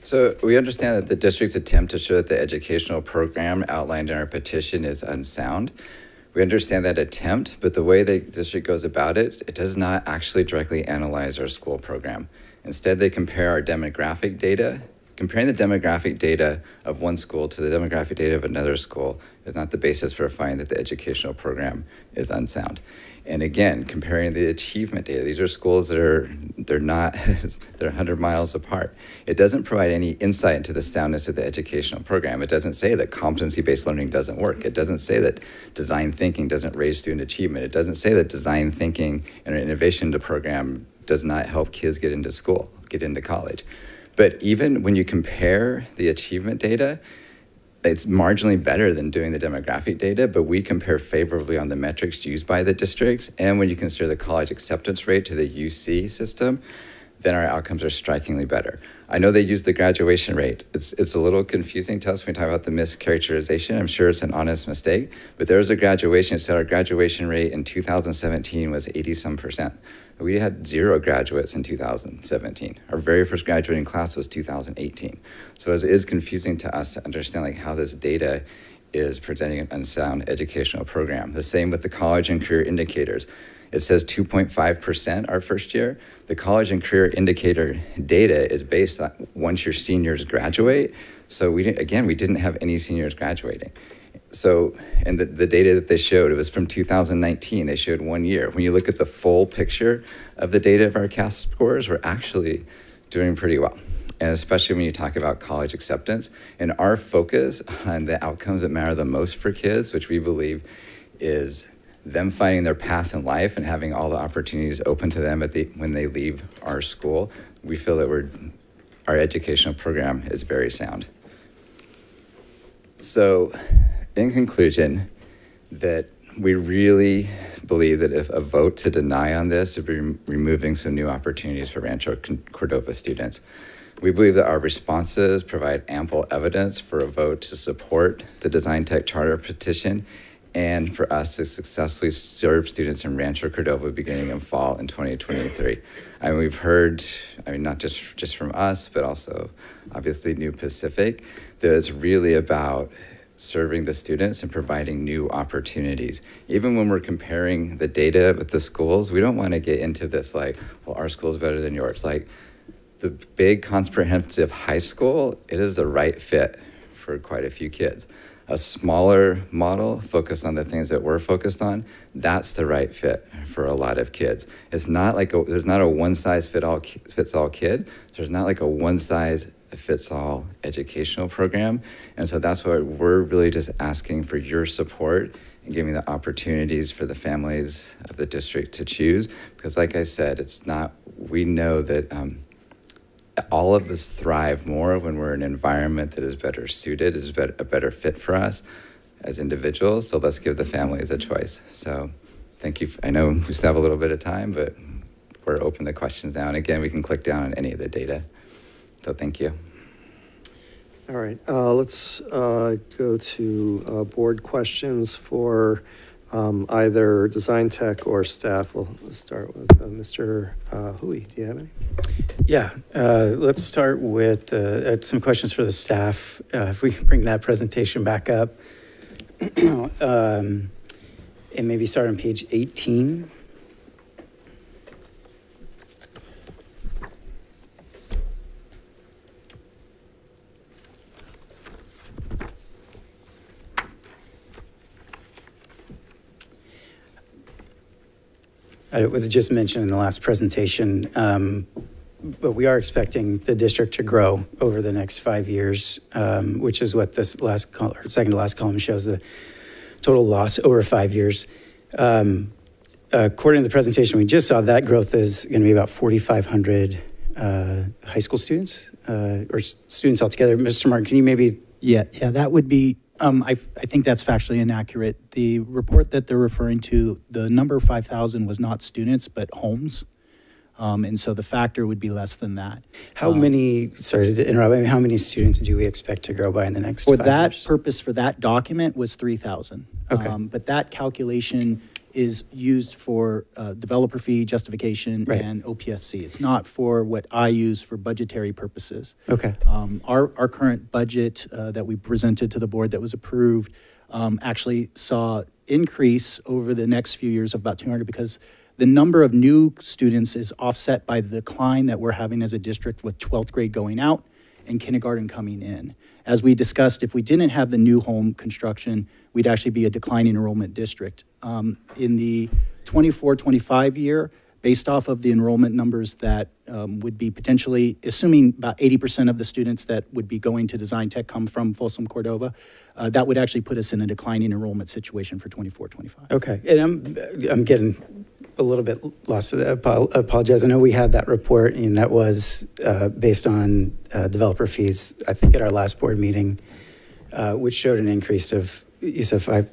So we understand that the district's attempt to show that the educational program outlined in our petition is unsound. We understand that attempt, but the way the district goes about it, it does not actually directly analyze our school program. Instead, they compare our demographic data. Comparing the demographic data of one school to the demographic data of another school is not the basis for finding that the educational program is unsound. And again, comparing the achievement data, these are schools that are they're not *laughs* they're 100 miles apart. It doesn't provide any insight into the soundness of the educational program. It doesn't say that competency-based learning doesn't work. It doesn't say that design thinking doesn't raise student achievement. It doesn't say that design thinking and an innovation to program does not help kids get into school, get into college. But even when you compare the achievement data, it's marginally better than doing the demographic data, but we compare favorably on the metrics used by the districts. And when you consider the college acceptance rate to the UC system, then our outcomes are strikingly better. I know they use the graduation rate. It's, it's a little confusing to us when we talk about the mischaracterization. I'm sure it's an honest mistake, but there was a graduation. It said our graduation rate in 2017 was 80 some percent. We had zero graduates in 2017. Our very first graduating class was 2018. So it is confusing to us to understand like how this data is presenting an unsound educational program. The same with the college and career indicators. It says 2.5% our first year. The college and career indicator data is based on once your seniors graduate. So we again, we didn't have any seniors graduating so, and the, the data that they showed, it was from 2019. They showed one year. When you look at the full picture of the data of our CAST scores, we're actually doing pretty well. And especially when you talk about college acceptance and our focus on the outcomes that matter the most for kids, which we believe is them finding their path in life and having all the opportunities open to them at the, when they leave our school, we feel that we're, our educational program is very sound. So in conclusion, that we really believe that if a vote to deny on this would be removing some new opportunities for Rancho Cordova students. We believe that our responses provide ample evidence for a vote to support the Design Tech Charter petition and for us to successfully serve students in Rancho Cordova beginning in fall in 2023. I mean, we've heard, I mean, not just, just from us, but also obviously New Pacific, that it's really about serving the students and providing new opportunities. Even when we're comparing the data with the schools, we don't want to get into this like, well, our school is better than yours. Like the big comprehensive high school, it is the right fit for quite a few kids. A smaller model focused on the things that we're focused on, that's the right fit for a lot of kids. It's not like a, there's not a one size fit all fits all kid. There's not like a one size fits all educational program. And so that's what we're really just asking for your support and giving the opportunities for the families of the district to choose. Because, like I said, it's not, we know that um, all of us thrive more when we're in an environment that is better suited, is better, a better fit for us as individuals. So let's give the families a choice. So thank you. I know we still have a little bit of time, but we're open to questions now. And again, we can click down on any of the data. So thank you. All right, uh, let's uh, go to uh, board questions for um, either design tech or staff. We'll start with uh, Mr. uh, Hui. Do you have any? Yeah, uh, let's start with uh, uh, some questions for the staff. Uh, If we bring that presentation back up. *clears throat* Um, And maybe start on page 18. It was just mentioned in the last presentation, um, but we are expecting the district to grow over the next five years, um, which is what this last, col- second to last column shows the total loss over five years. Um, According to the presentation we just saw, that growth is going to be about 4,500 uh, high school students uh, or students altogether. Mr. Martin, can you maybe Yeah, yeah, that would be, um, I, I think that's factually inaccurate. The report that they're referring to, the number 5,000 was not students, but homes. Um, and so the factor would be less than that. How many, sorry to interrupt, I mean, how many students do we expect to grow by in the next For that years? purpose, for that document was 3,000. Okay. Um, But that calculation is used for uh, developer fee justification Right. and OPSC. It's not for what I use for budgetary purposes. Okay. Um, Our, our current budget uh, that we presented to the board that was approved um, actually saw increase over the next few years of about 200 because the number of new students is offset by the decline that we're having as a district with 12th grade going out and kindergarten coming in. As we discussed, if we didn't have the new home construction, we'd actually be a declining enrollment district. Um, In the 24-25 year, based off of the enrollment numbers that um, would be potentially, assuming about 80% of the students that would be going to design tech come from Folsom Cordova, uh, that would actually put us in a declining enrollment situation for 24-25. Okay, and I'm, I'm getting a little bit lost. I apologize. I know we had that report, and that was uh, based on uh, developer fees, I think at our last board meeting, uh, which showed an increase of, you said five,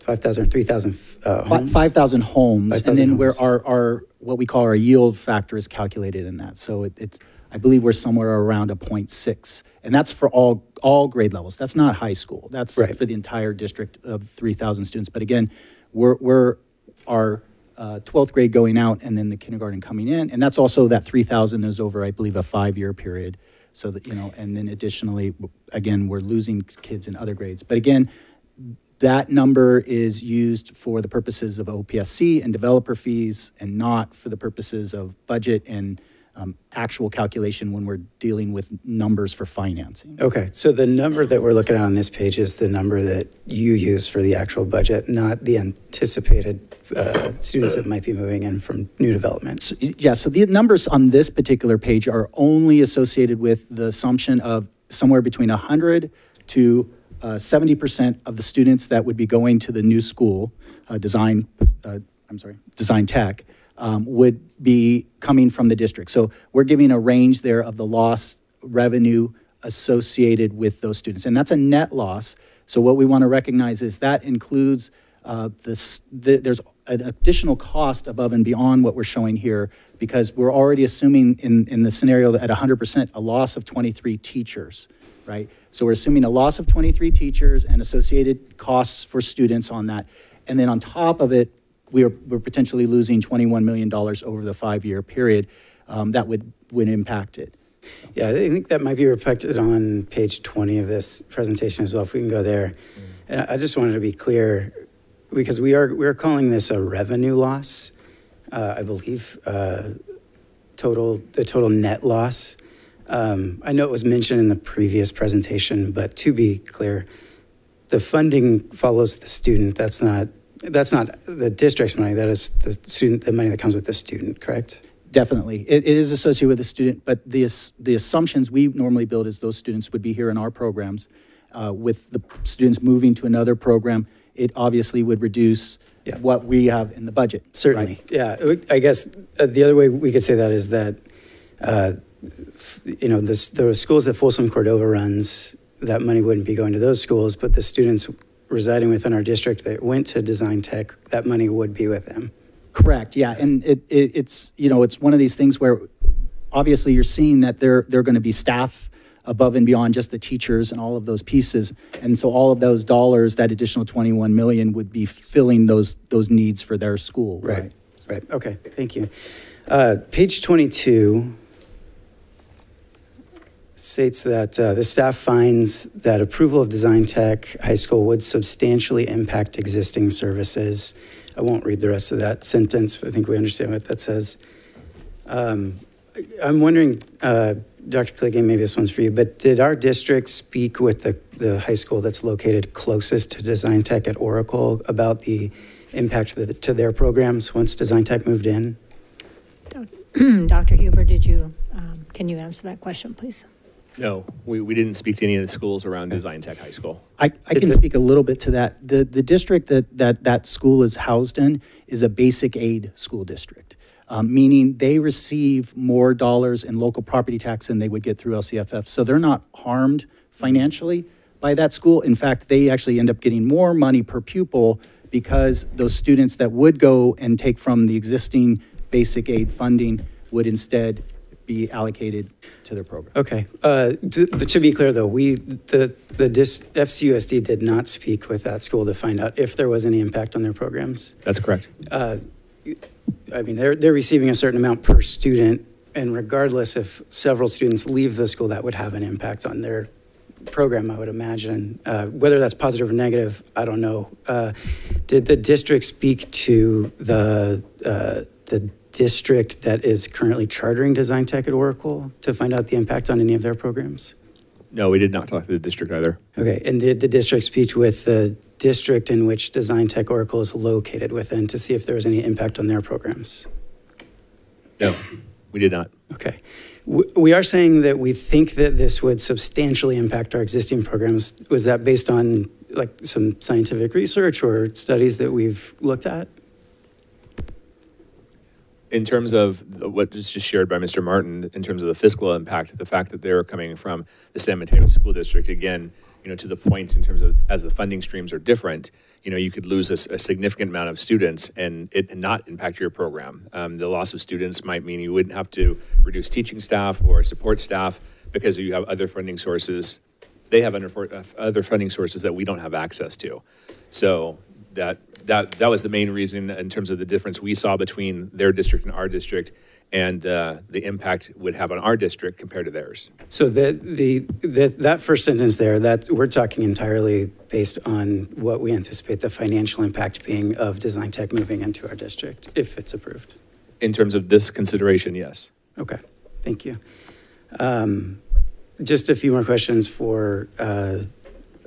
5,000 or 3,000 uh, homes? 5,000 homes, and 5,000 then where our, our, what we call our yield factor is calculated in that. So it- it's, I believe we're somewhere around a .6, and that's for all, all grade levels. That's not high school. That's Right. for the entire district of 3,000 students. But again, we're, we're, our uh, 12th grade going out and then the kindergarten coming in, and that's also, that 3,000 is over, I believe, a five-year period. So that, you know, and then additionally, again, we're losing kids in other grades. But again, that number is used for the purposes of OPSC and developer fees and not for the purposes of budget and um, actual calculation when we're dealing with numbers for financing. Okay, so the number that we're looking at on this page is the number that you use for the actual budget, not the anticipated uh, students that might be moving in from new development. So, Yeah, so the numbers on this particular page are only associated with the assumption of somewhere between 100 to uh, 70% of the students that would be going to the new school, uh, design, uh, I'm sorry, design tech, um, would be coming from the district. So we're giving a range there of the lost revenue associated with those students. And that's a net loss. So what we want to recognize is that includes uh, this, the, there's an additional cost above and beyond what we're showing here because we're already assuming in, in the scenario that at 100% a loss of 23 teachers, right? So we're assuming a loss of 23 teachers and associated costs for students on that. And then on top of it, we are, we're potentially losing $21 million over the five-year period. Um, that would, would impact it. Yeah, I think that might be reflected on page 20 of this presentation as well, if we can go there. And I I just wanted to be clear, because we are, we're calling this a revenue loss, uh, I believe, uh, total, the total net loss. Um, I know it was mentioned in the previous presentation, but to be clear, the funding follows the student. That's not, that's not the district's money, that is the student, the money that comes with the student, correct? Definitely. It, it is associated with the student, but the, the assumptions we normally build is those students would be here in our programs. Uh, with the students moving to another program, it obviously would reduce what we have in the budget. Certainly, yeah. I guess uh, the other way we could say that is that, uh, you know, this, the schools that Folsom Cordova runs, that money wouldn't be going to those schools, but the students residing within our district that went to design tech, that money would be with them. Correct, yeah, and it, it, it's, you know, it's one of these things where obviously you're seeing that there, there are going to be staff above and beyond just the teachers and all of those pieces. And so all of those dollars, that additional 21 million would be filling those, those needs for their school, right? Right, right, okay, thank you. Uh, Page 22 states that uh, the staff finds that approval of Design Tech High School would substantially impact existing services. I won't read the rest of that sentence, but I think we understand what that says. Um, I'm wondering, uh, Dr. Koligian, maybe this one's for you, but did our district speak with the, the high school that's located closest to Design Tech at Oracle about the impact to, the, to their programs once Design Tech moved in? Dr. *clears throat* Huber, did you, um, can you answer that question, please? No, we, we didn't speak to any of the schools around Design Tech High School. I, I can speak a little bit to that. The, the district that, that that school is housed in is a basic aid school district, um, meaning they receive more dollars in local property tax than they would get through LCFF. So they're not harmed financially by that school. In fact, they actually end up getting more money per pupil because those students that would go and take from the existing basic aid funding would instead be allocated to their program. Okay. Uh, to, to be clear, though, we the the dis, FCUSD did not speak with that school to find out if there was any impact on their programs. That's correct. Uh, I mean, they're they're receiving a certain amount per student, and regardless if several students leave the school, that would have an impact on their program. I would imagine uh, whether that's positive or negative, I don't know. Uh, did the district speak to the uh, the district that is currently chartering Design Tech at Oracle to find out the impact on any of their programs? No, we did not talk to the district either. Okay, and did the district speak with the district in which Design Tech Oracle is located within to see if there was any impact on their programs? No, we did not. Okay. We are saying that we think that this would substantially impact our existing programs. Was that based on like some scientific research or studies that we've looked at? In terms of what was just shared by Mr. Martin, in terms of the fiscal impact, the fact that they're coming from the San Mateo School District, again, you know, to the point in terms of as the funding streams are different, you know, you could lose a significant amount of students and it not impact your program. Um, the loss of students might mean you wouldn't have to reduce teaching staff or support staff because you have other funding sources. They have other funding sources that we don't have access to. So that, that, that was the main reason in terms of the difference we saw between their district and our district and uh, the impact would have on our district compared to theirs. So the, the, the, that first sentence there, that, we're talking entirely based on what we anticipate the financial impact being of Design Tech moving into our district, if it's approved. In terms of this consideration, yes. Okay, thank you. Um, Just a few more questions for uh,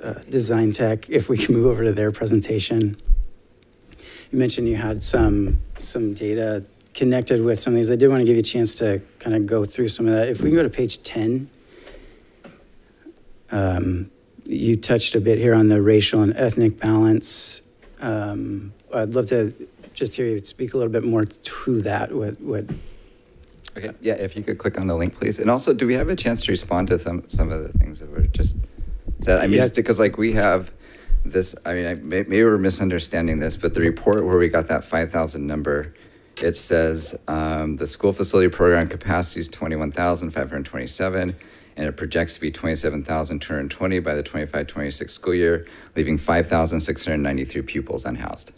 uh, Design Tech, if we can move over to their presentation. You mentioned you had some, some data connected with some of these. I did want to give you a chance to kind of go through some of that. If we can go to page 10. Um, You touched a bit here on the racial and ethnic balance. Um, I'd love to just hear you speak a little bit more to that, what, what Okay, yeah, if you could click on the link, please. And also, do we have a chance to respond to some, some of the things that were just said? I mean, Yeah. just because like we have this, I mean, I, maybe we're misunderstanding this, but the report where we got that five thousand number, it says, um, the school facility program capacity is twenty-one thousand five hundred twenty-seven, and it projects to be twenty-seven thousand two hundred twenty by the 25-26 school year, leaving five thousand six hundred ninety-three pupils unhoused.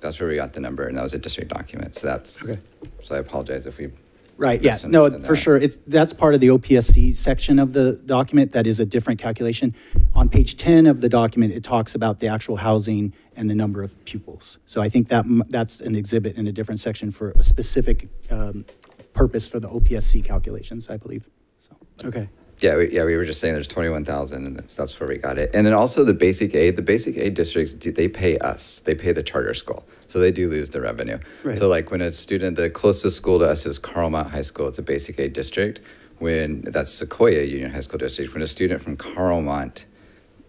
That's where we got the number, and that was a district document, so that's, Okay. so I apologize if we Right, yeah, no, for that. sure. It's, that's part of the OPSC section of the document. That is a different calculation. On page 10 of the document, it talks about the actual housing and the number of pupils. So I think that, that's an exhibit in a different section for a specific um, purpose for the OPSC calculations, I believe. So Okay. Yeah, we, yeah, we were just saying there's 21,000 and that's, that's where we got it. And then also the basic aid, the basic aid districts, do- they pay us, they pay the charter school. So they do lose the revenue. Right. So like when a student, the closest school to us is Carlmont High School, it's a basic aid district. When, that's Sequoia Union High School District. When a student from Carlmont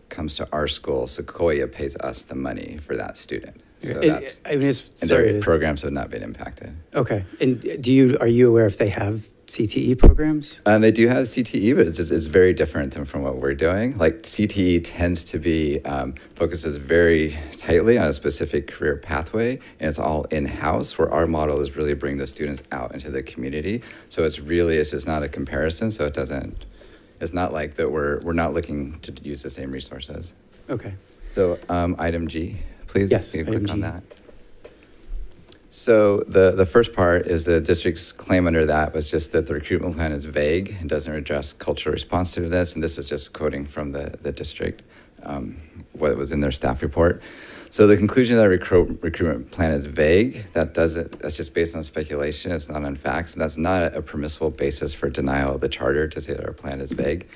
comes to our school, Sequoia pays us the money for that student. So And, that's, I mean, it's, and sorry. their programs have not been impacted. Okay, and do you, are you aware if they have CTE programs? Um, they do have CTE, but it's, just, it's very different than from what we're doing. Like CTE tends to be um, focuses very tightly on a specific career pathway, and it's all in house. Where our model is really bring the students out into the community. So it's really it's just not a comparison. So it doesn't, It's not like that we're, we're not looking to use the same resources. Okay. So um, item G, please. Yes, you click on that? So the, the first part is the district's claim under that was just that the recruitment plan is vague and doesn't address cultural responsiveness. And this is just quoting from the, the district, um, what was in their staff report. So the conclusion that recruit, recruitment plan is vague, that doesn't, that's just based on speculation. It's not on facts. And that's not a permissible basis for denial of the charter to say that our plan is vague.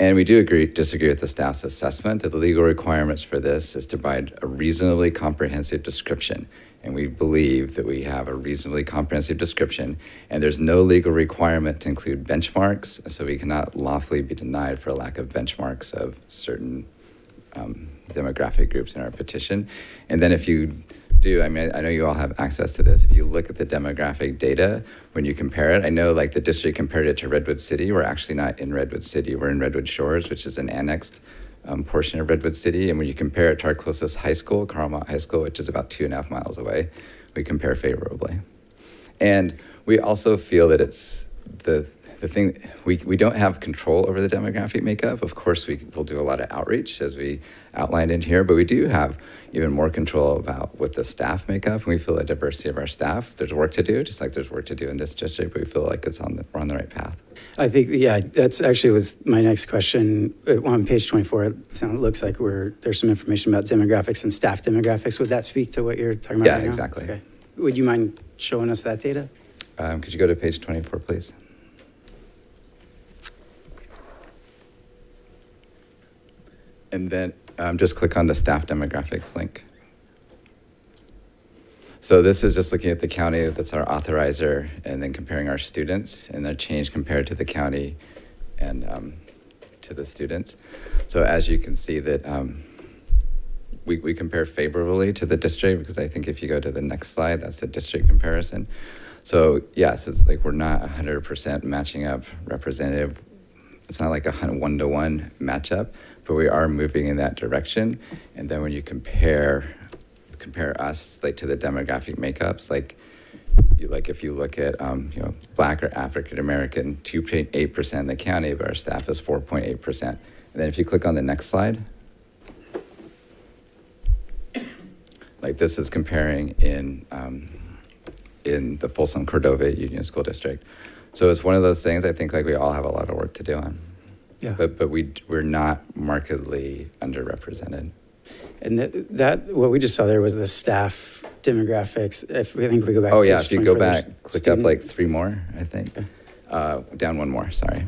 And we do agree, disagree with the staff's assessment that the legal requirements for this is to provide a reasonably comprehensive description. And we believe that we have a reasonably comprehensive description, and there's no legal requirement to include benchmarks, so we cannot lawfully be denied for a lack of benchmarks of certain um, demographic groups in our petition. And then if you do, I mean, I know you all have access to this. If you look at the demographic data, when you compare it, I know like the district compared it to Redwood City. We're actually not in Redwood City. We're in Redwood Shores, which is an annexed um, portion of Redwood City. And when you compare it to our closest high school, Carlmont High School, which is about two and a half miles away, we compare favorably. And we also feel that it's the the thing we, we don't have control over the demographic makeup. Of course, we will do a lot of outreach as we outlined in here, but we do have even more control about what the staff makeup. And we feel the diversity of our staff. There's work to do, just like there's work to do in this district, but we feel like it's on the, we're on the right path. I think, yeah, that's actually was my next question. On page 24, it sounds, looks like we're, there's some information about demographics and staff demographics. Would that speak to what you're talking about Yeah, right now? exactly. Okay. Would you mind showing us that data? Um, could you go to page 24, please? And then um, just click on the staff demographics link. So this is just looking at the county, that's our authorizer, and then comparing our students and their change compared to the county and um, to the students. So as you can see that um, we, we compare favorably to the district because I think if you go to the next slide, that's the district comparison. So yes, it's like we're not 100% matching up representative. It's not like a one-to-one matchup, but we are moving in that direction. And then when you compare compare us like to the demographic makeups, like you like if you look at um, you know black or African American, 2.8 percent in the county, but our staff is 4.8 percent. And then if you click on the next slide, like this is comparing in um, in the Folsom Cordova Union School District. So it's one of those things I think like we all have a lot of work to do on. Yeah. But but we we're not markedly underrepresented. And that, that, what we just saw there was the staff demographics. If we think we go back. Oh, yeah, if you go back, click student- up like three more, I think. Uh, down one more, sorry.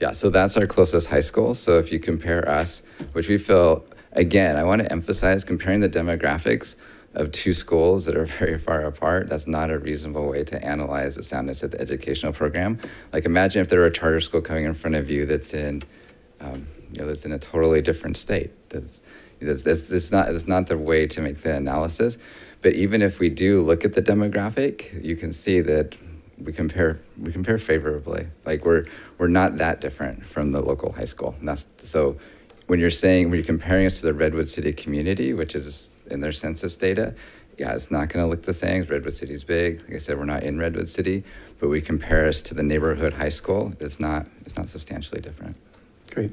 Yeah, so that's our closest high school. So if you compare us, which we feel, again, I want to emphasize comparing the demographics of two schools that are *laughs* very far apart, that's not a reasonable way to analyze the soundness of the educational program. Like imagine if there were a charter school coming in front of you that's in, um, you know, that's in a totally different state. That's, that's, that's, that's not, that's not the way to make the analysis. But even if we do look at the demographic, you can see that we compare we compare favorably. Like we're we're not that different from the local high school. And that's so when you're saying when you're comparing us to the Redwood City community, which is in their census data, yeah, it's not going to look the same. Redwood City's big. Like I said, we're not in Redwood City, but we compare us to the neighborhood high school. It's not it's not substantially different. Great.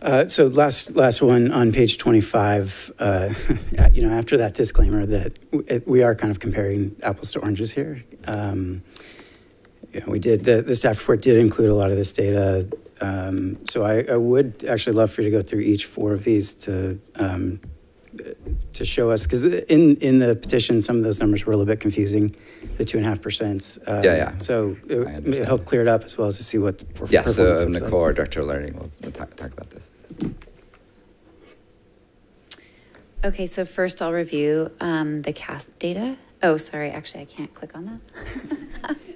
Uh, so last last one on page 25, uh, *laughs* you know, after that disclaimer that we are kind of comparing apples to oranges here. Um, know, we did the, the staff report did include a lot of this data. Um, so I, I would actually love for you to go through each four of these to um, to show us because in in the petition some of those numbers were a little bit confusing, the two and a half percent. Um, Yeah, yeah. So it, it helped clear it up as well as to see what per- Yeah, so performance uh, like. Nicole, our director of learning, will will talk, talk about this. Okay, so first I'll review um, the CAASPP data. Oh, sorry, actually, I can't click on that. *laughs*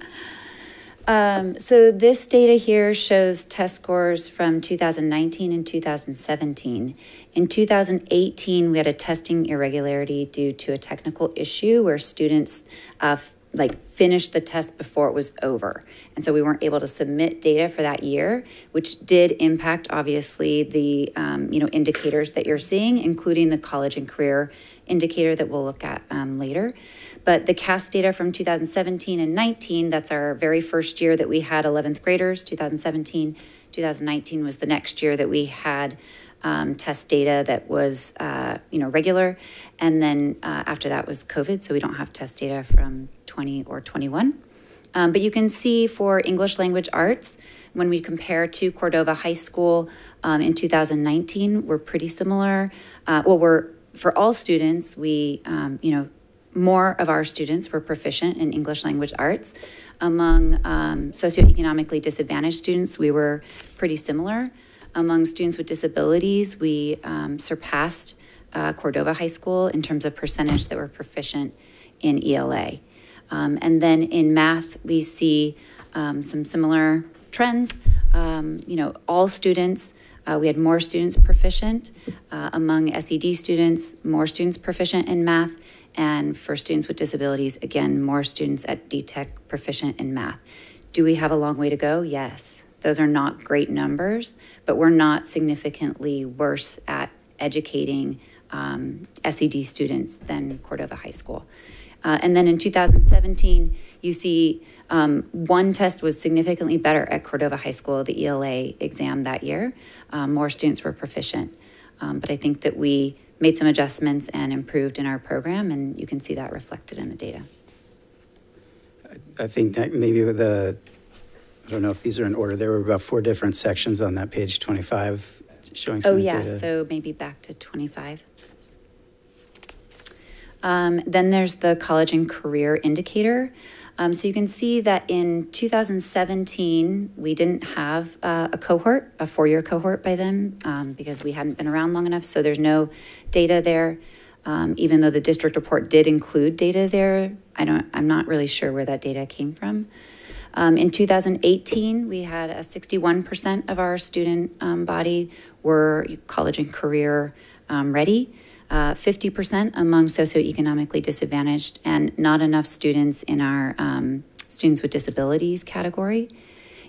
Um, so this data here shows test scores from 2019 and 2017. In 2018, we had a testing irregularity due to a technical issue where students uh, like finished the test before it was over. And so we weren't able to submit data for that year, which did impact obviously the um, you know indicators that you're seeing, including the college and career indicator that we'll look at um, later. But the CAASPP data from 2017 and 19, that's our very first year that we had 11th graders, 2017. 2019 was the next year that we had um, test data that was, uh, you know, regular. And then uh, after that was COVID, so we don't have test data from 20 or 21. Um, but you can see for English language arts, when we compare to Cordova High School um, in 2019, we're pretty similar. Uh, well, we're for all students, we, um, you know, more of our students were proficient in English language arts. Among um, socioeconomically disadvantaged students, we were pretty similar. Among students with disabilities, we um, surpassed uh, Cordova High School in terms of percentage that were proficient in ELA. Um, and then in math, we see um, some similar trends. Um, you know, all students, uh, we had more students proficient. Uh, among SED students, more students proficient in math. And for students with disabilities, again, more students at DTech proficient in math. Do we have a long way to go? Yes. Those are not great numbers, but we're not significantly worse at educating um, SED students than Cordova High School. Uh, and then in 2017, you see um, one test was significantly better at Cordova High School, the ELA exam that year. Um, more students were proficient. Um, but I think that we made some adjustments and improved in our program, and you can see that reflected in the data. I think that maybe with the, I don't know if these are in order, there were about four different sections on that page 25 showing some Oh, yeah, data. so maybe back to 25. Um, then there's the college and career indicator. Um, so you can see that in 2017, we didn't have uh, a cohort, a four-year cohort by then, um, because we hadn't been around long enough. So there's no data there. Um, even though the district report did include data there, I don't. I'm not really sure where that data came from. Um, in 2018, we had a 61% of our student um, body were college and career um, ready. Uh, 50% among socioeconomically disadvantaged, and not enough students in our um, students with disabilities category.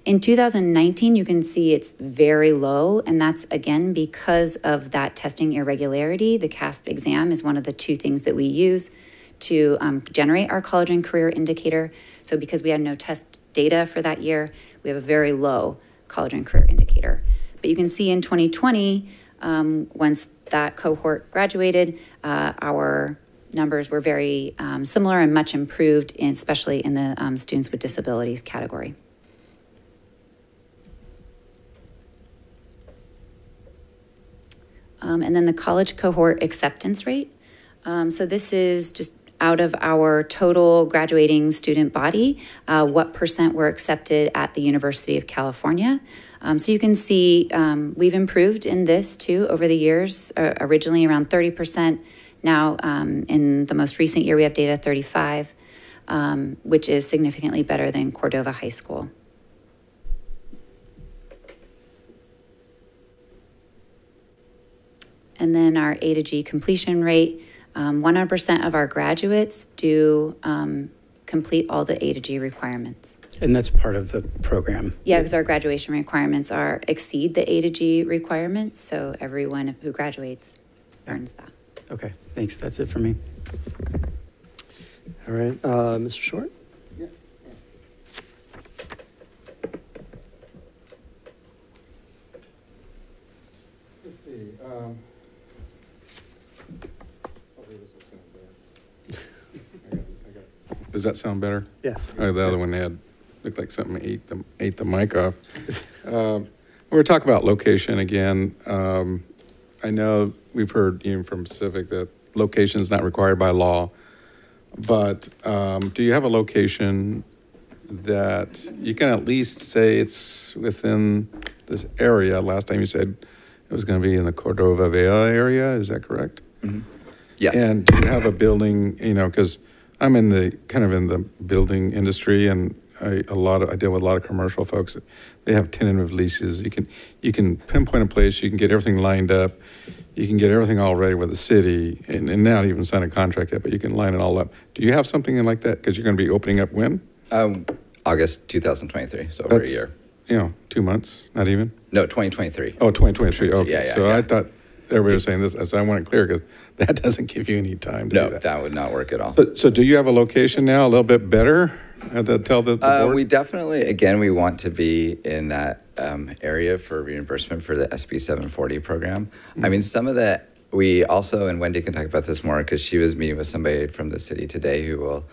In 2019, you can see it's very low, and that's again because of that testing irregularity. The CAASPP exam is one of the two things that we use to um, generate our college and career indicator. So, because we had no test data for that year, we have a very low college and career indicator. But you can see in 2020, um, once that cohort graduated, uh, our numbers were very um, similar and much improved, especially in the um, students with disabilities category. Um, and then the college cohort acceptance rate. Um, so this is just out of our total graduating student body, uh, what percent were accepted at the University of California. Um, so you can see um, we've improved in this too over the years, uh, originally around 30%. Now, um, in the most recent year, we have data 35, um, which is significantly better than Cordova High School. And then our A to G completion rate, um, 100% of our graduates do um, complete all the A to G requirements. And that's part of the program. Yeah, because our graduation requirements are exceed the A to G requirements, so everyone who graduates earns that. Okay, thanks. That's it for me. All right, uh, Mr. Short? Let's see, um, hopefully this will sound better. I got- I got- Does that sound better? Yes. Oh, the other one had, looked like something ate the, ate the mic off. Um, We're talking about location again. Um, I know we've heard even from Pacific that location is not required by law. But um, do you have a location that you can at least say it's within this area? Last time you said it was going to be in the Cordova Vale area, is that correct? Yes. And do you have a building, you know, because I'm in the, kind of in the building industry and I, a lot of, I deal with a lot of commercial folks. They have tentative leases. You can, you can pinpoint a place, you can get everything lined up. You can get everything all ready with the city and, and not even sign a contract yet, but you can line it all up. Do you have something like that? Because you're going to be opening up when? Um, August 2023, so over a year. You know, two months, not even? No, 2023. Oh, 2023, Yeah, okay. yeah, So yeah. I thought everybody was saying this, so I want it clear because that *laughs* doesn't give you any time to No, do that. that would not work at all. So, so do you have a location now, a little bit better? uh, to tell the the Uh, we definitely, again, we want to be in that um, area for reimbursement for the SB 740 program. I mean, some of the, we also, and Wendy can talk about this more because she was meeting with somebody from the city today who will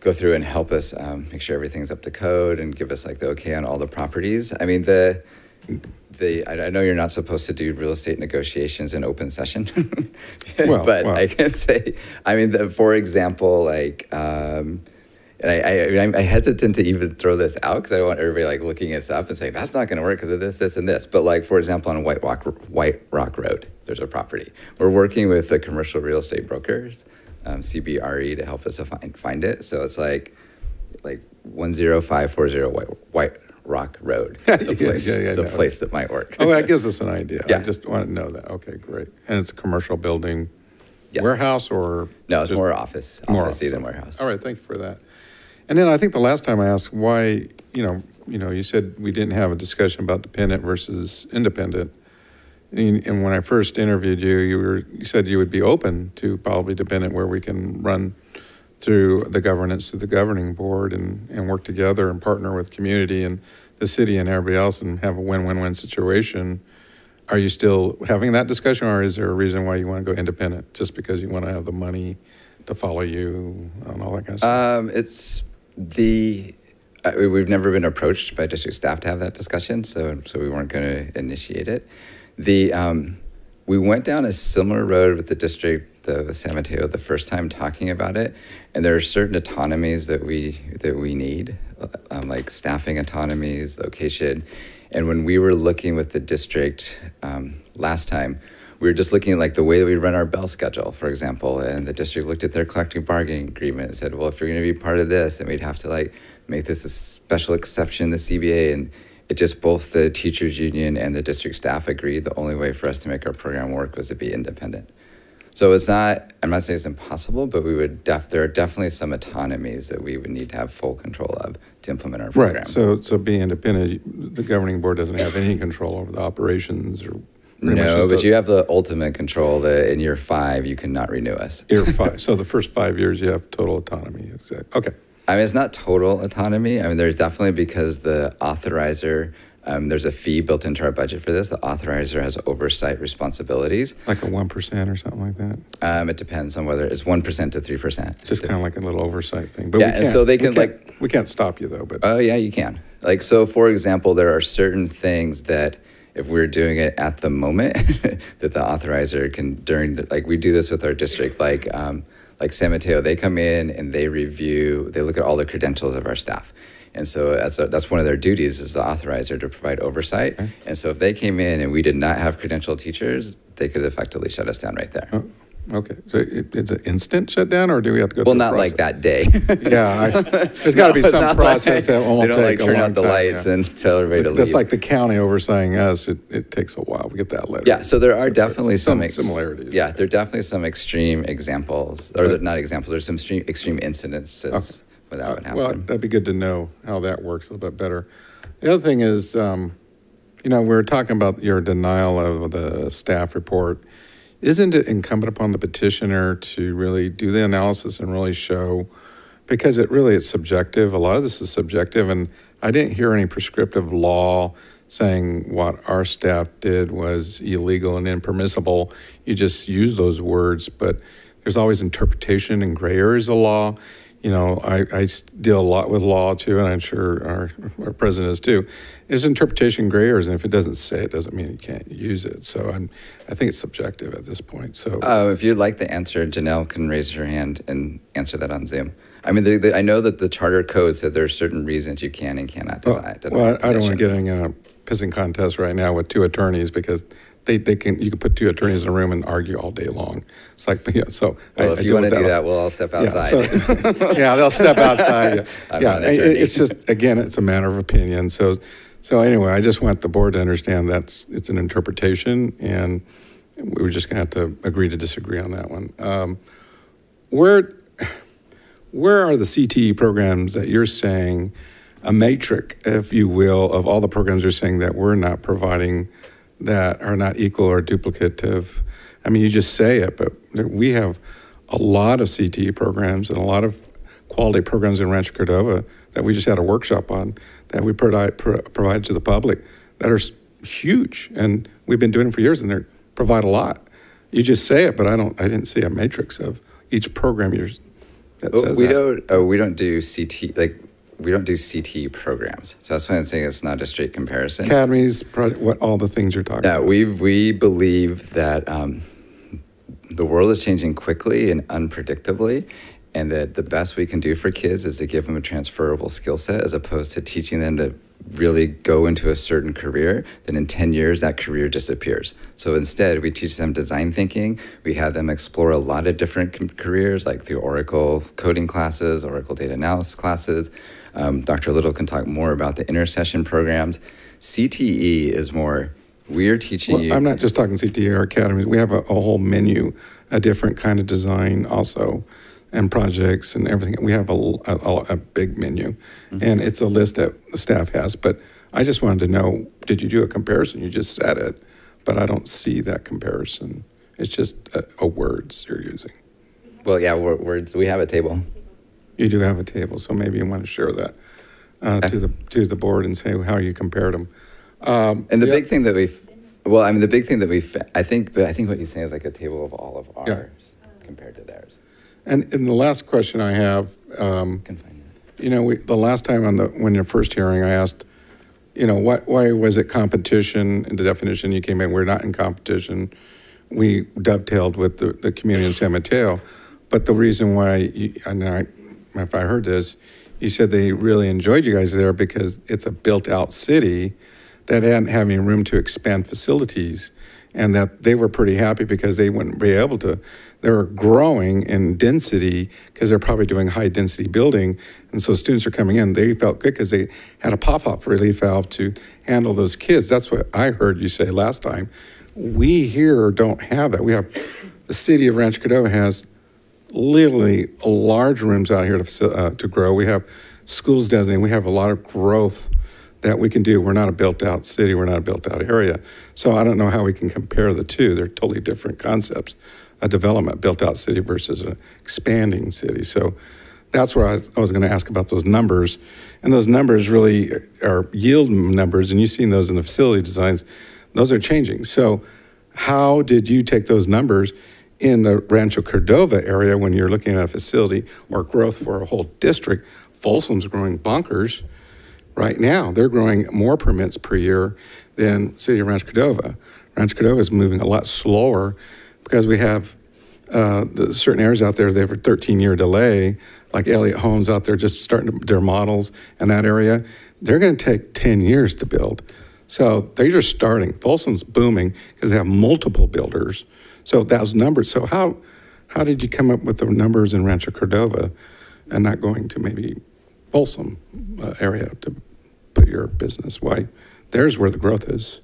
go through and help us um, make sure everything's up to code and give us like the okay on all the properties. I mean, the, the, I, I know you're not supposed to do real estate negotiations in open session, *laughs* Well, but well. I can say, I mean, the, for example, like, um, and I, I, I mean, I'm I hesitant to even throw this out because I don't want everybody like looking us up and saying that's not going to work because of this, this, and this. But like, for example, on White Rock, White Rock Road, there's a property. We're working with the commercial real estate brokers, um, CBRE, to help us find find it. So it's like, like one zero five four zero White White Rock Road. *laughs* It's a place. yeah, yeah, it's a no. place that might work. Oh, that gives us an idea. I just want to know that. Okay, great. And it's a commercial building, Yes. warehouse or? No, it's more office, More office than warehouse. All right, thank you for that. And then I think the last time I asked why, you know, you know, you said we didn't have a discussion about dependent versus independent. And, and when I first interviewed you, you were, you said you would be open to probably dependent where we can run through the governance, through the governing board and, and work together and partner with community and the city and everybody else and have a win-win-win situation. Are you still having that discussion or is there a reason why you want to go independent? Just because you want to have the money to follow you and all that kind of stuff? Um, it's the, uh, we- we've never been approached by district staff to have that discussion, so, so we weren't going to initiate it. The, um, we went down a similar road with the district, with San Mateo, the first time talking about it, and there are certain autonomies that we, that we need, um, like staffing autonomies, location. And when we were looking with the district um, last time, we were just looking at like the way that we run our bell schedule, for example, and the district looked at their collective bargaining agreement and said, well, if you're going to be part of this, then we'd have to like make this a special exception the CBA. And just both the teachers union and the district staff agreed the only way for us to make our program work was to be independent. So it's not, I'm not saying it's impossible, but we would def, there are definitely some autonomies that we would need to have full control of to implement our program. Right, so, so being independent, the governing board doesn't have any control over the operations or? No, but the- you have the ultimate control that in year five, you cannot renew us. Year five, *laughs* so the first five years, you have total autonomy, exact, okay. I mean, it's not total autonomy. I mean, there's definitely because the authorizer, um, there's a fee built into our budget for this. The authorizer has oversight responsibilities. Like a 1% or something like that? Um, it depends on whether it's 1% to 3%. Just kind of like a little oversight thing, but Yeah, and so they can, can't- like- We can't stop you though, but. Oh, yeah, you can. Like, so for example, there are certain things that if we're doing it at the moment, *laughs* that the authorizer can during, the, like, we do this with our district, like, um, like San Mateo, they come in and they review, they look at all the credentials of our staff. And so that's, a, that's one of their duties as the authorizer to provide oversight. And so if they came in and we did not have credentialed teachers, they could effectively shut us down right there. Oh, Okay, so it, it's an instant shutdown or do we have to go? Well, not like that day. *laughs* Yeah, I- there's gotta be *laughs* No, some process that won't They don't like take turn out the time, lights yeah. and tell everybody to leave. That's like the county overseeing us, it, it takes a while, we get that letter. Yeah, so there are definitely some, some similarities. Yeah, there are definitely some extreme examples, or Right. not examples. There's some extreme, extreme incidences where that would Uh, Well, that'd be good to know how that works a little bit better. The other thing is, um, you know, we were talking about your denial of the staff report. Isn't it incumbent upon the petitioner to really do the analysis and really show, because it really is subjective, a lot of this is subjective, and I didn't hear any prescriptive law saying what our staff did was illegal and impermissible. You just use those words, but there's always interpretation and gray areas of law. You know, I deal a lot with law too, and I'm sure our, our president is too. is interpretation gray areas, and if it doesn't say it, doesn't mean you can't use it. So I'm, I think it's subjective at this point. So Uh, if you'd like the answer, Janelle can raise her hand and answer that on Zoom. I mean, the, the, I know that the charter code said there are certain reasons you can and cannot Well, decide. well, I I don't want to get in a pissing contest right now with two attorneys because they, they can, you can put two attorneys in a room and argue all day long. It's like, *laughs* yeah, so. Well, I if you want to do that, we'll all step Yeah, outside. so- *laughs* Yeah, they'll step outside, *laughs* yeah. Yeah, it- it's just, again, it's a matter of opinion. So, so anyway, I just want the board to understand that's, it's an interpretation, and we were just gonna have to agree to disagree on that one. Um, Where, where are the CTE programs that you're saying, a matrix, if you will, of all the programs you're saying that we're not providing that are not equal or duplicative? I mean, you just say it, but we have a lot of CTE programs and a lot of quality programs in Rancho Cordova that we just had a workshop on that we provide, pro- provide to the public that are huge. And we've been doing it for years and they provide a lot. You just say it, but I don't, I didn't see a matrix of each program you're, that Oh, says we that. don't. Oh, we don't do CT like we don't do CT programs. So that's why I'm saying it's not a straight comparison. Academies, what, all the things you're talking Yeah, about. we we believe that um, the world is changing quickly and unpredictably, and that the best we can do for kids is to give them a transferable skill set as opposed to teaching them to really go into a certain career. Then in 10 years, that career disappears. So instead, we teach them design thinking. We have them explore a lot of different careers, like through Oracle coding classes, Oracle data analysis classes. Um, Dr. Little can talk more about the intercession programs. CTE is more, we're teaching Well, you. I'm not just talking CTE or academies. We have a, a whole menu, a different kind of design also, and projects and everything. We have a a big menu, Mm-hmm. and it's a list that the staff has. But I just wanted to know, did you do a comparison? You just said it, but I don't see that comparison. It's just a, a words you're using. Well, yeah, words. We have a table. You do have a table, so maybe you want to share that uh, to the to the board and say how you compared them. Um, And the yeah. big thing that we've, well, I mean, the big thing that we've, I think, but I think what you're saying is like a table of all of Yeah. ours compared to theirs. And, and the last question I have, um, you know, we, the last time on the, when your first hearing, I asked, you know, why, why was it competition? And the definition you came in, we're not in competition. We dovetailed with the, the community in San Mateo. But the reason why, you, and I, if I heard this, you said they really enjoyed you guys there because it's a built-out city that hadn't having room to expand facilities and that they were pretty happy because they wouldn't be able to. They were growing in density because they're probably doing high density building. And so students are coming in. They felt good because they had a pop up relief valve to handle those kids. That's what I heard you say last time. We here don't have that. We have the city of Rancho Cordova has literally large rooms out here to, uh, to grow. We have schools designated. We have a lot of growth that we can do. We're not a built out city. We're not a built out area. So I don't know how we can compare the two. They're totally different concepts. A development built out city versus an expanding city. So that's where I was, I was going to ask about those numbers. And those numbers really are yield numbers, and you've seen those in the facility designs. Those are changing. So, how did you take those numbers in the Rancho Cordova area when you're looking at a facility or growth for a whole district? Folsom's growing bonkers right now. They're growing more permits per year than City of Rancho Cordova. Rancho Cordova is moving a lot slower because we have uh, the certain areas out there, they have a 13-year delay, like Elliott Homes out there just starting their models in that area. They're going to take 10 years to build. So they're just starting. Folsom's booming because they have multiple builders. So those numbers. So how how did you come up with the numbers in Rancho Cordova and not going to maybe Folsom uh, area to put your business? Why? There's where the growth is.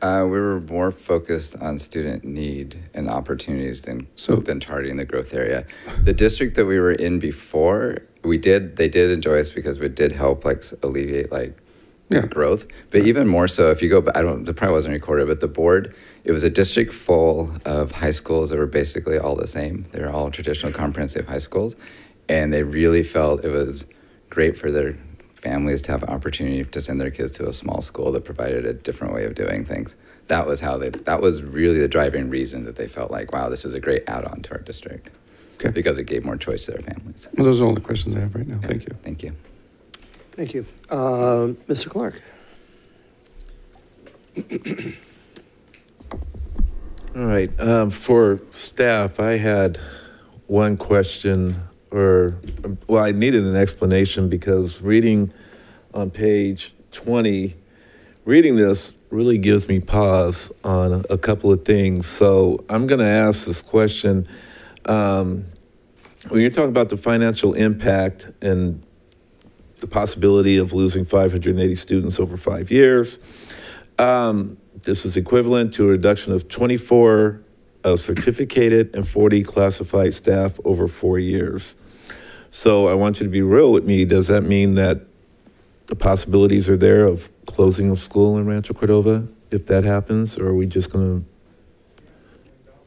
Uh, we were more focused on student need and opportunities than so, than targeting the growth area. The district that we were in before, we did they did enjoy us because we did help like alleviate like growth. But even more so, if you go, back, I don't, it probably wasn't recorded, but the board, it was a district full of high schools that were basically all the same. They were all traditional comprehensive high schools, and they really felt it was great for their families to have an opportunity to send their kids to a small school that provided a different way of doing things. That was how they. That was really the driving reason that they felt like, wow, this is a great add-on to our district, because it gave more choice to their families. Well, those are all the questions I have right now. Thank you. Thank you. Thank you. Um, Mr. Clark? *clears throat* *clears throat* All right, um, for staff, I had one question, or, well, I needed an explanation because reading on page 20, reading this really gives me pause on a couple of things. So I'm going to ask this question. Um, when you're talking about the financial impact and the possibility of losing 580 students over five years, um, this is equivalent to a reduction of 24 of certificated and 40 classified staff over four years. So I want you to be real with me. Does that mean that the possibilities are there of closing of school in Rancho Cordova if that happens, or are we just going to?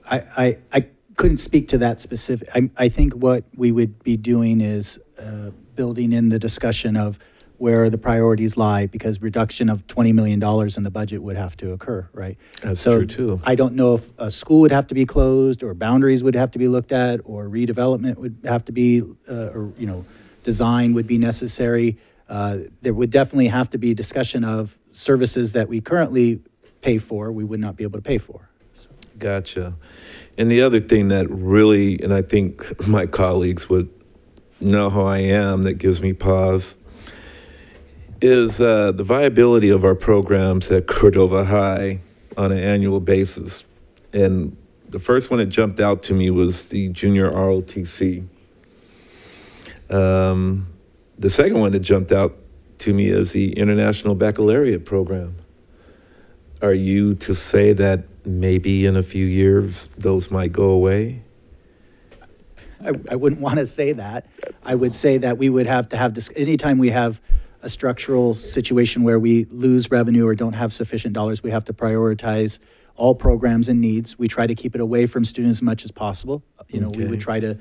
I, I, I couldn't speak to that specific. I, I think what we would be doing is uh, building in the discussion of where the priorities lie, because reduction of $20 million in the budget would have to occur, right? That's So true, too. I don't know if a school would have to be closed, or boundaries would have to be looked at, or redevelopment would have to be, uh, or, you know, design would be necessary. Uh, There would definitely have to be discussion of services that we currently pay for, we would not be able to pay for. Gotcha. And the other thing that really, and I think *laughs* my colleagues would know how I am, that gives me pause, is uh, the viability of our programs at Cordova High on an annual basis. And the first one that jumped out to me was the junior ROTC. Um, the second one that jumped out to me is the International Baccalaureate Program. Are you to say that maybe in a few years those might go away? I, I wouldn't *laughs* want to say that. I would say that we would have to have, anytime we have a structural situation where we lose revenue or don't have sufficient dollars, we have to prioritize all programs and needs. We try to keep it away from students as much as possible. You know, we would try to,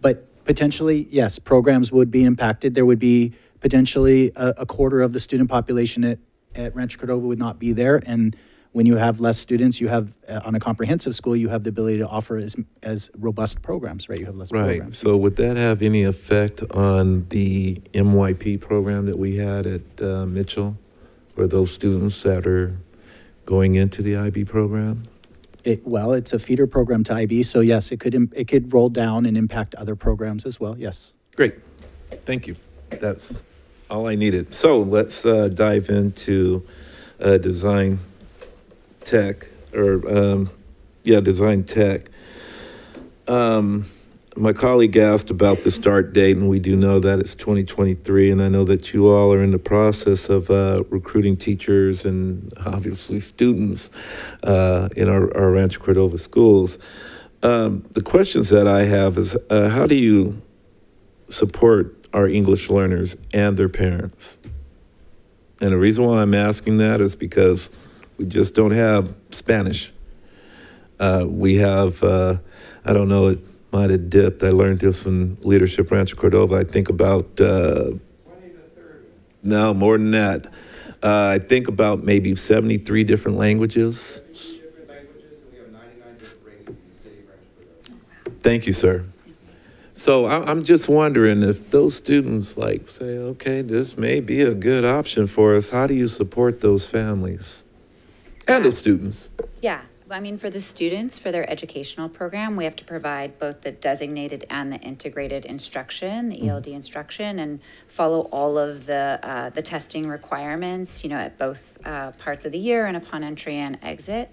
but potentially, yes, programs would be impacted. There would be potentially a, a quarter of the student population at, at Rancho Cordova would not be there. And when you have less students, you have, uh, on a comprehensive school, you have the ability to offer as, as robust programs, right? You have less Right. programs. So would that have any effect on the MYP program that we had at uh, Mitchell? For those students that are going into the IB program? It, well, it's a feeder program to IB, so yes, it could, it could roll down and impact other programs as well, yes. Great. Thank you. That's all I needed. So let's uh, dive into uh, design tech, or, um, yeah, design tech. Um, My colleague asked about the start date, and we do know that it's 2023, and I know that you all are in the process of uh, recruiting teachers and obviously students uh, in our our Rancho Cordova schools. Um, The questions that I have is, uh, how do you support our English learners and their parents? And the reason why I'm asking that is because we just don't have Spanish. Uh, we have, uh, I don't know, it might have dipped. I learned this in Leadership Rancho Cordova. I think about, uh, no, more than that. Uh, I think about maybe 73 different languages. Thank you, sir. So I'm just wondering if those students like say, okay, this may be a good option for us. How do you support those families and those students? Yeah, I mean, for the students, for their educational program, we have to provide both the designated and the integrated instruction, the ELD instruction, and follow all of the, uh, the testing requirements, you know, at both, uh, parts of the year and upon entry and exit.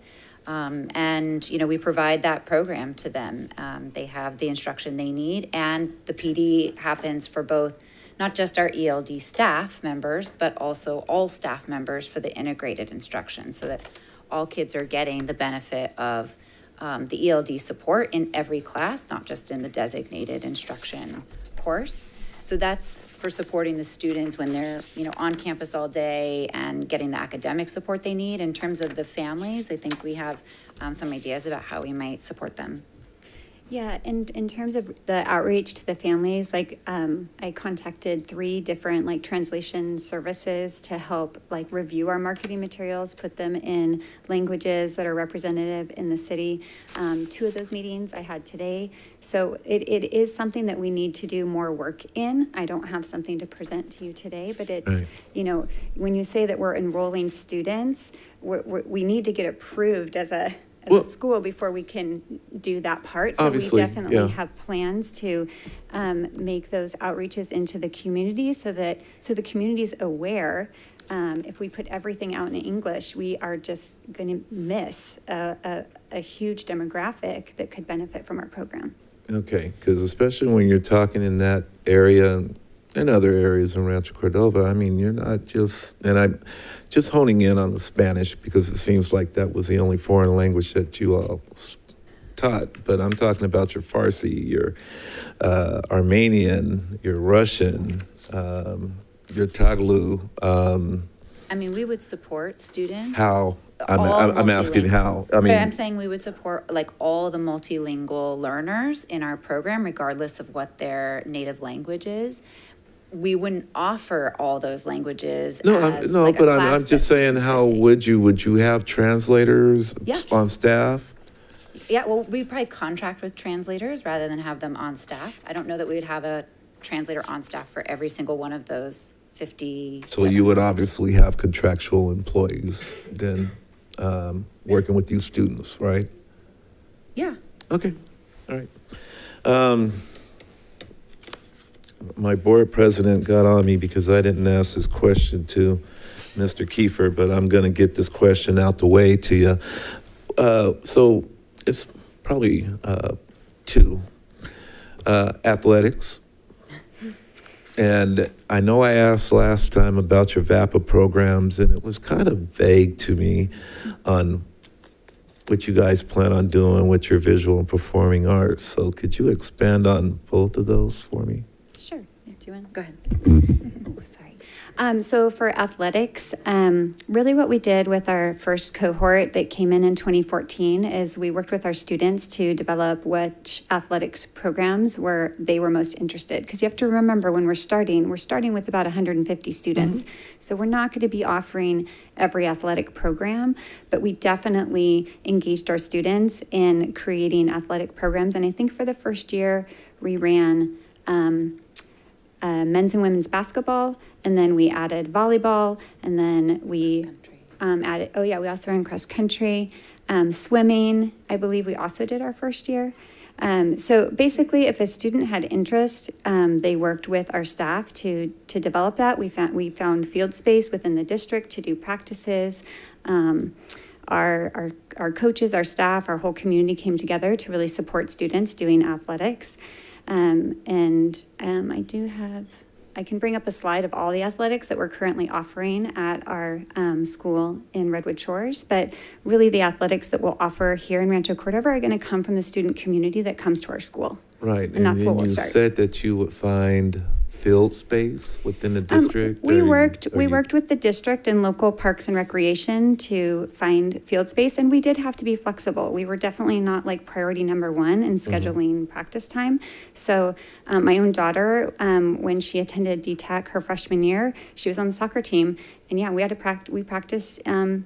Um, and, you know, we provide that program to them. Um, they have the instruction they need, and the PD happens for both, not just our ELD staff members, but also all staff members for the integrated instruction, so that all kids are getting the benefit of um, the ELD support in every class, not just in the designated instruction course. So that's for supporting the students when they're, you know, on campus all day and getting the academic support they need. In terms of the families, I think we have um, some ideas about how we might support them. Yeah, and in terms of the outreach to the families, like um, I contacted three different like translation services to help like review our marketing materials, put them in languages that are representative in the city. Um, two of those meetings I had today. So it, it is something that we need to do more work in. I don't have something to present to you today, but it's, Right. you know, when you say that we're enrolling students, we're, we're, we need to get approved as a, as Well- a school before we can do that part. So we definitely yeah. have plans to um, make those outreaches into the community so that, so the community is aware um, if we put everything out in English, we are just going to miss a, a, a huge demographic that could benefit from our program. Okay, because especially when you're talking in that area and- and other areas in Rancho Cordova, I mean, you're not just, and I'm just honing in on the Spanish because it seems like that was the only foreign language that you all taught, but I'm talking about your Farsi, your uh, Armenian, your Russian, um, your Tagalog. Um, I mean, we would support students. how? I'm, I'm, I'm asking how. I But mean, I'm saying we would support like all the multilingual learners in our program, regardless of what their native language is. We wouldn't offer all those languages No, I'm, no, like but I'm, I'm just saying, how would you, would you have translators Yeah. on staff? Yeah, well, we'd probably contract with translators rather than have them on staff. I don't know that we would have a translator on staff for every single one of those fifty. So you would obviously have contractual employees then, um, working with you students, right? Yeah. Okay, all right. Um, my board president got on me because I didn't ask this question to Mr. Kiefer, but I'm gonna get this question out the way to you. Uh, so it's probably, uh, two. Uh, athletics. And I know I asked last time about your VAPA programs, and it was kind of vague to me on what you guys plan on doing with your visual and performing arts. So could you expand on both of those for me? Sure. You want? Go ahead. *laughs* Oh, sorry. Um, so for athletics, um, really what we did with our first cohort that came in in 2014 is we worked with our students to develop which athletics programs were they were most interested. Because you have to remember when we're starting, we're starting with about 150 students. So we're not going to be offering every athletic program, but we definitely engaged our students in creating athletic programs. And I think for the first year, we ran um, uh, men's and women's basketball, and then we added volleyball, and then we um, added, oh yeah, we also ran cross country, um, swimming, I believe we also did our first year. Um, so basically, if a student had interest, um, they worked with our staff to to develop that. We found we found field space within the district to do practices. Um, our, our our coaches, our staff, our whole community came together to really support students doing athletics. Um, and um, I do have, I can bring up a slide of all the athletics that we're currently offering at our um, school in Redwood Shores. But really, the athletics that we'll offer here in Rancho Cordova are going to come from the student community that comes to our school. Right, And that's then what we'll you start. said that you would find field space within the Um, district? We or you- worked, we you- worked with the district and local parks and recreation to find field space, and we did have to be flexible. We were definitely not like priority number one in Mm-hmm. scheduling practice time. So, um, my own daughter, um, when she attended DTech her freshman year, she was on the soccer team, and yeah, we had to practice, we practiced, um,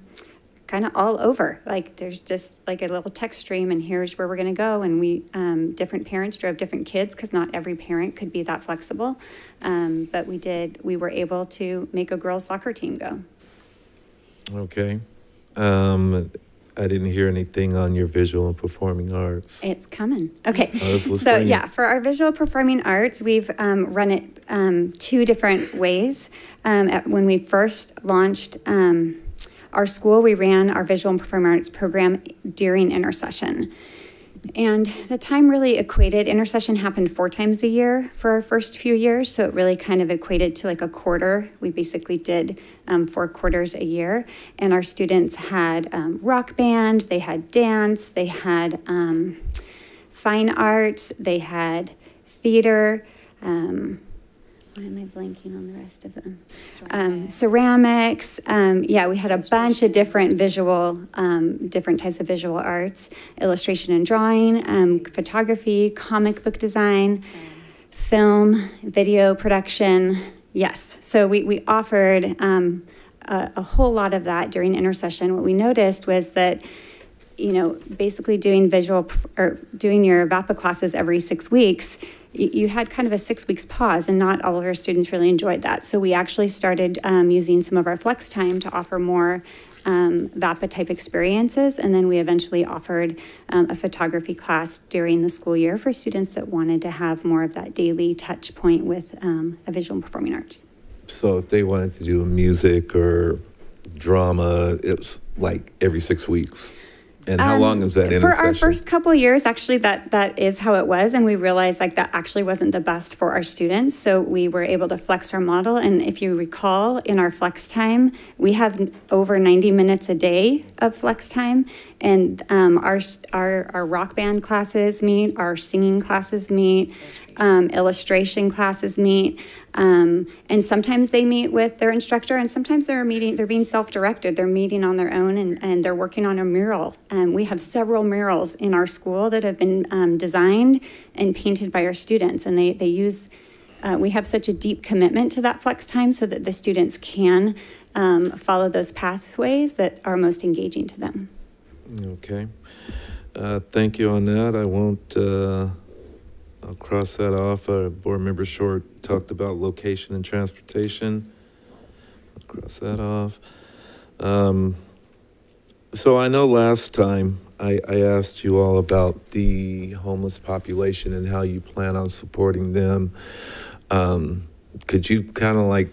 kind of all over. Like there's just like a little text stream, and here's where we're going to go. And we, um, different parents drove different kids because not every parent could be that flexible. Um, but we did, we were able to make a girls soccer team go. Okay. Um, I didn't hear anything on your visual and performing arts. It's coming. Okay. Oh, so yeah, for our visual performing arts, we've um, run it um, two different ways. Um, at, when we first launched um, our school, we ran our visual and performing arts program during intercession. And the time really equated, intercession happened four times a year for our first few years. So it really kind of equated to like a quarter. We basically did um, four quarters a year. And our students had um, rock band, they had dance, they had um, fine arts, they had theater. Um, why am I blanking on the rest of them? Um, ceramics. Um, yeah, we had a bunch of different visual, um, different types of visual arts, illustration and drawing, um, photography, comic book design, film, video production. Yes, so we, we offered um, a, a whole lot of that during intercession. What we noticed was that you know, basically doing visual or doing your VAPA classes every six weeks, you, had kind of a six weeks pause, and not all of our students really enjoyed that. So we actually started um, using some of our flex time to offer more um, VAPA type experiences, and then we eventually offered um, a photography class during the school year for students that wanted to have more of that daily touch point with um, a visual and performing arts. so if they wanted to do music or drama, it's like every six weeks. And how Um, long is that For our first couple years, actually, that, that is how it was, and we realized like that actually wasn't the best for our students, so we were able to flex our model, and if you recall, in our flex time, we have over 90 minutes a day of flex time, and um, our, our, our rock band classes meet, our singing classes meet, um, illustration classes meet, um, and sometimes they meet with their instructor, and sometimes they're meeting, they're being self-directed. They're meeting on their own, and, and they're working on a mural. Um, we have several murals in our school that have been um, designed and painted by our students, and they, they use. Uh, we have such a deep commitment to that flex time so that the students can um, follow those pathways that are most engaging to them. Okay. Uh, Thank you on that. I won't, uh, I'll cross that off. Uh, Board Member Short talked about location and transportation. I'll Cross that off. Um, So I know last time I, I asked you all about the homeless population and how you plan on supporting them. Um, Could you kind of like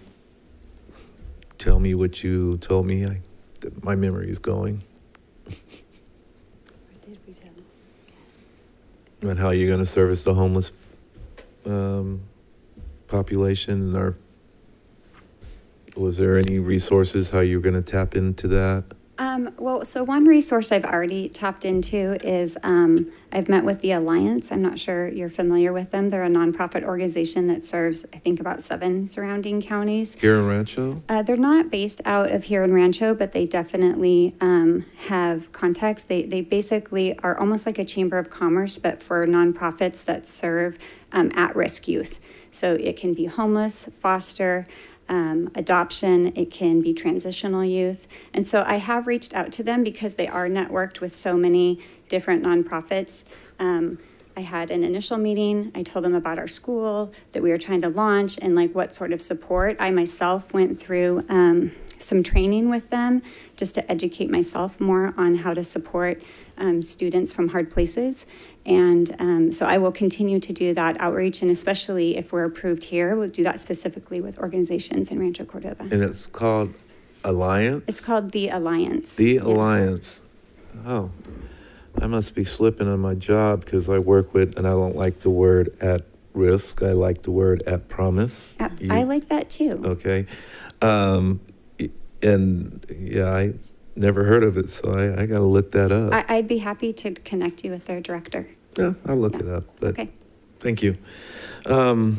tell me what you told me? I, my memory is going. And how you're going to service the homeless um, population our was there any resources how you're going to tap into that Um, well, so one resource I've already tapped into is um, I've met with the Alliance. I'm not sure you're familiar with them. They're a nonprofit organization that serves, I think, about seven surrounding counties. here in rancho Uh, they're not based out of here in Rancho, but they definitely um, have contacts. They, they basically are almost like a chamber of commerce, but for nonprofits that serve um, at risk youth. So it can be homeless, foster, um, adoption, it can be transitional youth. And so I have reached out to them because they are networked with so many different nonprofits. Um, I had an initial meeting. I told them about our school that we were trying to launch and like what sort of support. I myself went through um, some training with them just to educate myself more on how to support um, students from hard places. And um, so I will continue to do that outreach, and especially if we're approved here, we'll do that specifically with organizations in Rancho Cordova. and it's called alliance It's called the Alliance. the alliance oh i must be slipping on my job because i work with and i don't like the word at risk i like the word at promise I- You- I like that too. Okay. Um, and yeah, I never heard of it, so I, I got to look that up. I, I'd be happy to connect you with their director. yeah, I'll look it up. But Okay. thank you. Um,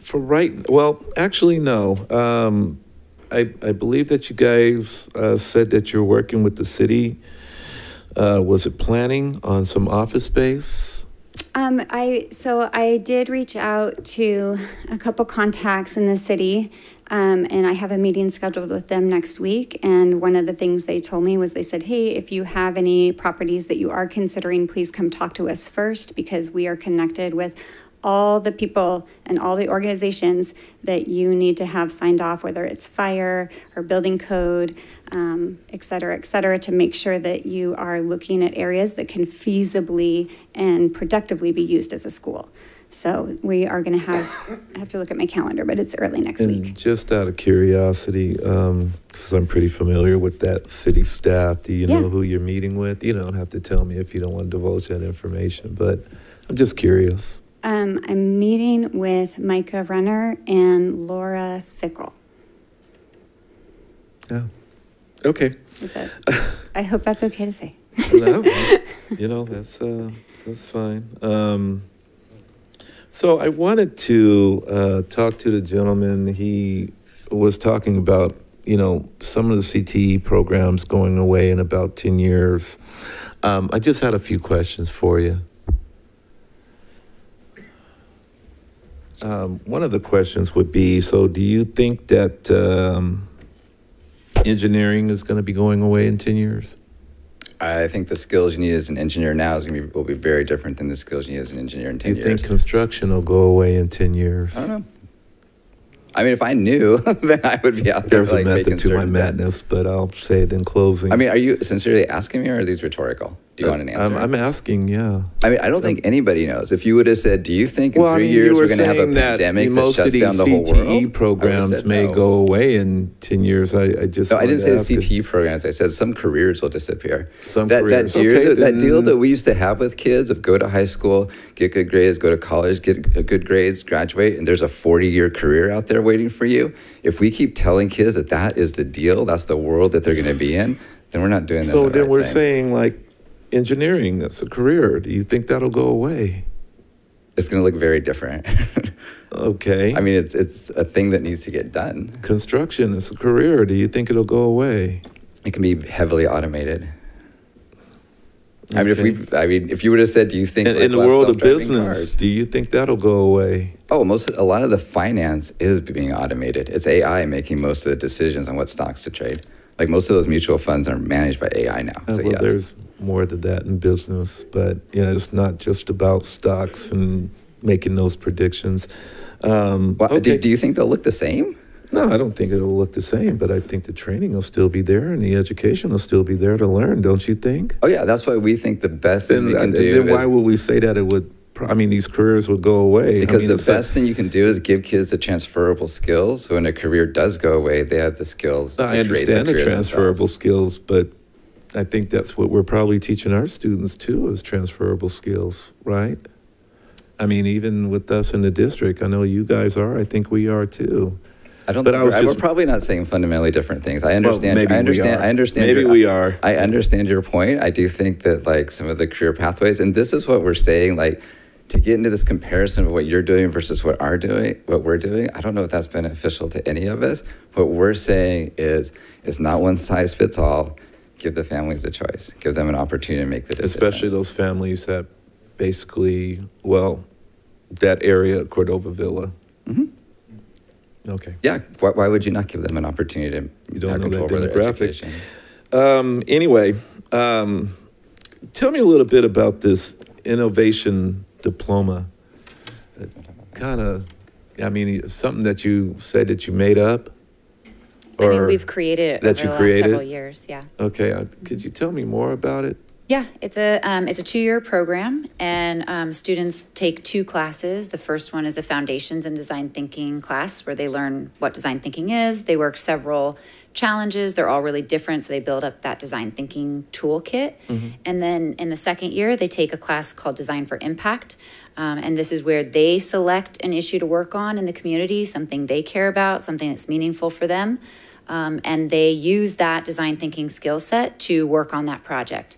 for right, well, actually, no. Um, I, I believe that you guys uh, said that you're working with the city. Uh, was it planning on some office space? Um, I so I did reach out to a couple contacts in the city, um, and I have a meeting scheduled with them next week. And one of the things they told me was they said, "Hey, if you have any properties that you are considering, please come talk to us first because we are connected with." All the people and all the organizations that you need to have signed off, whether it's fire or building code, um, et cetera, et cetera, to make sure that you are looking at areas that can feasibly and productively be used as a school. So we are going to have, I have to look at my calendar, but it's early next and week. just out of curiosity, because I'm pretty familiar with that city staff, do you know who you're meeting with? You don't have to tell me if you don't want to divulge that information, but I'm just curious. Um, I'm meeting with Micah Renner and Laura Fickle. Yeah. Okay. Is that, I hope that's okay to say. no, *laughs* you know that's uh, that's fine. Um, so I wanted to uh, talk to the gentleman. He was talking about you know some of the CTE programs going away in about ten years. Um, I just had a few questions for you. Um, one of the questions would be: So, do you think that um, engineering is going to be going away in ten years? I think the skills you need as an engineer now is going to be will be very different than the skills you need as an engineer in ten you years. You think construction will go away in 10 years? I don't know. I mean, if I knew, *laughs* then I would be out there There's like a method to my certain that- madness, but I'll say it in closing. I mean, are you sincerely asking me, or are these rhetorical? Do you want an uh, I'm, answer? I'm asking, yeah. I mean, I don't think anybody knows. If you would have said, do you think in Well, I three mean, years were going to have a that pandemic that of shuts down the whole CTE world? programs said may no. go away in 10 years. I, I just. No, I didn't say to ask it. CTE programs. I said some careers will disappear. Some that, careers. That, deal, Okay, that, that deal uh, that we used to have with kids of go to high school, get good grades, go to college, get a good grades, graduate, and there's a 40 year career out there waiting for you. If we keep telling kids that that is the deal, that's the world that they're going to be in, then we're not doing that. So the then right we're thing. saying like engineering, that's a career. Do you think that'll go away? it's going to look very different. *laughs* Okay. I mean, it's it's a thing that needs to get done. Construction is a career. Do you think it'll go away? It can be heavily automated. I mean, if we, I mean, if you would have said, do you think In, like, in the world of business, cars? do you think that'll go away? Oh, most a lot of the finance is being automated. It's AI making most of the decisions on what stocks to trade. Like most of those mutual funds are managed by AI now. Uh, So well, yes. More to that in business, but you know, it's not just about stocks and making those predictions. Um, Well, do, okay. do you think they'll look the same? No, I don't think it'll look the same, but I think the training will still be there and the education will still be there to learn, don't you think? Oh yeah, that's why we think the best thing Then, we can do then why would we say that it would, I mean, these careers would go away? I because mean, the best thing you can do is give kids the transferable skills. So when a career does go away, they have the skills. to I understand the career themselves. transferable skills, but I think that's what we're probably teaching our students too, is transferable skills, right? I mean, even with us in the district, I know you guys are, I think we are too. I don't. But think I was we're, just- we're probably not saying fundamentally different things. I understand. maybe I we are. I understand. Maybe your- we are. I understand your point. I do think that like some of the career pathways, and this is what we're saying, like to get into this comparison of what you're doing versus what are doing, what we're doing. I don't know if that's beneficial to any of us. What we're saying is, it's not one size fits all. Give the families a choice. Give them an opportunity to make the decision. Especially those families that basically, well, that area, Cordova Villa. Mhm. Okay. Yeah. Why, why would you not give them an opportunity to You don't have know that control their demographic. education? Um, anyway, um, tell me a little bit about this innovation diploma. Kind of, I mean, something that you said that you made up? I mean, we've created it that over you the last created? several years, yeah. Okay, uh, could you tell me more about it? Yeah, it's a um, it's a two year program, and um, students take two classes. The first one is a foundations and design thinking class, where they learn what design thinking is. They work several challenges. They're all really different, so they build up that design thinking toolkit. And then in the second year, they take a class called Design for Impact. Um, and this is where they select an issue to work on in the community, something they care about, something that's meaningful for them. Um, and they use that design thinking skill set to work on that project.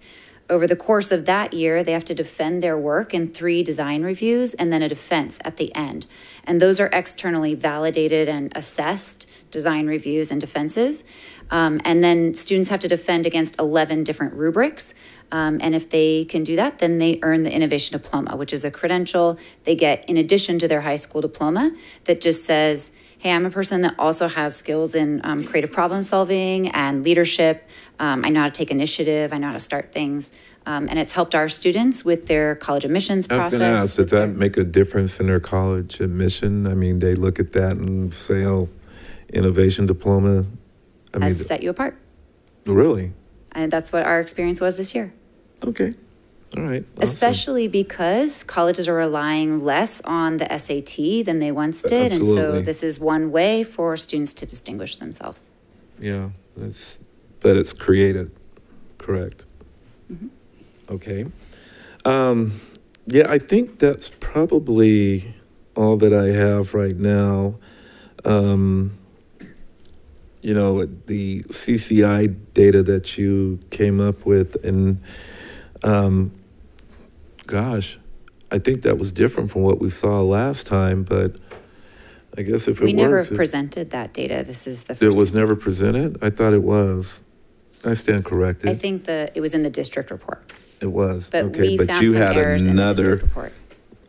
Over the course of that year, they have to defend their work in three design reviews and then a defense at the end. And those are externally validated and assessed design reviews and defenses. Um, and then students have to defend against 11 different rubrics. Um, and if they can do that, then they earn the Innovation Diploma, which is a credential they get in addition to their high school diploma that just says, hey, I'm a person that also has skills in um, creative problem solving and leadership. Um, I know how to take initiative, I know how to start things. Um, and it's helped our students with their college admissions I was process. going to ask, does that make a difference in their college admission? I mean, they look at that and say, oh, innovation diploma. I mean, has set you apart. really? And that's what our experience was this year. Okay. All right. awesome. Especially because colleges are relying less on the SAT than they once did. And so this is one way for students to distinguish themselves. Yeah, that's, but it's created, correct? Okay. Um, yeah, I think that's probably all that I have right now. Um, you know, the CCI data that you came up with, and um, gosh, I think that was different from what we saw last time, but I guess if it We never works. it- presented that data. This is the first. it was never presented? I thought it was. I stand corrected. I think the, it was in the district report. It was. But Okay, we but found you had another, report.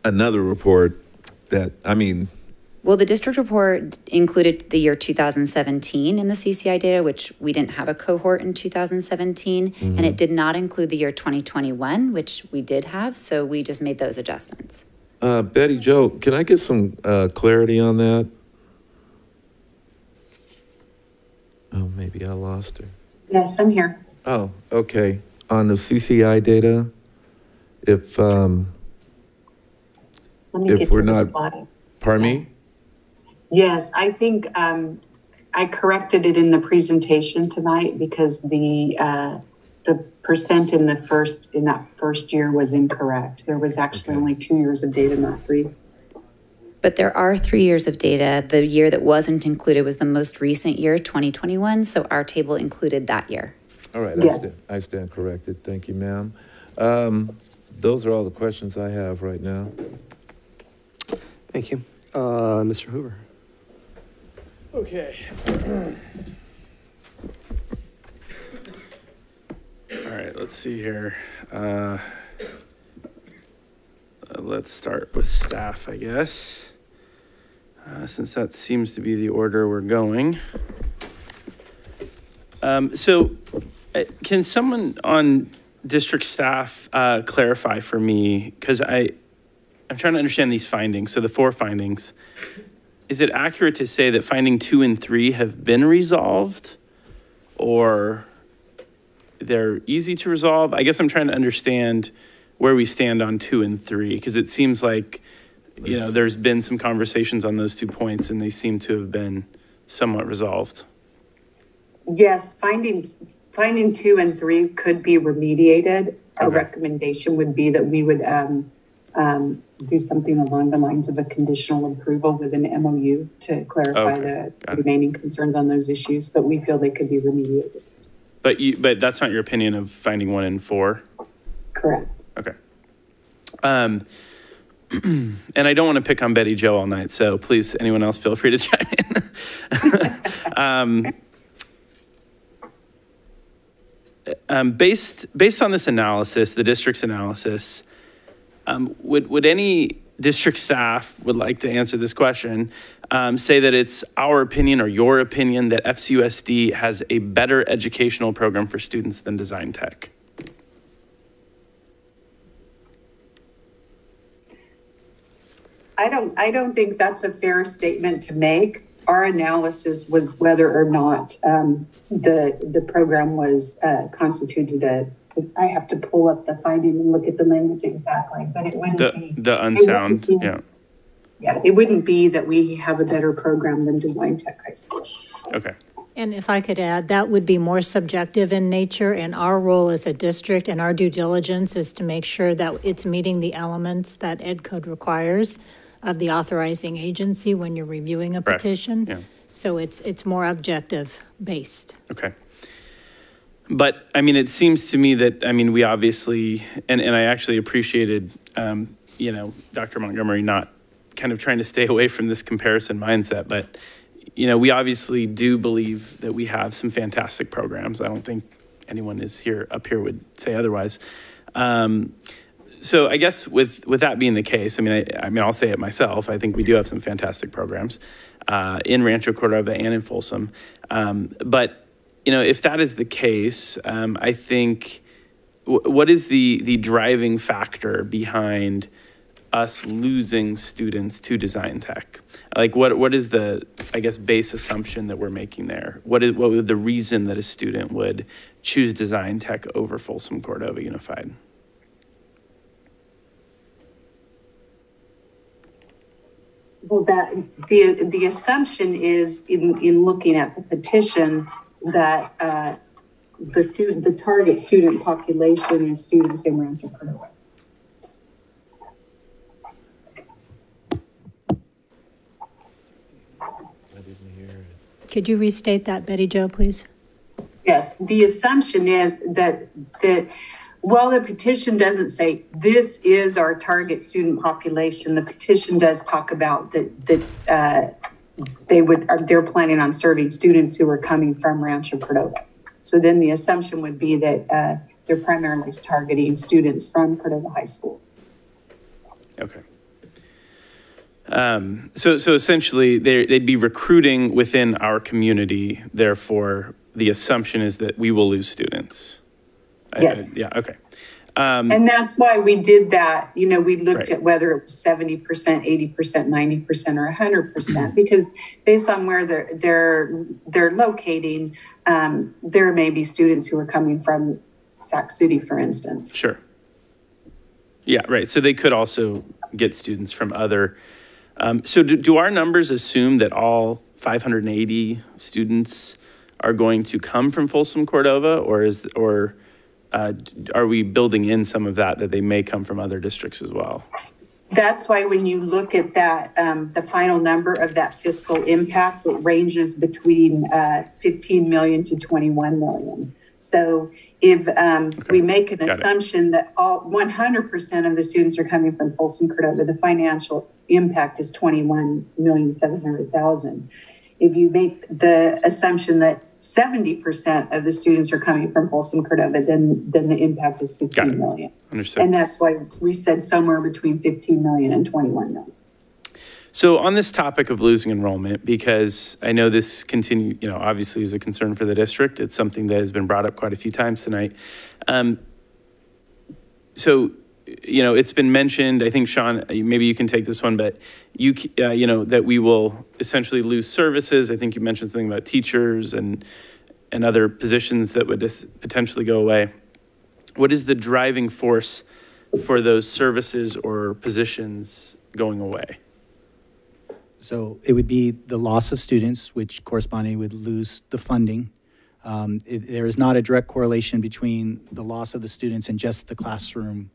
another report that, I mean, Well, the district report included the year 2017 in the CCI data, which we didn't have a cohort in 2017. And Mhm. it did not include the year 2021, which we did have. So we just made those adjustments. uh, Betty Joe, can I get some, uh, clarity on that? Oh, maybe I lost her. Yes, I'm here. Oh, okay. on the CCI data, if, um, Let me if get we're to the not, slide. pardon me? Yes, I think um, I corrected it in the presentation tonight because the, uh, the percent in the first, in that first year was incorrect. There was actually only two years of data, not three. But there are three years of data. The year that wasn't included was the most recent year, 2021, so our table included that year. All right, I Yes. stand, I stand corrected. Thank you, ma'am. Um, those are all the questions I have right now. Thank you. Uh, Mr. Hoover. Okay. All right, let's see here. Uh, uh, let's start with staff, I guess, uh, since that seems to be the order we're going. Um, so, uh, can someone on district staff uh, clarify for me? Because I, I'm trying to understand these findings. So the four findings. Is it accurate to say that finding two and three have been resolved? Or they're easy to resolve? I guess I'm trying to understand where we stand on two and three, because it seems like, you know, there's been some conversations on those two points and they seem to have been somewhat resolved. Yes, findings, finding two and three could be remediated. Our Okay. recommendation would be that we would um, um, do something along the lines of a conditional approval with an MOU to clarify Okay, the remaining concerns on those issues, but we feel they could be remediated. But you, but that's not your opinion of finding one in four? Correct. Okay. Um, *clears throat* and I don't want to pick on Betty Joe all night, so please, anyone else, feel free to *laughs* chime in. *laughs* um, um, based based on this analysis, the district's analysis, um, would would any district staff would like to answer this question? Um, say that it's our opinion or your opinion that FCUSD has a better educational program for students than Design Tech. I don't, I don't think that's a fair statement to make. Our analysis was whether or not um, the, the program was uh, constituted a, I have to pull up the finding and look at the language exactly, but it wouldn't The be. the unsound, be- yeah. Yeah, it wouldn't be that we have a better program than Design Tech High School. Okay. And if I could add, that would be more subjective in nature, and our role as a district and our due diligence is to make sure that it's meeting the elements that Ed Code requires of the authorizing agency when you're reviewing a Correct, petition. yeah. So it's, it's more objective based. Okay. But, I mean, it seems to me that, I mean, we obviously, and, and I actually appreciated, um, you know, Dr. Montgomery not kind of trying to stay *laughs* away from this comparison mindset, but, you know, we obviously do believe that we have some fantastic programs. I don't think anyone is here, up here would say otherwise. Um, so I guess with, with that being the case, I mean, I, I mean, I'll say it myself. I think we do have some fantastic programs uh, in Rancho Cordova and in Folsom. Um, but you know, if that is the case, um, I think what is the the driving factor behind us losing students to design tech? Like, what what is the I guess base assumption that we're making there? What is what would the reason that a student would choose design tech over Folsom Cordova Unified? Well, that, the, the assumption is in, in looking at the petition that, uh, the student, the target student population is students in Rancho Cordova. Could you restate that, Betty Jo, please? Yes, the assumption is that, that while the petition doesn't say this is our target student population, the petition does talk about that, that, uh, they would, are- they're planning on serving students who are coming from Rancho Cordova. So then the assumption would be that, uh, they're primarily targeting students from Cordova High School. Okay. Um, so, so essentially, they, they'd be recruiting within our community. Therefore, the assumption is that we will lose students. I- I- Yes. yeah. Okay. Um, And that's why we did that, you know, we looked Right. at whether it was seventy percent, eighty percent, ninety percent, or hundred percent, because based on where they're, they're, they're locating, um, there may be students who are coming from Sac City, for instance. Sure. Yeah, right. So they could also get students from other. Um, so do, do our numbers assume that all 580 students are going to come from Folsom Cordova, or is or uh, are we building in some of that that they may come from other districts as well? That's why when you look at that, um, the final number of that fiscal impact, it ranges between, uh, 15 million to 21 million. So if, um, we make an Got it. assumption that all, 100% of the students are coming from Folsom Cordova, the financial impact is 21 million, 700,000. If you make the assumption that 70% of the students are coming from Folsom Cordova, then, then the impact is 15 million. Understood. And that's why we said somewhere between 15 million and 21 million. So on this topic of losing enrollment, because I know this continue, you know, obviously is a concern for the district. It's something that has been brought up quite a few times tonight. Um, so, you know, it's been mentioned, I think, Sean, maybe you can take this one, but you, uh, you know, that we will essentially lose services. I think you mentioned something about teachers and, and other positions that would potentially go away. What is the driving force for those services or positions going away? So it would be the loss of students, which correspondingly would lose the funding. Um, it- There is not a direct correlation between the loss of the students and just the classroom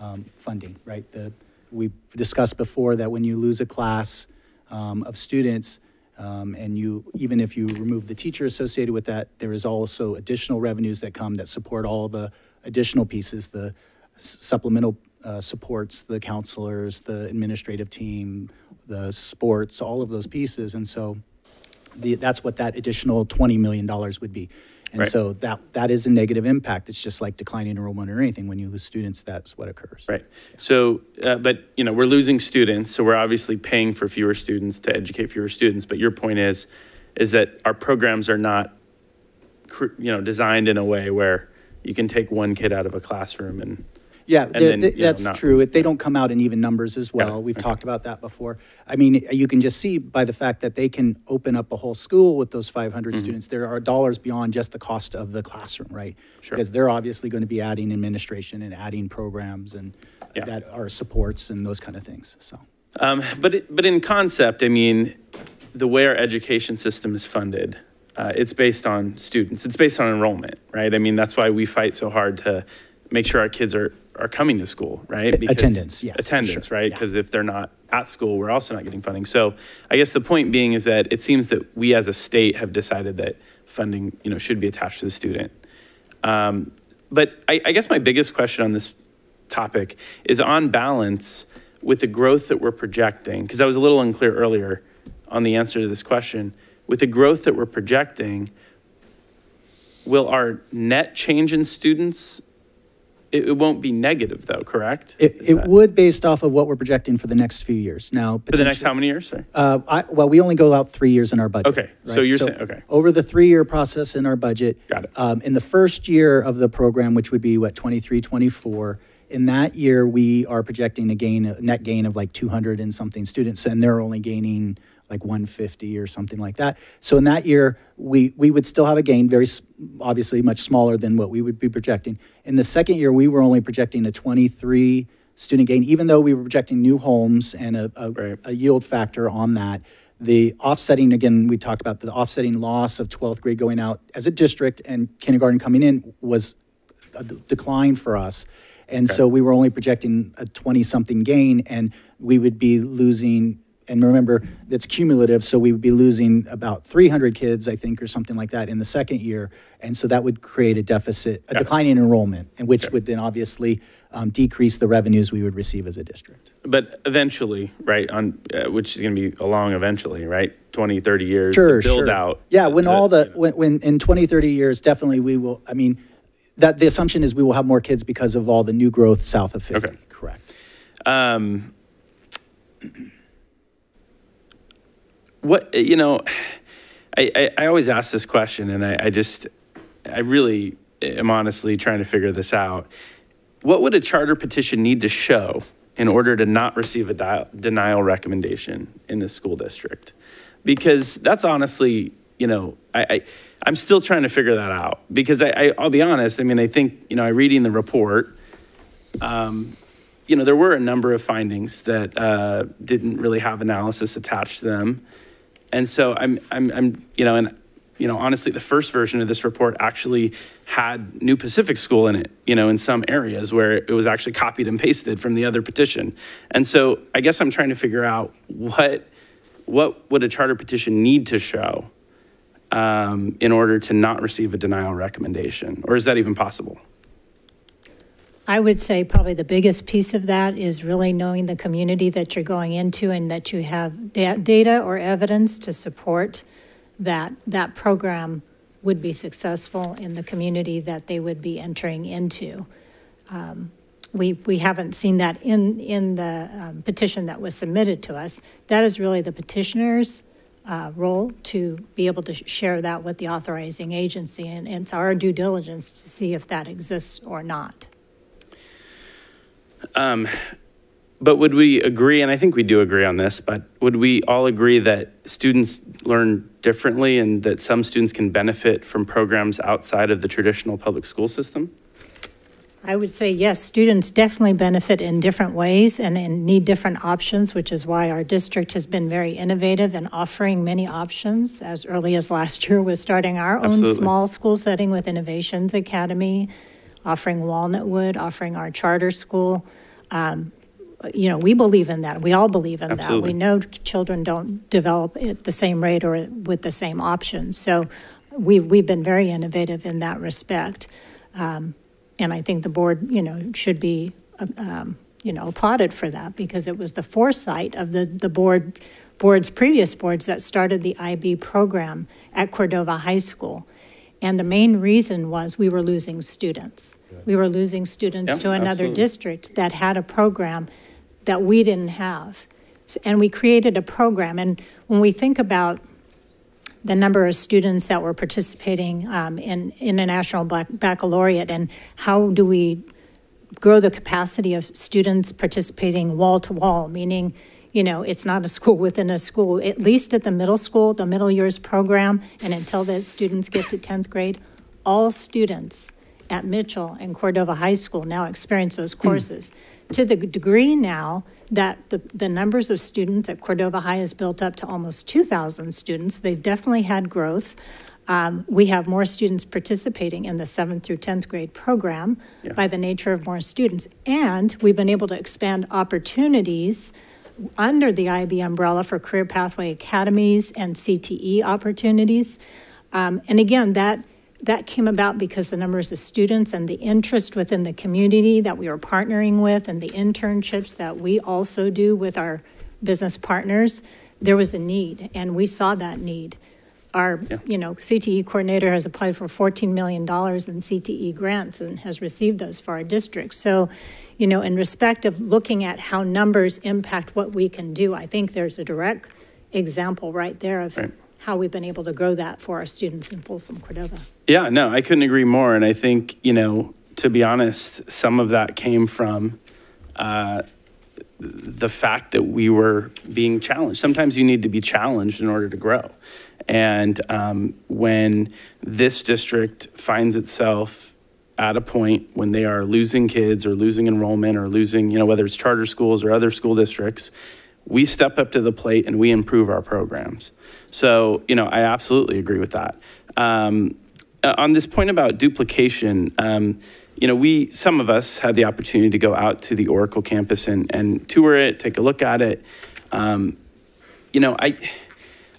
um, funding, right? The- We've discussed before that when you lose a class um, of students, um, and you, even if you remove the teacher associated with that, there is also additional revenues that come that support all the additional pieces, the supplemental uh, supports, the counselors, the administrative team, the sports, all of those pieces. And so the, that's what that additional $20 million would be. And Right. so that, that is a negative impact. It's just like declining enrollment or anything. When you lose students, that's what occurs. Right. So, uh, but, you know, we're losing students, so we're obviously paying for fewer students to educate fewer students. But your point is, is that our programs are not, you know, designed in a way where you can take one kid out of a classroom and. Yeah, then, you know, that's not- true. It- They don't come out in even numbers as well. We've talked about that before. I mean, you can just see by the fact that they can open up a whole school with those 500 Mhm. students, there are dollars beyond just the cost of the classroom, right? Sure. Because they're obviously going to be adding administration and adding programs and that are supports and those kind of things, so. Um, but, it- but in concept, I mean, the way our education system is funded, uh, it's based on students. It's based on enrollment, right? I mean, that's why we fight so hard to make sure our kids are, are coming to school, right? Because- Attendance, yes, Attendance, sure, right? Because if they're not at school, we're also not getting funding. So I guess the point being is that it seems that we as a state have decided that funding, you know, should be attached to the student. Um, but I, I guess my biggest question on this topic is on balance with the growth that we're projecting, because I was a little unclear earlier on the answer to this question. With the growth that we're projecting, will our net change in students, it, it won't be negative though, correct? It, it would based off of what we're projecting for the next few years. Now, For the next potentially- how many years, sorry? Uh, I, well, we only go out three years in our budget. Okay, so right? you're saying- okay. Over the three-year process in our budget. Got it. Um, in the first year of the program, which would be what, 23, 24, in that year, we are projecting a gain, a net gain of like 200 and something students, and they're only gaining like 150 or something like that. So in that year, we, we would still have a gain, very, obviously much smaller than what we would be projecting. In the second year, we were only projecting a 23 student gain, even though we were projecting new homes and a, a, a yield factor on that. The offsetting, again, we talked about the offsetting loss of 12th grade going out as a district and kindergarten coming in was a decline for us. And so we were only projecting a 20-something gain, and we would be losing, and remember, it's cumulative, so we would be losing about 300 kids, I think, or something like that in the second year. And so that would create a deficit, a decline in enrollment, and which would then obviously um, decrease the revenues we would receive as a district. But eventually, right, on, uh, which is going to be a long eventually, right? 20, 30 years. Sure, to build sure. out. Yeah, when all the, when, when, in 20, 30 years, definitely we will, I mean, that, the assumption is we will have more kids because of all the new growth south of 50. Okay. Correct. Um, what you know, I, I, I always ask this question, and I, I just I really am honestly trying to figure this out. What would a charter petition need to show in order to not receive a denial recommendation in the school district? Because that's honestly, you know, I, I I'm still trying to figure that out because I, I I'll be honest. I mean, I think you know, I reading the report. Um, you know, there were a number of findings that uh, didn't really have analysis attached to them, and so I'm I'm I'm you know, and you know, honestly, the first version of this report actually had New Pacific School in it, you know, in some areas where it was actually copied and pasted from the other petition. And so I guess I'm trying to figure out what what would a charter petition need to show um, in order to not receive a denial recommendation, or is that even possible? I would say probably the biggest piece of that is really knowing the community that you're going into and that you have da- data or evidence to support that that program would be successful in the community that they would be entering into. Um, we, we haven't seen that in, in the um, petition that was submitted to us. That is really the petitioner's uh, role to be able to share that with the authorizing agency, and and it's our due diligence to see if that exists or not. Um, but would we agree, and I think we do agree on this, but would we all agree that students learn differently and that some students can benefit from programs outside of the traditional public school system? I would say yes, students definitely benefit in different ways and, and need different options, which is why our district has been very innovative in offering many options. As early as last year, we're starting our own small school setting with Innovations Academy, offering Walnutwood, offering our charter school. Um, you know, we believe in that. We all believe in that. We know children don't develop at the same rate or with the same options. So we've, we've been very innovative in that respect. Um, and I think the board, you know, should be, um, you know, applauded for that because it was the foresight of the, the board, boards, previous boards that started the IB program at Cordova High School. And the main reason was we were losing students. We were losing students Yeah, to another absolutely. district that had a program that we didn't have. So- And we created a program. And when we think about the number of students that were participating um, in International Bac- Baccalaureate and how do we grow the capacity of students participating wall to wall, meaning, you know, it's not a school within a school, at least at the middle school, the middle years program, and until the students get to 10th grade, all students at Mitchell and Cordova High School now experience those courses. To the degree now that the, the numbers of students at Cordova High has built up to almost 2,000 students, they've definitely had growth. Um, we have more students participating in the seventh through 10th grade program Yeah. by the nature of more students. And we've been able to expand opportunities under the IB umbrella for career pathway academies and CTE opportunities. Um, and again, that, that came about because the numbers of students and the interest within the community that we are partnering with and the internships that we also do with our business partners, there was a need, and we saw that need. Our, you know, CTE coordinator has applied for $14 million in CTE grants and has received those for our district. So, you know, in respect of looking at how numbers impact what we can do, I think there's a direct example right there of Right. how we've been able to grow that for our students in Folsom Cordova. Yeah, no, I couldn't agree more. And I think, you know, to be honest, some of that came from uh, the fact that we were being challenged. Sometimes you need to be challenged in order to grow. And um, when this district finds itself at a point when they are losing kids or losing enrollment or losing, you know, whether it's charter schools or other school districts, we step up to the plate and we improve our programs. So, you know, I absolutely agree with that. Um, uh, on this point about duplication, um, you know, we, some of us had the opportunity to go out to the Oracle campus and, and tour it, take a look at it. Um, you know, I,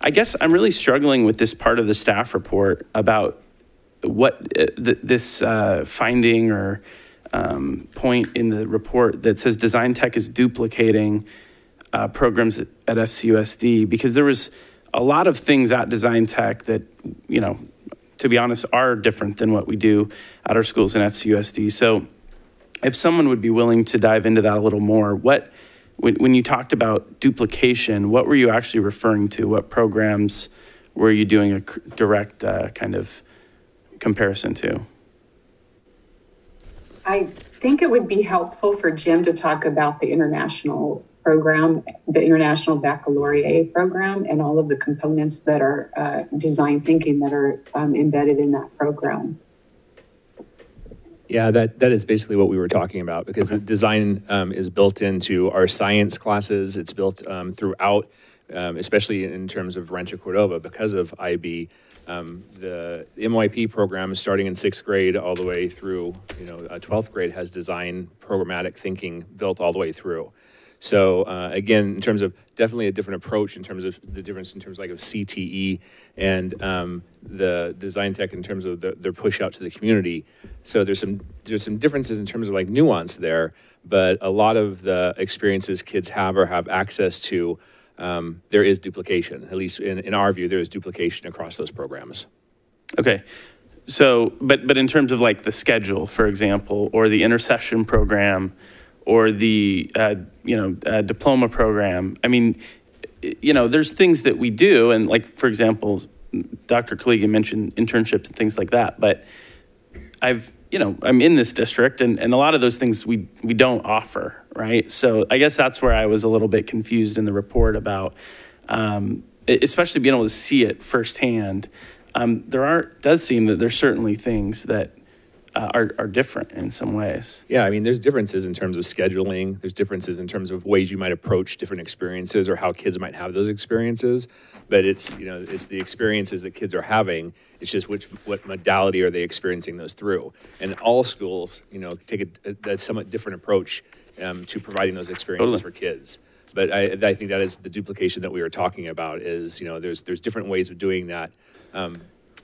I guess I'm really struggling with this part of the staff report about what uh, th- this uh, finding or um, point in the report that says design tech is duplicating uh, programs at, at FCUSD because there was a lot of things at design tech that you know to be honest are different than what we do at our schools in FCUSD so if someone would be willing to dive into that a little more what when, when you talked about duplication what were you actually referring to? What programs were you doing a direct uh, kind of comparison to? I think it would be helpful for Jim to talk about the international program, the International Baccalaureate program, and all of the components that are uh, design thinking that are um, embedded in that program. Yeah, that, that is basically what we were talking about because the design um, is built into our science classes. It's built um, throughout, um, especially in terms of Rancho Cordova because of IB. Um, the MYP program, starting in sixth grade all the way through, you know, uh, 12th grade, has design programmatic thinking built all the way through. So uh, again, in terms of definitely a different approach in terms of the difference in terms like of CTE and um, the design tech in terms of the, their push out to the community. So there's some there's some differences in terms of like nuance there, but a lot of the experiences kids have or have access to, um, there is duplication. At least in, in our view, there is duplication across those programs. Okay. So, but but in terms of like the schedule, for example, or the intercession program, or the uh, you know uh, diploma program. I mean, you know, there's things that we do, and like for example, Dr. Koligian mentioned internships and things like that. But I've you know I'm in this district, and, and a lot of those things we we don't offer, right? So I guess that's where I was a little bit confused in the report about, um, especially being able to see it firsthand. Um, there are does seem that there's certainly things that uh, are, are different in some ways. Yeah, I mean, there's differences in terms of scheduling. There's differences in terms of ways you might approach different experiences or how kids might have those experiences. But it's you know it's the experiences that kids are having. It's just which what modality are they experiencing those through? And all schools, you know, take a, a somewhat different approach um, to providing those experiences Totally. for kids. But I, I think that is the duplication that we were talking about. Is you know there's there's different ways of doing that. Um,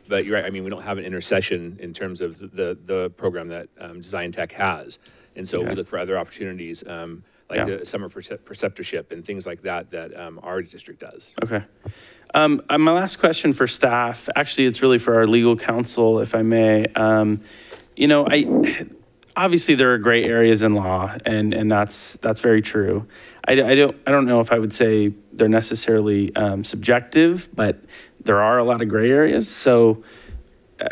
but you're right. I mean, we don't have an intercession in terms of the the program that um, Design Tech has, and so Okay. we look for other opportunities um, like Yeah. the summer preceptorship and things like that that um, our district does. Okay. Um, uh, my last question for staff, actually, it's really for our legal counsel, if I may. Um, you know, I obviously there are gray areas in law, and and that's that's very true. I, I don't I don't know if I would say they're necessarily um, subjective, but there are a lot of gray areas. So,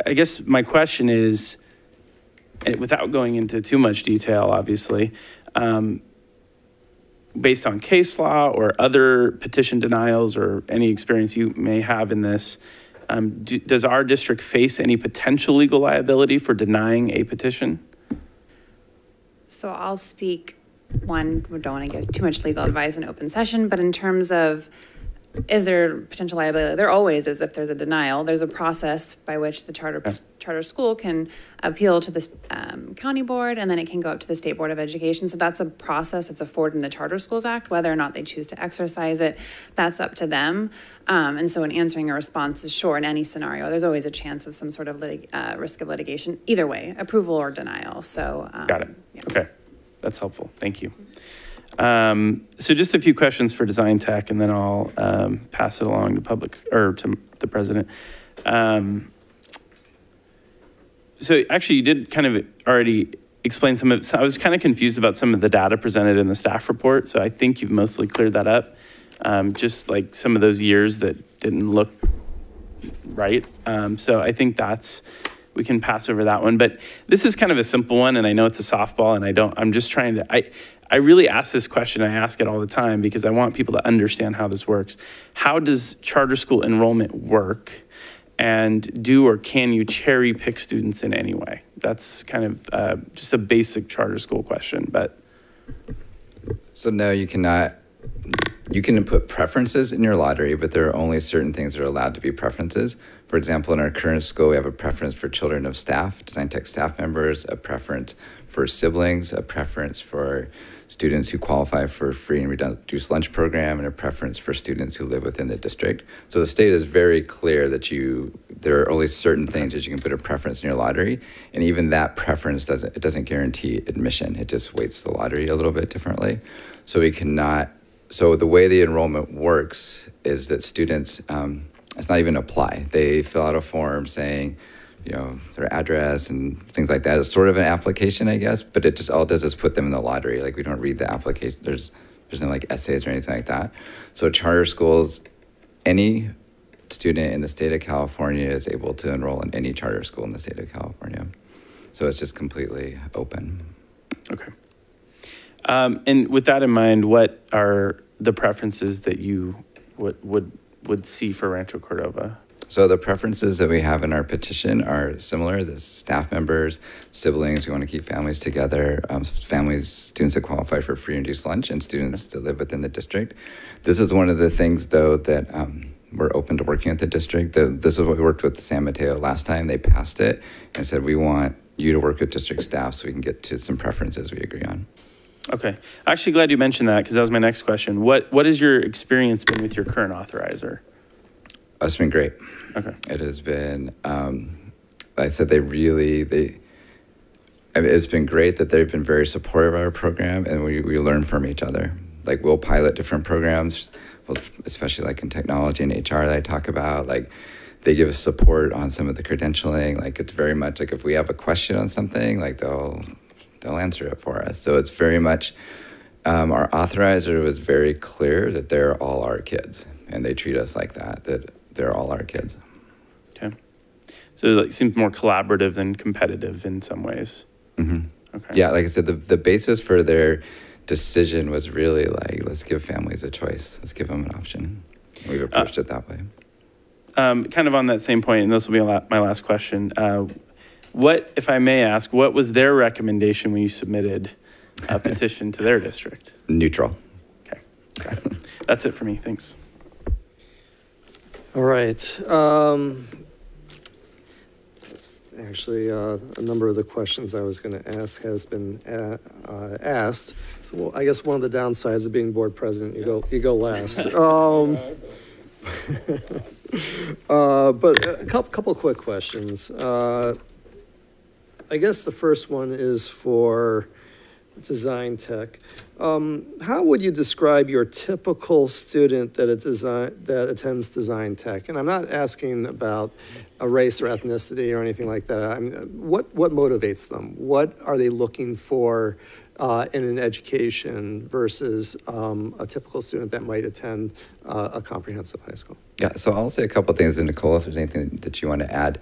I guess my question is, eh, without going into too much detail, obviously. Um, based on case law or other petition denials or any experience you may have in this, um, do, does our district face any potential legal liability for denying a petition? So I'll speak, one, we don't want to give too much legal advice in open session, but in terms of, is there potential liability? There always is if there's a denial. There's a process by which the charter, charter school can appeal to the um, county board, and then it can go up to the State Board of Education. So that's a process that's afforded in the Charter Schools Act. Whether or not they choose to exercise it, that's up to them. Um, And so in answering a response is sure, in any scenario, there's always a chance of some sort of litig, uh, risk of litigation, either way, approval or denial. So. um, Got it. Okay, that's helpful. Thank you. Um, so just a few questions for design tech, and then I'll um, pass it along to public or to the president. Um, so actually, you did kind of already explain some of. So I was kind of confused about some of the data presented in the staff report. So I think you've mostly cleared that up. Um, just like some of those years that didn't look right. Um, so I think that's we can pass over that one. But this is kind of a simple one, and I know it's a softball, and I don't. I'm just trying to. I I really ask this question. I ask it all the time because I want people to understand how this works. How does charter school enrollment work? And do or can you cherry pick students in any way? That's kind of uh, just a basic charter school question, but So no, you cannot. You can put preferences in your lottery, but there are only certain things that are allowed to be preferences. For example, in our current school, we have a preference for children of staff, design tech staff members, a preference for siblings, a preference for students who qualify for free and reduced lunch program, and a preference for students who live within the district. So the state is very clear that you there are only certain things that you can put a preference in your lottery, and even that preference doesn't it doesn't guarantee admission. It just weights the lottery a little bit differently. So we cannot. So the way the enrollment works is that students. Um, it's not even apply. They fill out a form saying, you know, their address and things like that. It's sort of an application, I guess, but it just all it does is put them in the lottery. Like we don't read the application. There's there's no like essays or anything like that. So charter schools, any student in the state of California is able to enroll in any charter school in the state of California. So it's just completely open. Okay. Um, and with that in mind, what are the preferences that you would would would see for Rancho Cordova? So the preferences that we have in our petition are similar. The staff members, siblings, we want to keep families together, um, families, students that qualify for free and reduced lunch, and students that live within the district. This is one of the things, though, that um, we're open to working at the district. The, this is what we worked with San Mateo last time. They passed it and said, we want you to work with district staff so we can get to some preferences we agree on. Okay, actually glad you mentioned that because that was my next question. What what has your experience been with your current authorizer? It's been great. Okay. It has been, um, like I said, they really, they, I mean, it's been great that they've been very supportive of our program and we, we learn from each other. Like we'll pilot different programs, well, especially like in technology and HR that I talk about, like they give us support on some of the credentialing. Like it's very much like if we have a question on something, like they'll, they'll answer it for us. So it's very much, um, our authorizer was very clear that they're all our kids and they treat us like that, that they're all our kids. Okay, so it like, seems more collaborative than competitive in some ways. Mm-hmm. Okay. Yeah, like I said, the, the basis for their decision was really like, let's give families a choice. Let's give them an option. We've approached it that way. Um, kind of on that same point, and this will be a la- my last question. Uh, what, if I may ask, what was their recommendation when you submitted a petition to their district? Neutral. Okay, got it. That's it for me. Thanks. All right. Um, Actually, uh, a number of the questions I was going to ask has been uh, uh, asked. So well, I guess one of the downsides of being board president, you go, you go last. *laughs* Um, *laughs* uh, But a couple, couple quick questions. I guess the first one is for design tech. Um, how would you describe your typical student that design that attends design tech? And I'm not asking about a race or ethnicity or anything like that. I mean, what what motivates them? What are they looking for uh, in an education versus um, a typical student that might attend uh, a comprehensive high school? Yeah, so I'll say a couple things, and Nicole, if there's anything that you want to add.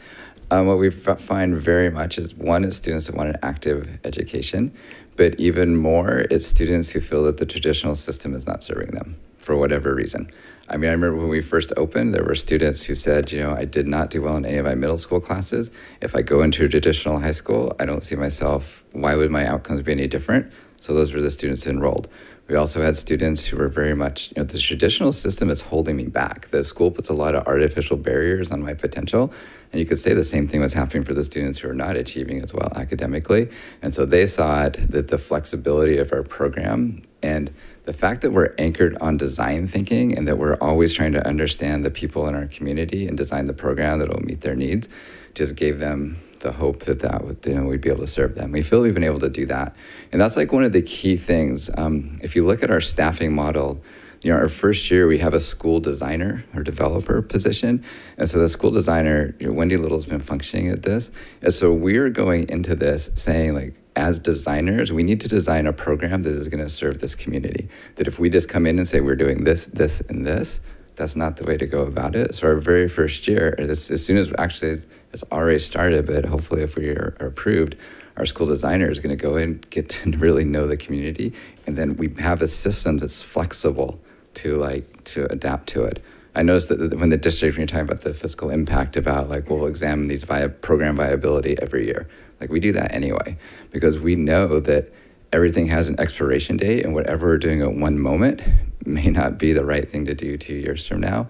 Um, what we find very much is one is students that want an active education, but even more, it's students who feel that the traditional system is not serving them for whatever reason. I mean, I remember when we first opened, there were students who said, you know, I did not do well in any of my middle school classes. If I go into a traditional high school, I don't see myself, why would my outcomes be any different? So those were the students enrolled. We also had students who were very much, you know, the traditional system is holding me back. The school puts a lot of artificial barriers on my potential. And you could say the same thing was happening for the students who are not achieving as well academically. And so they saw it that the flexibility of our program and the fact that we're anchored on design thinking and that we're always trying to understand the people in our community and design the program that will meet their needs just gave them the hope that that would, you know, we'd be able to serve them. We feel we've been able to do that. And that's like one of the key things. Um, if you look at our staffing model, you know, our first year we have a school designer or developer position. And so the school designer, you know, Wendy Little's been functioning at this. And so we're going into this saying like, as designers, we need to design a program that is going to serve this community. That if we just come in and say we're doing this, this, and this, that's not the way to go about it. So our very first year, as, as soon as actually it's already started, but hopefully if we are, are approved, our school designer is going to go in, get to *laughs* really know the community, and then we have a system that's flexible to like to adapt to it. I noticed that when the district, when you're talking about the fiscal impact, about like we'll examine these via program viability every year. Like we do that anyway because we know that everything has an expiration date, and whatever we're doing at one moment may not be the right thing to do two years from now.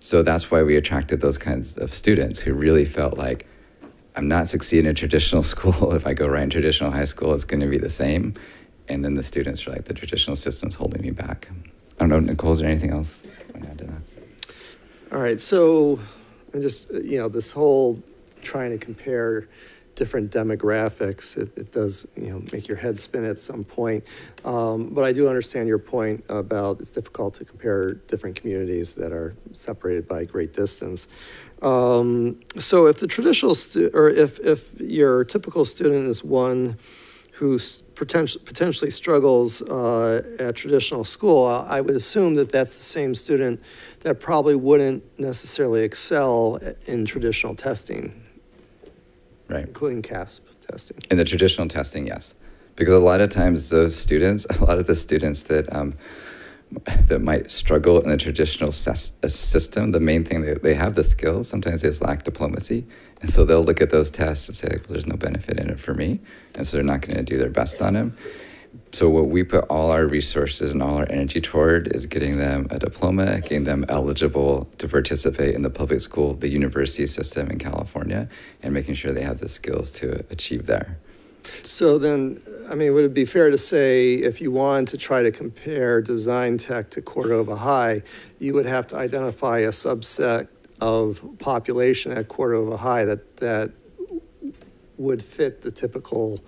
So that's why we attracted those kinds of students who really felt like I'm not succeeding in traditional *laughs* school. If I go right in traditional high school, it's going to be the same. And then the students are like, the traditional system's holding me back. I don't know, Nicole, is there anything else you want to add to that? All right, so I'm just, you know, this whole trying to compare different demographics, it, it does, you know, make your head spin at some point. Um, but I do understand your point about it's difficult to compare different communities that are separated by great distance. Um, so if the traditional, or if, if your typical student is one who potentially, potentially struggles uh, at traditional school, I would assume that that's the same student that probably wouldn't necessarily excel in traditional testing, Right. including CAASPP testing. In the traditional testing, yes. because a lot of times those students, *laughs* a lot of the students that um, that might struggle in the traditional uh, system, the main thing they, they have the skills. Sometimes they just lack diplomacy, and so they'll look at those tests and say, well, "There's no benefit in it for me," and so they're not going to do their best on them. So what we put all our resources and all our energy toward is getting them a diploma, getting them eligible to participate in the public school, the university system in California, and making sure they have the skills to achieve there. So then, I mean, would it be fair to say if you wanted to try to compare design tech to Cordova High, you would have to identify a subset of population at Cordova High that, that would fit the typical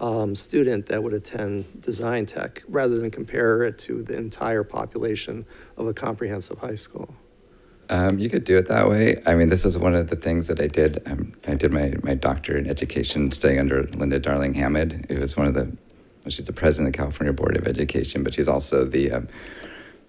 um, student that would attend design tech, rather than compare it to the entire population of a comprehensive high school? Um, you could do it that way. I mean, this is one of the things that I did. Um, I did my, my doctorate in education studying under Linda Darling Hammond. It was one of the, she's the president of the California Board of Education, but she's also the um,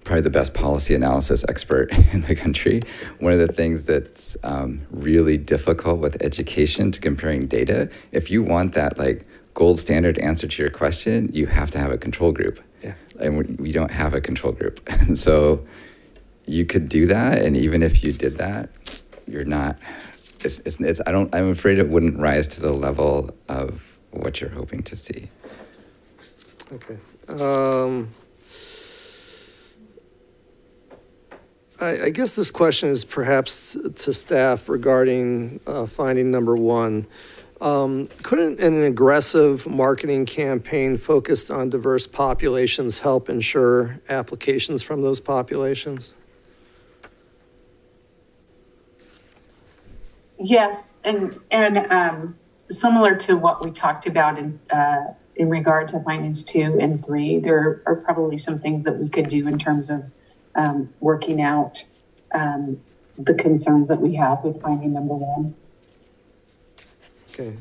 probably the best policy analysis expert *laughs* in the country. One of the things that's um, really difficult with education to comparing data, if you want that like gold standard answer to your question, you have to have a control group. Yeah. And we, don't have a control group. And *laughs* so you could do that. And even if you did that, you're not, it's, it's, it's, I don't, I'm afraid it wouldn't rise to the level of what you're hoping to see. Okay. Um, I, I guess this question is perhaps to staff regarding uh, finding number one. Um, couldn't an aggressive marketing campaign focused on diverse populations help ensure applications from those populations? Yes, and, and um, similar to what we talked about in, uh, in regard to findings two and three, there are probably some things that we could do in terms of um, working out um, the concerns that we have with finding number one. Okay.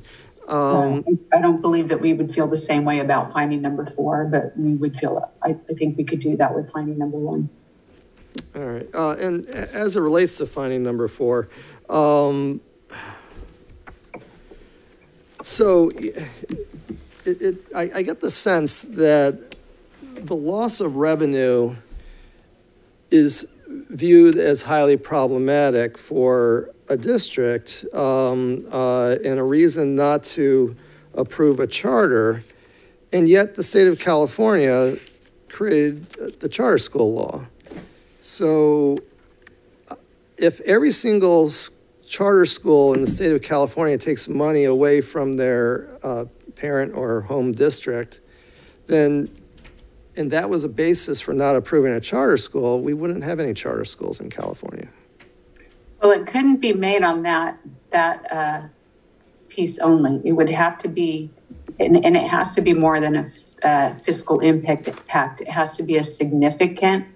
Um, I don't believe that we would feel the same way about finding number four, but we would feel, I, I think we could do that with finding number one. All right. Uh, and as it relates to finding number four, um, so it, it, I, I get the sense that the loss of revenue is viewed as highly problematic for a district um, uh, and a reason not to approve a charter. And yet the state of California created the charter school law. So uh, if every single charter school in the state of California takes money away from their uh, parent or home district, then, and that was a basis for not approving a charter school, we wouldn't have any charter schools in California. Well, it couldn't be made on that, that uh, piece only. It would have to be, and, and it has to be more than a uh, fiscal impact, impact. It has to be a significant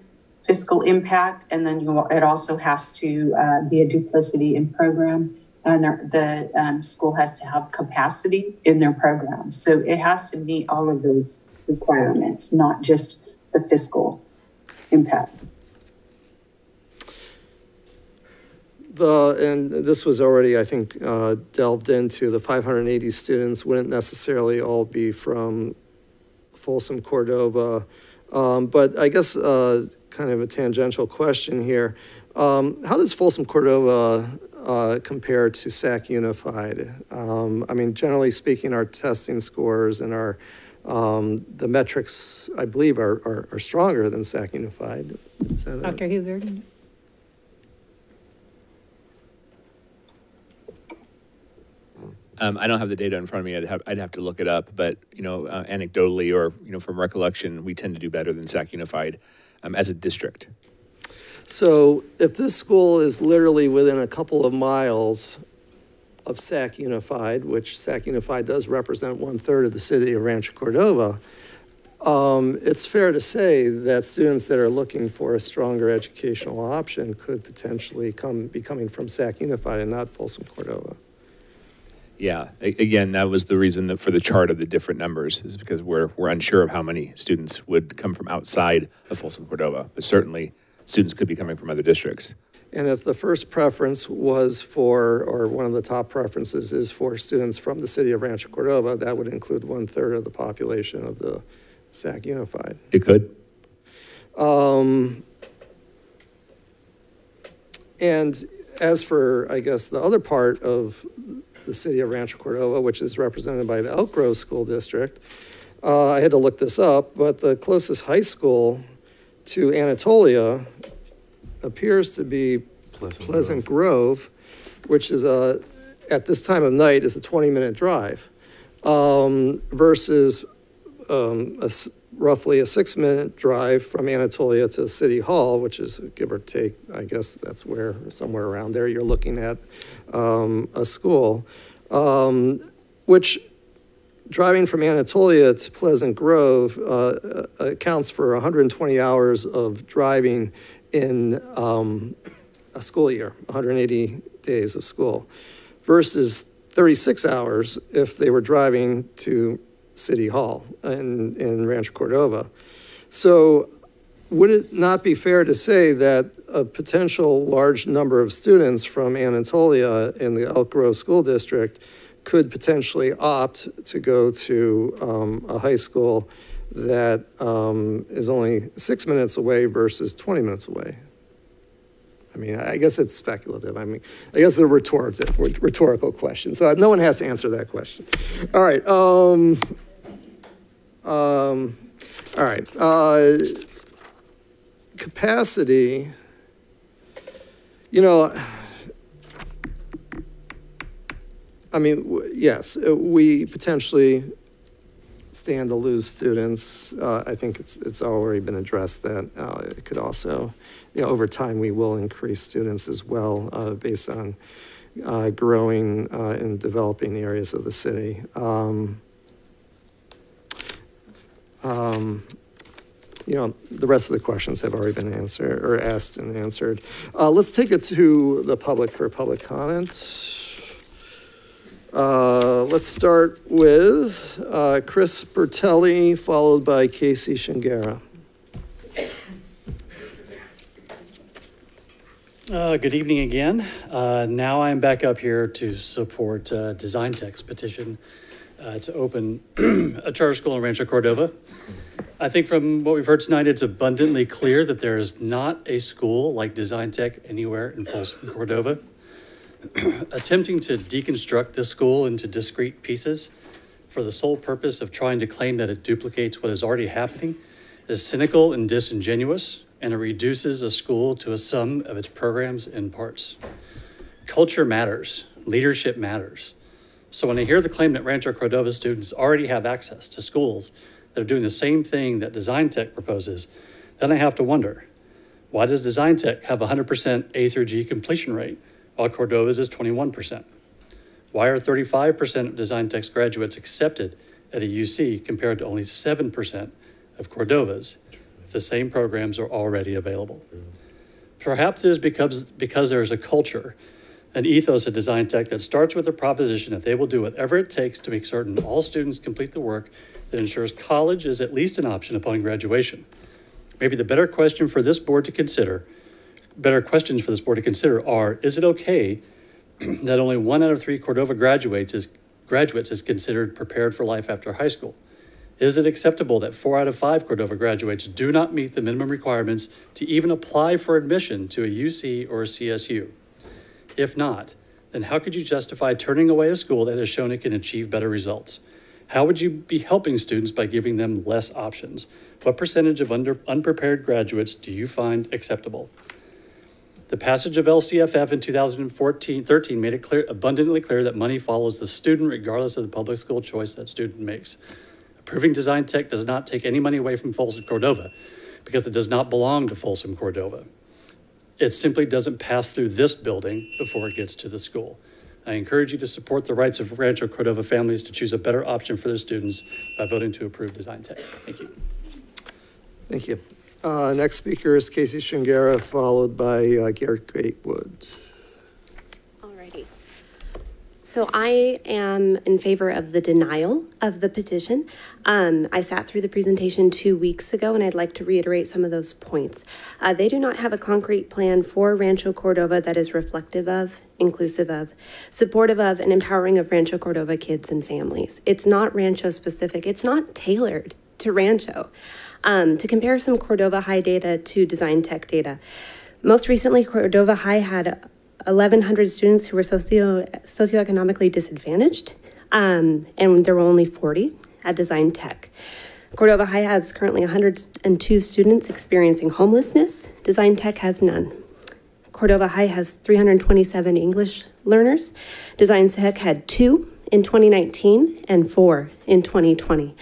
fiscal impact, and then you, it also has to uh, be a duplicity in program. And the, the um, school has to have capacity in their program. So it has to meet all of those requirements, not just the fiscal impact. The, and this was already, I think, uh, delved into, the 580 students wouldn't necessarily all be from Folsom Cordova. Um, But I guess, uh, kind of a tangential question here. Um, How does Folsom Cordova uh, compare to SAC Unified? Um, I mean, generally speaking, our testing scores and our, um, the metrics, I believe, are, are- are stronger than SAC Unified. Is that a- Dr. Huber? Um, I don't have the data in front of me. I'd have, I'd have to look it up, but, you know, uh, anecdotally or, you know, from recollection, we tend to do better than SAC Unified um, as a district. So if this school is literally within a couple of miles of SAC Unified, which SAC Unified does represent one-third of the city of Rancho Cordova, um, it's fair to say that students that are looking for a stronger educational option could potentially come, be coming from SAC Unified and not Folsom Cordova. Yeah, again, that was the reason that for the chart of the different numbers is because we're, we're unsure of how many students would come from outside of Folsom Cordova, but certainly students could be coming from other districts. And if the first preference was for, or one of the top preferences is for students from the city of Rancho Cordova, that would include one-third of the population of the SAC Unified. It could. Um, and as for, I guess, the other part of the city of Rancho Cordova, which is represented by the Elk Grove School District, uh, I had to look this up, but the closest high school to Anatolia appears to be Pleasant, Grove, which is a, at this time of night, is a 20-minute drive, um, versus um, a roughly a six-minute drive from Anatolia to City Hall, which is give or take, I guess that's where, somewhere around there, you're looking at um, a school, um, which driving from Anatolia to Pleasant Grove uh, accounts for 120 hours of driving in um, a school year, 180 days of school, versus 36 hours if they were driving to City Hall in, in Rancho Cordova. So would it not be fair to say that a potential large number of students from Anatolia in the Elk Grove School District could potentially opt to go to um, a high school that um, is only six minutes away versus 20 minutes away? I mean, I guess it's speculative. I mean, I guess it's a rhetorical, rhetorical question. So no one has to answer that question. All right. Um, um, all right. Uh, capacity, you know, I mean, yes, uh, we potentially stand to lose students. Uh, I think it's, it's already been addressed that uh, it could also, you know, over time, we will increase students as well uh, based on uh, growing uh, and developing the areas of the city. Um, um, you know, the rest of the questions have already been answered or asked and answered. Uh, let's take it to the public for public comment. Uh, let's start with uh, Chris Bertelli, followed by Casey Shingara. Uh, good evening again. Uh, now I'm back up here to support uh, Design Tech's petition to open *clears throat* a charter school in Rancho Cordova. I think from what we've heard tonight, it's abundantly clear that there is not a school like Design Tech anywhere in Folsom Cordova. *clears throat* Attempting to deconstruct this school into discrete pieces for the sole purpose of trying to claim that it duplicates what is already happening is cynical and disingenuous, and it reduces a school to a sum of its programs and parts. Culture matters, leadership matters. So when I hear the claim that Rancho Cordova students already have access to schools that are doing the same thing that Design Tech proposes, then I have to wonder, why does Design Tech have 100% A through G completion rate, while Cordova's is 21%? Why are 35% of Design Tech's graduates accepted at a UC compared to only 7% of Cordova's if the same programs are already available? Perhaps it is because, because there is a culture, an ethos at Design Tech that starts with the proposition that they will do whatever it takes to make certain all students complete the work that ensures college is at least an option upon graduation. Maybe the better question for this board to consider, better questions for this board to consider are, is it okay *clears throat* that only one out of three Cordova graduates is, graduates is considered prepared for life after high school? Is it acceptable that four out of five Cordova graduates do not meet the minimum requirements to even apply for admission to a UC or a CSU? If not, then how could you justify turning away a school that has shown it can achieve better results? How would you be helping students by giving them less options? What percentage of under, unprepared graduates do you find acceptable? The passage of LCFF in 2014 13 made it clear, abundantly clear that money follows the student regardless of the public school choice that student makes. Approving Design Tech does not take any money away from Folsom Cordova because it does not belong to Folsom Cordova. It simply doesn't pass through this building before it gets to the school. I encourage you to support the rights of Rancho Cordova families to choose a better option for their students by voting to approve Design Tech. Thank you. Thank you. Uh, next speaker is Casey Shingara, followed by uh, Garrett Gatewood. Alrighty. So I am in favor of the denial of the petition. Um, I sat through the presentation two weeks ago, and I'd like to reiterate some of those points. Uh, they do not have a concrete plan for Rancho Cordova that is reflective of, inclusive of, supportive of, and empowering of Rancho Cordova kids and families. It's not Rancho specific. It's not tailored to Rancho. Um, to compare some Cordova High data to Design Tech data, most recently, Cordova High had 1,100 students who were socio socioeconomically disadvantaged, um, and there were only 40 at Design Tech. Cordova High has currently 102 students experiencing homelessness. Design Tech has none. Cordova High has 327 English learners. Design Tech had two in 2019 and four in 2020.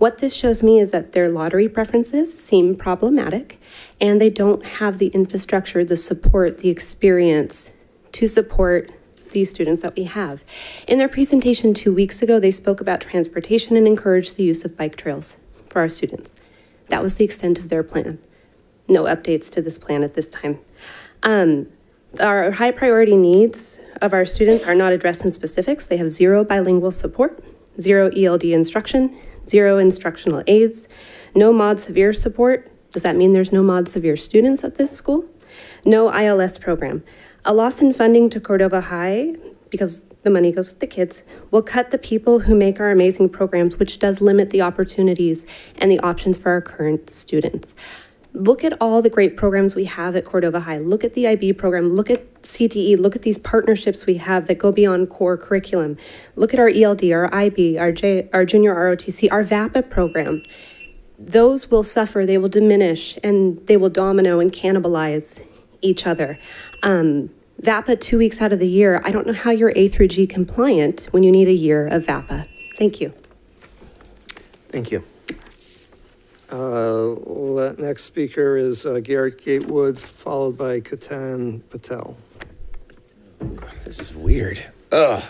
What this shows me is that their lottery preferences seem problematic and they don't have the infrastructure, the support, the experience to support these students that we have. In their presentation two weeks ago, they spoke about transportation and encouraged the use of bike trails for our students. That was the extent of their plan. No updates to this plan at this time. Um, our high priority needs of our students are not addressed in specifics. They have zero bilingual support, zero ELD instruction, zero instructional aids, no mod severe support. Does that mean there's no mod severe students at this school? No ILS program. A loss in funding to Cordova High, because the money goes with the kids, will cut the people who make our amazing programs, which does limit the opportunities and the options for our current students. Look at all the great programs we have at Cordova High. Look at the IB program. Look at CTE. Look at these partnerships we have that go beyond core curriculum. Look at our ELD, our IB, our, J, our junior ROTC, our VAPA program. Those will suffer, they will diminish, and they will domino and cannibalize each other. Um, VAPA two weeks out of the year, I don't know how you're A through G compliant when you need a year of VAPA. Thank you. Thank you. Uh, Next speaker is uh, Garrett Gatewood, followed by Ketan Patel. This is weird. Ugh.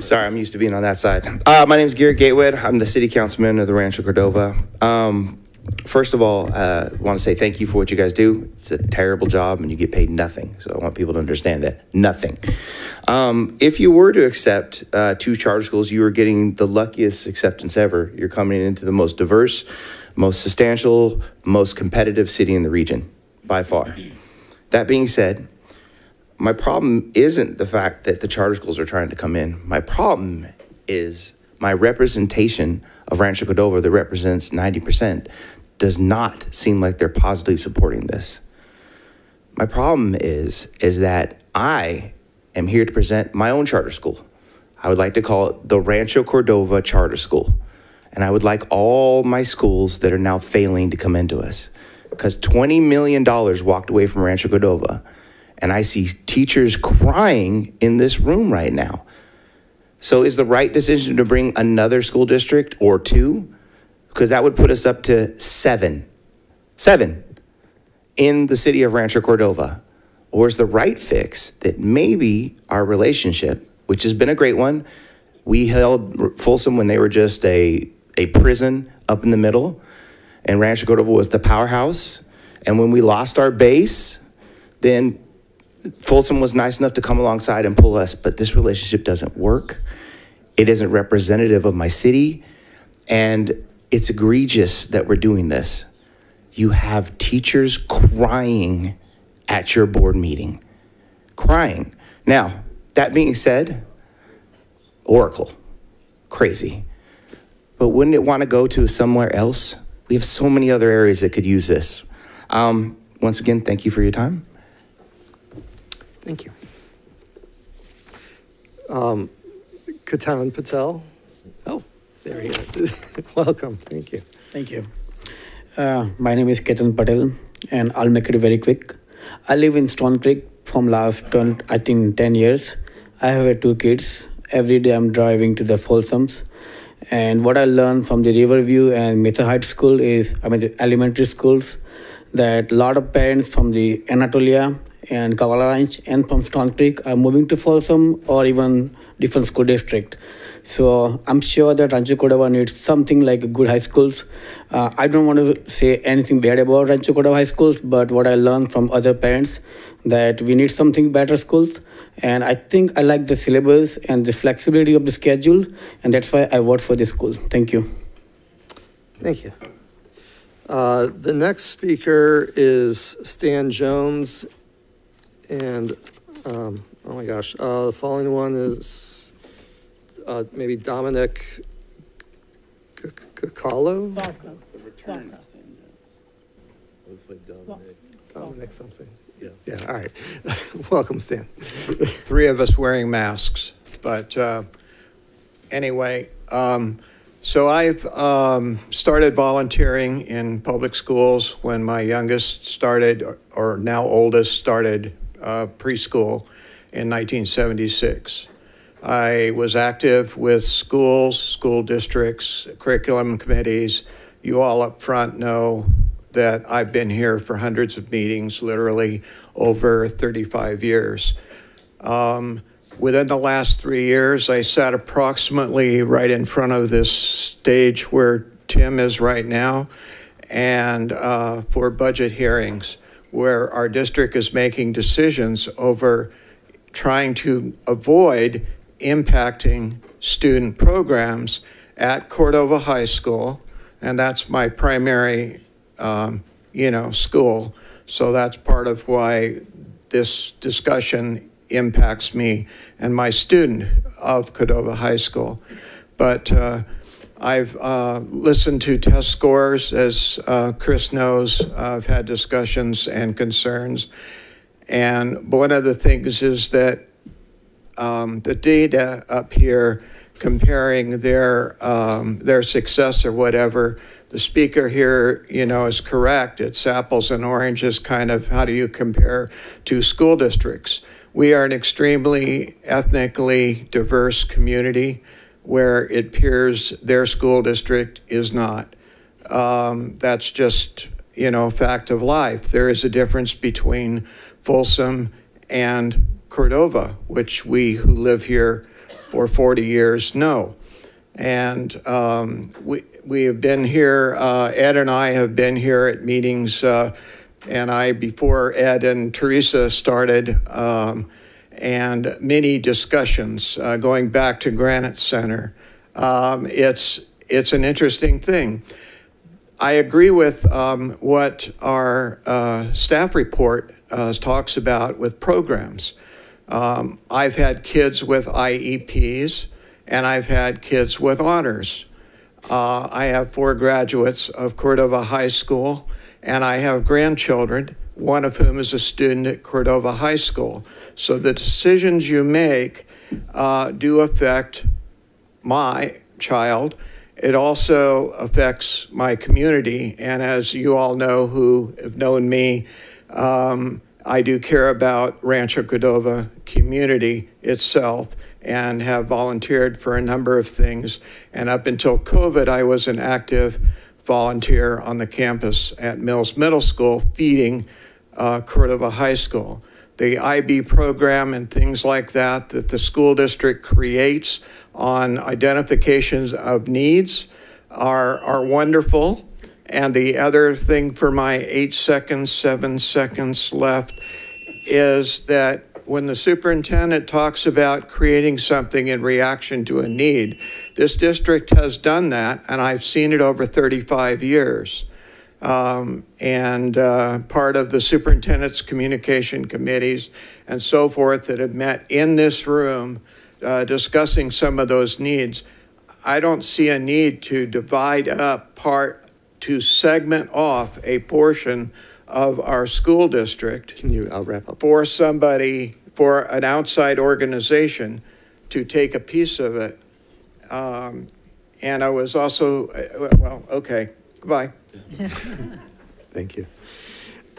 Sorry, I'm used to being on that side. Uh, my name is Garrett Gatewood. I'm the city councilman of the Rancho Cordova. Um, first of all, uh, I want to say thank you for what you guys do. It's a terrible job and you get paid nothing. So I want people to understand that. Nothing. Um, if you were to accept uh, two charter schools, you are getting the luckiest acceptance ever. You're coming into the most diverse, most substantial, most competitive city in the region by far. That being said, my problem isn't the fact that the charter schools are trying to come in. My problem is my representation of Rancho Cordova that represents 90% does not seem like they're positively supporting this. My problem is is that I am here to present my own charter school. I would like to call it the Rancho Cordova Charter School. And I would like all my schools that are now failing to come into us. Because $20 million walked away from Rancho Cordova. And I see teachers crying in this room right now. So is the right decision to bring another school district or two? Because that would put us up to seven. Seven in the city of Rancho Cordova. Or is the right fix that maybe our relationship, which has been a great one, we held Folsom when they were just a, a prison up in the middle, and Rancho Cordova was the powerhouse. And when we lost our base, then Folsom was nice enough to come alongside and pull us, but this relationship doesn't work. It isn't representative of my city, and it's egregious that we're doing this. You have teachers crying at your board meeting, crying. Now, that being said, Oracle, crazy. But wouldn't it want to go to somewhere else? We have so many other areas that could use this. Um, once again, thank you for your time. Thank you. Um, Ketan Patel. There he is. *laughs* Welcome. Thank you. Thank you. Uh, my name is Ketan Patel, and I'll make it very quick. I live in Stone Creek from last, 20, I think, 10 years. I have two kids. Every day I'm driving to the Folsoms. And what I learned from the Riverview and Mesa Heights School is, I mean, the elementary schools, that a lot of parents from the Anatolia and Kavala Ranch and from Stone Creek are moving to Folsom or even different school district. So I'm sure that Rancho Cordova needs something like good high schools. Uh, I don't want to say anything bad about Rancho Cordova high schools, but what I learned from other parents that we need something better schools And I think I like the syllabus and the flexibility of the schedule, and that's why I vote for this school. Thank you. Thank you. Uh, The next speaker is Stan Jones, and, um, oh my gosh, uh, the following one is uh, maybe Dominic Cacalo? Dominic Dominic something. Yeah. Yeah, all right. *laughs* Welcome, Stan. three of us wearing masks. But uh, anyway, um, so I've um, started volunteering in public schools when my youngest started, or- or now oldest started uh, preschool in 1976. I was active with schools, school districts, curriculum committees. You all up front know that I've been here for hundreds of meetings, literally over 35 years. Um, Within the last three years, I sat approximately right in front of this stage where Tim is right now, and uh, for budget hearings, where our district is making decisions over trying to avoid impacting student programs at Cordova High School, and that's my primary, um, you know, school. So that's part of why this discussion impacts me and my student of Cordova High School. But uh, I've uh, listened to test scores, as uh, Chris knows. I've had discussions and concerns. And one of the things is that um, the data up here comparing their um, their success or whatever. The speaker here, you know, is correct. It's apples and oranges, kind of. How do you compare two school districts? We are an extremely ethnically diverse community, where it appears their school district is not. Um, that's just you know fact of life. There is a difference between Folsom and Cordova, which we who live here for 40 years know. And um, we, we have been here, uh, Ed and I have been here at meetings, uh, and I, before Ed and Teresa started, um, and many discussions uh, going back to Granite Center. Um, it's, it's an interesting thing. I agree with um, what our uh, staff report uh, talks about with programs. Um, I've had kids with IEPs and I've had kids with honors. Uh, I have four graduates of Cordova High School and I have grandchildren, one of whom is a student at Cordova High School. So the decisions you make uh, do affect my child. It also affects my community. And as you all know who have known me, um, I do care about Rancho Cordova community itself and have volunteered for a number of things. And up until COVID, I was an active volunteer on the campus at Mills Middle School feeding uh, Cordova High School. The IB program and things like that that the school district creates on identifications of needs are, are wonderful. And the other thing for my eight seconds, seven seconds left is that when the superintendent talks about creating something in reaction to a need, this district has done that, and I've seen it over 35 years. Um, and uh, part of the superintendent's communication committees and so forth that have met in this room uh, discussing some of those needs. I don't see a need to divide up part to segment off a portion of our school district. Can you, I'll wrap up. For somebody, for an outside organization to take a piece of it. Um, and I was also, uh, well, okay, goodbye. *laughs* Thank you.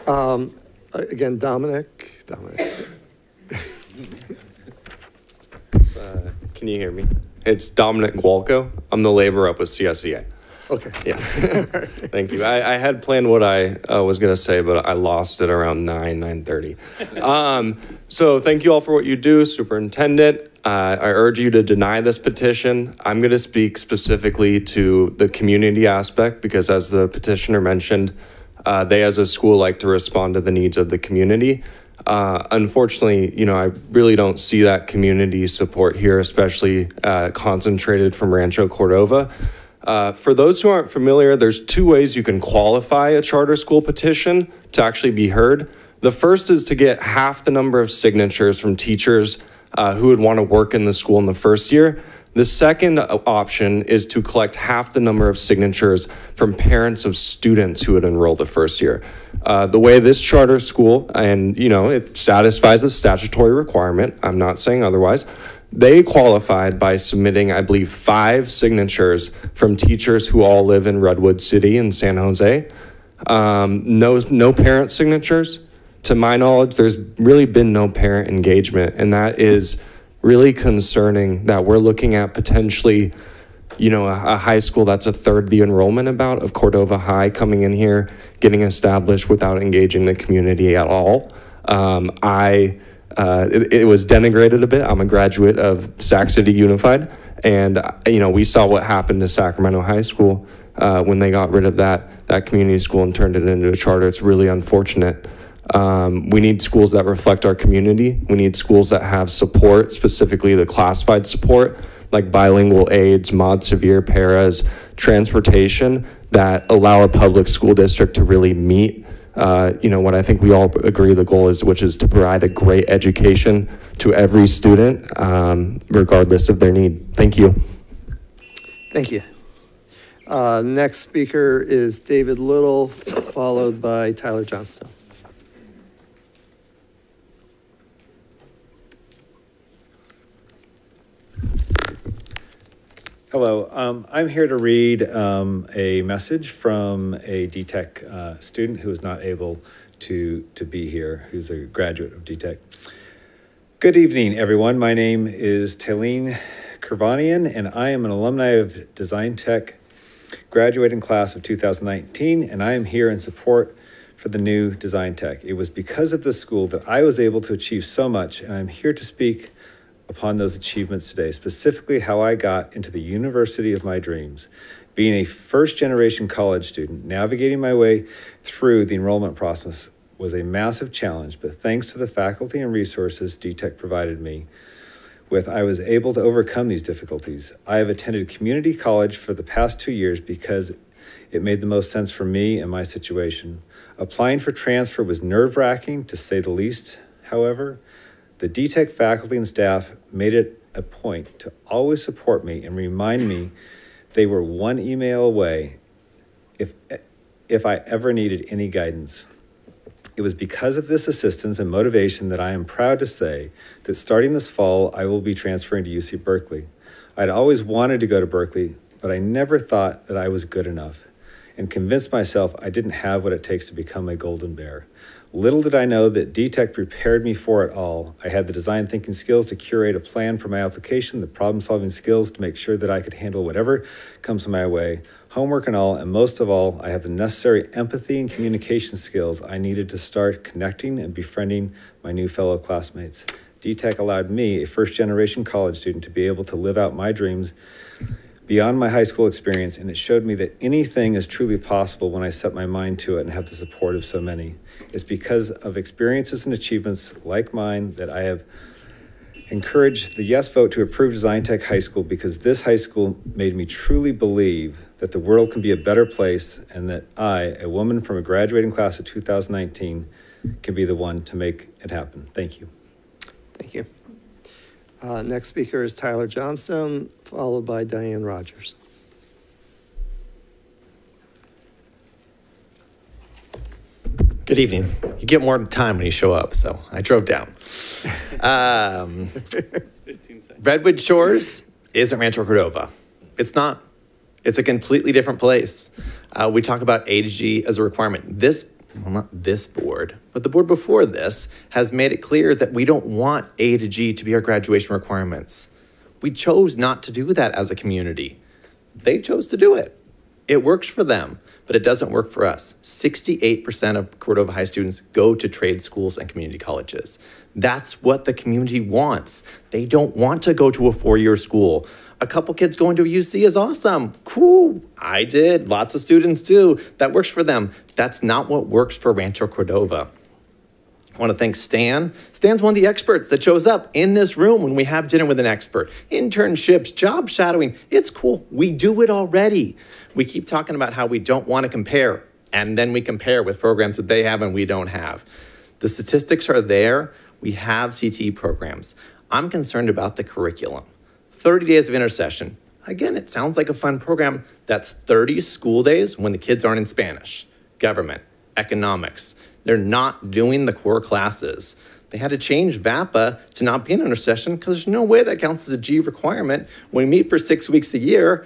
Um, Again, Dominic, Dominic. *laughs* Uh, Can you hear me? It's Dominic Walco. I'm the labor up with CSEA. Okay. Yeah. *laughs* Thank you. I, I had planned what I uh, was going to say, but I lost it around 9, 9.30. Um, so thank you all for what you do, Superintendent. Uh, I urge you to deny this petition. I'm going to speak specifically to the community aspect because as the petitioner mentioned, uh, they as a school like to respond to the needs of the community. Uh, unfortunately, you know, I really don't see that community support here, especially uh, concentrated from Rancho Cordova. Uh, for those who aren't familiar, there's two ways you can qualify a charter school petition to actually be heard. The first is to get half the number of signatures from teachers uh, who would want to work in the school in the first year. The second uh, option is to collect half the number of signatures from parents of students who would enroll the first year. Uh, the way this charter school, and you know, it satisfies the statutory requirement, I'm not saying otherwise, they qualified by submitting, I believe, five signatures from teachers who all live in Redwood City and San Jose. Um, no, no parent signatures. To my knowledge, there's really been no parent engagement, and that is really concerning that we're looking at potentially, you know, a, a high school that's a third the enrollment about of Cordova High coming in here, getting established without engaging the community at all. Um, I, uh, it, it was denigrated a bit. I'm a graduate of Sac City Unified, and you know, we saw what happened to Sacramento High School uh, when they got rid of that that community school and turned it into a charter. It's really unfortunate. Um, we need schools that reflect our community. We need schools that have support, specifically the classified support, like bilingual aids, mod severe paras, transportation that allow a public school district to really meet, uh, you know, what I think we all agree the goal is, which is to provide a great education to every student, um, regardless of their need. Thank you. Thank you. Uh, Next speaker is David Little, followed by Tyler Johnstone. Hello, um, I'm here to read um, a message from a DTech uh, student who is not able to, to be here, who's a graduate of DTech. Good evening, everyone. My name is Taline Kervanian, and I am an alumni of Design Tech, graduating class of 2019, and I am here in support for the new Design Tech. It was because of this school that I was able to achieve so much, and I'm here to speak upon those achievements today, specifically how I got into the university of my dreams. Being a first generation college student, navigating my way through the enrollment process was a massive challenge, but thanks to the faculty and resources DTech provided me with, I was able to overcome these difficulties. I have attended community college for the past two years because it made the most sense for me and my situation. Applying for transfer was nerve wracking, to say the least, however. The DTech faculty and staff made it a point to always support me and remind me they were one email away if, if I ever needed any guidance. It was because of this assistance and motivation that I am proud to say that starting this fall, I will be transferring to UC Berkeley. I'd always wanted to go to Berkeley, but I never thought that I was good enough and convinced myself I didn't have what it takes to become a golden bear. Little did I know that DTech prepared me for it all. I had the design thinking skills to curate a plan for my application, the problem solving skills to make sure that I could handle whatever comes my way, homework and all, and most of all, I have the necessary empathy and communication skills I needed to start connecting and befriending my new fellow classmates. DTech allowed me, a first generation college student, to be able to live out my dreams beyond my high school experience, and it showed me that anything is truly possible when I set my mind to it and have the support of so many. It's because of experiences and achievements like mine that I have encouraged the yes vote to approve Design Tech High School because this high school made me truly believe that the world can be a better place and that I, a woman from a graduating class of 2019, can be the one to make it happen. Thank you. Thank you. Uh, Next speaker is Tyler Johnstone, followed by Diane Rogers. Good evening. You get more time when you show up, so I drove down. Um, *laughs* Redwood Shores isn't Rancho Cordova. It's not. It's a completely different place. Uh, we talk about A to G as a requirement. This, well, not this board, but the board before this has made it clear that we don't want A to G to be our graduation requirements. We chose not to do that as a community. They chose to do it. It works for them but it doesn't work for us. 68% of Cordova High students go to trade schools and community colleges. That's what the community wants. They don't want to go to a four year school. A couple kids going to a UC is awesome. Cool. I did. Lots of students do. That works for them. That's not what works for Rancho Cordova. I want to thank Stan. Stan's one of the experts that shows up in this room when we have dinner with an expert. Internships, job shadowing, it's cool. We do it already. We keep talking about how we don't want to compare, and then we compare with programs that they have and we don't have. The statistics are there. We have CTE programs. I'm concerned about the curriculum. 30 days of intersession. Again, it sounds like a fun program. That's 30 school days when the kids aren't in Spanish, government, economics. They're not doing the core classes. They had to change VAPA to not be an intersession because there's no way that counts as a G requirement. When we meet for six weeks a year,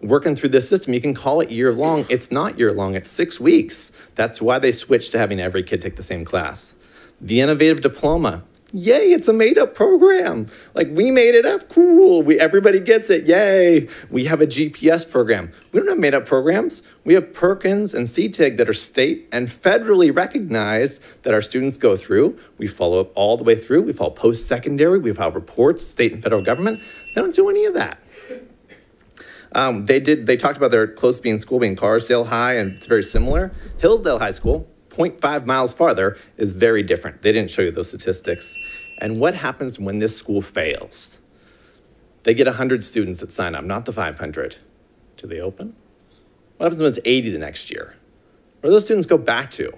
working through this system, you can call it year long. It's not year long, it's six weeks. That's why they switched to having every kid take the same class. The innovative diploma, yay, it's a made up program. Like we made it up, cool. We everybody gets it, yay. We have a GPS program. We don't have made up programs. We have Perkins and CTIG that are state and federally recognized that our students go through. We follow up all the way through. We follow post secondary. We file reports, state and federal government. They don't do any of that. Um, they did. They talked about their close being school being Carsdale High, and it's very similar. Hillsdale High School, 0.5 miles farther, is very different. They didn't show you those statistics. And what happens when this school fails? They get 100 students that sign up, not the 500. Do they open? What happens when it's 80 the next year? Where do those students go back to?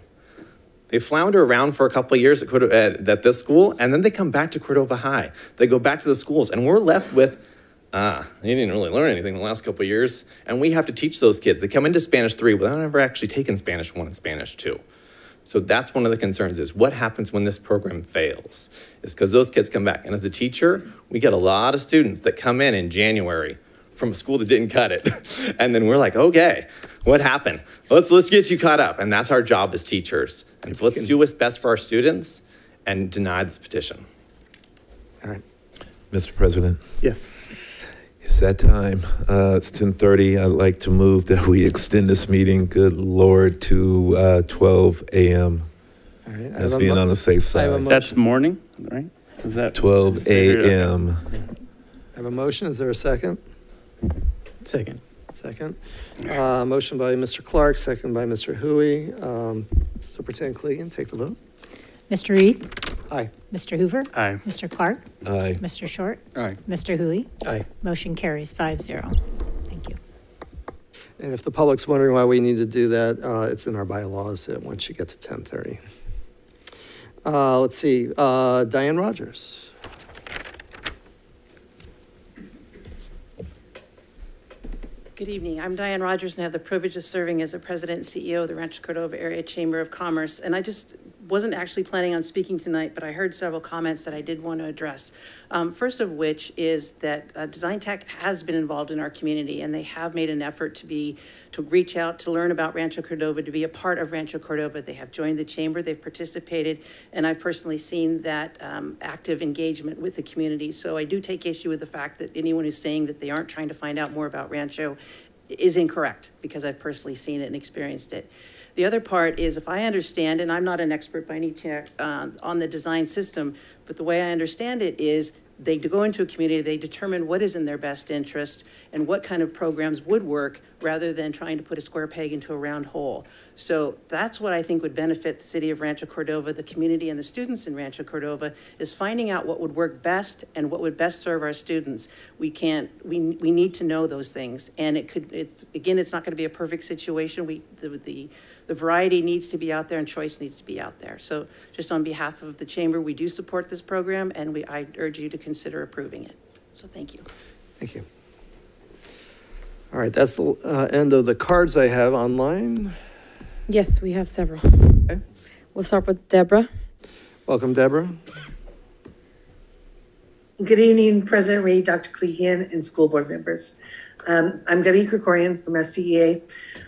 They flounder around for a couple of years at, Cordo- at, at this school, and then they come back to Cordova High. They go back to the schools, and we're left with ah, you didn't really learn anything in the last couple of years. And we have to teach those kids. They come into Spanish 3 without ever actually taken Spanish 1 and Spanish 2. So that's one of the concerns is what happens when this program fails? Is because those kids come back. And as a teacher, we get a lot of students that come in in January from a school that didn't cut it. *laughs* and then we're like, okay, what happened? Let's, let's get you caught up. And that's our job as teachers. And so let's do what's best for our students and deny this petition. All right. Mr. President, Yes. it's that time. Uh, It's 10:30. I'd like to move that we extend this meeting, good Lord, to uh, 12 a.m. All right. I As have a being on the safe I have a side. That's morning, right? Is that 12 a.m. I have a motion. Is there a second? Second. Second. Uh, Motion by Mr. Clark, second by Mr. Hui. Um, Superintendent Koligian, take the vote. Mr. Reed? Aye. Mr. Hoover? Aye. Mr. Clark? Aye. Mr. Short? Aye. Mr. Hui? Aye. Motion carries five zero. Thank you. And if the public's wondering why we need to do that, uh, it's in our bylaws that once you get to 10:30. Uh, Let's see, uh, Diane Rogers. Good evening. I'm Diane Rogers and I have the privilege of serving as the president and CEO of the Rancho Cordova Area Chamber of Commerce. And I just wasn't actually planning on speaking tonight, but I heard several comments that I did want to address. Um, first of which is that uh, Design Tech has been involved in our community and they have made an effort to be, to reach out, to learn about Rancho Cordova, to be a part of Rancho Cordova. They have joined the chamber, they've participated, and I've personally seen that um, active engagement with the community. So I do take issue with the fact that anyone who's saying that they aren't trying to find out more about Rancho is incorrect because I've personally seen it and experienced it. The other part is if I understand, and I'm not an expert by any chance uh, on the design system, but the way I understand it is they go into a community, they determine what is in their best interest and what kind of programs would work rather than trying to put a square peg into a round hole. So that's what I think would benefit the city of Rancho Cordova, the community and the students in Rancho Cordova, is finding out what would work best and what would best serve our students. We can't, we, we need to know those things. And it could, it's, again, it's not going to be a perfect situation. We, the, the, the variety needs to be out there and choice needs to be out there. So just on behalf of the chamber, we do support this program and we, I urge you to consider approving it. So thank you. Thank you. All right, that's the uh, end of the cards I have online. Yes, we have several. Okay. We'll start with Deborah. Welcome, Deborah. Good evening, President Reed, Dr. Koligian, and school board members. Um, I'm Debbie Krikorian from FCEA.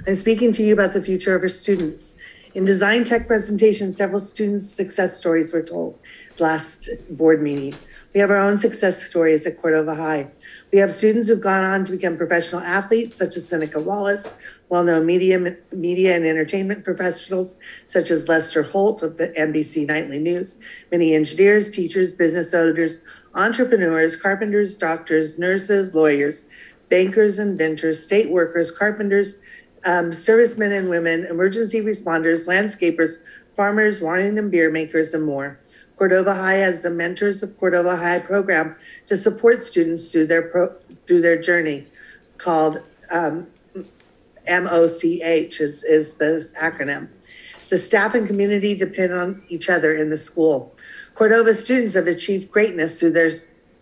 I'm speaking to you about the future of our students. In design tech presentation, several students' success stories were told last board meeting. We have our own success stories at Cordova High. We have students who've gone on to become professional athletes, such as Seneca Wallace, well-known media, media and entertainment professionals, such as Lester Holt of the NBC Nightly News, many engineers, teachers, business owners, entrepreneurs, carpenters, doctors, nurses, lawyers, bankers, inventors, state workers, carpenters, um, servicemen and women, emergency responders, landscapers, farmers, wine and beer makers, and more. Cordova High has the Mentors of Cordova High program to support students through their pro, through their journey, called um, MOCH is is the acronym. The staff and community depend on each other in the school. Cordova students have achieved greatness through their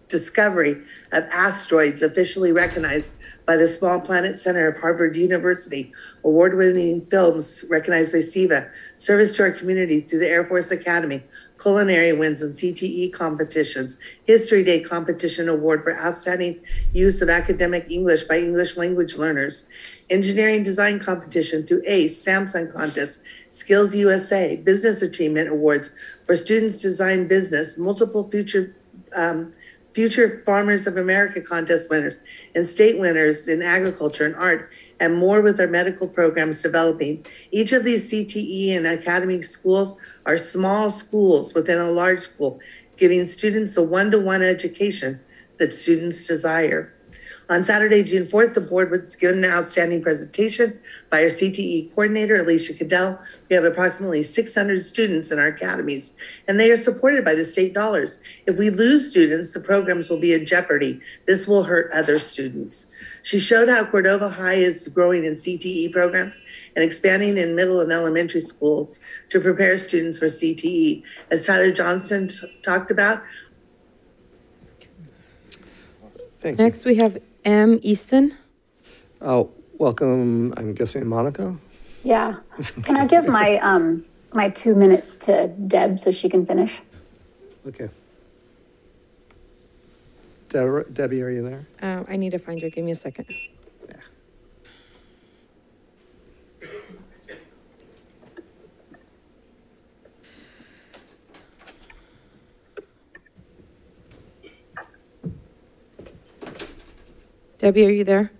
discovery of asteroids officially recognized by the Small Planet Center of Harvard University, award winning films recognized by SIVA, service to our community through the Air Force Academy, culinary wins and CTE competitions, History Day competition award for outstanding use of academic English by English language learners, engineering design competition through ACE, Samsung contest, Skills USA, business achievement awards for students design business, multiple future um, Future Farmers of America contest winners and state winners in agriculture and art, and more with our medical programs developing. Each of these CTE and academy schools are small schools within a large school, giving students a one to one education that students desire. On Saturday, June 4th, the board was given an outstanding presentation by our CTE coordinator, Alicia Cadell. We have approximately 600 students in our academies, and they are supported by the state dollars. If we lose students, the programs will be in jeopardy. This will hurt other students. She showed how Cordova High is growing in CTE programs and expanding in middle and elementary schools to prepare students for CTE. As Tyler Johnston t- talked about, Thank you. Next, we have M. Easton. Oh, welcome, I'm guessing Monica? Yeah. Can I give my, *laughs* um, my two minutes to Deb so she can finish? Okay. Deb- Debbie, are you there? Uh, I need to find her. Give me a second. Debbie, are you there?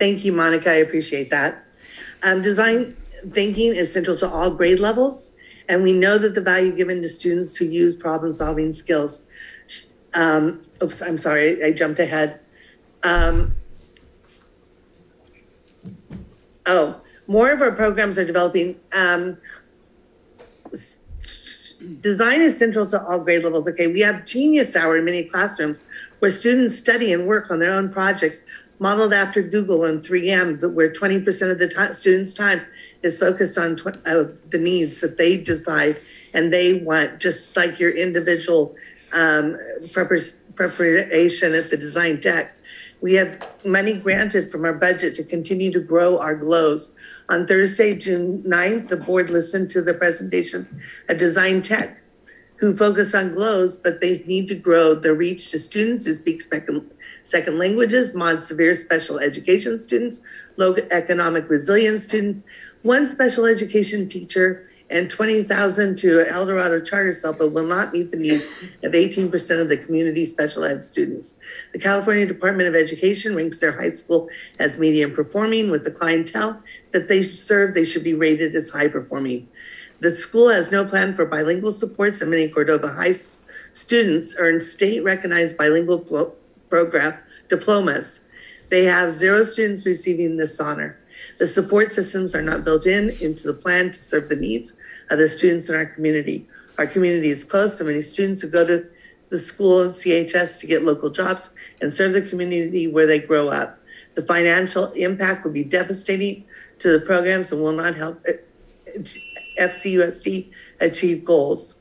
Thank you, Monica. I appreciate that. Um, design thinking is central to all grade levels, and we know that the value given to students who use problem solving skills. Um, oops, I'm sorry, I jumped ahead. Um, oh, more of our programs are developing. Um, design is central to all grade levels. Okay, we have Genius Hour in many classrooms where students study and work on their own projects modeled after Google and 3M, where 20% of the students' time is focused on tw- uh, the needs that they decide and they want, just like your individual um, preparation at the design tech. We have money granted from our budget to continue to grow our GLOws. On Thursday, June 9th, the board listened to the presentation of Design Tech, who focus on GLOws, but they need to grow their reach to students who speak second, second languages, mod severe special education students, low economic resilience students, one special education teacher, and 20,000 to El Dorado Charter Cell, but will not meet the needs of 18% of the community special ed students. The California Department of Education ranks their high school as medium performing with the clientele that they serve, they should be rated as high performing. The school has no plan for bilingual supports, and many Cordova High students earn state recognized bilingual program diplomas. They have zero students receiving this honor. The support systems are not built in into the plan to serve the needs of the students in our community. Our community is close, so many students who go to the school and CHS to get local jobs and serve the community where they grow up. The financial impact would be devastating to the programs and will not help uh, FCUSD achieve goals.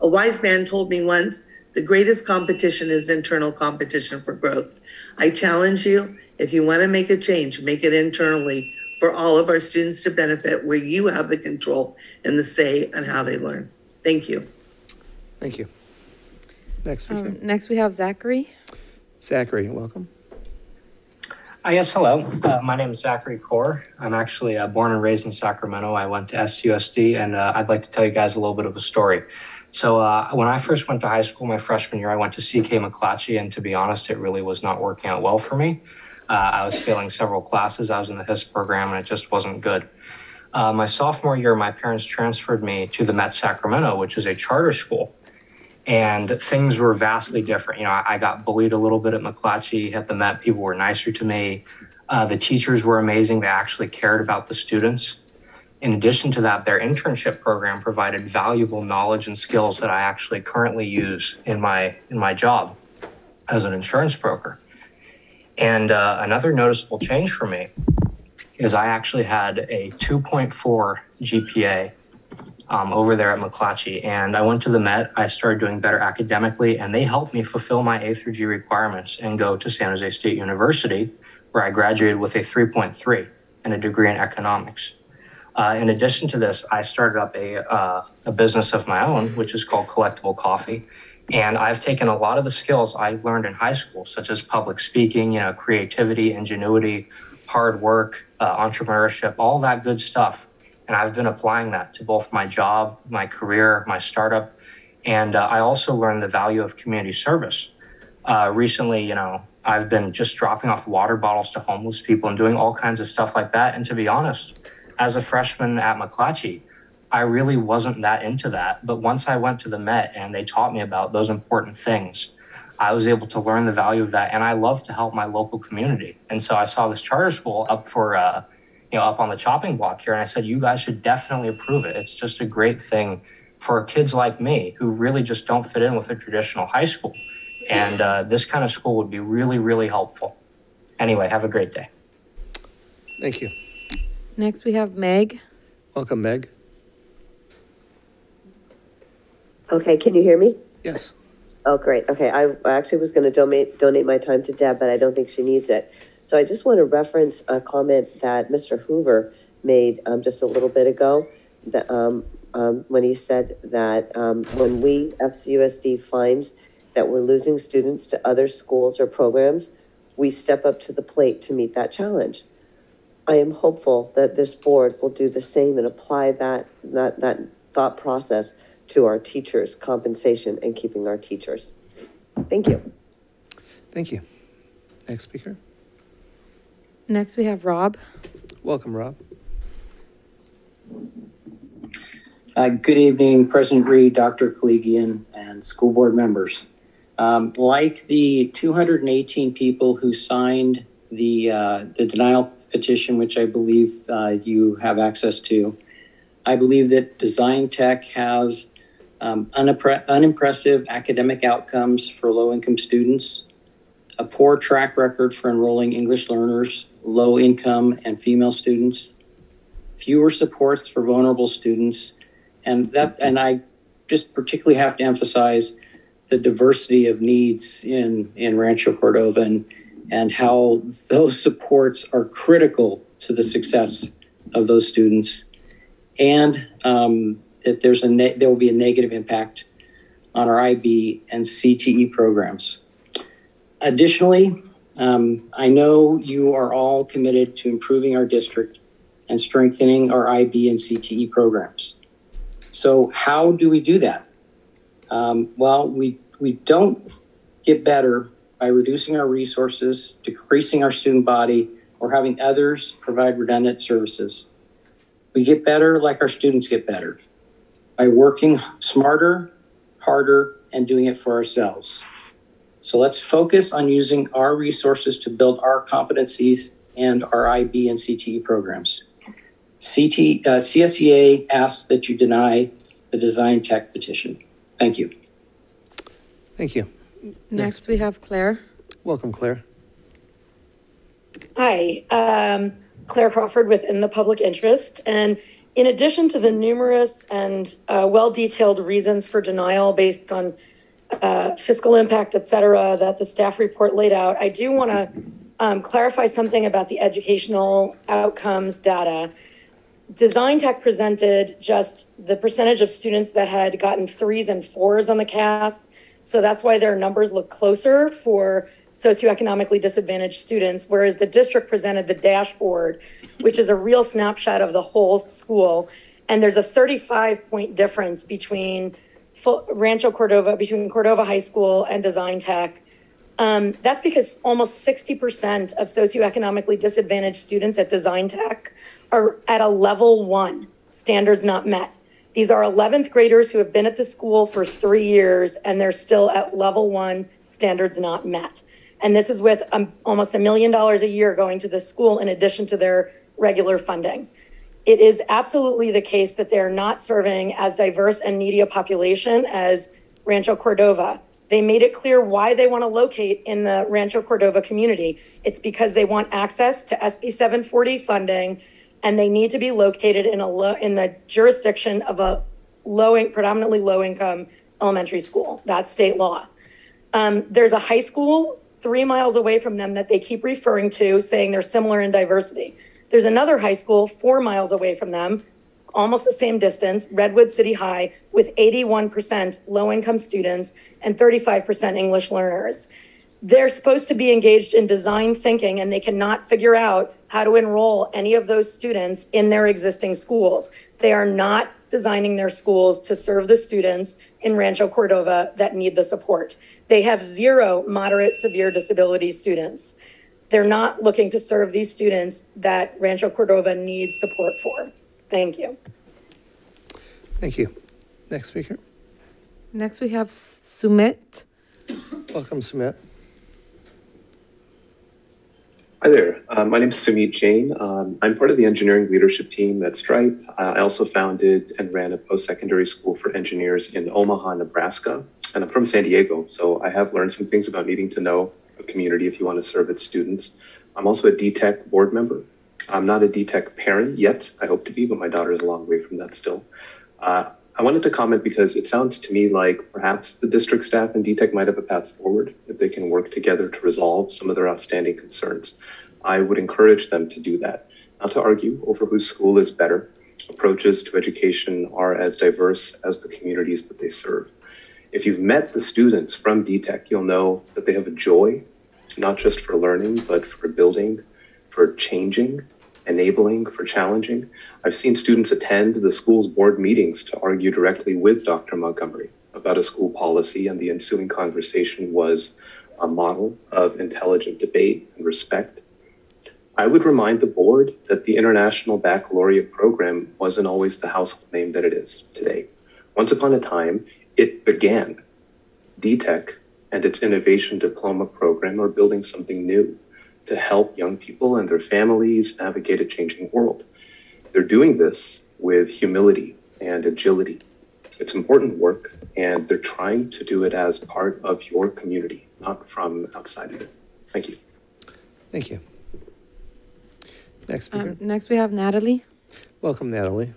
A wise man told me once, the greatest competition is internal competition for growth. I challenge you, if you want to make a change, make it internally for all of our students to benefit where you have the control and the say on how they learn. Thank you. Thank you. Next Um, next, we have Zachary. Zachary, welcome. Uh, yes, hello. Uh, my name is Zachary Core. I'm actually uh, born and raised in Sacramento. I went to SUSD, and uh, I'd like to tell you guys a little bit of a story. So, uh, when I first went to high school, my freshman year, I went to CK McClatchy, and to be honest, it really was not working out well for me. Uh, I was failing several classes. I was in the HIS program, and it just wasn't good. My sophomore year, my parents transferred me to the Met Sacramento, which is a charter school and things were vastly different. You know, I, I got bullied a little bit at McClatchy at the Met. People were nicer to me. Uh, the teachers were amazing. They actually cared about the students. In addition to that, their internship program provided valuable knowledge and skills that I actually currently use in my in my job as an insurance broker. And uh, another noticeable change for me is I actually had a 2.4 GPA um, over there at McClatchy. And I went to the Met, I started doing better academically, and they helped me fulfill my A through G requirements and go to San Jose State University, where I graduated with a 3.3 and a degree in economics. Uh, in addition to this, I started up a, uh, a business of my own, which is called Collectible Coffee. And I've taken a lot of the skills I learned in high school, such as public speaking, you know, creativity, ingenuity, hard work, uh, entrepreneurship, all that good stuff. And I've been applying that to both my job, my career, my startup. And uh, I also learned the value of community service. Uh, recently, you know, I've been just dropping off water bottles to homeless people and doing all kinds of stuff like that. And to be honest, as a freshman at McClatchy, I really wasn't that into that. But once I went to the Met and they taught me about those important things, I was able to learn the value of that. And I love to help my local community. And so I saw this charter school up for, uh, you know, up on the chopping block here. And I said, you guys should definitely approve it. It's just a great thing for kids like me who really just don't fit in with a traditional high school. And uh, this kind of school would be really, really helpful. Anyway, have a great day. Thank you. Next, we have Meg. Welcome, Meg. Okay, can you hear me? Yes. Oh, great. Okay, I I actually was going to donate, donate my time to Deb, but I don't think she needs it. So I just want to reference a comment that Mr. Hoover made um, just a little bit ago, that, um, um, when he said that um, when we, FCUSD, finds that we're losing students to other schools or programs, we step up to the plate to meet that challenge. I am hopeful that this board will do the same and apply that, that, that thought process to our teachers' compensation and keeping our teachers. Thank you. Thank you. Next speaker. Next, we have Rob. Welcome, Rob. Uh, Good evening, President Reed, Dr. Koligian, and school board members. Um, Like the 218 people who signed the, uh, the denial petition, which I believe uh, you have access to, I believe that Design Tech has um, unimpre- unimpressive academic outcomes for low-income students, a poor track record for enrolling English learners, low-income and female students, fewer supports for vulnerable students, and that and I just particularly have to emphasize the diversity of needs in in Rancho Cordova and and how those supports are critical to the success of those students, and um, that there's a there will be a negative impact on our IB and CTE programs. Additionally, um, I know you are all committed to improving our district and strengthening our IB and CTE programs. So, how do we do that? Um, well, we, we don't get better by reducing our resources, decreasing our student body, or having others provide redundant services. We get better like our students get better by working smarter, harder, and doing it for ourselves. So let's focus on using our resources to build our competencies and our IB and CTE programs. CT, uh, CSEA asks that you deny the design tech petition. Thank you. Thank you. Next, we have Claire. Welcome, Claire. Hi, um, Claire Crawford within the Public Interest. And in addition to the numerous and uh, well-detailed reasons for denial based on uh, fiscal impact, et cetera, that the staff report laid out, I do want to um, clarify something about the educational outcomes data. Design Tech presented just the percentage of students that had gotten threes and fours on the CAASPP. So that's why their numbers look closer for socioeconomically disadvantaged students, whereas the district presented the dashboard, which is a real snapshot of the whole school. And there's a 35 point difference between Rancho Cordova, between Cordova High School and Design Tech. Um, that's because almost 60% of socioeconomically disadvantaged students at Design Tech are at a level one, standards not met. These are 11th graders who have been at the school for three years and they're still at level one, standards not met. And this is with um, almost a million dollars a year going to the school in addition to their regular funding. It is absolutely the case that they're not serving as diverse and needy a population as Rancho Cordova. They made it clear why they want to locate in the Rancho Cordova community. It's because they want access to SB 740 funding and they need to be located in a low, in the jurisdiction of a low, predominantly low income elementary school. That's state law. Um, there's a high school three miles away from them that they keep referring to, saying they're similar in diversity. There's another high school four miles away from them, almost the same distance, Redwood City High, with 81% low income students and 35% English learners. They're supposed to be engaged in design thinking and they cannot figure out how to enroll any of those students in their existing schools. They are not designing their schools to serve the students in Rancho Cordova that need the support. They have zero moderate severe disability students. They're not looking to serve these students that Rancho Cordova needs support for. Thank you. Thank you. Next speaker. Next, we have Sumit. Welcome, Sumit. Hi there. Uh, my name is Sumit Jain. Um, I'm part of the engineering leadership team at Stripe. Uh, I also founded and ran a post-secondary school for engineers in Omaha, Nebraska, and I'm from San Diego. So I have learned some things about needing to know a community if you want to serve its students. I'm also a DTech board member. I'm not a DTech parent yet. I hope to be, but my daughter is a long way from that still. Uh, I wanted to comment because it sounds to me like perhaps the district staff and DTech might have a path forward if they can work together to resolve some of their outstanding concerns. I would encourage them to do that, not to argue over whose school is better. Approaches to education are as diverse as the communities that they serve. If you've met the students from DTech, you'll know that they have a joy, not just for learning, but for building, for changing, enabling, for challenging. I've seen students attend the school's board meetings to argue directly with Dr. Montgomery about a school policy, and the ensuing conversation was a model of intelligent debate and respect. I would remind the board that the International Baccalaureate program wasn't always the household name that it is today. Once upon a time, it began. DTech and its innovation diploma program are building something new to help young people and their families navigate a changing world. They're doing this with humility and agility. It's important work, and they're trying to do it as part of your community, not from outside of it. Thank you. Thank you. Next speaker. Um, next, we have Natalie. Welcome, Natalie.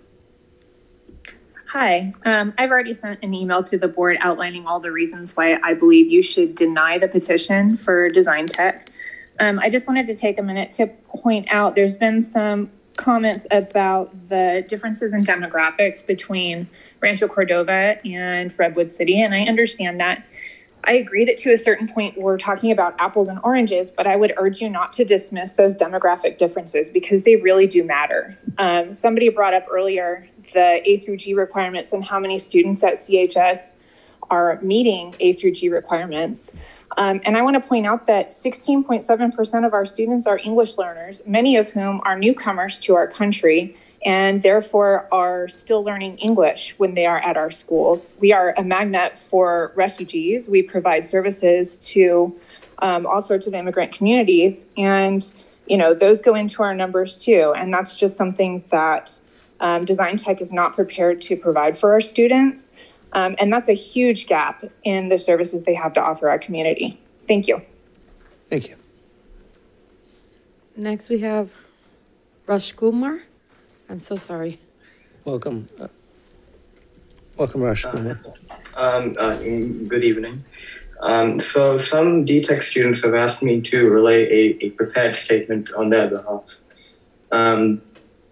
Hi, um, I've already sent an email to the board outlining all the reasons why I believe you should deny the petition for design tech. Um, I just wanted to take a minute to point out there's been some comments about the differences in demographics between Rancho Cordova and Redwood City, and I understand that. I agree that to a certain point we're talking about apples and oranges, but I would urge you not to dismiss those demographic differences because they really do matter. Um, somebody brought up earlier the A through G requirements and how many students at CHS are meeting A through G requirements. Um, and I want to point out that 16.7% of our students are English learners, many of whom are newcomers to our country and therefore are still learning English when they are at our schools. We are a magnet for refugees. We provide services to um, all sorts of immigrant communities, and you know those go into our numbers too. And that's just something that um, Design Tech is not prepared to provide for our students. Um, and that's a huge gap in the services they have to offer our community. Thank you. Thank you. Next, we have Rush Kumar. I'm so sorry. Welcome. Uh, welcome, Rush. Um, uh, good evening. Um, so some DTech students have asked me to relay a, a prepared statement on their behalf. Um,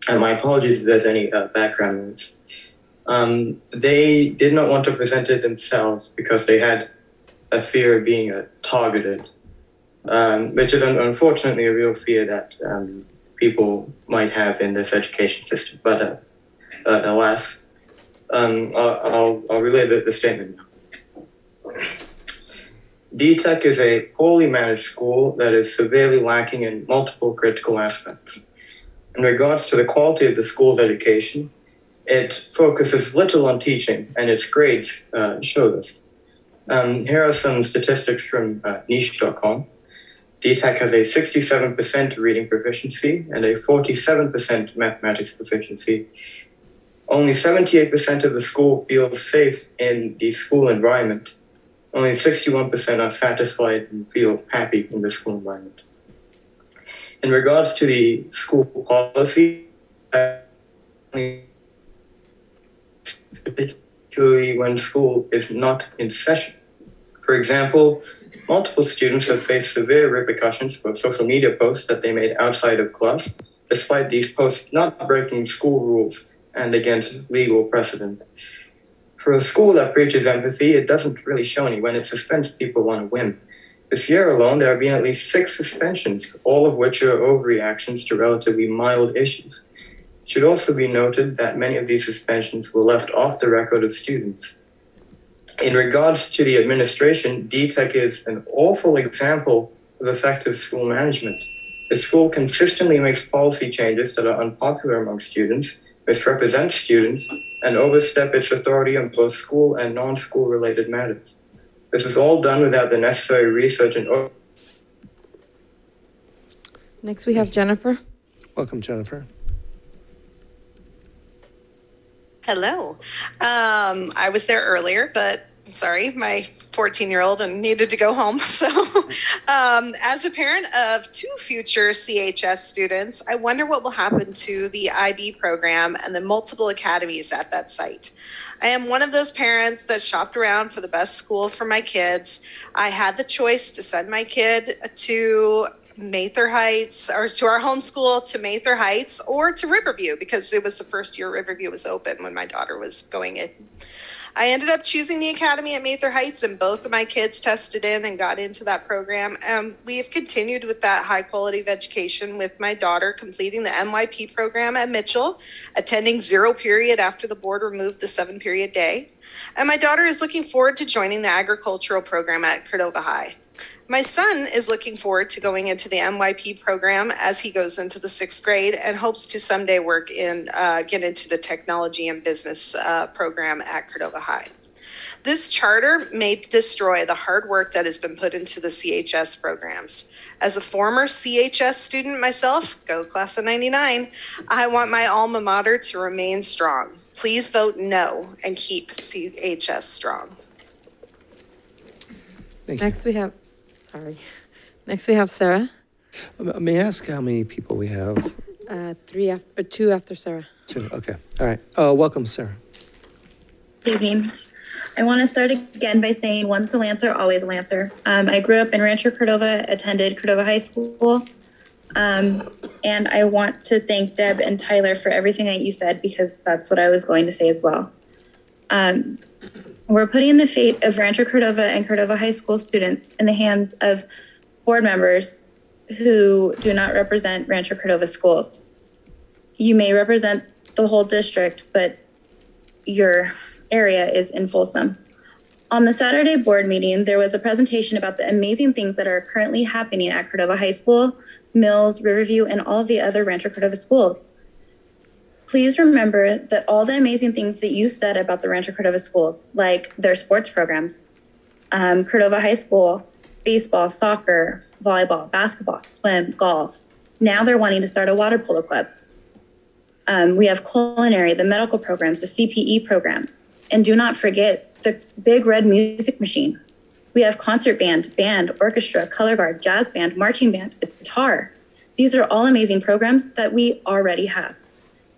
and my apologies if there's any uh, background noise. Um, they did not want to present it themselves because they had a fear of being uh, targeted, um, which is un- unfortunately a real fear that um, people might have in this education system. But uh, uh, alas, um, I'll, I'll, I'll, relay the, the statement now. DTech is a poorly managed school that is severely lacking in multiple critical aspects. In regards to the quality of the school's education, it focuses little on teaching, and its grades uh, show this. Um, here are some statistics from uh, niche.com. DTech has a 67% reading proficiency and a 47% mathematics proficiency. Only 78% of the school feels safe in the school environment. Only 61% are satisfied and feel happy in the school environment. In regards to the school policy, particularly when school is not in session. For example, multiple students have faced severe repercussions for social media posts that they made outside of class, despite these posts not breaking school rules and against legal precedent. For a school that preaches empathy, it doesn't really show any when it suspends people on a whim. This year alone, there have been at least six suspensions, all of which are overreactions to relatively mild issues. It should also be noted that many of these suspensions were left off the record of students. In regards to the administration, DTech is an awful example of effective school management. The school consistently makes policy changes that are unpopular among students, misrepresents students, and overstep its authority on both school and non-school related matters. This is all done without the necessary research and. o- Next, we have Jennifer. Welcome, Jennifer. Hello. Um, I was there earlier, but sorry, my 14 year old and needed to go home. *laughs* So, um, as a parent of two future CHS students, I wonder what will happen to the IB program and the multiple academies at that site. I am one of those parents that shopped around for the best school for my kids. I had the choice to send my kid to Mather Heights or to our homeschool to Mather Heights or to Riverview because it was the first year Riverview was open when my daughter was going in. I ended up choosing the academy at Mather Heights, and both of my kids tested in and got into that program. Um, we have continued with that high quality of education with my daughter completing the MYP program at Mitchell, attending zero period after the board removed the seven period day. And my daughter is looking forward to joining the agricultural program at Cordova High. My son is looking forward to going into the MYP program as he goes into the sixth grade and hopes to someday work in, uh, get into the technology and business uh, program at Cordova High. This charter may destroy the hard work that has been put into the CHS programs. As a former CHS student myself, go class of 99, I want my alma mater to remain strong. Please vote no and keep CHS strong. Next, we have, sorry. Next, we have Sarah. Uh, May I ask how many people we have? Uh, three af, or two after Sarah. Two, okay, all right. Uh, welcome, Sarah. Good evening. I want to start again by saying once a Lancer, always a Lancer. Um, I grew up in Rancho Cordova, attended Cordova High School. Um, and I want to thank Deb and Tyler for everything that you said because that's what I was going to say as well. Um, we're putting the fate of Rancho Cordova and Cordova High School students in the hands of board members who do not represent Rancho Cordova schools. You may represent the whole district, but your area is in Folsom. On the Saturday board meeting, there was a presentation about the amazing things that are currently happening at Cordova High School, Mills, Riverview, and all the other Rancho Cordova schools. Please remember that all the amazing things that you said about the Rancho Cordova schools, like their sports programs, um, Cordova High School, baseball, soccer, volleyball, basketball, swim, golf. Now they're wanting to start a water polo club. Um, we have culinary, the medical programs, the CPE programs. And do not forget the big red music machine. We have concert band, band, orchestra, color guard, jazz band, marching band, guitar. These are all amazing programs that we already have.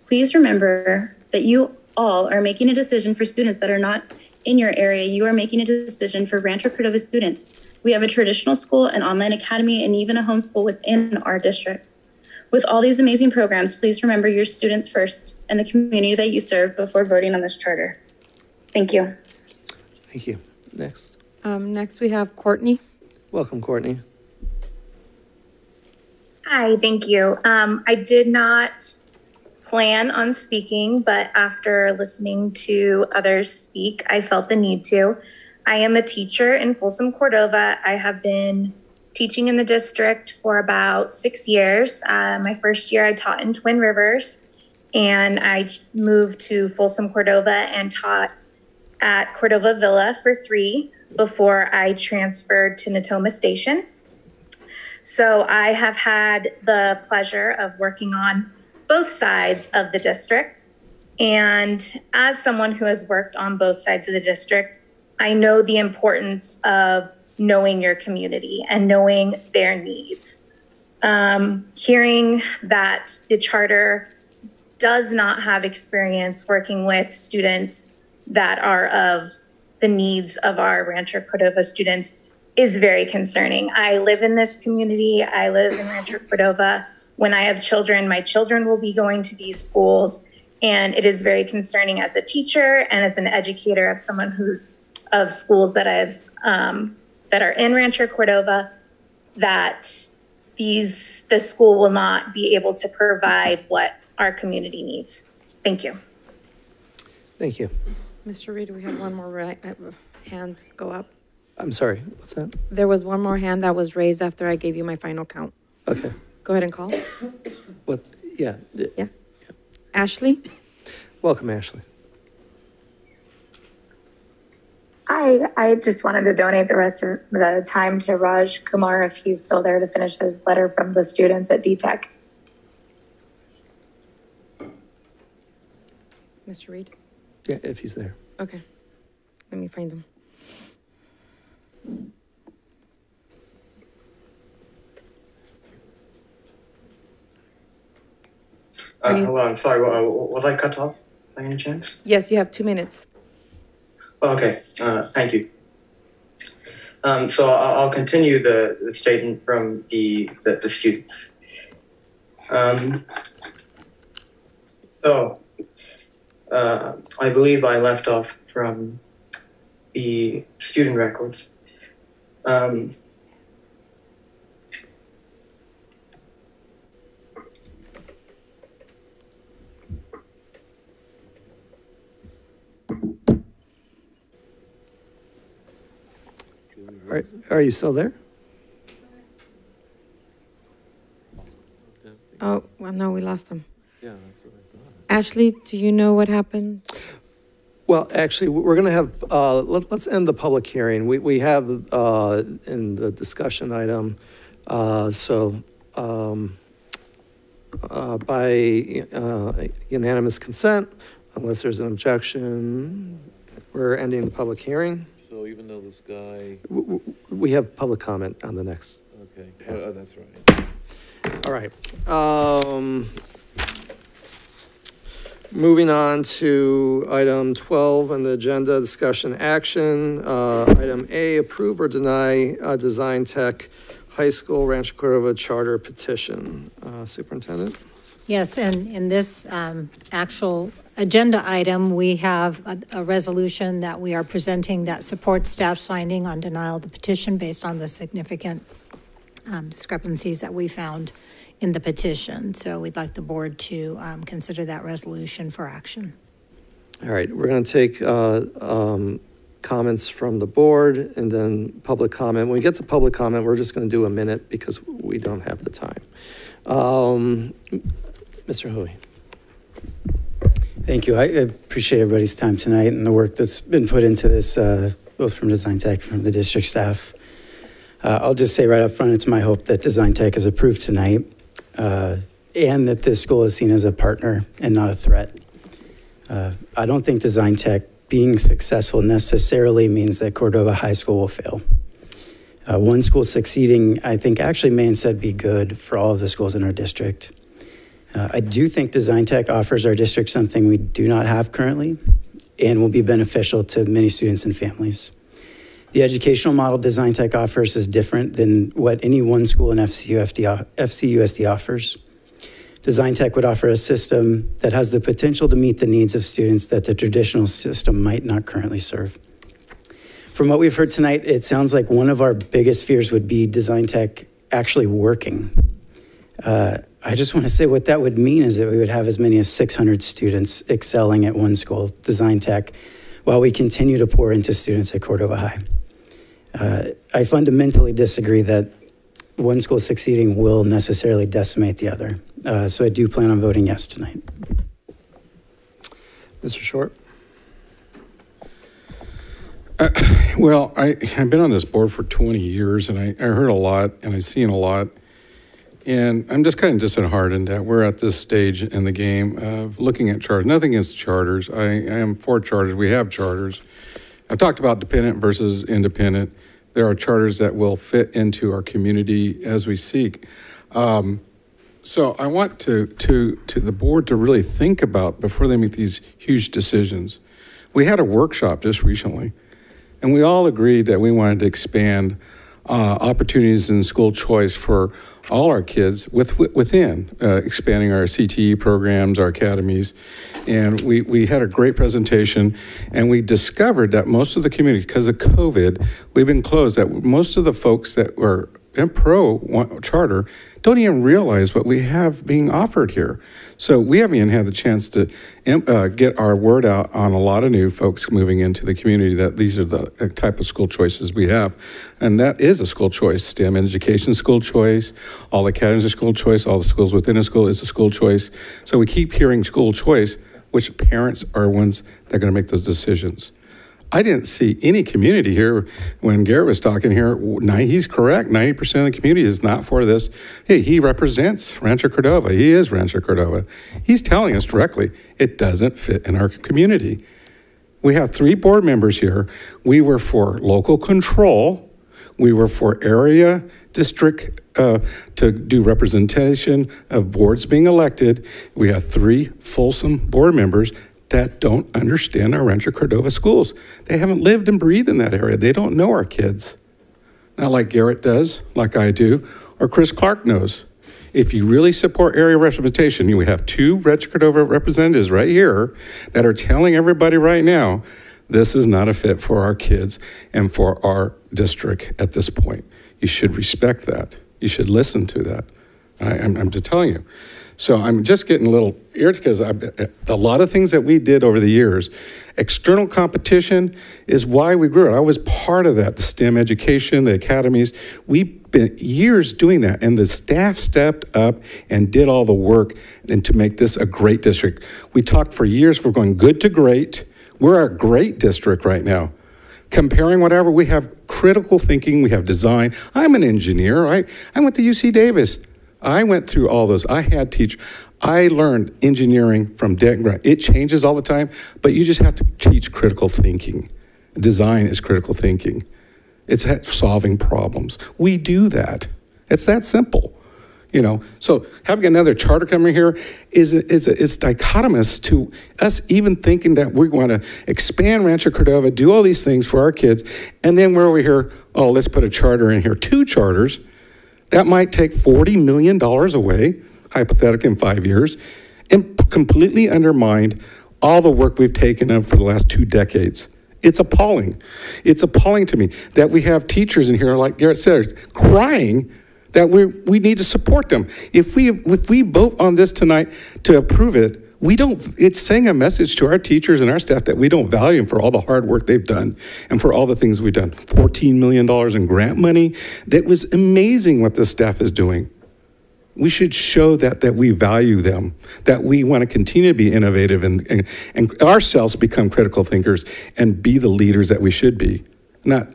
Please remember that you all are making a decision for students that are not in your area. You are making a decision for Rancho Cordova students. We have a traditional school, an online academy, and even a homeschool within our district. With all these amazing programs, please remember your students first and the community that you serve before voting on this charter. Thank you. Thank you. Next. Um, next, we have Courtney. Welcome, Courtney. Hi, thank you. Um, I did not plan on speaking, but after listening to others speak, I felt the need to. I am a teacher in Folsom, Cordova. I have been teaching in the district for about six years. Uh, my first year, I taught in Twin Rivers, and I moved to Folsom, Cordova, and taught at Cordova Villa for three before I transferred to Natoma Station. So I have had the pleasure of working on both sides of the district. And as someone who has worked on both sides of the district, I know the importance of knowing your community and knowing their needs. Um, hearing that the charter does not have experience working with students that are of the needs of our Rancho Cordova students is very concerning. I live in this community. I live in Rancho Cordova. When I have children, my children will be going to these schools. And it is very concerning as a teacher and as an educator of someone who's of schools that I've um, that are in Rancho Cordova that these the school will not be able to provide what our community needs. Thank you. Thank you. Mr. Reed, we have one more ri- uh, hand go up. I'm sorry, what's that? There was one more hand that was raised after I gave you my final count. Okay, Go ahead and call. what, yeah, Yeah. Ashley? welcome, Ashley. I, I just wanted to donate the rest of the time to Raj Kumar if he's still there to finish his letter from the students at E DTech. Mr. Reed? Yeah, if he's there. Okay. Let me find them. Uh, hello, I'm sorry. wa- uh, Was I cut off by any chance? Yes, you have two minutes. Oh, Okay, uh, thank you. Um, so I'll, I'll continue the, the statement from the, the, the students. Um, so, uh, I believe I left off from the student records. Um, Are, are you still there? Oh, well, no, we lost them. Ashley, do you know what happened? Well, actually, we're going to have, uh, let, us end the public hearing. We, we have, uh, in the discussion item, uh, so, um, uh, by, uh, unanimous consent, unless there's an objection, we're ending the public hearing. So even though this guy, We have public comment on the next. okay, oh, oh, that's right. All right. Um, Moving on to item 12 on the agenda, discussion action. Uh, Item A, approve or deny uh, Design Tech High School Rancho Cordova Charter Petition. Uh, Superintendent? Yes, and in this um, actual agenda item, we have a, a resolution that we are presenting that supports staff's finding on denial of the petition based on the significant um, discrepancies that we found in the petition. So we'd like the board to um, consider that resolution for action. All right, we're going to take uh, um, comments from the board and then public comment. When we get to public comment, we're just going to do a minute because we don't have the time. Mr. Hui? Thank you. I appreciate everybody's time tonight and the work that's been put into this, uh, both from Design Tech and from the district staff. Uh, I'll just say right up front, it's my hope that Design Tech is approved tonight uh, and that this school is seen as a partner and not a threat. Uh, I don't think Design Tech being successful necessarily means that Cordova High School will fail. Uh, one school succeeding, I think, actually may instead be good for all of the schools in our district. Uh, I do think Design Tech offers our district something we do not have currently and will be beneficial to many students and families. The educational model Design Tech offers is different than what any one school in FCUFD, FCUSD offers. Design Tech would offer a system that has the potential to meet the needs of students that the traditional system might not currently serve. From what we've heard tonight, it sounds like one of our biggest fears would be Design Tech actually working. Uh, I just want to say what that would mean is that we would have as many as 600 students excelling at one school, Design Tech, while we continue to pour into students at Cordova High. Uh, I fundamentally disagree that one school succeeding will necessarily decimate the other. Uh, so I do plan on voting yes tonight. Mr. Short? *clears throat* Well, I, I've been on this board for 20 years and I, I heard a lot and I've seen a lot. And I'm just kind of disheartened that we're at this stage in the game of looking at charters. Nothing against charters. I, I am for charters. We have charters. I've talked about dependent versus independent. There are charters that will fit into our community as we seek. Um, so I want to, to, to the board to really think about before they make these huge decisions. We had a workshop just recently, and we all agreed that we wanted to expand uh, opportunities in school choice for all our kids with, within uh, expanding our CTE programs, our academies. And we, we had a great presentation, and we discovered that most of the community, because of COVID, we've been closed, that most of the folks that were pro charter don't even realize what we have being offered here. So we haven't even had the chance to uh, get our word out on a lot of new folks moving into the community that these are the uh, type of school choices we have. And that is a school choice. STEM education school choice, all the academies are school choice, all the schools within a school is a school choice. So we keep hearing school choice, which parents are ones that are going to make those decisions. I didn't see any community here when Garrett was talking here. He's correct. 90% of the community is not for this. Hey, he represents Rancho Cordova. He is Rancho Cordova. He's telling us directly it doesn't fit in our community. We have three board members here. We were for local control. We were for area district uh, to do representation of boards being elected. We have three Folsom board members that don't understand our Rancho Cordova schools. They haven't lived and breathed in that area. They don't know our kids. Not like Garrett does, like I do, or Chris Clark knows. If you really support area representation, you have two Rancho Cordova representatives right here that are telling everybody right now, this is not a fit for our kids and for our district at this point. You should respect that. You should listen to that. I, am just telling you. So I'm just getting a little irritated because a lot of things that we did over the years, external competition is why we grew it. I was part of that, the STEM education, the academies. We spent years doing that, and the staff stepped up and did all the work and to make this a great district. We talked for years, we're going good to great. We're a great district right now comparing whatever. We have critical thinking, we have design. I'm an engineer, right? I went to UC Davis. I went through all those. I had teach. I learned engineering from Denton. It changes all the time, but you just have to teach critical thinking. Design is critical thinking. It's solving problems. We do that. It's that simple. You know, so having another charter coming here is is it's dichotomous to us even thinking that we want to expand Rancho Cordova, do all these things for our kids, and then we're over here. Oh, let's put a charter in here, two charters that might take $40 million away, hypothetically, in five years, and completely undermine all the work we've taken up for the last two decades. It's appalling. It's appalling to me that we have teachers in here, like Garrett said, crying that we we need to support them. If we if we vote on this tonight to approve it, we don't, it's saying a message to our teachers and our staff that we don't value them for all the hard work they've done and for all the things we've done. $14 million in grant money. That was amazing what the staff is doing. We should show that, that we value them, that we want to continue to be innovative and, and, and ourselves become critical thinkers and be the leaders that we should be, not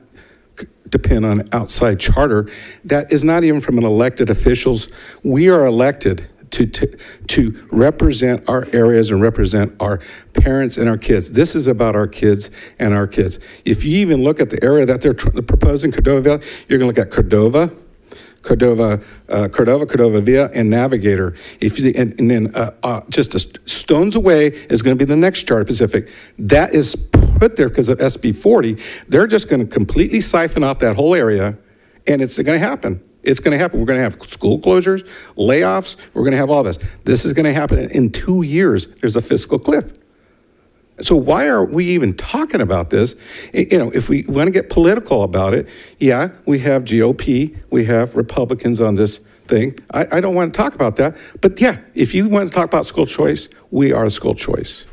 depend on outside charter that is not even from an elected officials. We are elected to, to, to represent our areas and represent our parents and our kids. This is about our kids and our kids. If you even look at the area that they're proposing, Cordova Valley, you're going to look at Cordova, Cordova, uh, Cordova, Cordova Villa, and Navigator. If you, and, and then uh, uh, just a stones away is going to be the next Charter Pacific. That is put there because of SB 40. They're just going to completely siphon off that whole area, and it's going to happen. It's going to happen. We're going to have school closures, layoffs. We're going to have all this. This is going to happen in two years. There's a fiscal cliff. So why are we even talking about this? You know, if we want to get political about it, yeah, we have GOP, we have Republicans on this thing. I, I don't want to talk about that. But yeah, if you want to talk about school choice, we are school choice.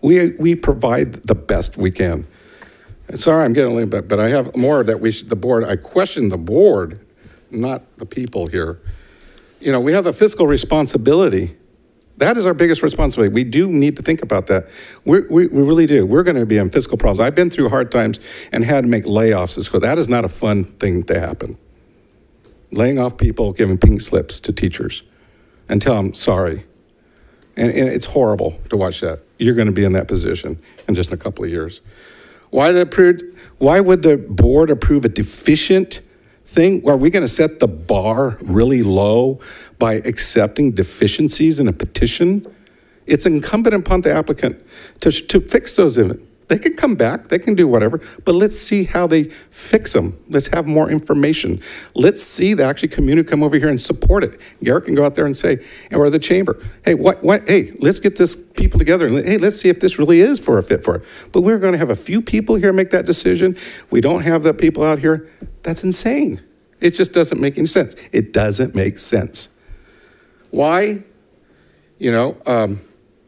We, we provide the best we can. Sorry, I'm getting a little bit, but I have more that we should, the board, I question the board not the people here. You know, we have a fiscal responsibility. That is our biggest responsibility. We do need to think about that. We're, we, we really do. We're going to be in fiscal problems. I've been through hard times and had to make layoffs at school. That is not a fun thing to happen. Laying off people, giving pink slips to teachers and tell them sorry. And, and it's horrible to watch that. You're going to be in that position in just a couple of years. Why, did why would the board approve a deficient thing? Are we going to set the bar really low by accepting deficiencies in a petition? It's incumbent upon the applicant to, to fix those. They can come back, they can do whatever, but let's see how they fix them. Let's have more information. Let's see the actually community come over here and support it. Garrett can go out there and say, or the chamber, hey, what, what, hey, let's get this people together and hey, let's see if this really is for a fit for it. But we're going to have a few people here make that decision. We don't have the people out here. That's insane. It just doesn't make any sense. It doesn't make sense. Why? You know, um,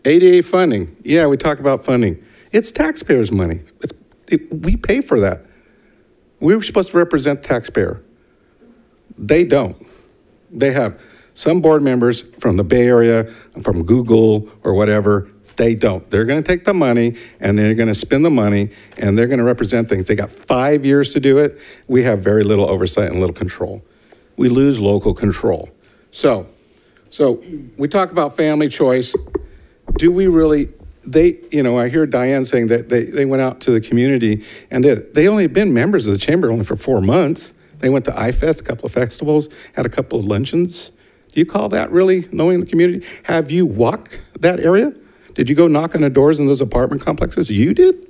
ADA funding. Yeah, we talk about funding. It's taxpayers' money. It's, it, we pay for that. We're supposed to represent the taxpayer. They don't. They have some board members from the Bay Area, from Google or whatever. They don't. They're going to take the money and they're going to spend the money and they're going to represent things. They got five years to do it. We have very little oversight and little control. We lose local control. So, so we talk about family choice. Do we really, they, you know, I hear Diane saying that they, they went out to the community and did, they only been members of the chamber only for four months. They went to iFest, a couple of festivals, had a couple of luncheons. Do you call that really knowing the community? Have you walked that area? Did you go knock on the doors in those apartment complexes? You did?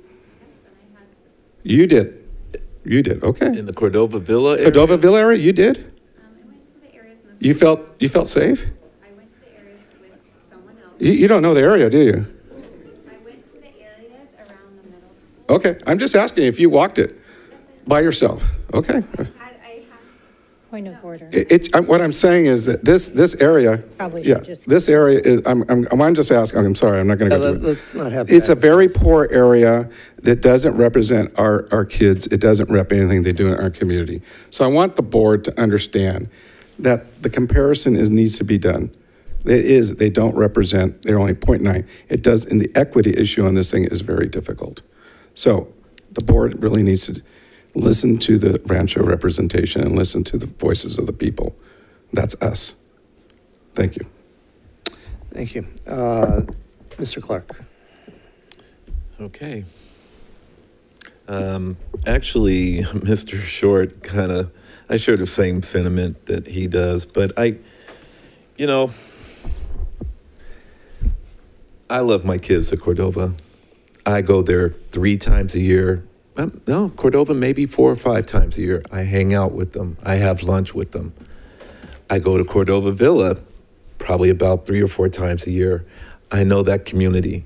You did. You did. Okay. In the Cordova Villa area? Cordova Villa area, you did? Um, you felt you felt safe? I went to the areas with someone You, you don't know the area, do you? Okay, I'm just asking if you walked it by yourself. Okay. Point of order. It, it's, I'm- what I'm saying is that this, this area. Probably Yeah, just- this area is, I'm, I'm, I'm just asking, I'm sorry, I'm not gonna Yeah, go let- through it. let's not have It's a very poor area that doesn't represent our, our kids. It doesn't rep anything they do in our community. So I want the board to understand that the comparison is, needs to be done. It is, they don't represent, they're only 0.9. It does, and the equity issue on this thing is very difficult. So the board really needs to listen to the Rancho representation and listen to the voices of the people. That's us. Thank you. Thank you. Uh, Mr. Clark. Okay. Um, actually, *laughs* Mr. Short kind of, I share the same sentiment that he does, but I, you know, I love my kids at Cordova. I go there three times a year. Um, no, Cordova maybe four or five times a year. I hang out with them. I have lunch with them. I go to Cordova Villa probably about three or four times a year. I know that community.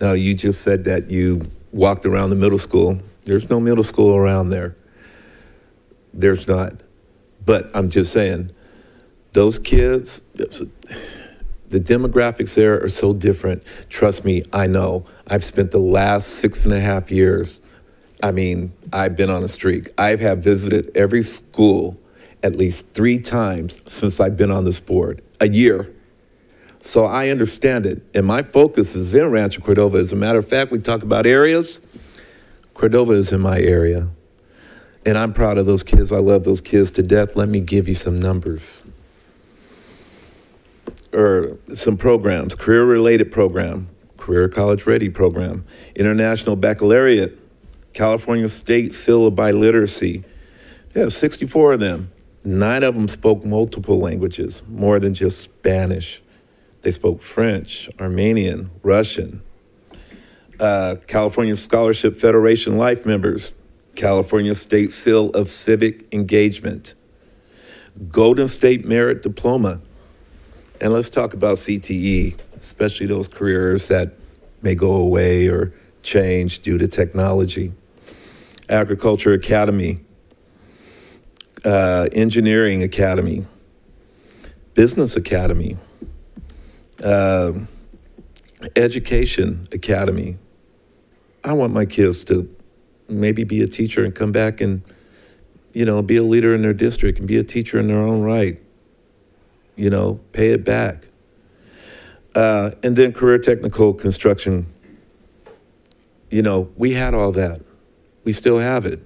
Now, you just said that you walked around the middle school. There's no middle school around there. There's not. But I'm just saying, those kids, the demographics there are so different. Trust me, I know. I've spent the last six and a half years, I mean, I've been on a streak. I've have visited every school at least three times since I've been on this board, a year. So I understand it. And my focus is in Rancho Cordova. As a matter of fact, we talk about areas. Cordova is in my area. And I'm proud of those kids. I love those kids to death. Let me give you some numbers or some programs, career related program, career college ready program, international baccalaureate, California State Seal of Biliteracy. Yeah, 64 of them. Nine of them spoke multiple languages, more than just Spanish. They spoke French, Armenian, Russian. Uh, California Scholarship Federation Life members, California State Seal of Civic Engagement, Golden State Merit Diploma. And let's talk about CTE, especially those careers that may go away or change due to technology. Agriculture Academy, uh, Engineering Academy, Business Academy, uh, Education Academy. I want my kids to maybe be a teacher and come back and, you know, be a leader in their district and be a teacher in their own right. You know, pay it back. Uh, and then career technical construction. You know, we had all that. We still have it.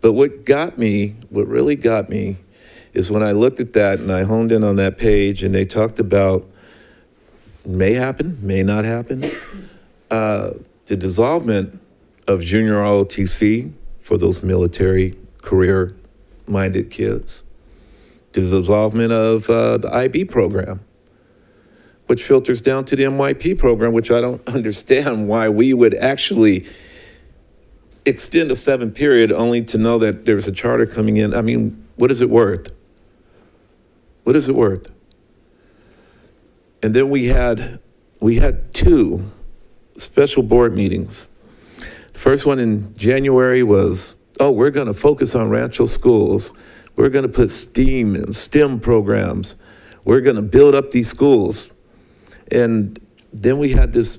But what got me, what really got me, is when I looked at that and I honed in on that page and they talked about may happen, may not happen, uh, the dissolvement of junior ROTC for those military career minded kids, the dissolvement of uh, the IB program, which filters down to the MYP program, which I don't *laughs* understand why we would actually extend a seven period only to know that there's a charter coming in. I mean, what is it worth? What is it worth? And then we had we had two special board meetings. The first one in January was, oh, we're going to focus on Rancho schools. We're going to put STEAM and STEM programs. We're going to build up these schools. And then we had this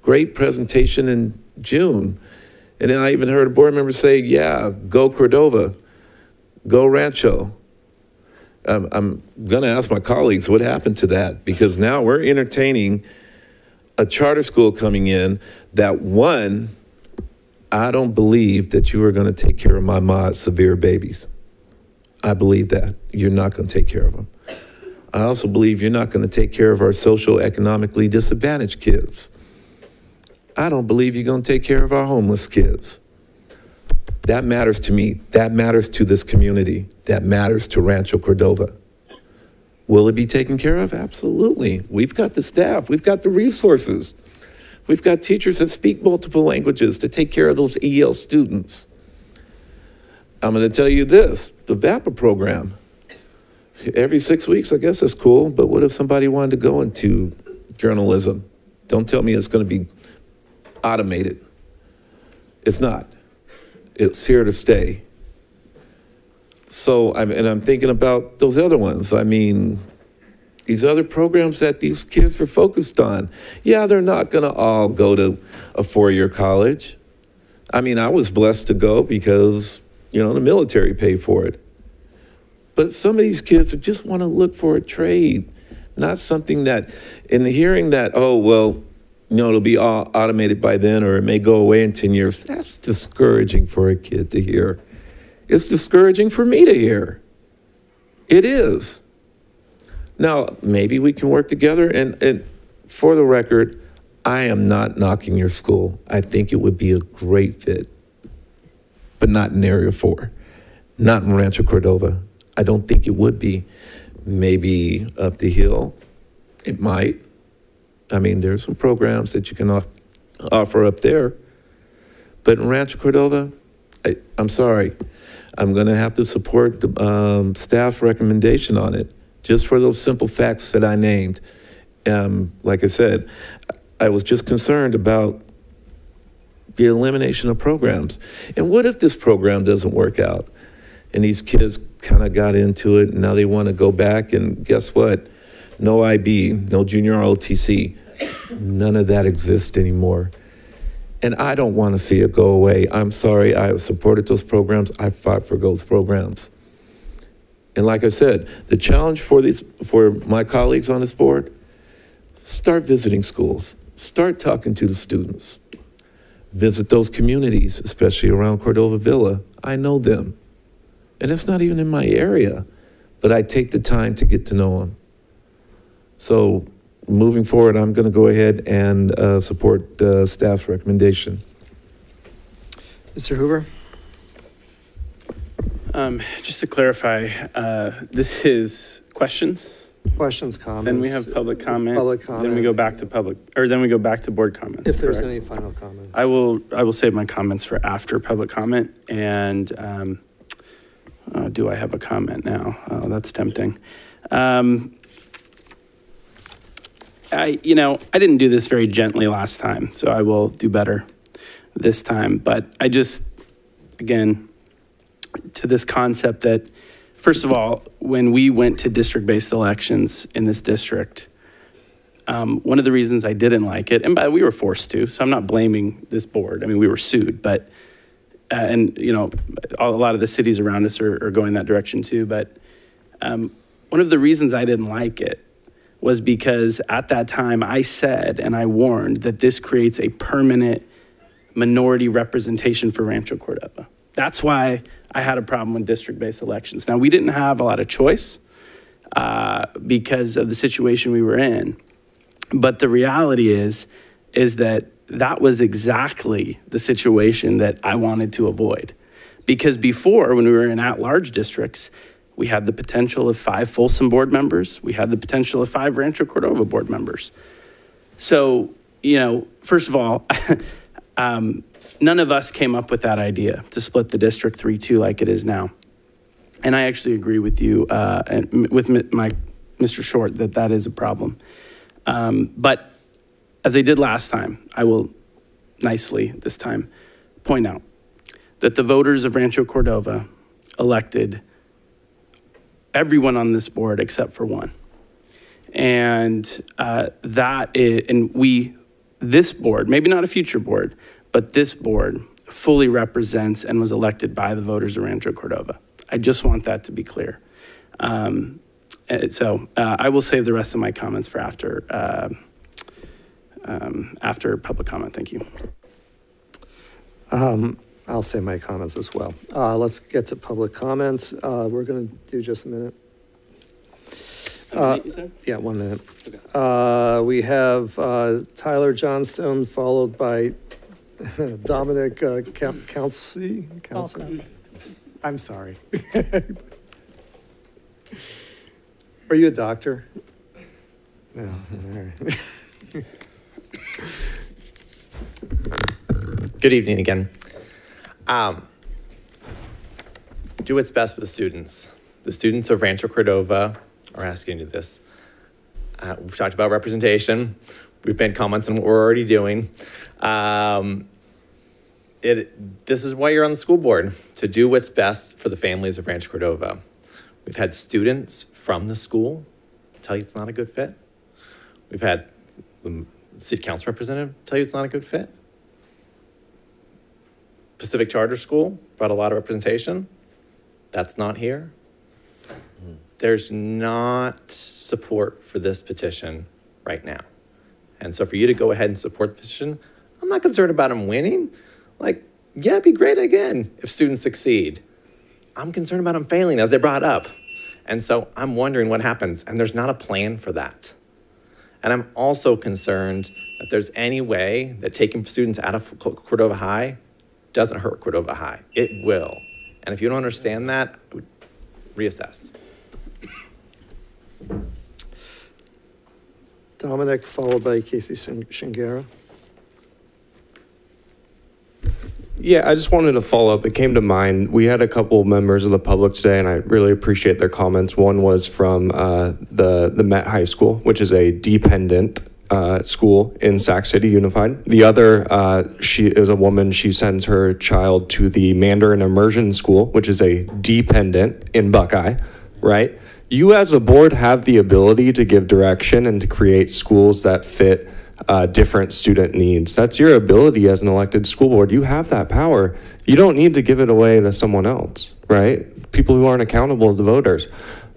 great presentation in June. And then I even heard a board member say, yeah, go Cordova, go Rancho. Um, I'm going to ask my colleagues what happened to that because now we're entertaining a charter school coming in that one, I don't believe that you are going to take care of my mod severe babies. I believe that. You're not going to take care of them. I also believe you're not going to take care of our social economically disadvantaged kids. I don't believe you're going to take care of our homeless kids. That matters to me. That matters to this community. That matters to Rancho Cordova. Will it be taken care of? Absolutely. We've got the staff, we've got the resources. We've got teachers that speak multiple languages to take care of those EL students. I'm going to tell you this the VAPA program, every six weeks, I guess that's cool, but what if somebody wanted to go into journalism? Don't tell me it's going to be automated. It's not. It's here to stay. So, I'm, and I'm thinking about those other ones. I mean, these other programs that these kids are focused on. Yeah, they're not going to all go to a four year college. I mean, I was blessed to go because, you know, the military paid for it. But some of these kids just want to look for a trade, not something that, in hearing that, oh, well, you know, it'll be all automated by then or it may go away in 10 years, that's discouraging for a kid to hear. It's discouraging for me to hear. It is. Now, maybe we can work together. And, and for the record, I am not knocking your school. I think it would be a great fit, but not in Area 4, not in Rancho Cordova. I don't think it would be. Maybe up the hill, it might. I mean, there's some programs that you can off- offer up there. But in Rancho Cordova, I, I'm sorry, I'm going to have to support the um, staff recommendation on it, just for those simple facts that I named. Um, like I said, I was just concerned about the elimination of programs. And what if this program doesn't work out? And these kids kind of got into it, and now they want to go back, and guess what? No IB, no junior ROTC. None of that exists anymore. And I don't want to see it go away. I'm sorry, I supported those programs. I fought for those programs. And like I said, the challenge for these for my colleagues on this board, start visiting schools. Start talking to the students. Visit those communities, especially around Cordova Villa. I know them. And it's not even in my area, but I take the time to get to know them. So moving forward, I'm going to go ahead and uh, support uh, staff's recommendation. Mr. Hoover? Um, just to clarify, uh, this is questions? Questions, comments. Then we have public comment. Public Then we go back to public, or then we go back to board comments. If there's correct? any final comments. I will, I will save my comments for after public comment. And um, uh, do I have a comment now? Oh, that's tempting. Um, I, you know, I didn't do this very gently last time, so I will do better this time. But I just, again, to this concept that, first of all, when we went to district-based elections in this district, um, one of the reasons I didn't like it, and by we were forced to, so I'm not blaming this board. I mean, we were sued, but uh, and you know, a lot of the cities around us are, are going that direction too. But um, one of the reasons I didn't like it was because at that time I said and I warned that this creates a permanent minority representation for Rancho Cordova. That's why I had a problem with district based elections. Now, we didn't have a lot of choice uh, because of the situation we were in. But the reality is, is that that was exactly the situation that I wanted to avoid. Because before, when we were in at large districts, we had the potential of five Folsom board members, we had the potential of five Rancho Cordova board members. So, you know, first of all, *laughs* um, none of us came up with that idea to split the district 3 2 like it is now. And I actually agree with you uh, and with my Mr. Short that that is a problem. Um, but as I did last time, I will nicely this time point out that the voters of Rancho Cordova elected everyone on this board except for one. And uh, that is, and we, this board, maybe not a future board, but this board fully represents and was elected by the voters of Rancho Cordova. I just want that to be clear. Um, so uh, I will save the rest of my comments for after uh, um, after public comment. Thank you. Um, I'll say my comments as well. Uh, let's get to public comments. Uh, we're going to do just a minute. Uh, yeah, one minute. Uh, we have uh, Tyler Johnstone followed by *laughs* Dominic uh, Kelsey. I'm sorry. *laughs* Are you a doctor? No. Good evening again. Um, do what's best for the students. The students of Rancho Cordova are asking you this. Uh, we've talked about representation. We've made comments on what we're already doing. Um, it, this is why you're on the school board, to do what's best for the families of Ranch Cordova. We've had students from the school tell you it's not a good fit. We've had the city council representative tell you it's not a good fit. Pacific Charter School brought a lot of representation. That's not here. There's not support for this petition right now. And so for you to go ahead and support the petition, I'm not concerned about them winning. Like, yeah, it'd be great again if students succeed. I'm concerned about them failing, as they brought up. And so I'm wondering what happens, and there's not a plan for that. And I'm also concerned that there's any way that taking students out of Cordova High doesn't hurt Cordova High. It will. And if you don't understand that, reassess. Dominic, followed by Casey Shingara. Yeah, I just wanted to follow up. It came to mind. We had a couple of members of the public today, and I really appreciate their comments. One was from uh, the the Met High School, which is a dependent uh, school in Sac City Unified. The other, uh, she is a woman. She sends her child to the Mandarin Immersion School, which is a dependent in Buckeye, right? You as a board have the ability to give direction and to create schools that fit uh, different student needs. That's your ability as an elected school board. You have that power. You don't need to give it away to someone else, right? People who aren't accountable to voters.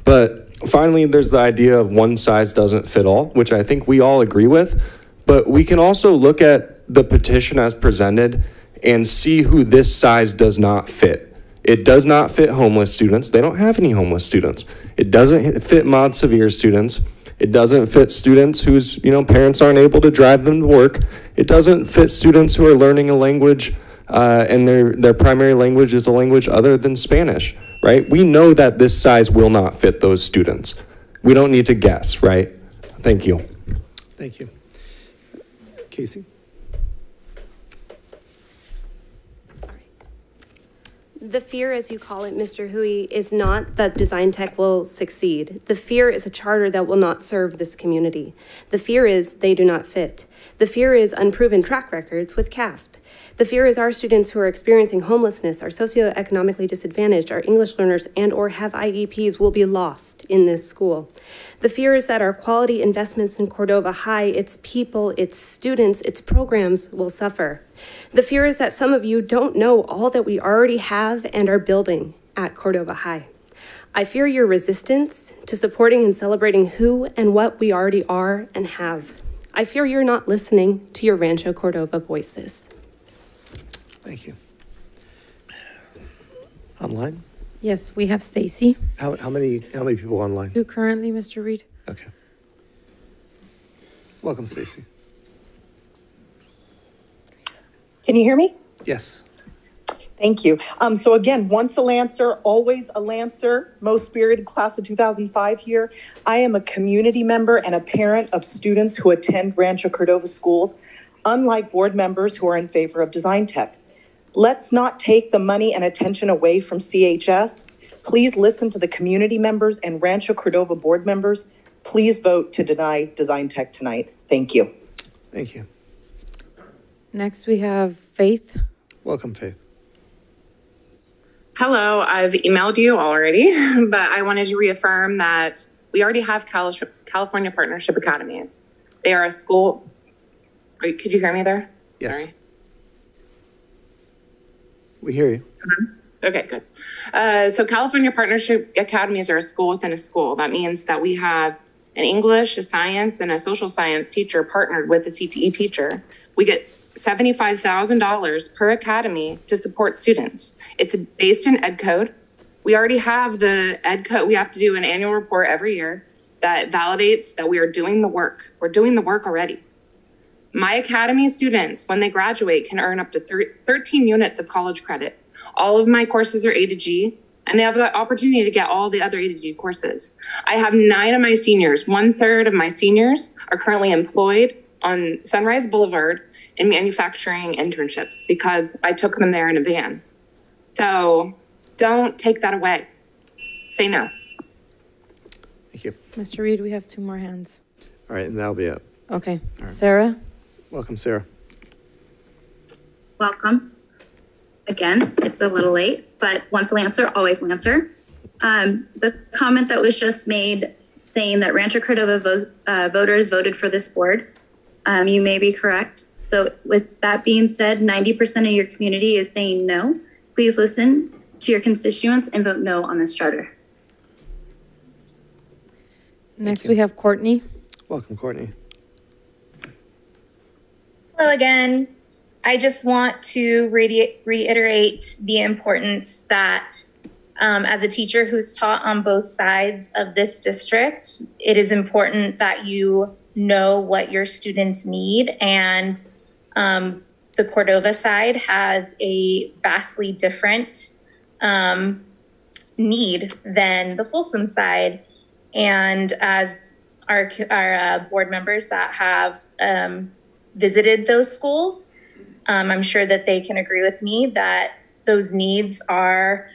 But finally, there's the idea of one size doesn't fit all, which I think we all agree with. But we can also look at the petition as presented and see who this size does not fit. It does not fit homeless students. They don't have any homeless students. It doesn't fit mod severe students. It doesn't fit students whose you know parents aren't able to drive them to work. It doesn't fit students who are learning a language uh, and their their primary language is a language other than Spanish. Right? We know that this size will not fit those students. We don't need to guess. Right? Thank you. Thank you, Casey. The fear, as you call it, Mr. Hui, is not that Design Tech will succeed. The fear is a charter that will not serve this community. The fear is they do not fit. The fear is unproven track records with CAASPP. The fear is our students who are experiencing homelessness, are socioeconomically disadvantaged, are English learners, and or have IEPs will be lost in this school. The fear is that our quality investments in Cordova High, its people, its students, its programs will suffer. The fear is that some of you don't know all that we already have and are building at Cordova High. I fear your resistance to supporting and celebrating who and what we already are and have. I fear you're not listening to your Rancho Cordova voices. Thank you. Online? Yes, we have Stacy, How, how many, how many people online? who currently, Mr. Reed. Okay. Welcome, Stacy. Can you hear me? Yes. Thank you. Um, so again, once a Lancer, always a Lancer, most spirited class of 2005 here. I am a community member and a parent of students who attend Rancho Cordova schools, unlike board members who are in favor of design tech. Let's not take the money and attention away from CHS. Please listen to the community members and Rancho Cordova board members. Please vote to deny design tech tonight. Thank you. Thank you. Next, we have Faith. Welcome, Faith. Hello, I've emailed you already, *laughs* but I wanted to reaffirm that we already have California Partnership Academies. They are a school. Wait, Could you hear me there? Yes. Sorry. We hear you. Okay, good. Uh, so California Partnership Academies are a school within a school. That means that we have an English, a science, and a social science teacher partnered with a CTE teacher. We get $75,000 per academy to support students. It's based in Ed Code. We already have the Ed Code. We have to do an annual report every year that validates that we are doing the work. We're doing the work already. My academy students, when they graduate, can earn up to 13 units of college credit. All of my courses are A to G, and they have the opportunity to get all the other A to G courses. I have nine of my seniors, one third of my seniors are currently employed on Sunrise Boulevard in manufacturing internships because I took them there in a van. So don't take that away. Say no. Thank you. Mr. Reed, we have two more hands. All right, and that'll be it. Okay. All right. Sarah? Welcome, Sarah. Welcome. Again, it's a little late, but once a Lancer, always Lancer. Um, the comment that was just made saying that Rancho Cordova vo- uh, voters voted for this board, um, you may be correct. So with that being said, 90% of your community is saying no. Please listen to your constituents and vote no on this charter. Next, we have Courtney. Welcome, Courtney. Hello again. I just want to radi- reiterate the importance that um, as a teacher who's taught on both sides of this district, it is important that you know what your students need. And um, the Cordova side has a vastly different um, need than the Folsom side. And as our, our uh, board members that have um, visited those schools, um, I'm sure that they can agree with me that those needs are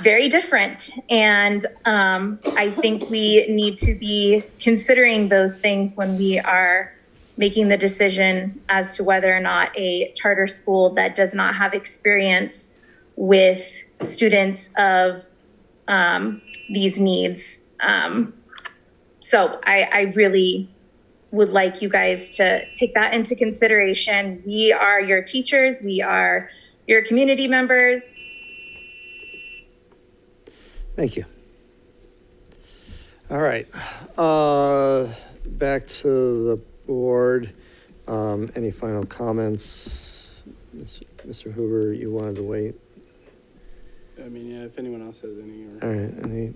very different. And um, I think we need to be considering those things when we are making the decision as to whether or not a charter school that does not have experience with students of um, these needs. Um, so I, I really would like you guys to take that into consideration. We are your teachers, we are your community members. Thank you. All right. Uh, back to the board. Um, any final comments? Mr. Hoover, you wanted to wait. I mean, yeah, if anyone else has any, or, All right, any,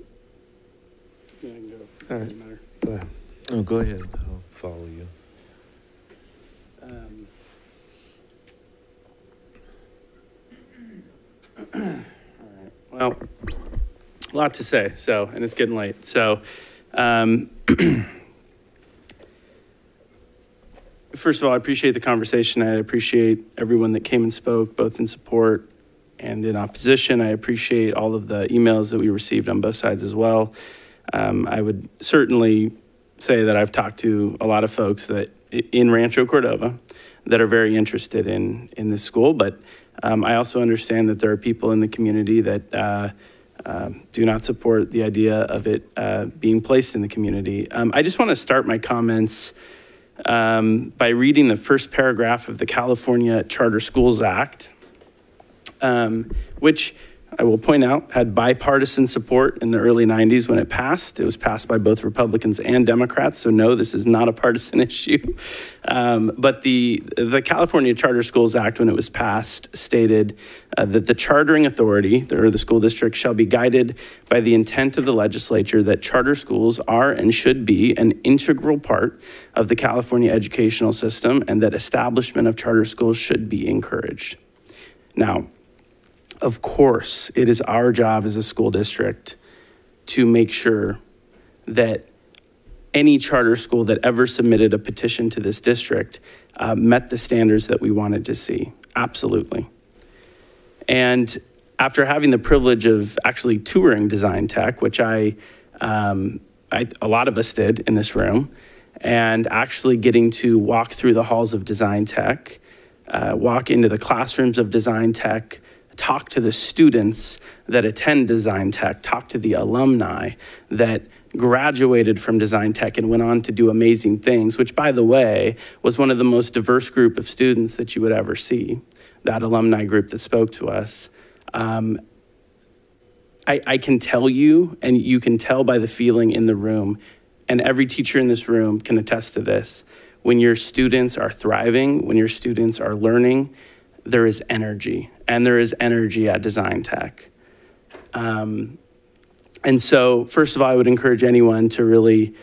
yeah, I can go. all Doesn't matter. go ahead. Oh, go ahead. I'll follow you. Um, *clears throat* All right. Well, a lot to say, so, and it's getting late. So, um, *clears throat* first of all, I appreciate the conversation. I appreciate everyone that came and spoke, both in support and in opposition. I appreciate all of the emails that we received on both sides as well. Um, I would certainly say that I've talked to a lot of folks that in Rancho Cordova that are very interested in in this school, but um, I also understand that there are people in the community that uh, uh, do not support the idea of it uh, being placed in the community. Um, I just want to start my comments um, by reading the first paragraph of the California Charter Schools Act, um, which I will point out, had bipartisan support in the early 90s when it passed. It was passed by both Republicans and Democrats, so no, this is not a partisan *laughs* issue. Um, but the, the California Charter Schools Act, when it was passed, stated uh, that the chartering authority, or the school district, shall be guided by the intent of the legislature that charter schools are and should be an integral part of the California educational system and that establishment of charter schools should be encouraged. Now, of course, it is our job as a school district to make sure that any charter school that ever submitted a petition to this district uh, met the standards that we wanted to see. Absolutely. And after having the privilege of actually touring Design Tech, which I, um, I a lot of us did in this room, and actually getting to walk through the halls of Design Tech, uh, walk into the classrooms of Design Tech, talk to the students that attend Design Tech, talk to the alumni that graduated from Design Tech and went on to do amazing things, which, by the way, was one of the most diverse group of students that you would ever see, that alumni group that spoke to us. Um, I, I can tell you, and you can tell by the feeling in the room, and every teacher in this room can attest to this. When your students are thriving, when your students are learning, there is energy, and there is energy at Design Tech. Um, and so, first of all, I would encourage anyone to really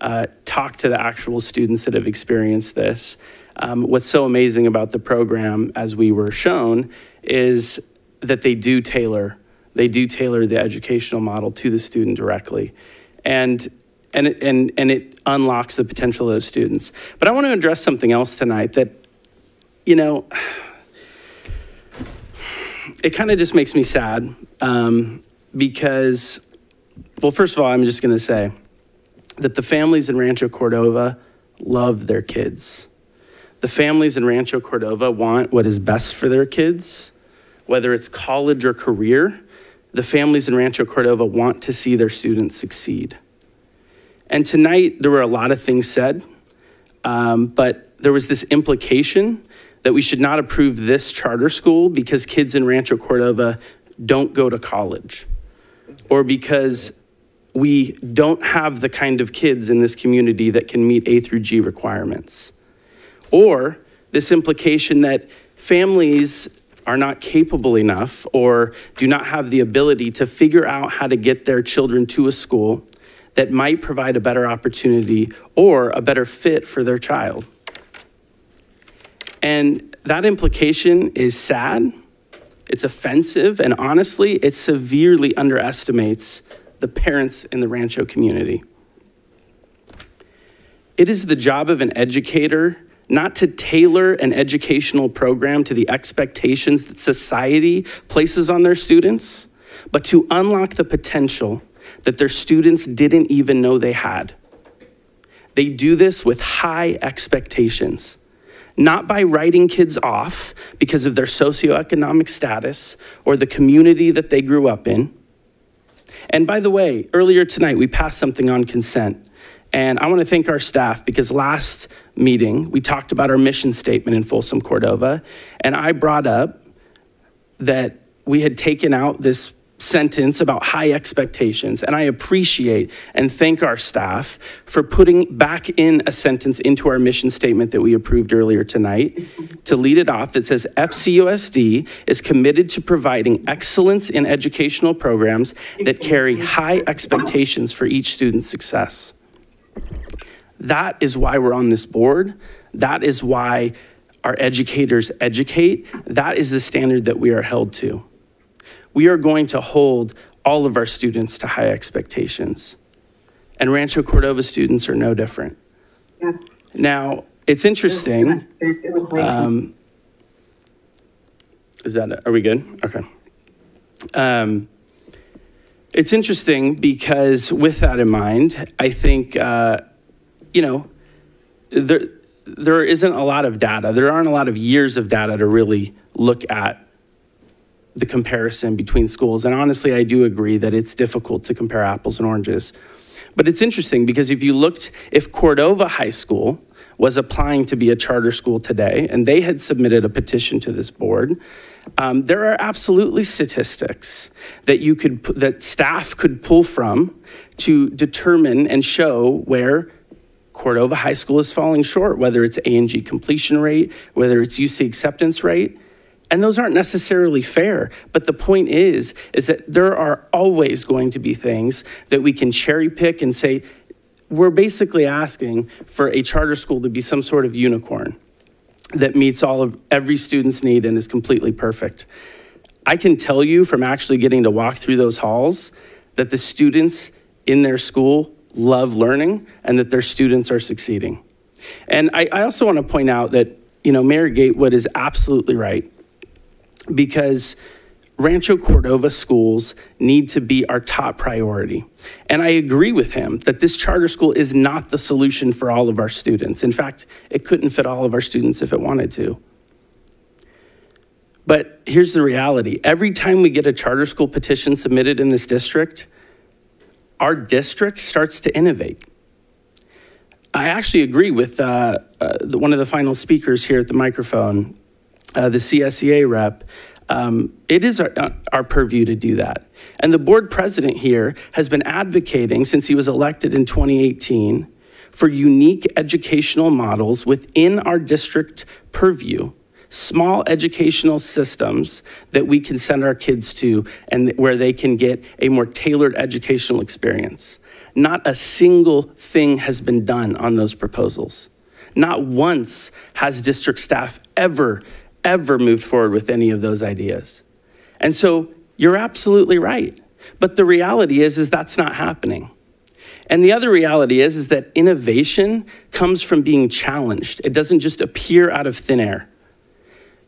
uh, talk to the actual students that have experienced this. Um, what's so amazing about the program, as we were shown, is that they do tailor, they do tailor the educational model to the student directly. And and it, and, and it unlocks the potential of those students. But I want to address something else tonight that, you know, it kind of just makes me sad um, because, well, first of all, I'm just going to say that the families in Rancho Cordova love their kids. The families in Rancho Cordova want what is best for their kids, whether it's college or career. The families in Rancho Cordova want to see their students succeed. And tonight, there were a lot of things said, um, but there was this implication that we should not approve this charter school because kids in Rancho Cordova don't go to college, or because we don't have the kind of kids in this community that can meet A through G requirements. Or this implication that families are not capable enough or do not have the ability to figure out how to get their children to a school that might provide a better opportunity or a better fit for their child. And that implication is sad, it's offensive, and honestly, it severely underestimates the parents in the Rancho community. It is the job of an educator not to tailor an educational program to the expectations that society places on their students, but to unlock the potential that their students didn't even know they had. They do this with high expectations not by writing kids off because of their socioeconomic status or the community that they grew up in. And by the way, earlier tonight we passed something on consent. And I want to thank our staff because last meeting we talked about our mission statement in Folsom Cordova. And I brought up that we had taken out this sentence about high expectations. And I appreciate and thank our staff for putting back in a sentence into our mission statement that we approved earlier tonight to lead it off that says FCUSD is committed to providing excellence in educational programs that carry high expectations for each student's success. That is why we're on this board. That is why our educators educate. That is the standard that we are held to we are going to hold all of our students to high expectations. And Rancho Cordova students are no different. Yeah. Now, it's interesting. Um, is that, it? are we good? Okay. Um, it's interesting because with that in mind, I think, uh, you know, there, there isn't a lot of data. There aren't a lot of years of data to really look at the comparison between schools. And honestly, I do agree that it's difficult to compare apples and oranges. But it's interesting because if you looked, if Cordova High School was applying to be a charter school today, and they had submitted a petition to this board, um, there are absolutely statistics that you could, that staff could pull from to determine and show where Cordova High School is falling short, whether it's A and G completion rate, whether it's UC acceptance rate. And those aren't necessarily fair. But the point is, is that there are always going to be things that we can cherry pick and say, we're basically asking for a charter school to be some sort of unicorn that meets all of every student's need and is completely perfect. I can tell you from actually getting to walk through those halls that the students in their school love learning and that their students are succeeding. And I, I also want to point out that, you know, Mayor Gatewood is absolutely right because Rancho Cordova schools need to be our top priority. And I agree with him that this charter school is not the solution for all of our students. In fact, it couldn't fit all of our students if it wanted to. But here's the reality every time we get a charter school petition submitted in this district, our district starts to innovate. I actually agree with uh, uh, one of the final speakers here at the microphone, uh, the CSEA rep. Um, it is our, uh, our purview to do that. And the board president here has been advocating since he was elected in 2018 for unique educational models within our district purview, small educational systems that we can send our kids to and where they can get a more tailored educational experience. Not a single thing has been done on those proposals. Not once has district staff ever, ever moved forward with any of those ideas. And so you're absolutely right. But the reality is, is that's not happening. And the other reality is, is that innovation comes from being challenged. It doesn't just appear out of thin air.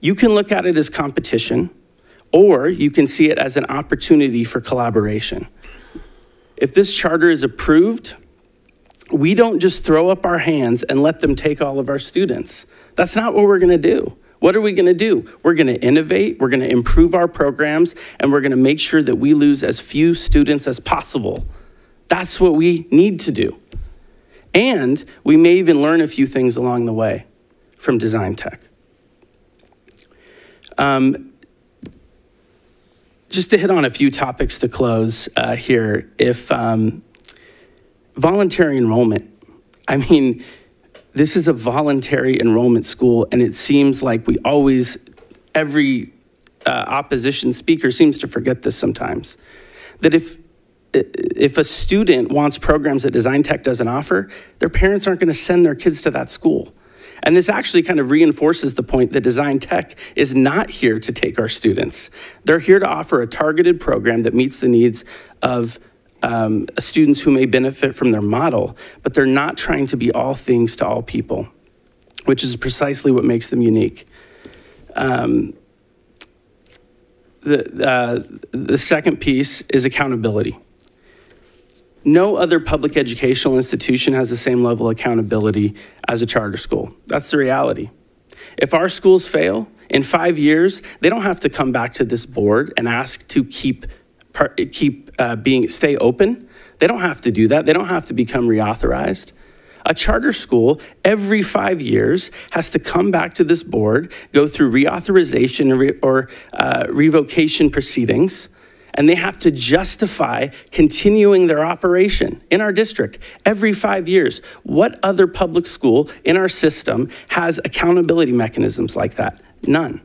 You can look at it as competition, or you can see it as an opportunity for collaboration. If this charter is approved, we don't just throw up our hands and let them take all of our students. That's not what we're going to do. What are we going to do? We're going to innovate, we're going to improve our programs, and we're going to make sure that we lose as few students as possible. That's what we need to do. And we may even learn a few things along the way from design tech. Um, just to hit on a few topics to close uh, here, if um, voluntary enrollment, I mean, this is a voluntary enrollment school, and it seems like we always, every uh, opposition speaker seems to forget this sometimes. That if if a student wants programs that Design Tech doesn't offer, their parents aren't going to send their kids to that school. And this actually kind of reinforces the point that Design Tech is not here to take our students. They're here to offer a targeted program that meets the needs of um, students who may benefit from their model, but they're not trying to be all things to all people, which is precisely what makes them unique. Um, the, uh, the second piece is accountability. No other public educational institution has the same level of accountability as a charter school. That's the reality. If our schools fail, in five years, they don't have to come back to this board and ask to keep, keep uh, being, stay open. They don't have to do that. They don't have to become reauthorized. A charter school, every five years, has to come back to this board, go through reauthorization or uh, revocation proceedings, and they have to justify continuing their operation in our district every five years. What other public school in our system has accountability mechanisms like that? None.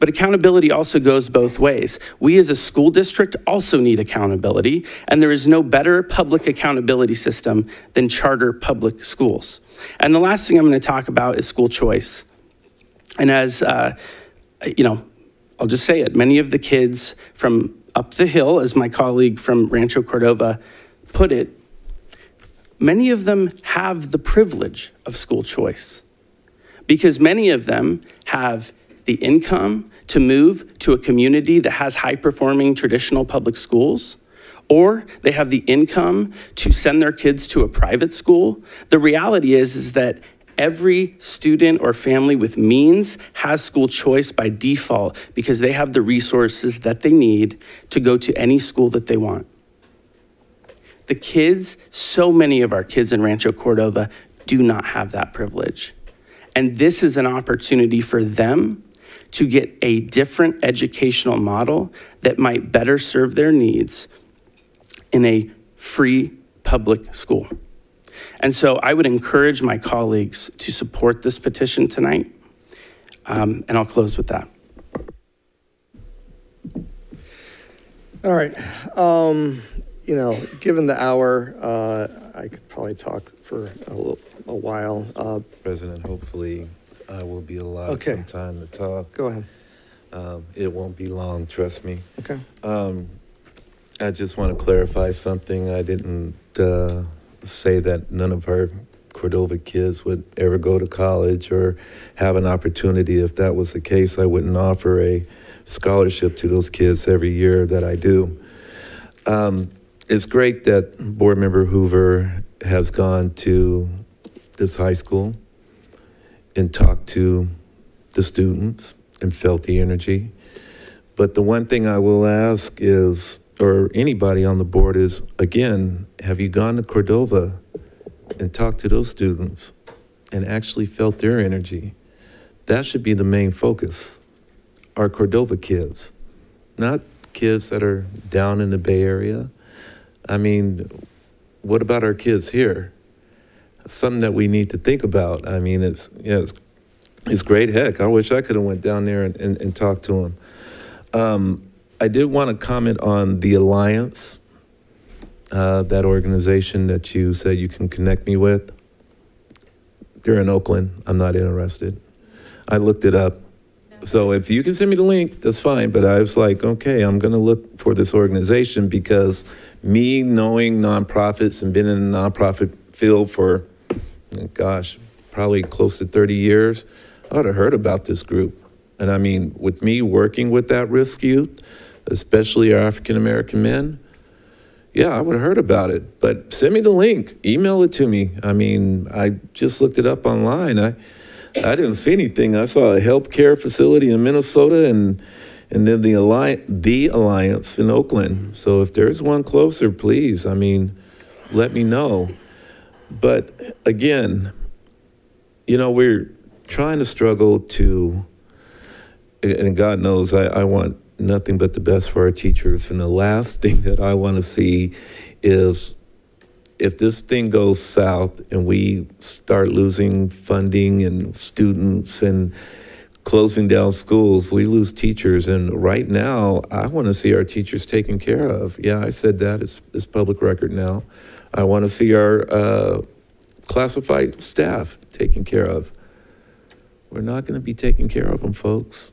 But accountability also goes both ways. We as a school district also need accountability, and there is no better public accountability system than charter public schools. And the last thing I'm going to talk about is school choice. And as, uh, you know, I'll just say it, many of the kids from up the hill, as my colleague from Rancho Cordova put it, many of them have the privilege of school choice because many of them have the income to move to a community that has high performing traditional public schools, or they have the income to send their kids to a private school. The reality is, is that every student or family with means has school choice by default because they have the resources that they need to go to any school that they want. The kids, so many of our kids in Rancho Cordova do not have that privilege. And this is an opportunity for them to get a different educational model that might better serve their needs in a free public school. And so I would encourage my colleagues to support this petition tonight. Um, and I'll close with that. All right. Um, you know, given the hour, uh, I could probably talk for a, little, a while. Uh, President, hopefully I will be allowed Okay. some time to talk. Go ahead. Um, it won't be long, trust me. Okay. Um, I just want to clarify something. I didn't uh, say that none of our Cordova kids would ever go to college or have an opportunity. If that was the case, I wouldn't offer a scholarship to those kids every year that I do. Um, it's great that Board Member Hoover has gone to this high school and talked to the students and felt the energy. But the one thing I will ask is, or anybody on the board is, again, have you gone to Cordova and talked to those students and actually felt their energy? That should be the main focus. Our Cordova kids, not kids that are down in the Bay Area. I mean, what about our kids here? Something that we need to think about. I mean, it's, yeah, it's it's great. Heck, I wish I could have went down there and, and, and talked to him. Um, I did want to comment on the Alliance, uh, that organization that you said you can connect me with. They're in Oakland. I'm not interested. I looked it up. So if you can send me the link, that's fine. But I was like, okay, I'm going to look for this organization because me knowing nonprofits and been in the nonprofit field for, gosh, probably close to 30 years, I would have heard about this group. And I mean, with me working with that risk youth, especially our African American men, yeah, I would have heard about it. But send me the link, email it to me. I mean, I just looked it up online. I, I didn't see anything. I saw a healthcare facility in Minnesota and and then the alliance, the alliance in Oakland. So if there's one closer, please, I mean, let me know. But again, you know, we're trying to struggle to, and God knows I, I want nothing but the best for our teachers. And the last *laughs* thing that I want to see is if this thing goes south and we start losing funding and students and closing down schools, we lose teachers. And right now, I want to see our teachers taken care of. Yeah, I said that. It's, it's public record now. I want to see our uh, classified staff taken care of. We're not going to be taking care of them, folks.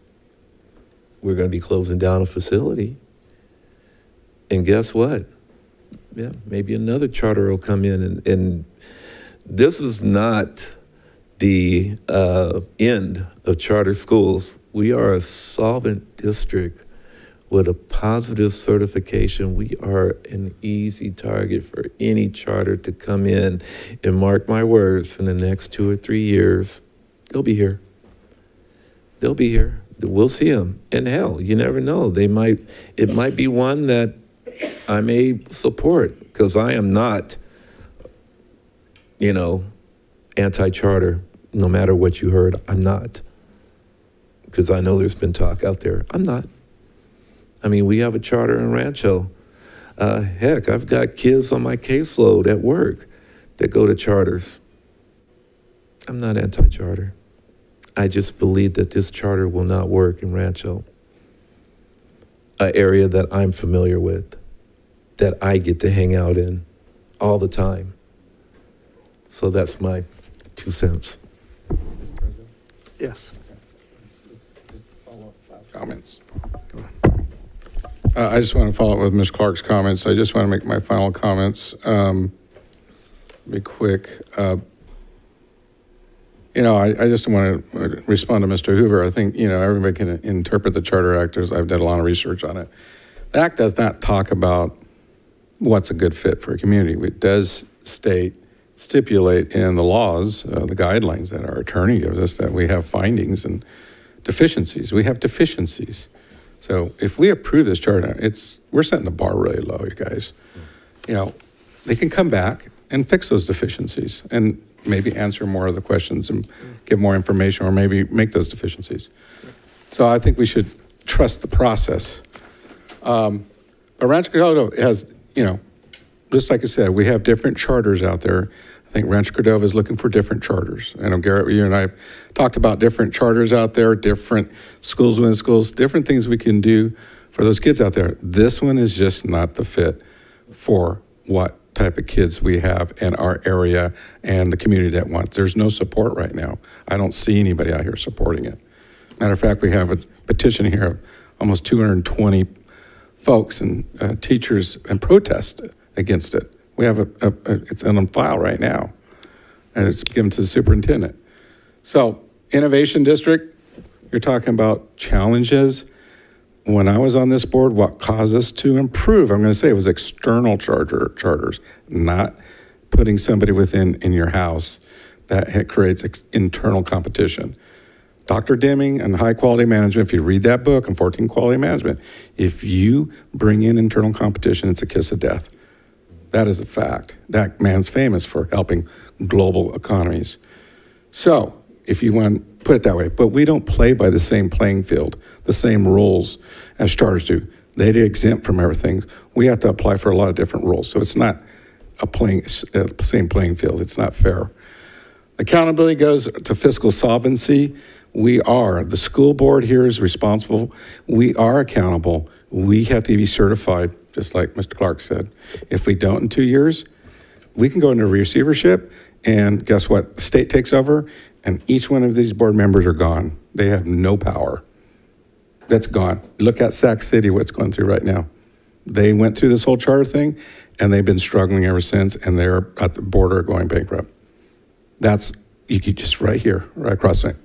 We're going to be closing down a facility. And guess what? Yeah, maybe another charter will come in. And, and this is not the uh, end of charter schools. We are a solvent district with a positive certification. We are an easy target for any charter to come in. And mark my words, in the next two or three years, they'll be here. They'll be here. We'll see them. And hell, you never know. They might, it might be one that I may support because I am not, you know, anti charter, no matter what you heard. I'm not. Because I know there's been talk out there. I'm not. I mean, we have a charter in Rancho. Uh, heck, I've got kids on my caseload at work that go to charters. I'm not anti charter. I just believe that this charter will not work in Rancho, an area that I'm familiar with, that I get to hang out in all the time. So that's my two cents. Yes. Comments. Uh, I just want to follow up with Ms. Clark's comments. I just want to make my final comments. Um, Be quick. Uh, You know, I, I just want to respond to Mr. Hoover. I think, you know, everybody can interpret the Charter Act I've done a lot of research on it. The act does not talk about what's a good fit for a community. It does state, stipulate in the laws, uh, the guidelines that our attorney gives us, that we have findings and deficiencies. We have deficiencies. So if we approve this charter, it's, we're setting the bar really low, you guys. You know, they can come back and fix those deficiencies. And maybe answer more of the questions and give more information, or maybe make those deficiencies. So I think we should trust the process. Um, But Rancho Cordova has, you know, just like I said, we have different charters out there. I think Ranch Cordova is looking for different charters. I know Garrett, you and I talked about different charters out there, different schools within schools, different things we can do for those kids out there. This one is just not the fit for what type of kids we have in our area and the community that wants. There's no support right now. I don't see anybody out here supporting it. Matter of fact, we have a petition here of almost 220 folks and uh, teachers and protest against it. We have a, a, a, it's on file right now, and it's given to the superintendent. So, Innovation District, you're talking about challenges. When I was on this board, what caused us to improve, I'm going to say it was external charter charters, not putting somebody within in your house that creates internal competition. Dr. Deming and High Quality Management, if you read that book on 14 Quality Management, if you bring in internal competition, it's a kiss of death. That is a fact. That man's famous for helping global economies. So, if you want to put it that way, but we don't play by the same playing field, the same rules as charters do. They're exempt from everything. We have to apply for a lot of different rules. So it's not a playing, uh, same playing field. It's not fair. Accountability goes to fiscal solvency. We are, the school board here is responsible. We are accountable. We have to be certified, just like Mr. Clark said. If we don't in two years, we can go into receivership, and guess what? The state takes over, and each one of these board members are gone. They have no power. That's gone. Look at Sac City, what's going through right now. They went through this whole charter thing, and they've been struggling ever since, and they're at the border going bankrupt. That's, you could just right here, right across it.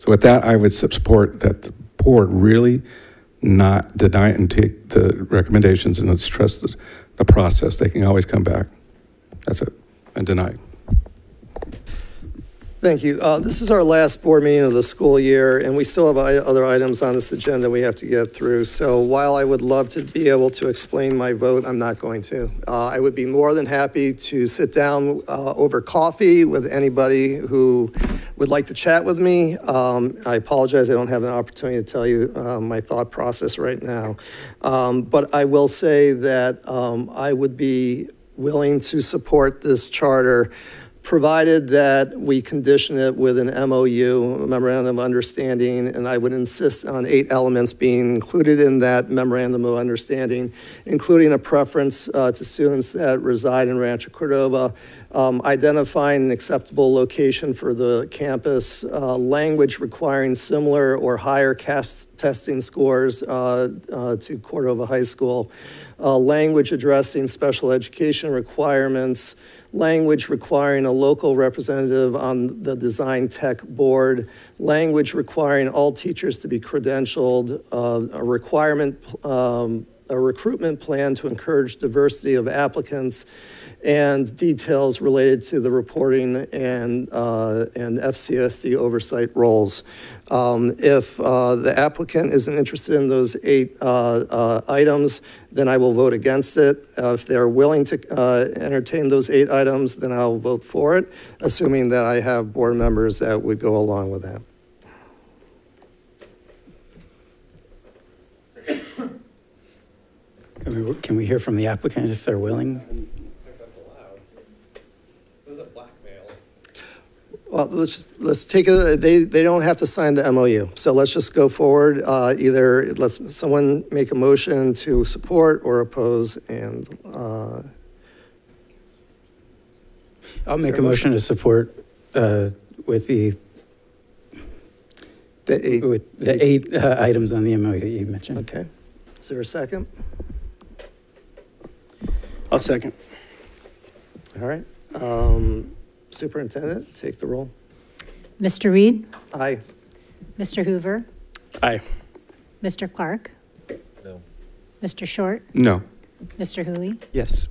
So with that, I would support that the board really not deny it and take the recommendations and let's trust the, the process. They can always come back. That's it. And deny. it. Thank you. Uh, This is our last board meeting of the school year, and we still have other items on this agenda we have to get through. So while I would love to be able to explain my vote, I'm not going to. Uh, I would be more than happy to sit down uh, over coffee with anybody who would like to chat with me. Um, I apologize, I don't have an opportunity to tell you uh, my thought process right now. Um, But I will say that um, I would be willing to support this charter provided that we condition it with an MOU, memorandum of understanding, and I would insist on eight elements being included in that memorandum of understanding, including a preference uh, to students that reside in Rancho Cordova, um, identifying an acceptable location for the campus, uh, language requiring similar or higher CAASPP testing scores uh, uh, to Cordova High School, uh, language addressing special education requirements, language requiring a local representative on the design tech board, language requiring all teachers to be credentialed, uh, a requirement, um, a recruitment plan to encourage diversity of applicants, and details related to the reporting and, uh, and FCSD oversight roles. Um, If uh, the applicant isn't interested in those eight uh, uh, items, then I will vote against it. Uh, If they're willing to uh, entertain those eight items, then I'll vote for it, assuming that I have board members that would go along with that. Can we, can we hear from the applicant if they're willing? Well, let's, let's take a, they, they don't have to sign the MOU. So let's just go forward. Uh, Either let's, someone make a motion to support or oppose and, uh, I'll make a a motion to support uh, with the, the eight. with the eight uh, items on the MOU you mentioned. Okay. Is there a second? I'll second. All right. Um, Superintendent, take the roll. Mr. Reed? Aye. Mr. Hoover? Aye. Mr. Clark? No. Mr. Short? No. Mr. Hui? Yes.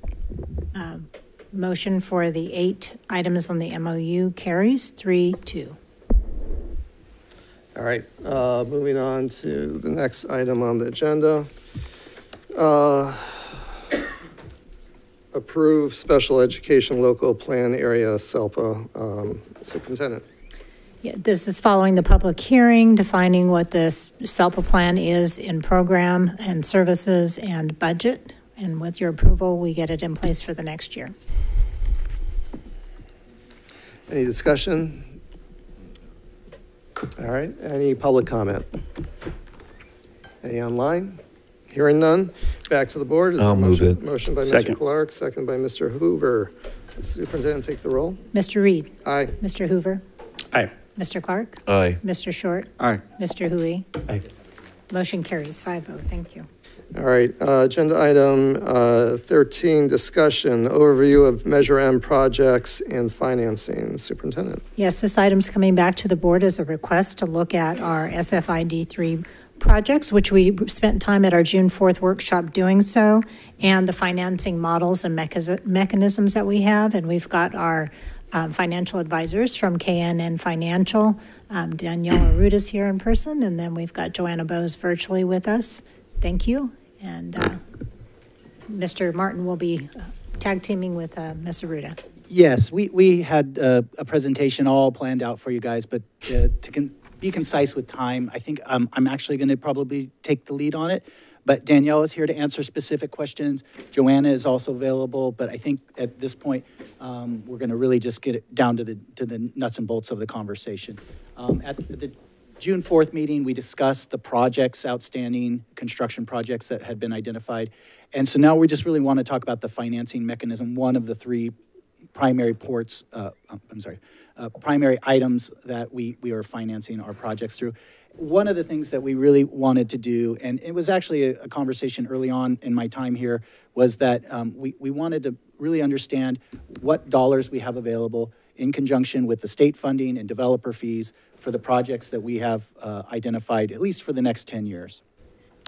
Um, Motion for the eight items on the MOU carries three, two. All right, uh, moving on to the next item on the agenda. Uh, approve special education local plan area SELPA. Um, Superintendent. Yeah, This is following the public hearing, defining what this SELPA plan is in program and services and budget. And with your approval, we get it in place for the next year. Any discussion? All right, any public comment? Any online? Hearing none, back to the board. Is there a I'll move motion- it. Motion by Mr. Clark, second by Mr. Hoover. Superintendent, take the roll. Mr. Reed? Aye. Mr. Hoover? Aye. Mr. Clark? Aye. Mr. Short? Aye. Mr. Hui? Aye. Motion carries five oh. Thank you. All right, uh, agenda item uh, 13, discussion, overview of Measure M projects and financing. Superintendent. Yes, this item's coming back to the board as a request to look at our SFID three projects, which we spent time at our June 4th workshop doing so, and the financing models and mechanisms that we have. And we've got our um, financial advisors from KNN Financial. Um, Danielle Aruta's here in person, and then we've got Joanna Bose virtually with us. Thank you. And uh, Mr. Martin will be uh, tag teaming with uh, Ms. Aruda. Yes, we, we had uh, a presentation all planned out for you guys, but uh, to be concise with time, I think um, I'm actually going to probably take the lead on it. But Danielle is here to answer specific questions. Joanna is also available, but I think at this point, um, we're going to really just get it down to the, to the nuts and bolts of the conversation. Um, At the June 4th meeting, we discussed the projects, outstanding construction projects that had been identified. And so now we just really want to talk about the financing mechanism, one of the three primary ports, uh, I'm sorry, uh, primary items that we, we are financing our projects through. One of the things that we really wanted to do, and it was actually a, a conversation early on in my time here, was that um, we, we wanted to really understand what dollars we have available in conjunction with the state funding and developer fees for the projects that we have uh, identified, at least for the next 10 years.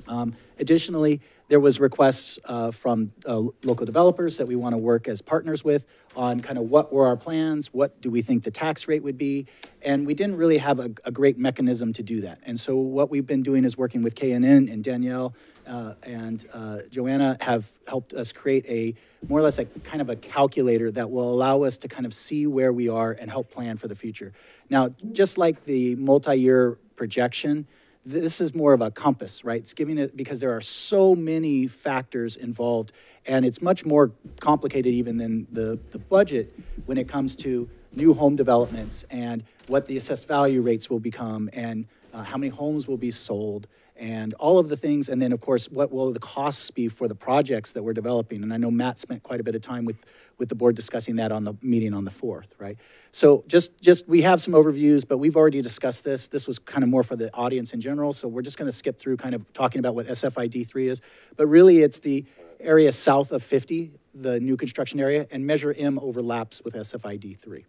Um, Additionally, there was requests uh, from uh, local developers that we want to work as partners with on kind of what were our plans, what do we think the tax rate would be, and we didn't really have a, a great mechanism to do that. And so what we've been doing is working with KNN and Danielle uh, and uh, Joanna have helped us create a more or less a kind of a calculator that will allow us to kind of see where we are and help plan for the future. Now, just like the multi-year projection, this is more of a compass, right? It's giving it because there are so many factors involved, and it's much more complicated even than the, the budget when it comes to new home developments and what the assessed value rates will become and uh, how many homes will be sold and all of the things. And then, of course, what will the costs be for the projects that we're developing? And I know Matt spent quite a bit of time with, with the board discussing that on the meeting on the 4th, right? So just, just, we have some overviews, but we've already discussed this. This was kind of more for the audience in general. So we're just going to skip through kind of talking about what SFID 3 is. But really, it's the area south of 50, the new construction area, and Measure M overlaps with SFID 3.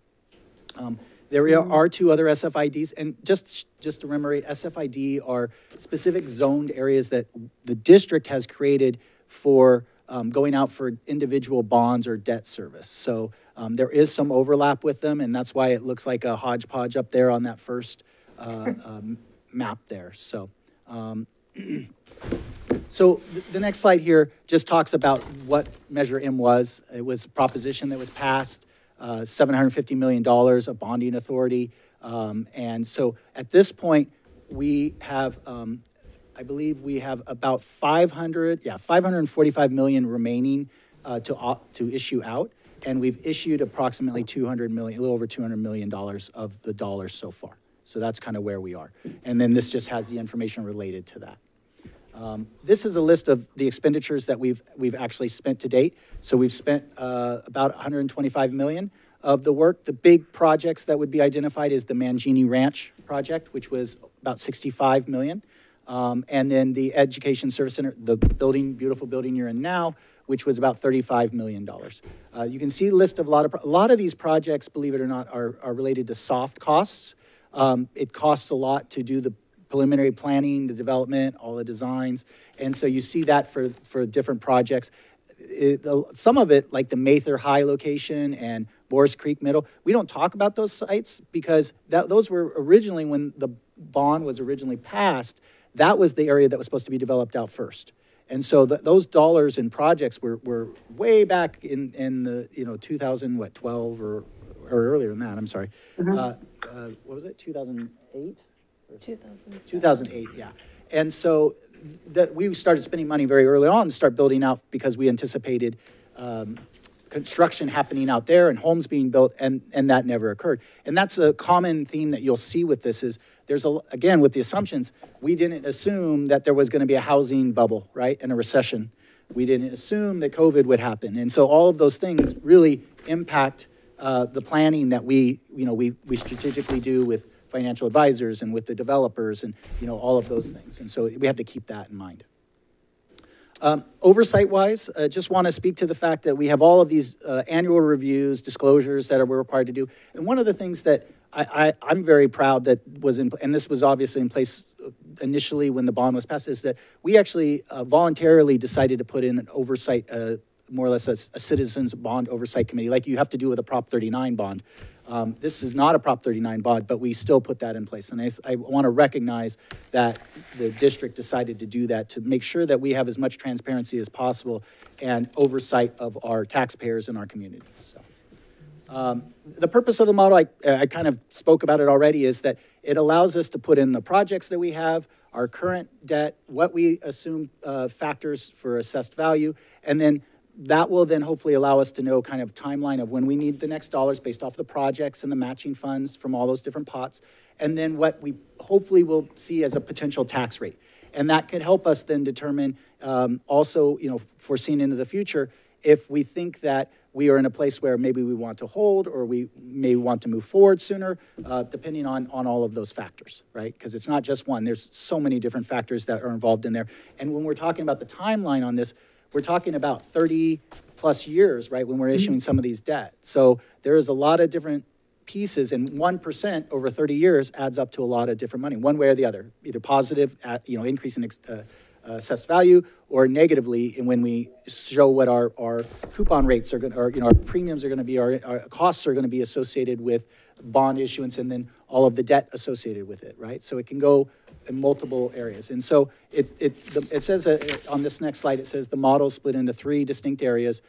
Um, there are two other SFIDs, and just, just to remember, SFID are specific zoned areas that the district has created for um, going out for individual bonds or debt service. So um, there is some overlap with them, and that's why it looks like a hodgepodge up there on that first uh, *laughs* um, map there. So, um, *clears throat* so the next slide here just talks about what Measure M was. It was a proposition that was passed $750 million of bonding authority. Um, And so at this point, we have, um, I believe we have about 500, yeah, 545 million remaining uh, to, au- to issue out. And we've issued approximately 200 million, a little over 200 million dollars of the dollars so far. So that's kind of where we are. And then this just has the information related to that. Um, This is a list of the expenditures that we've, we've actually spent to date. So we've spent uh, about 125 million of the work. The big projects that would be identified is the Mangini Ranch project, which was about 65 million. Um, And then the Education Service Center, the building, beautiful building you're in now, which was about $35 million. Uh, You can see a list of a lot of, a lot of these projects, believe it or not, are, are related to soft costs. Um, It costs a lot to do the preliminary planning, the development, all the designs. And so you see that for, for different projects. It- the- Some of it, like the Mather High location and Boris Creek Middle, we don't talk about those sites because that, those were originally, when the bond was originally passed, that was the area that was supposed to be developed out first. And so th- those dollars and projects were, were way back in, in the, you know, 2000, what, 12 or, or earlier than that, I'm sorry. Mhm. Uh, uh, What was it, 2008? 2000. 2008, yeah. And so that, we started spending money very early on to start building out because we anticipated um, construction happening out there and homes being built, and, and that never occurred. And that's a common theme that you'll see with this is, there's a, again, with the assumptions, we didn't assume that there was going to be a housing bubble, right, and a recession. We didn't assume that COVID would happen. And so all of those things really impact uh, the planning that we, you know, we, we strategically do with financial advisors and with the developers and, you know, all of those things. And so we have to keep that in mind. Um, Oversight-wise, uh, just want to speak to the fact that we have all of these uh, annual reviews, disclosures that are, we're required to do. And one of the things that I, I'm very proud that was in, and this was obviously in place initially when the bond was passed, is that we actually uh, voluntarily decided to put in an oversight, uh, more or less a, a citizens bond oversight committee, like you have to do with a Prop 39 bond. Um, This is not a Prop 39 bond, but we still put that in place. And I, I want to recognize that the district decided to do that to make sure that we have as much transparency as possible and oversight of our taxpayers in our community, so. Um, The purpose of the model, I, I kind of spoke about it already, is that it allows us to put in the projects that we have, our current debt, what we assume uh, factors for assessed value, and then that will then hopefully allow us to know kind of timeline of when we need the next dollars based off the projects and the matching funds from all those different pots, and then what we hopefully will see as a potential tax rate. And that could help us then determine um, also, you know, foreseen into the future, if we think that we are in a place where maybe we want to hold or we may want to move forward sooner, uh, depending on, on all of those factors, right? Because it's not just one, there's so many different factors that are involved in there. And when we're talking about the timeline on this, we're talking about 30 plus years, right, when we're issuing some of these debt. So there is a lot of different pieces, and 1% over 30 years adds up to a lot of different money, one way or the other, either positive, at, you know, increase in uh, uh, assessed value, or negatively in when we show what our, our coupon rates are going, or, you know, our premiums are going to be, our, our costs are going to be associated with bond issuance, and then all of the debt associated with it, right? So it can go in multiple areas. And so it, it, the- it says, uh, on this next slide, it says the model split into three distinct areas.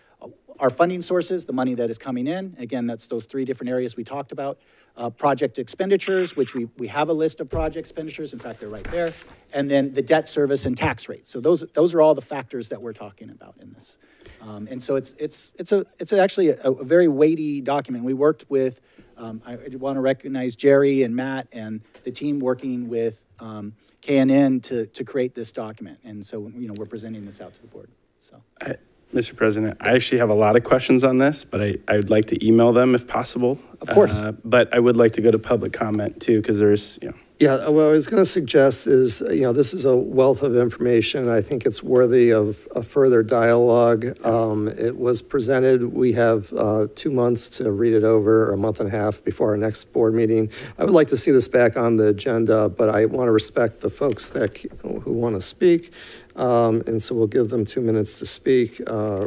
Our funding sources, the money that is coming in, again, that's those three different areas we talked about. Uh, Project expenditures, which we, we have a list of project expenditures, in fact, they're right there. And then the debt service and tax rates. So those, those are all the factors that we're talking about in this. Um, And so it's, it's, it's a, it's actually a, a very weighty document. We worked with, um, I want to recognize Jerry and Matt and the team working with um, KNN to, to create this document. And so, you know, we're presenting this out to the board, so. I- Mr. President, I actually have a lot of questions on this, but I, I would like to email them if possible. Of course. Uh, But I would like to go to public comment too, because there's, you know, Yeah, what I was going to suggest is, you know, this is a wealth of information. I think it's worthy of a further dialogue. Um, It was presented, we have uh, two months to read it over, or a month and a half before our next board meeting. I would like to see this back on the agenda, but I want to respect the folks that, who want to speak. Um, And so we'll give them two minutes to speak. Uh,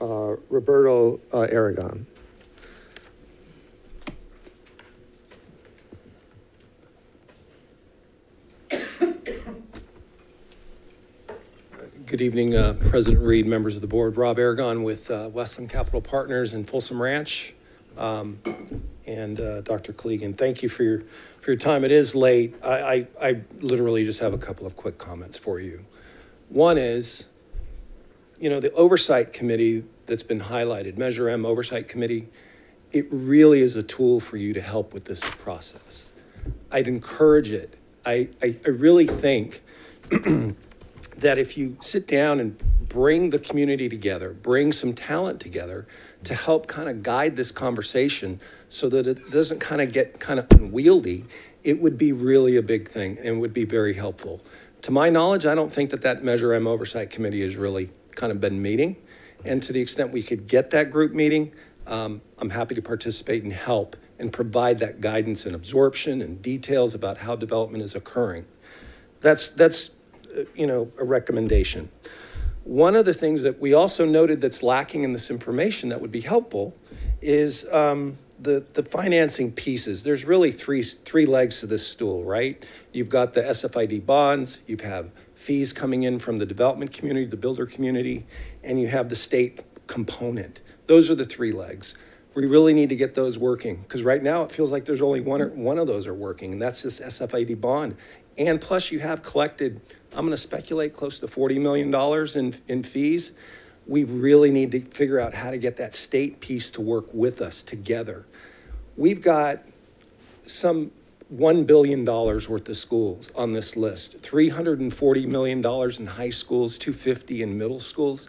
uh, Roberto uh, Aragon. Good evening, uh, President Reed, members of the board. Rob Aragon with uh, Westland Capital Partners in Folsom Ranch. Um, And uh, Dr. Koligian, thank you for your, for your time. It is late. I, I, I literally just have a couple of quick comments for you. One is, you know, the oversight committee that's been highlighted, Measure M Oversight Committee, it really is a tool for you to help with this process. I'd encourage it. I, I, I really think *clears throat* that if you sit down and bring the community together, bring some talent together to help kind of guide this conversation so that it doesn't kind of get kind of unwieldy, it would be really a big thing and would be very helpful. To my knowledge, I don't think that that Measure M Oversight Committee has really kind of been meeting. And to the extent we could get that group meeting, um, I'm happy to participate and help and provide that guidance and absorption and details about how development is occurring. That's, that's, uh, you know, a recommendation. One of the things that we also noted that's lacking in this information that would be helpful is um, the, the financing pieces. There's really three, three legs to this stool, right? You've got the SFID bonds, you have fees coming in from the development community, the builder community, and you have the state component. Those are the three legs. We really need to get those working, because right now it feels like there's only one, or one of those are working, and that's this SFID bond. And plus you have collected, I'm gonna speculate, close to $40 million in, in fees. We really need to figure out how to get that state piece to work with us together. We've got some $1 billion worth of schools on this list, $340 million in high schools, 250 in middle schools.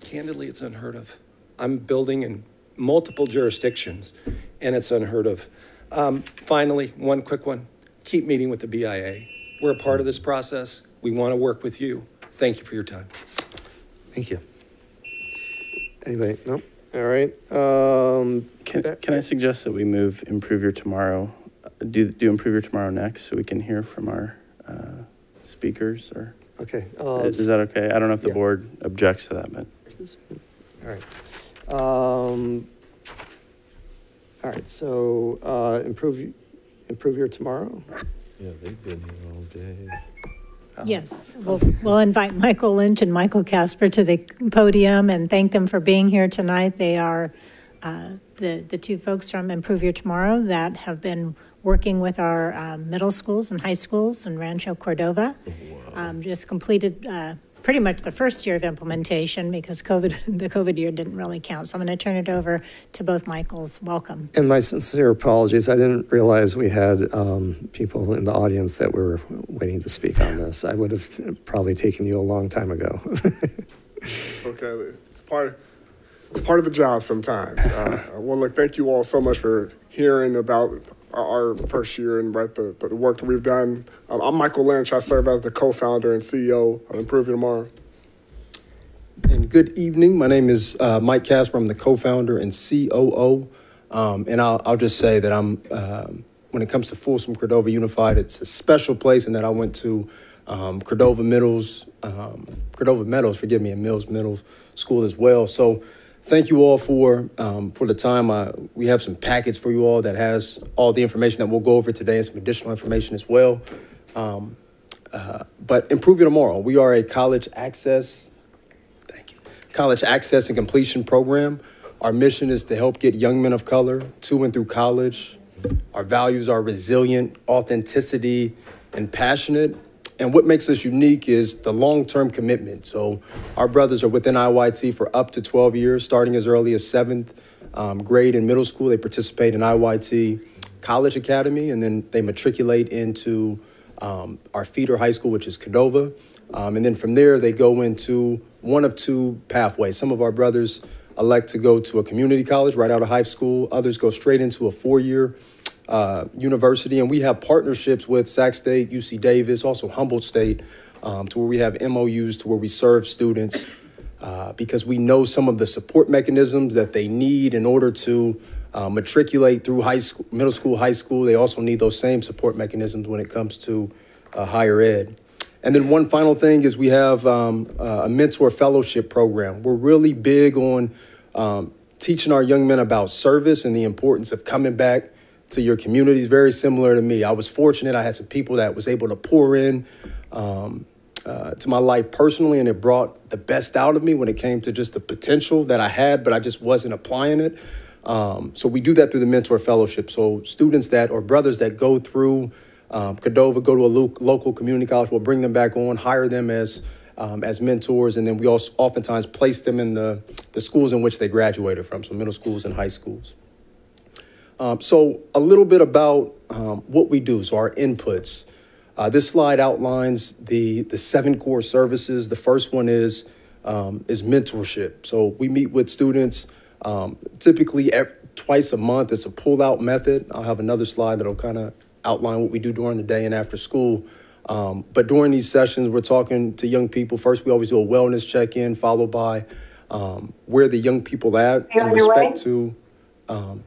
Candidly, it's unheard of. I'm building in multiple jurisdictions, and it's unheard of. Um, finally, one quick one. Keep meeting with the BIA. We're a part of this process. We want to work with you. Thank you for your time. Thank you. Anybody? No? All right. Um, Can, can I suggest that we move Improve Your Tomorrow, uh, do, do Improve Your Tomorrow next so we can hear from our uh, speakers or? Okay. Is that okay? I don't know if the yeah. board objects to that, but. All right. Um, all right, so, uh, improve, improve your tomorrow? Yeah, they've been here all day. Yes, we'll, we'll invite Michael Lynch and Michael Casper to the podium and thank them for being here tonight. They are uh, the, the two folks from Improve Your Tomorrow that have been working with our um, middle schools and high schools in Rancho Cordova. Um, Just completed uh, pretty much the first year of implementation because COVID, *laughs* the COVID year didn't really count. So I'm going to turn it over to both Michaels. Welcome. And my sincere apologies, I didn't realize we had um, people in the audience that were waiting to speak on this. I would have probably taken you a long time ago. *laughs* Okay, it's part, it's part of the job sometimes. Uh, well, look, thank you all so much for hearing about our, first year and right, the, the work that we've done. Um, I'm Michael Lynch. I serve as the co-founder and CEO of Improve Your Tomorrow. And good evening. My name is uh, Mike Casper. I'm the co-founder and COO. Um, and I'll, I'll just say that I'm, um, when it comes to Folsom Cordova Unified, it's a special place in that I went to um, Cordova Middles, um, Cordova Meadows, forgive me, and Mills Middle School as well. So thank you all for um, for the time. Uh, we have some packets for you all that has all the information that we'll go over today and some additional information as well. Um, uh, but Improve Your Tomorrow, we are a college access thank you, college access and completion program. Our mission is to help get young men of color to and through college. Our values are resilient, authenticity, and passionate. And what makes us unique is the long-term commitment. So our brothers are within IYT for up to 12 years, starting as early as seventh um, grade in middle school. They participate in IYT College Academy, and then they matriculate into um, our feeder high school, which is Cordova. Um, and then from there, they go into one of two pathways. Some of our brothers elect to go to a community college right out of high school. Others go straight into a four-year uh, university. And we have partnerships with Sac State, UC Davis, also Humboldt State, um, to where we have MOUs to where we serve students uh, because we know some of the support mechanisms that they need in order to uh, matriculate through high school, middle school, high school. They also need those same support mechanisms when it comes to uh, higher ed. And then one final thing is we have um, uh, a mentor fellowship program. We're really big on um, teaching our young men about service and the importance of coming back to your communities. Very similar to me. I was fortunate. I had some people that was able to pour in um, uh, to my life personally, and it brought the best out of me when it came to just the potential that I had, but I just wasn't applying it. Um, so we do that through the mentor fellowship. So students that or brothers that go through um, go to a lo- local community college, we'll bring them back on, hire them as um, as mentors, and then we also oftentimes place them in the, the schools in which they graduated from, so middle schools and high schools. Um, so a little bit about um, what we do, so our inputs. Uh, this slide outlines the, the seven core services. The first one is, um, is mentorship. So we meet with students um, typically ev- twice a month. It's a pull-out method. I'll have another slide that'll kind of outline what we do during the day and after school. Um, but during these sessions, we're talking to young people. First, we always do a wellness check-in, followed by um, where the young people at in your way? respect to. Um,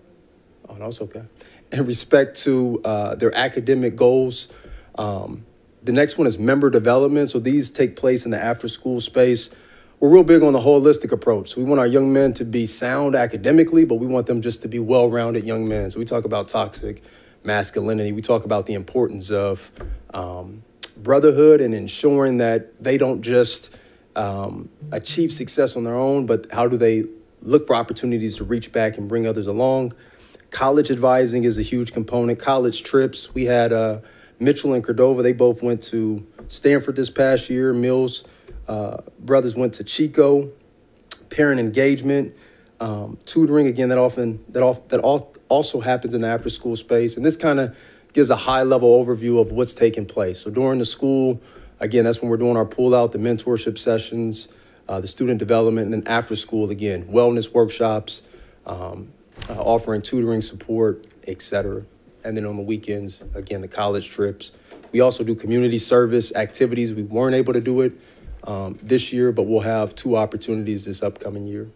oh, that's okay. In respect to uh, their academic goals. Um, the next one is member development. So these take place in the after-school space. We're real big on the holistic approach. So we want our young men to be sound academically, but we want them just to be well-rounded young men. So we talk about toxic masculinity. We talk about the importance of um, brotherhood and ensuring that they don't just um, achieve success on their own, but how do they look for opportunities to reach back and bring others along. College advising is a huge component. College trips. We had uh, Mitchell and Cordova. They both went to Stanford this past year. Mills uh, brothers went to Chico. Parent engagement, um, tutoring. Again, that often that off, that all, also happens in the after school space, and this kind of gives a high level overview of what's taking place. So during the school, again, that's when we're doing our pull out, the mentorship sessions, uh, the student development, and then after school, again, wellness workshops, um, uh, offering tutoring support, et cetera. And then on the weekends, again, the college trips. We also do community service activities. We weren't able to do it um, this year, but we'll have two opportunities this upcoming year.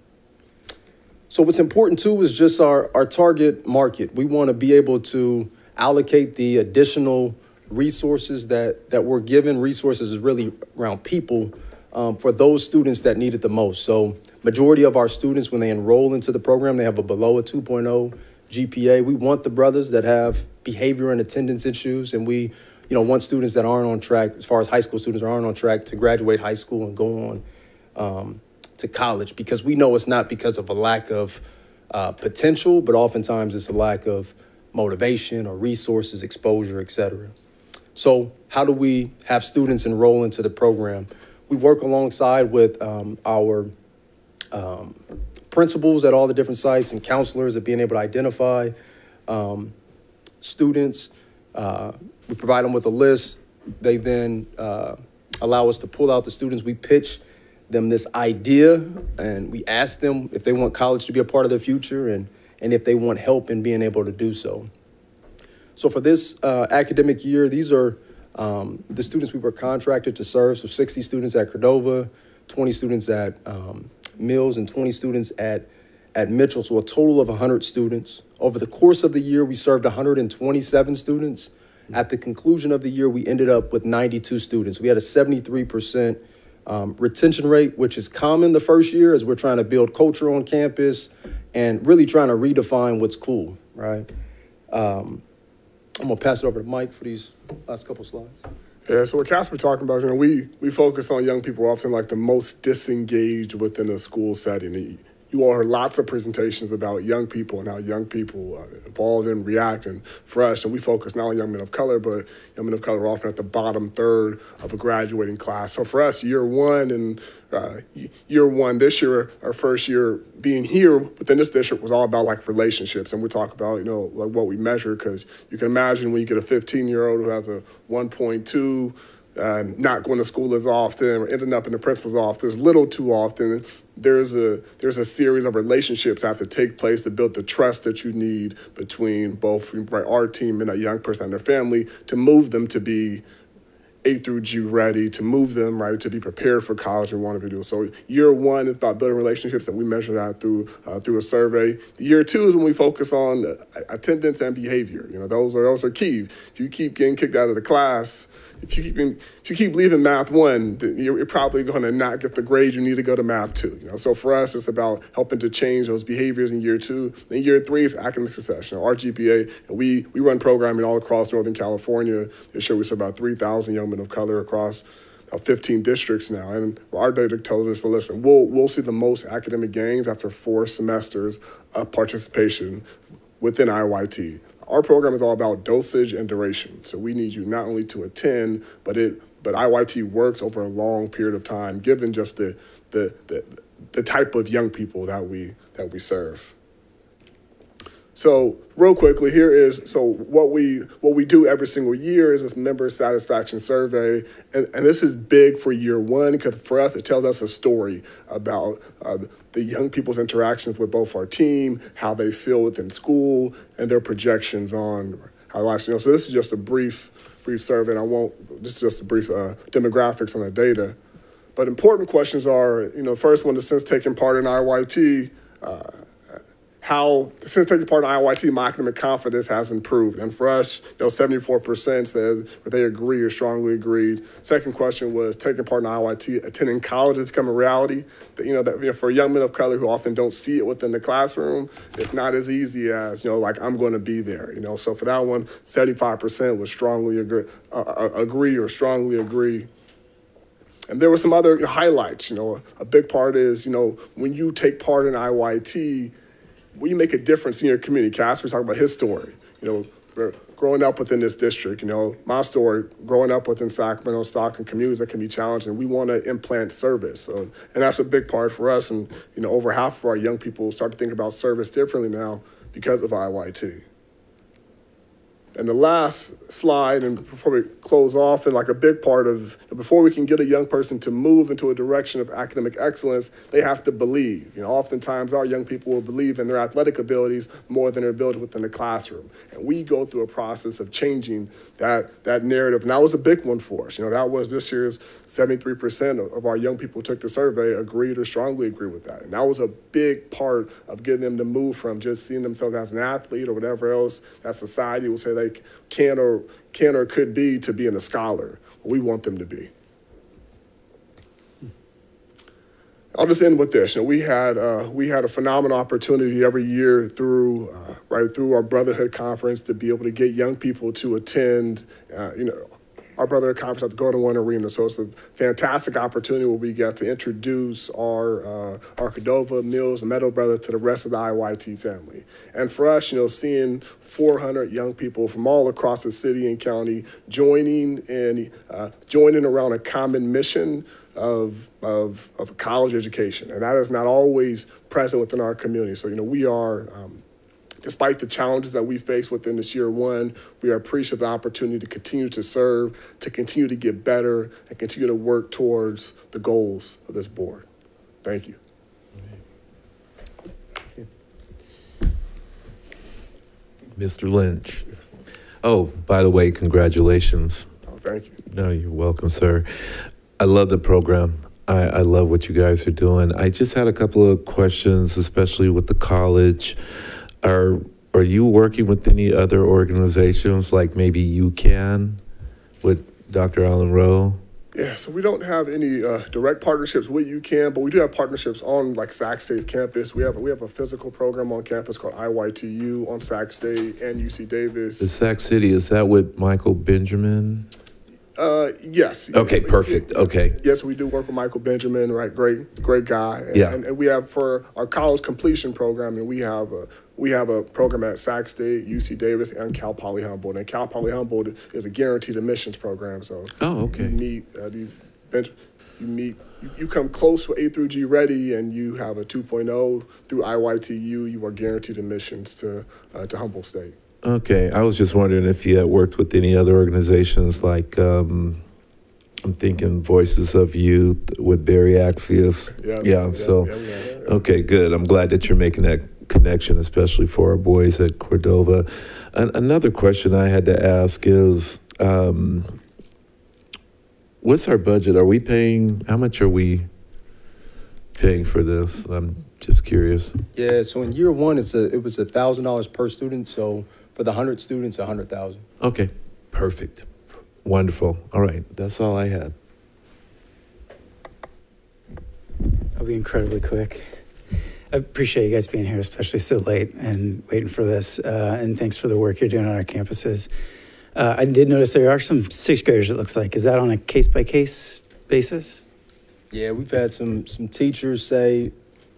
So what's important too is just our, our target market. We want to be able to allocate the additional resources that, that we're given. Resources is really around people um, for those students that need it the most. So majority of our students, when they enroll into the program, they have a below a 2.0 GPA. We want the brothers that have behavior and attendance issues, and we, you know, want students that aren't on track, as far as high school students aren't on track to graduate high school and go on um, to college, because we know it's not because of a lack of uh, potential, but oftentimes it's a lack of motivation or resources, exposure, et cetera. So how do we have students enroll into the program? We work alongside with um, our um, principals at all the different sites and counselors at being able to identify um, students. Uh, we provide them with a list. They then uh, allow us to pull out the students. We pitch them this idea and we ask them if they want college to be a part of their future and, and if they want help in being able to do so. So for this uh, academic year, these are um, the students we were contracted to serve, so 60 students at Cordova, 20 students at um, Mills, and 20 students at, at Mitchell, so a total of 100 students. Over the course of the year, we served 127 students. At the conclusion of the year, we ended up with 92 students. We had a 73% um, retention rate, which is common the first year as we're trying to build culture on campus and really trying to redefine what's cool, right? Um, I'm gonna pass it over to Mike for these last couple slides. Yeah, so what Casper talking about, you know, we we focus on young people often like the most disengaged within a school setting you all heard lots of presentations about young people and how young people uh, evolve and react. And for us, and we focus not on young men of color, but young men of color are often at the bottom third of a graduating class. So for us, year one and uh, year one this year, our first year being here within this district was all about like relationships. And we talk about, you know, like what we measure, because you can imagine when you get a 15 year old who has a 1.2, uh, not going to school as often or ending up in the principal's office little too often there's a there's a series of relationships that have to take place to build the trust that you need between both right, our team and a young person and their family to move them to be A through G ready, to move them right to be prepared for college and want to be doing. So year one is about building relationships, and we measure that through uh, through a survey. Year two is when we focus on uh, attendance and behavior. You know, those are those are key. If you keep getting kicked out of the class if you keep if you keep leaving math one, you're probably going to not get the grade you need to go to math two. You know, so for us, it's about helping to change those behaviors in year two. In year three is academic success. You know, our GPA, and we we run programming all across Northern California. This year we serve about 3,000 young men of color across about 15 districts now, and our data tells us to listen. We'll we'll see the most academic gains after four semesters of participation within IYT our program is all about dosage and duration. So we need you not only to attend, but it but IYT works over a long period of time, given just the the the, the type of young people that we that we serve. So real quickly, here is so what we what we do every single year is this member satisfaction survey, and, and this is big for year one because for us it tells us a story about uh, the young people's interactions with both our team, how they feel within school, and their projections on how life. You know, so this is just a brief brief survey. And I won't. This is just a brief uh, demographics on the data, but important questions are you know first one, the since taking part in IYT. Uh, how since taking part in IYT, my academic confidence has improved. And for us, you know, 74% says that they agree or strongly agreed. Second question was taking part in IYT, attending college has become a reality. That you know that you know, for young men of color who often don't see it within the classroom, it's not as easy as you know like I'm going to be there. You know, so for that one, 75% was strongly agree, uh, uh, agree or strongly agree. And there were some other highlights. You know, a big part is you know when you take part in IYT we make a difference in your community. Casper talked about his story. You know, growing up within this district, you know, my story, growing up within Sacramento, Stockton communities that can be challenging. We want to implant service. So, and that's a big part for us. And, you know, over half of our young people start to think about service differently now because of IYT. And the last slide, and before we close off, and like a big part of before we can get a young person to move into a direction of academic excellence, they have to believe. You know, oftentimes our young people will believe in their athletic abilities more than their ability within the classroom. And we go through a process of changing that that narrative. And that was a big one for us. You know, that was this year's 73% of our young people took the survey agreed or strongly agree with that. And that was a big part of getting them to move from just seeing themselves as an athlete or whatever else that society will say they can or can or could be to being a scholar. We want them to be. I'll just end with this. You know, we had uh, we had a phenomenal opportunity every year through uh, right through our Brotherhood conference to be able to get young people to attend. Uh, you know, our Brotherhood conference at the Golden One Arena. So it's a fantastic opportunity where we get to introduce our uh, our Cordova, Mills, and Meadow brothers to the rest of the IYT family. And for us, you know, seeing 400 young people from all across the city and county joining and uh, joining around a common mission of, of, of college education. And that is not always present within our community. So, you know, we are, um, despite the challenges that we face within this year one, we are appreciative of the opportunity to continue to serve, to continue to get better, and continue to work towards the goals of this board. Thank you. Mr. Lynch. Oh, by the way, congratulations. Oh, thank you. No, you're welcome, sir. I love the program. I, I love what you guys are doing. I just had a couple of questions, especially with the college. Are are you working with any other organizations like maybe UCAN with Dr. Allen Rowe? Yeah, so we don't have any uh, direct partnerships with UCAN, but we do have partnerships on like Sac State's campus. We have we have a physical program on campus called IYTU on Sac State and UC Davis. The Sac City is that with Michael Benjamin? Uh, yes. Okay, perfect. Okay. Yes, we do work with Michael Benjamin, right? Great, great guy. And, Yeah. And, and we have for our college completion program, and we have a we have a program at Sac State, UC Davis, and Cal Poly Humboldt. And Cal Poly Humboldt is a guaranteed admissions program. So Oh, okay. you meet uh, these bench, you meet you, come close with A through G ready, and you have a 2.0 through IYTU. You are guaranteed admissions to uh, to Humboldt State. Okay, I was just wondering if you had worked with any other organizations like um, I'm thinking Voices of Youth with Berry Accius. Yeah, yeah. yeah, so, yeah, yeah, okay, good. I'm glad that you're making that connection, especially for our boys at Cordova. An- another question I had to ask is, um, what's our budget? Are we paying? How much are we paying for this? I'm just curious. Yeah, so in year one, it's a, it was a thousand dollars per student, so for the hundred students, a hundred thousand. Okay, perfect. Wonderful. All right, that's all I had. I'll be incredibly quick. I appreciate you guys being here, especially so late and waiting for this. Uh, and thanks for the work you're doing on our campuses. Uh, I did notice there are some sixth graders, it looks like. Is that on a case by case basis? Yeah, we've had some, some teachers say,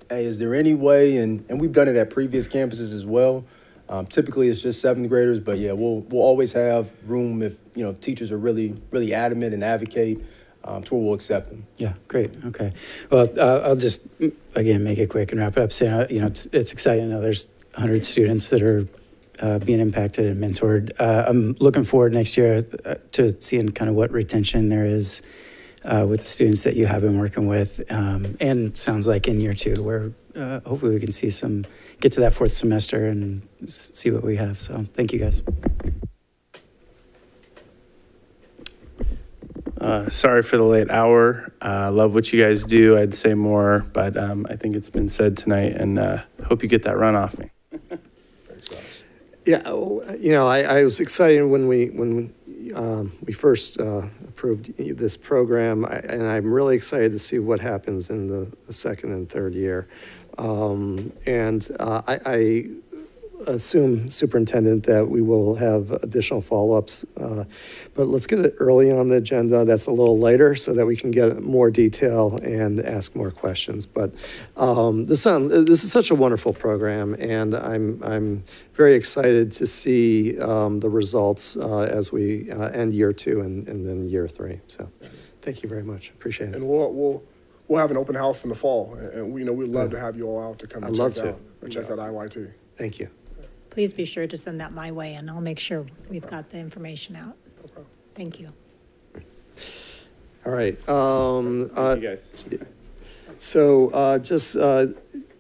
hey, is there any way, and, and we've done it at previous campuses as well. Um, typically, it's just seventh graders, but yeah, we'll, we'll always have room if, you know, teachers are really, really adamant and advocate, um, we'll accept them. Yeah, great. Okay. Well, uh, I'll just, again, make it quick and wrap it up saying, you know, it's, it's exciting to know there's 100 students that are uh, being impacted and mentored. Uh, I'm looking forward next year uh, to seeing kind of what retention there is uh, with the students that you have been working with. Um, and sounds like in year two, where uh, hopefully we can see some, get to that fourth semester and see what we have. So thank you guys. Uh, sorry for the late hour. Uh, love what you guys do. I'd say more, but um, I think it's been said tonight, and uh, hope you get that run off me. *laughs* Yeah, oh, you know, I, I was excited when we, when um, we first uh, approved this program, I- and I'm really excited to see what happens in the the second and third year. Um, And uh, I, I assume, Superintendent, that we will have additional follow-ups. uh, But let's get it early on the agenda, that's a little later, so that we can get more detail and ask more questions. But um, this, sound- this is such a wonderful program, and I'm, I'm very excited to see um, the results uh, as we uh, end year two and, and then year three. So, thank you very much, appreciate it. And we'll, we'll, we'll have an open house in the fall, and- and we, you know, we'd love to have you all out to come I'd and love check to. out, or check out IYT. Thank you. Please be sure to send that my way, and I'll make sure we've got the information out. Thank you. All right. um, uh, you guys. So uh, just uh,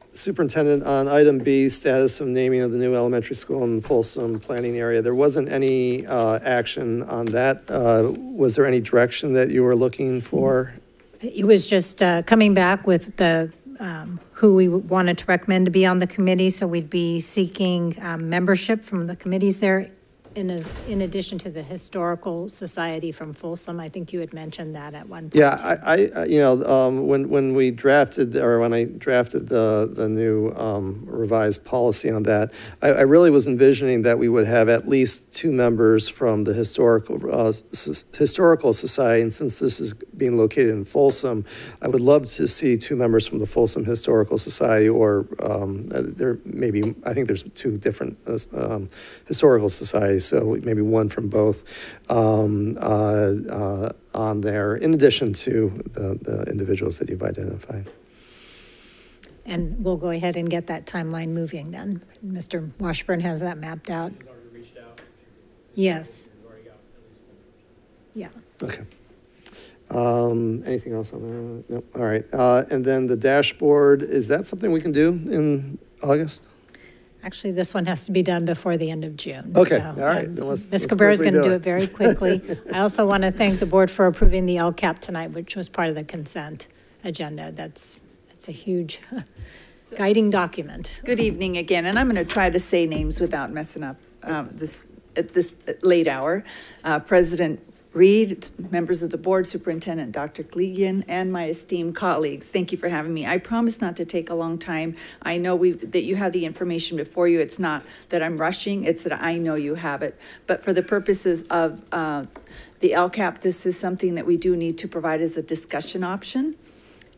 Superintendent, on item B, status of naming of the new elementary school in Folsom planning area, there wasn't any uh, action on that. Uh, Was there any direction that you were looking for? It was just uh, coming back with the, um, who we wanted to recommend to be on the committee, so we'd be seeking um, membership from the committees there in, a- in addition to the Historical Society from Folsom. I think you had mentioned that at one point. Yeah, I, I, you know, um, when, when we drafted, or when I drafted the, the new um, revised policy on that, I, I really was envisioning that we would have at least two members from the Historical, uh, Historical Society, and since this is being located in Folsom, I would love to see two members from the Folsom Historical Society, or um, uh, there maybe, I think there's two different uh, um, historical societies, so maybe one from both um, uh, uh, on there, in addition to the, the individuals that you've identified. And we'll go ahead and get that timeline moving then. Mr. Washburn has that mapped out. Yes. Yeah. Okay. Um, Anything else on there? No, all right. Uh, And then the dashboard, is that something we can do in August? Actually, this one has to be done before the end of June. Okay, so, all right, um, then let's- Ms. let's Cabrera's quickly going to do do it. it very quickly. *laughs* I also want to thank the board for approving the LCAP tonight, which was part of the consent agenda. That's, that's a huge *laughs* guiding document. Good evening again, and I'm going to try to say names without messing up um, this, at this late hour. Uh, President Reed, members of the board, Superintendent Dr. Koligian, and my esteemed colleagues, thank you for having me. I promise not to take a long time. I know that you have the information before you. It's not that I'm rushing, it's that I know you have it. But for the purposes of uh, the LCAP, this is something that we do need to provide as a discussion option.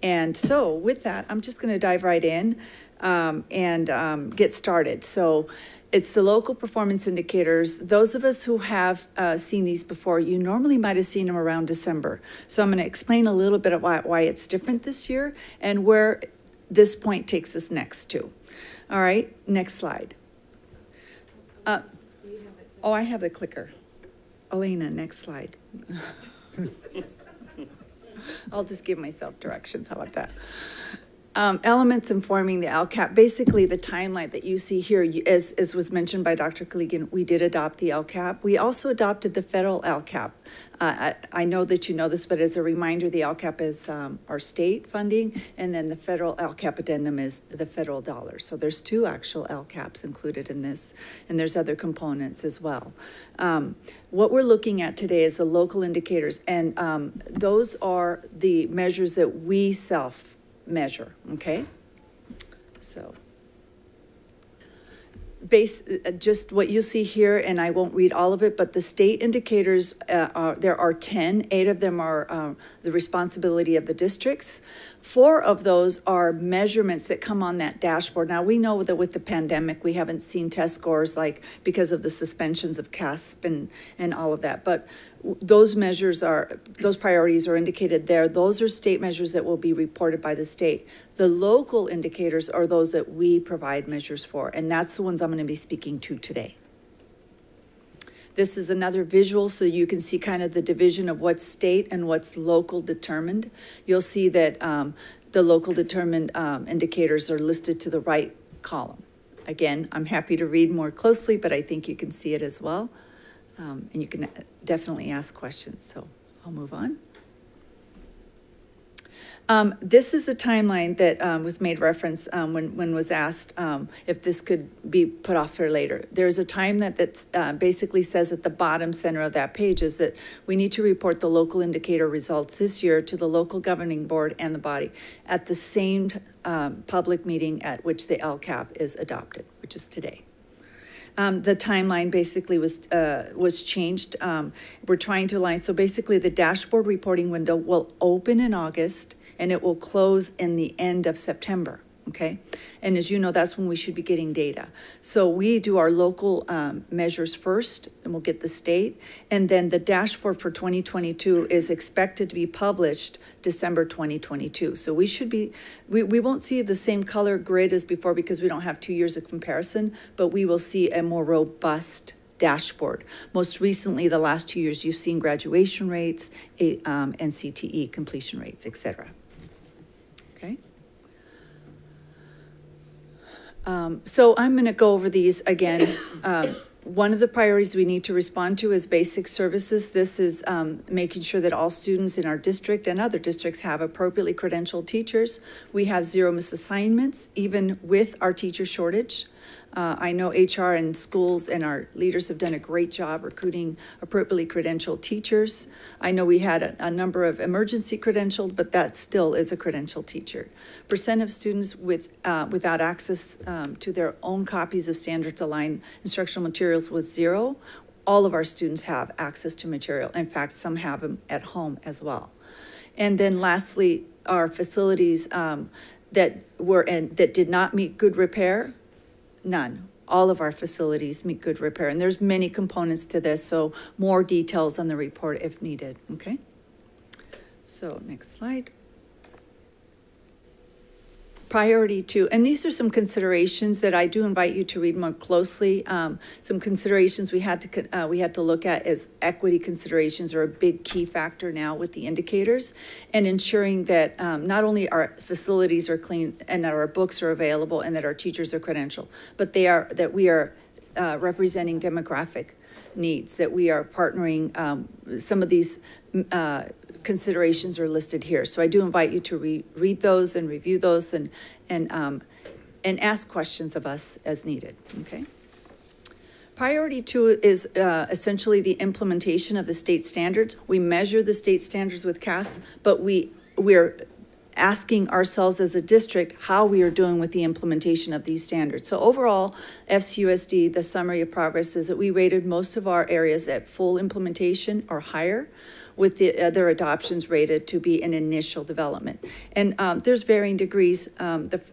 And so with that, I'm just going to dive right in um, and um, get started. So it's the local performance indicators. Those of us who have uh, seen these before, you normally might have seen them around December. So I'm going to explain a little bit of why, why it's different this year and where this point takes us next to. All right, next slide. Uh, oh, I have the clicker. Elena, next slide. *laughs* I'll just give myself directions. How about that? Um, elements informing the LCAP, basically the timeline that you see here, as, as was mentioned by Dr. Koligian, we did adopt the LCAP. We also adopted the federal LCAP. Uh, I, I know that you know this, but as a reminder, the LCAP is, um, our state funding, and then the federal LCAP addendum is the federal dollar. So there's two actual LCAPs included in this, and there's other components as well. Um, what we're looking at today is the local indicators, and, um, those are the measures that we self measure, okay? So. Base, uh, just what you see here, and I won't read all of it, but the state indicators, uh, are, there are 10. Eight of them are um, the responsibility of the districts. Four of those are measurements that come on that dashboard. Now, we know that with the pandemic, we haven't seen test scores like because of the suspensions of CAASPP and, and all of that. But those measures are, those priorities are indicated there. Those are state measures that will be reported by the state. The local indicators are those that we provide measures for, and that's the ones I'm going to be speaking to today. This is another visual so you can see kind of the division of what's state and what's local determined. You'll see that um, the local determined um, indicators are listed to the right column. Again, I'm happy to read more closely, but I think you can see it as well. Um, and you can definitely ask questions, so I'll move on. Um, this is the timeline that, um, was made reference, um, when, when was asked, um, if this could be put off for later. There's a time that, that's, uh, basically says at the bottom center of that page is that we need to report the local indicator results this year to the local governing board and the body at the same, um, public meeting at which the LCAP is adopted, which is today. Um, the timeline basically was, uh, was changed. Um, we're trying to align, so basically the dashboard reporting window will open in August and it will close in the end of September, okay? And as you know, that's when we should be getting data. So we do our local, um, measures first and we'll get the state. And then the dashboard for 2022 is expected to be published December 2022. So we should be, we, we won't see the same color grid as before because we don't have two years of comparison, but we will see a more robust dashboard. Most recently, the last two years, you've seen graduation rates, a- um, and CTE completion rates, et cetera. Okay? Um, So I'm going to go over these again. Um, One of the priorities we need to respond to is basic services. This is um, making sure that all students in our district and other districts have appropriately credentialed teachers. We have zero misassignments, even with our teacher shortage. Uh, I know HR and schools and our leaders have done a great job recruiting appropriately credentialed teachers. I know we had a, a number of emergency credentialed, but that still is a credentialed teacher. Percent of students with, uh, without access, um, to their own copies of standards aligned instructional materials was zero. All of our students have access to material. In fact, some have them at home as well. And then lastly, our facilities, um, that were, and that did not meet good repair, None. All of our facilities meet good repair, and there's many components to this, so more details on the report if needed, okay? So, next slide. Priority two, and these are some considerations that I do invite you to read more closely. Um, some considerations we had to, uh, we had to look at as equity considerations are a big key factor now with the indicators and ensuring that, um, not only our facilities are clean and that our books are available and that our teachers are credentialed, but they are, that we are, uh, representing demographic needs, that we are partnering, um, some of these, uh, considerations are listed here. So I do invite you to re- read those and review those and, and, um, and ask questions of us as needed, okay? Priority two is uh, essentially the implementation of the state standards. We measure the state standards with CAS, but we, we're asking ourselves as a district how we are doing with the implementation of these standards. So overall, FCUSD, the summary of progress is that we rated most of our areas at full implementation or higher with the other adoptions rated to be an initial development. And um, there's varying degrees. Um, the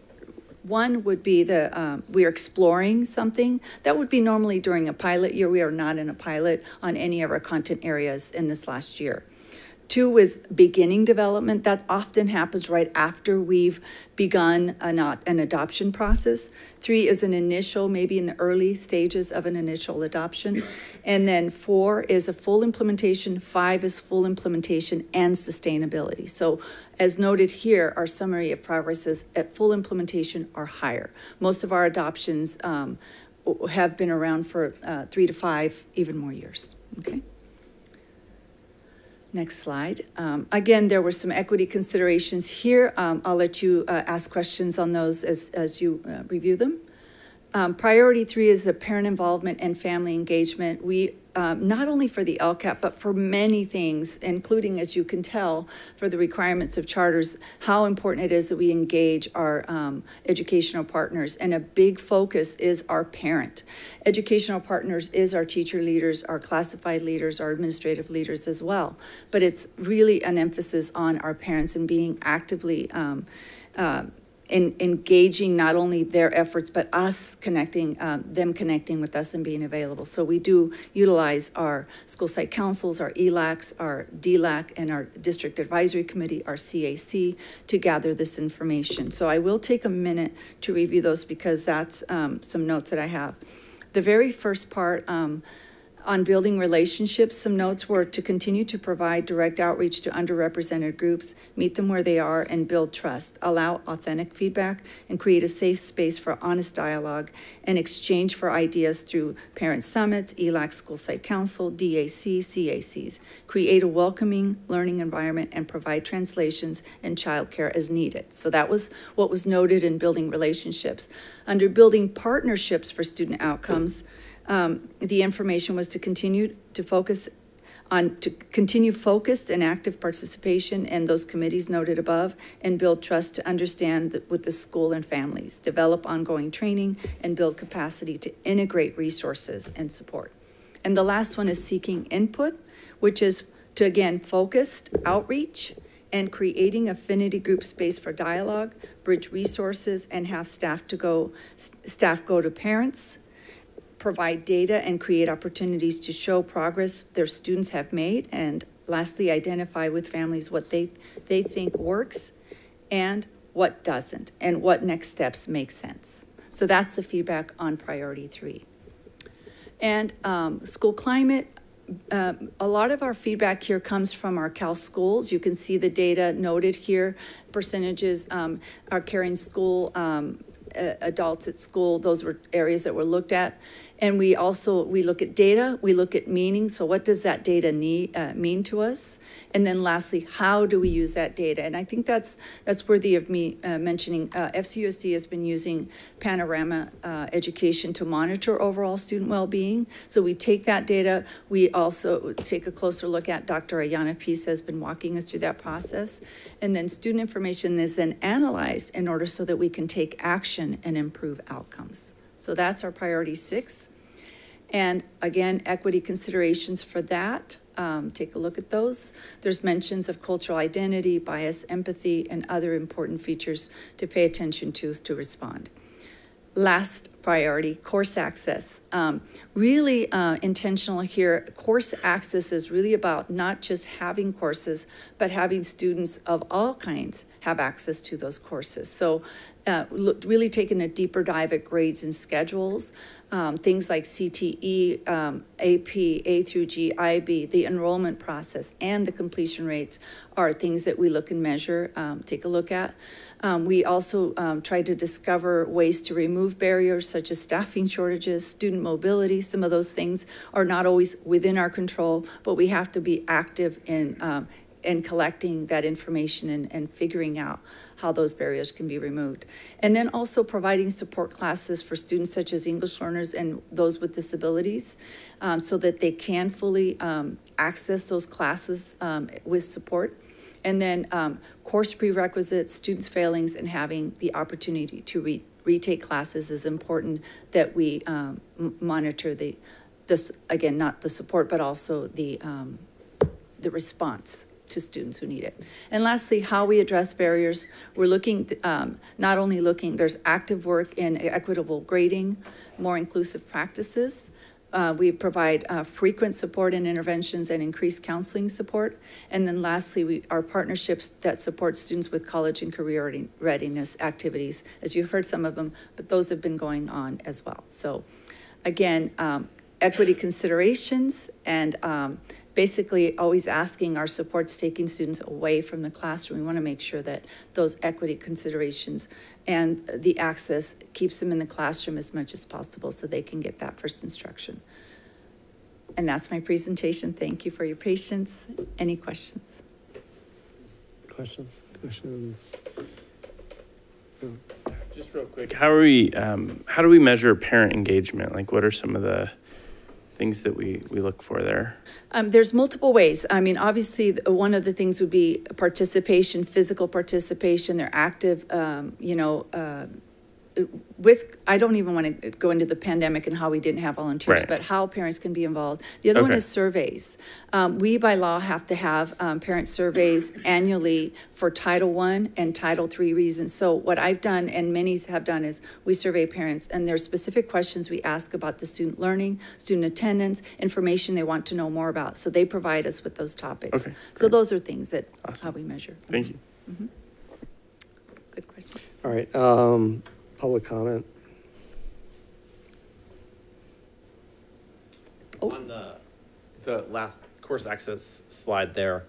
one would be the, um, we are exploring something. That would be normally during a pilot year. We are not in a pilot on any of our content areas in this last year. Two is beginning development. That often happens right after we've begun an, an adoption process. Three is an initial, maybe in the early stages of an initial adoption. And then four is a full implementation. Five is full implementation and sustainability. So as noted here, our summary of progress is at full implementation or higher. Most of our adoptions um, have been around for uh, three to five, even more years. Okay. Next slide. Um, Again, there were some equity considerations here. Um, I'll let you uh, ask questions on those as, as you uh, review them. Um, Priority three is the parent involvement and family engagement. We, um, not only for the LCAP, but for many things, including, as you can tell, for the requirements of charters, how important it is that we engage our um, educational partners. And a big focus is our parent. Educational partners is our teacher leaders, our classified leaders, our administrative leaders as well. But it's really an emphasis on our parents and being actively um, uh, in engaging not only their efforts, but us connecting, um, them connecting with us and being available. So we do utilize our school site councils, our ELACs, our DLAC, and our district advisory committee, our CAC, to gather this information. So I will take a minute to review those because that's um, some notes that I have. The very first part, um, On building relationships, some notes were to continue to provide direct outreach to underrepresented groups, meet them where they are, and build trust, allow authentic feedback, and create a safe space for honest dialogue and exchange for ideas through parent summits, ELAC, school site council, DAC, CACs. Create a welcoming learning environment and provide translations and childcare as needed. So that was what was noted in building relationships. Under building partnerships for student outcomes, um, the information was to continue to focus on, to continue focused and active participation in those committees noted above and build trust to understand with the school and families, develop ongoing training and build capacity to integrate resources and support. And the last one is seeking input, which is to again, focused outreach and creating affinity group space for dialogue, bridge resources, and have staff to go, staff go to parents, provide data and create opportunities to show progress their students have made, and lastly, identify with families what they, they think works and what doesn't, and what next steps make sense. So that's the feedback on priority three. And um, school climate, uh, a lot of our feedback here comes from our CalSCHLS. You can see the data noted here, percentages um, are carrying school, um, adults at school, those were areas that were looked at. And we also, we look at data, we look at meaning, so what does that data need, uh, mean to us? And then lastly, how do we use that data? And I think that's, that's worthy of me uh, mentioning. Uh, FCUSD has been using Panorama uh, Education to monitor overall student well-being. So we take that data, we also take a closer look at, Dr. Ayana Peace has been walking us through that process. And then student information is then analyzed in order so that we can take action and improve outcomes. So that's our priority six. And again, equity considerations for that, um, take a look at those. There's mentions of cultural identity, bias, empathy, and other important features to pay attention to to respond. Last priority, course access. Um, really uh, intentional here. Course access is really about not just having courses, but having students of all kinds have access to those courses. So uh, look, really taking a deeper dive at grades and schedules, um, things like CTE, um, AP, A through G, IB, the enrollment process, and the completion rates are things that we look and measure, um, take a look at. Um, we also um, try to discover ways to remove barriers such as staffing shortages, student mobility. Some of those things are not always within our control, but we have to be active in in collecting that information and, and figuring out how those barriers can be removed. And then also providing support classes for students such as English learners and those with disabilities um, so that they can fully um, access those classes um, with support. And then um, course prerequisites, students' failings, and having the opportunity to re- retake classes is important that we um, monitor the, this, again, not the support, but also the, um, the response to students who need it. And lastly, how we address barriers. We're looking, um, not only looking, there's active work in equitable grading, more inclusive practices. Uh, we provide uh, frequent support and interventions and increased counseling support. And then lastly, we, our partnerships that support students with college and career readiness activities, as you've heard some of them, but those have been going on as well. So again, um, equity considerations and um, basically always asking our supports taking students away from the classroom. We want to make sure that those equity considerations and the access keeps them in the classroom as much as possible so they can get that first instruction. And that's my presentation. Thank you for your patience. Any questions? Questions? Questions? Just real quick, how are we, um, how do we measure parent engagement? Like, what are some of the things that we, we look for there? Um, there's multiple ways. I mean, obviously, one of the things would be participation, physical participation. They're active, um, you know, uh, with, I don't even want to go into the pandemic and how we didn't have volunteers, Right. but how parents can be involved. The other one is surveys. Um, we by law have to have, um, parent surveys annually for Title I and Title III reasons. So what I've done and many have done is we survey parents and there's specific questions we ask about the student learning, student attendance, information they want to know more about. So they provide us with those topics. Okay, So those are things that, how we measure. Thank you. Mhm. Good question. All right, um, public comment. On the, the last course access slide there,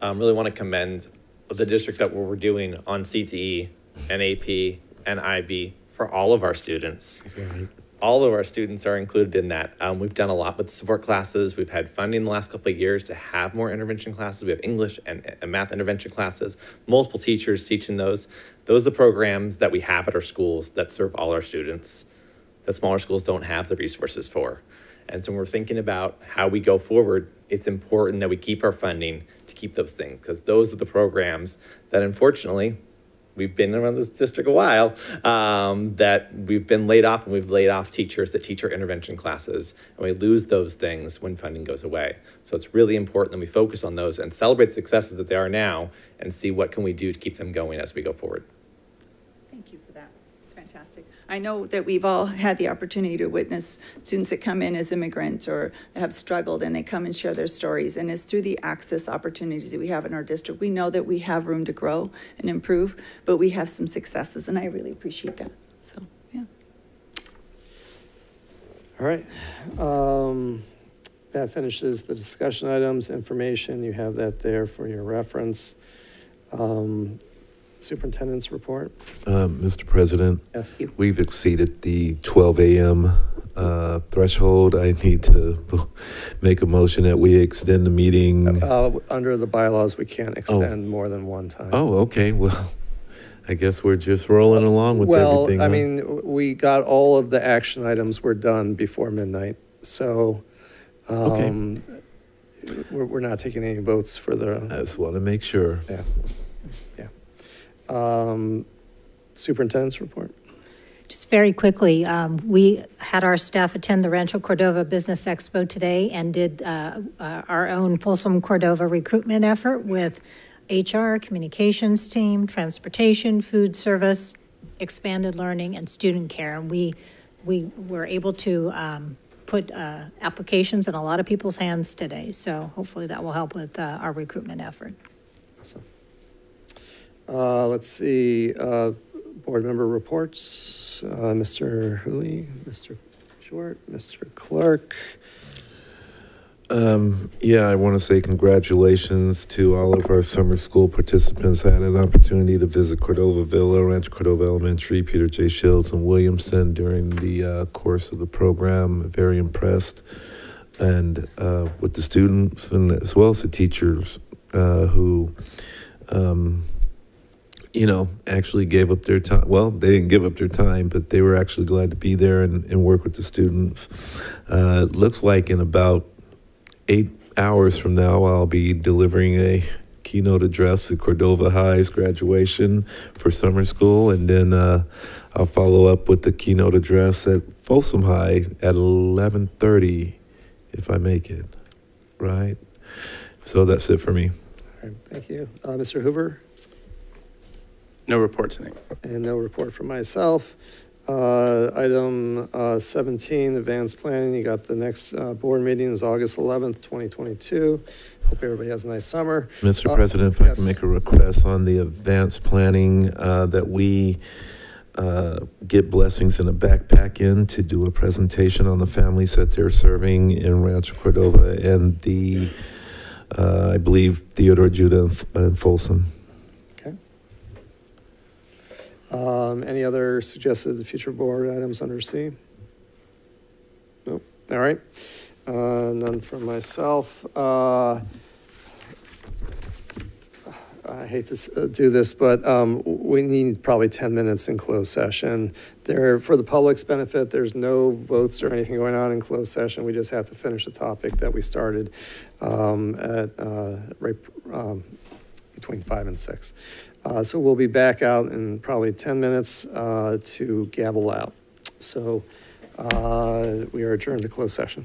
um, really want to commend the district that we're doing on CTE and AP and IB for all of our students. All of our students are included in that. Um, we've done a lot with support classes. We've had funding the last couple of years to have more intervention classes. We have English and, and math intervention classes, multiple teachers teaching those. Those are the programs that we have at our schools that serve all our students that smaller schools don't have the resources for. And so when we're thinking about how we go forward, it's important that we keep our funding to keep those things because those are the programs that unfortunately we've been around this district a while um, that we've been laid off and we've laid off teachers that teach our intervention classes. And we lose those things when funding goes away. So it's really important that we focus on those and celebrate the successes that they are now and see what can we do to keep them going as we go forward Thank you for that. It's fantastic. I know that we've all had the opportunity to witness students that come in as immigrants or have struggled and they come and share their stories. And it's through the access opportunities that we have in our district. We know that we have room to grow and improve, but we have some successes and I really appreciate that. So, yeah. All right. Um, That finishes the discussion items, information, you have that there for your reference. Um, Superintendent's report? Um, Mr. President? Yes. We've exceeded the 12 a.m. uh, threshold. I need to *laughs* make a motion that we extend the meeting. Uh, Under the bylaws, we can't extend more than one time. Oh, okay, well, I guess we're just rolling along with Well, everything. I huh? mean, we got all of the action items were done before midnight, so Okay. um, we're, we're not taking any votes for the. I just want to make sure. Yeah. Um, Superintendent's report? Just very quickly, um, we had our staff attend the Rancho Cordova Business Expo today and did uh, uh, our own Folsom Cordova recruitment effort with HR, communications team, transportation, food service, expanded learning, and student care. And we, we were able to um, put uh, applications in a lot of people's hands today. So hopefully that will help with uh, our recruitment effort. Uh, Let's see, uh, board member reports, Uh, Mr. Hui, Mr. Short, Mr. Clark. Um, yeah, I want to say congratulations to all of our summer school participants. I had an opportunity to visit Cordova Villa, Rancho Cordova Elementary, Peter J. Shields, and Williamson during the uh, course of the program. Very impressed, and uh, with the students and as well as the teachers uh, who. Um, you know, actually gave up their time. Well, they didn't give up their time, but they were actually glad to be there and, and work with the students. Uh, looks like in about eight hours from now, I'll be delivering a keynote address at Cordova High's graduation for summer school, and then uh, I'll follow up with the keynote address at Folsom High at 11:30, if I make it. Right. So that's it for me. All right, Thank you. Uh, Mr. Hoover? No report tonight. And no report from myself. Uh, Item uh, 17, advanced planning, you got the next uh, board meeting is August 11th, 2022. Hope everybody has a nice summer. Mr. Uh, President, if I yes. can make a request on the advanced planning, uh, that we uh, get blessings in a backpack in to do a presentation on the families that they're serving in Rancho Cordova and the, uh, I believe, Theodore Judah and F- and Folsom. Um, Any other suggested future board items under C? Nope, all right. Uh, None from myself. Uh, I hate to uh, do this, but um, we need probably 10 minutes in closed session. There, for the public's benefit, there's no votes or anything going on in closed session. We just have to finish the topic that we started um, at, uh, right, um, between five and six. Uh, So we'll be back out in probably 10 minutes uh, to gavel out. So uh, we are adjourned to closed session.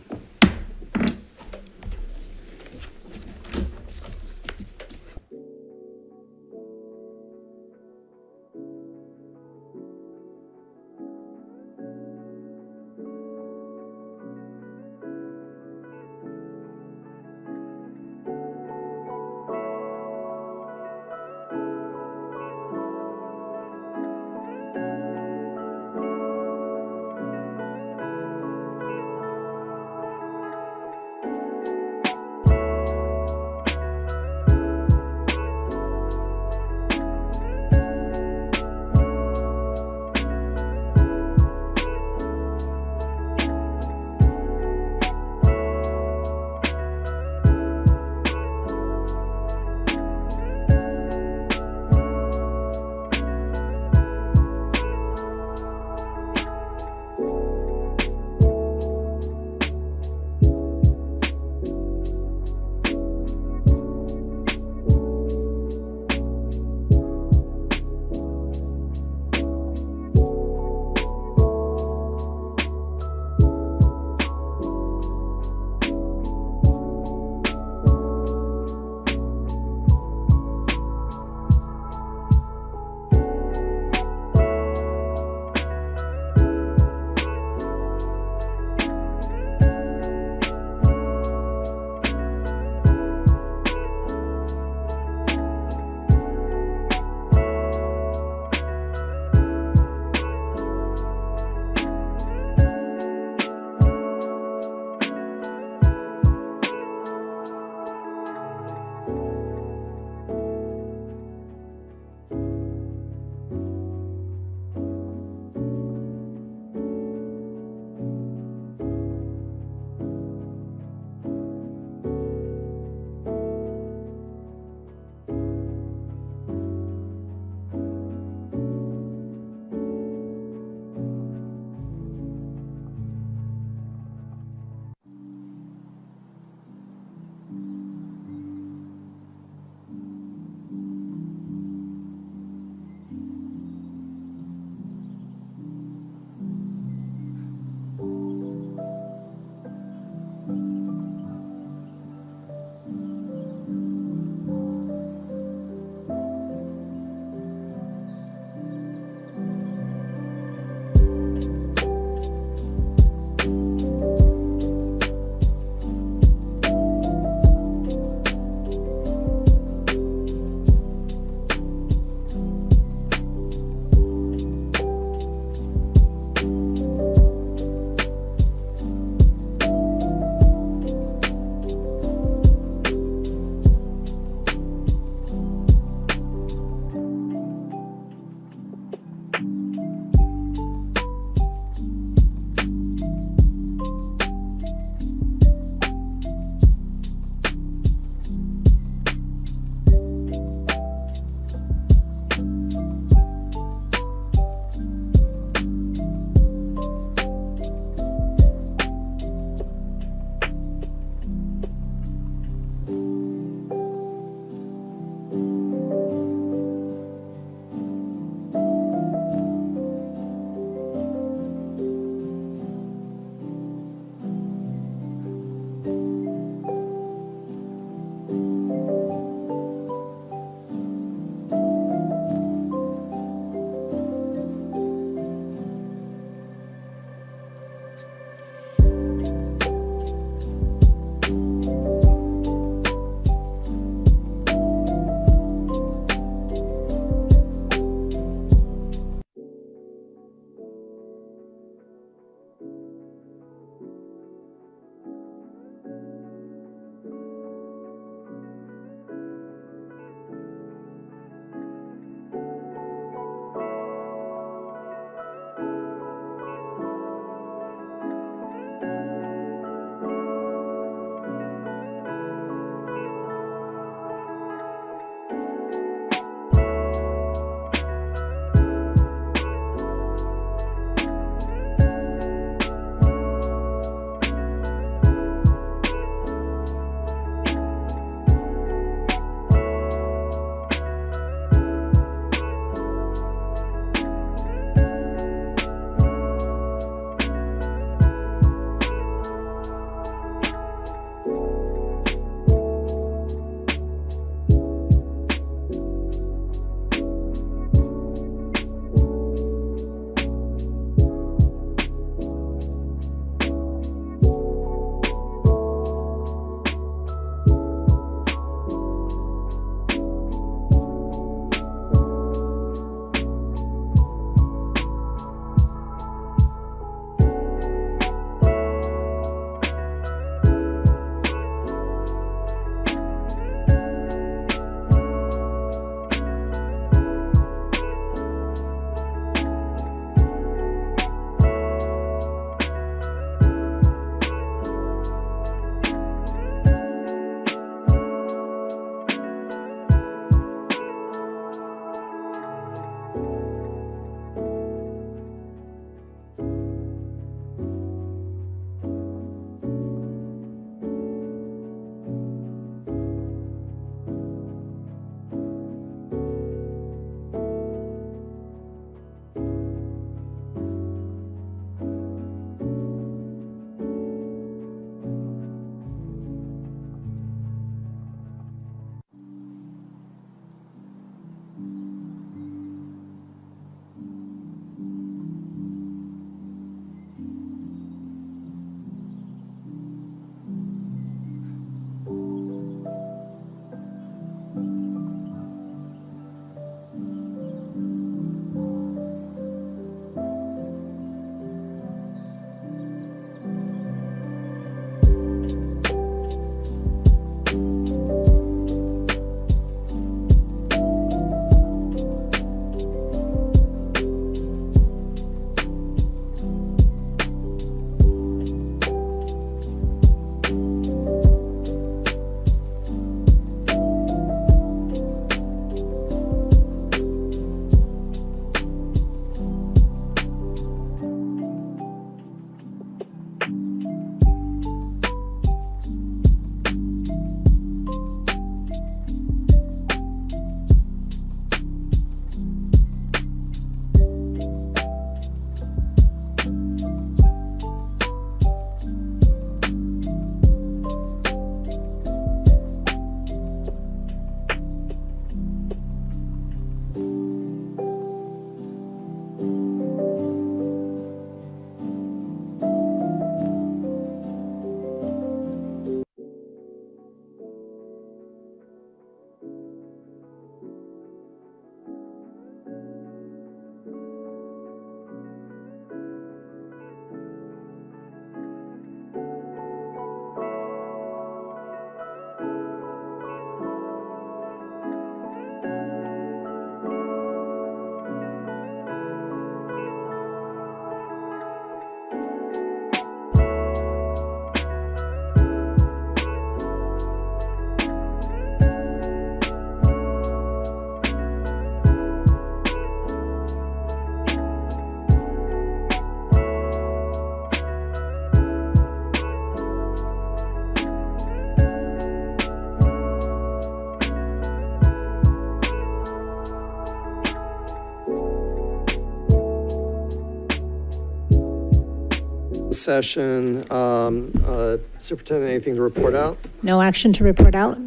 Session. Um, uh, Superintendent, anything to report out? No action to report out?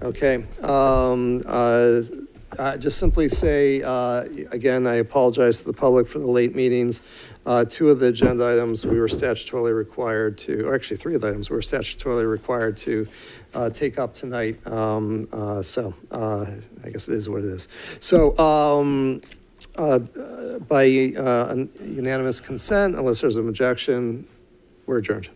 Okay. Um, uh, uh, Just simply say, uh, again, I apologize to the public for the late meetings. Uh, Two of the agenda items we were statutorily required to, or actually, three of the items we were statutorily required to uh, take up tonight. Um, uh, So uh, I guess it is what it is. So um, uh, by uh, unanimous consent, unless there's an objection, we're adjourned.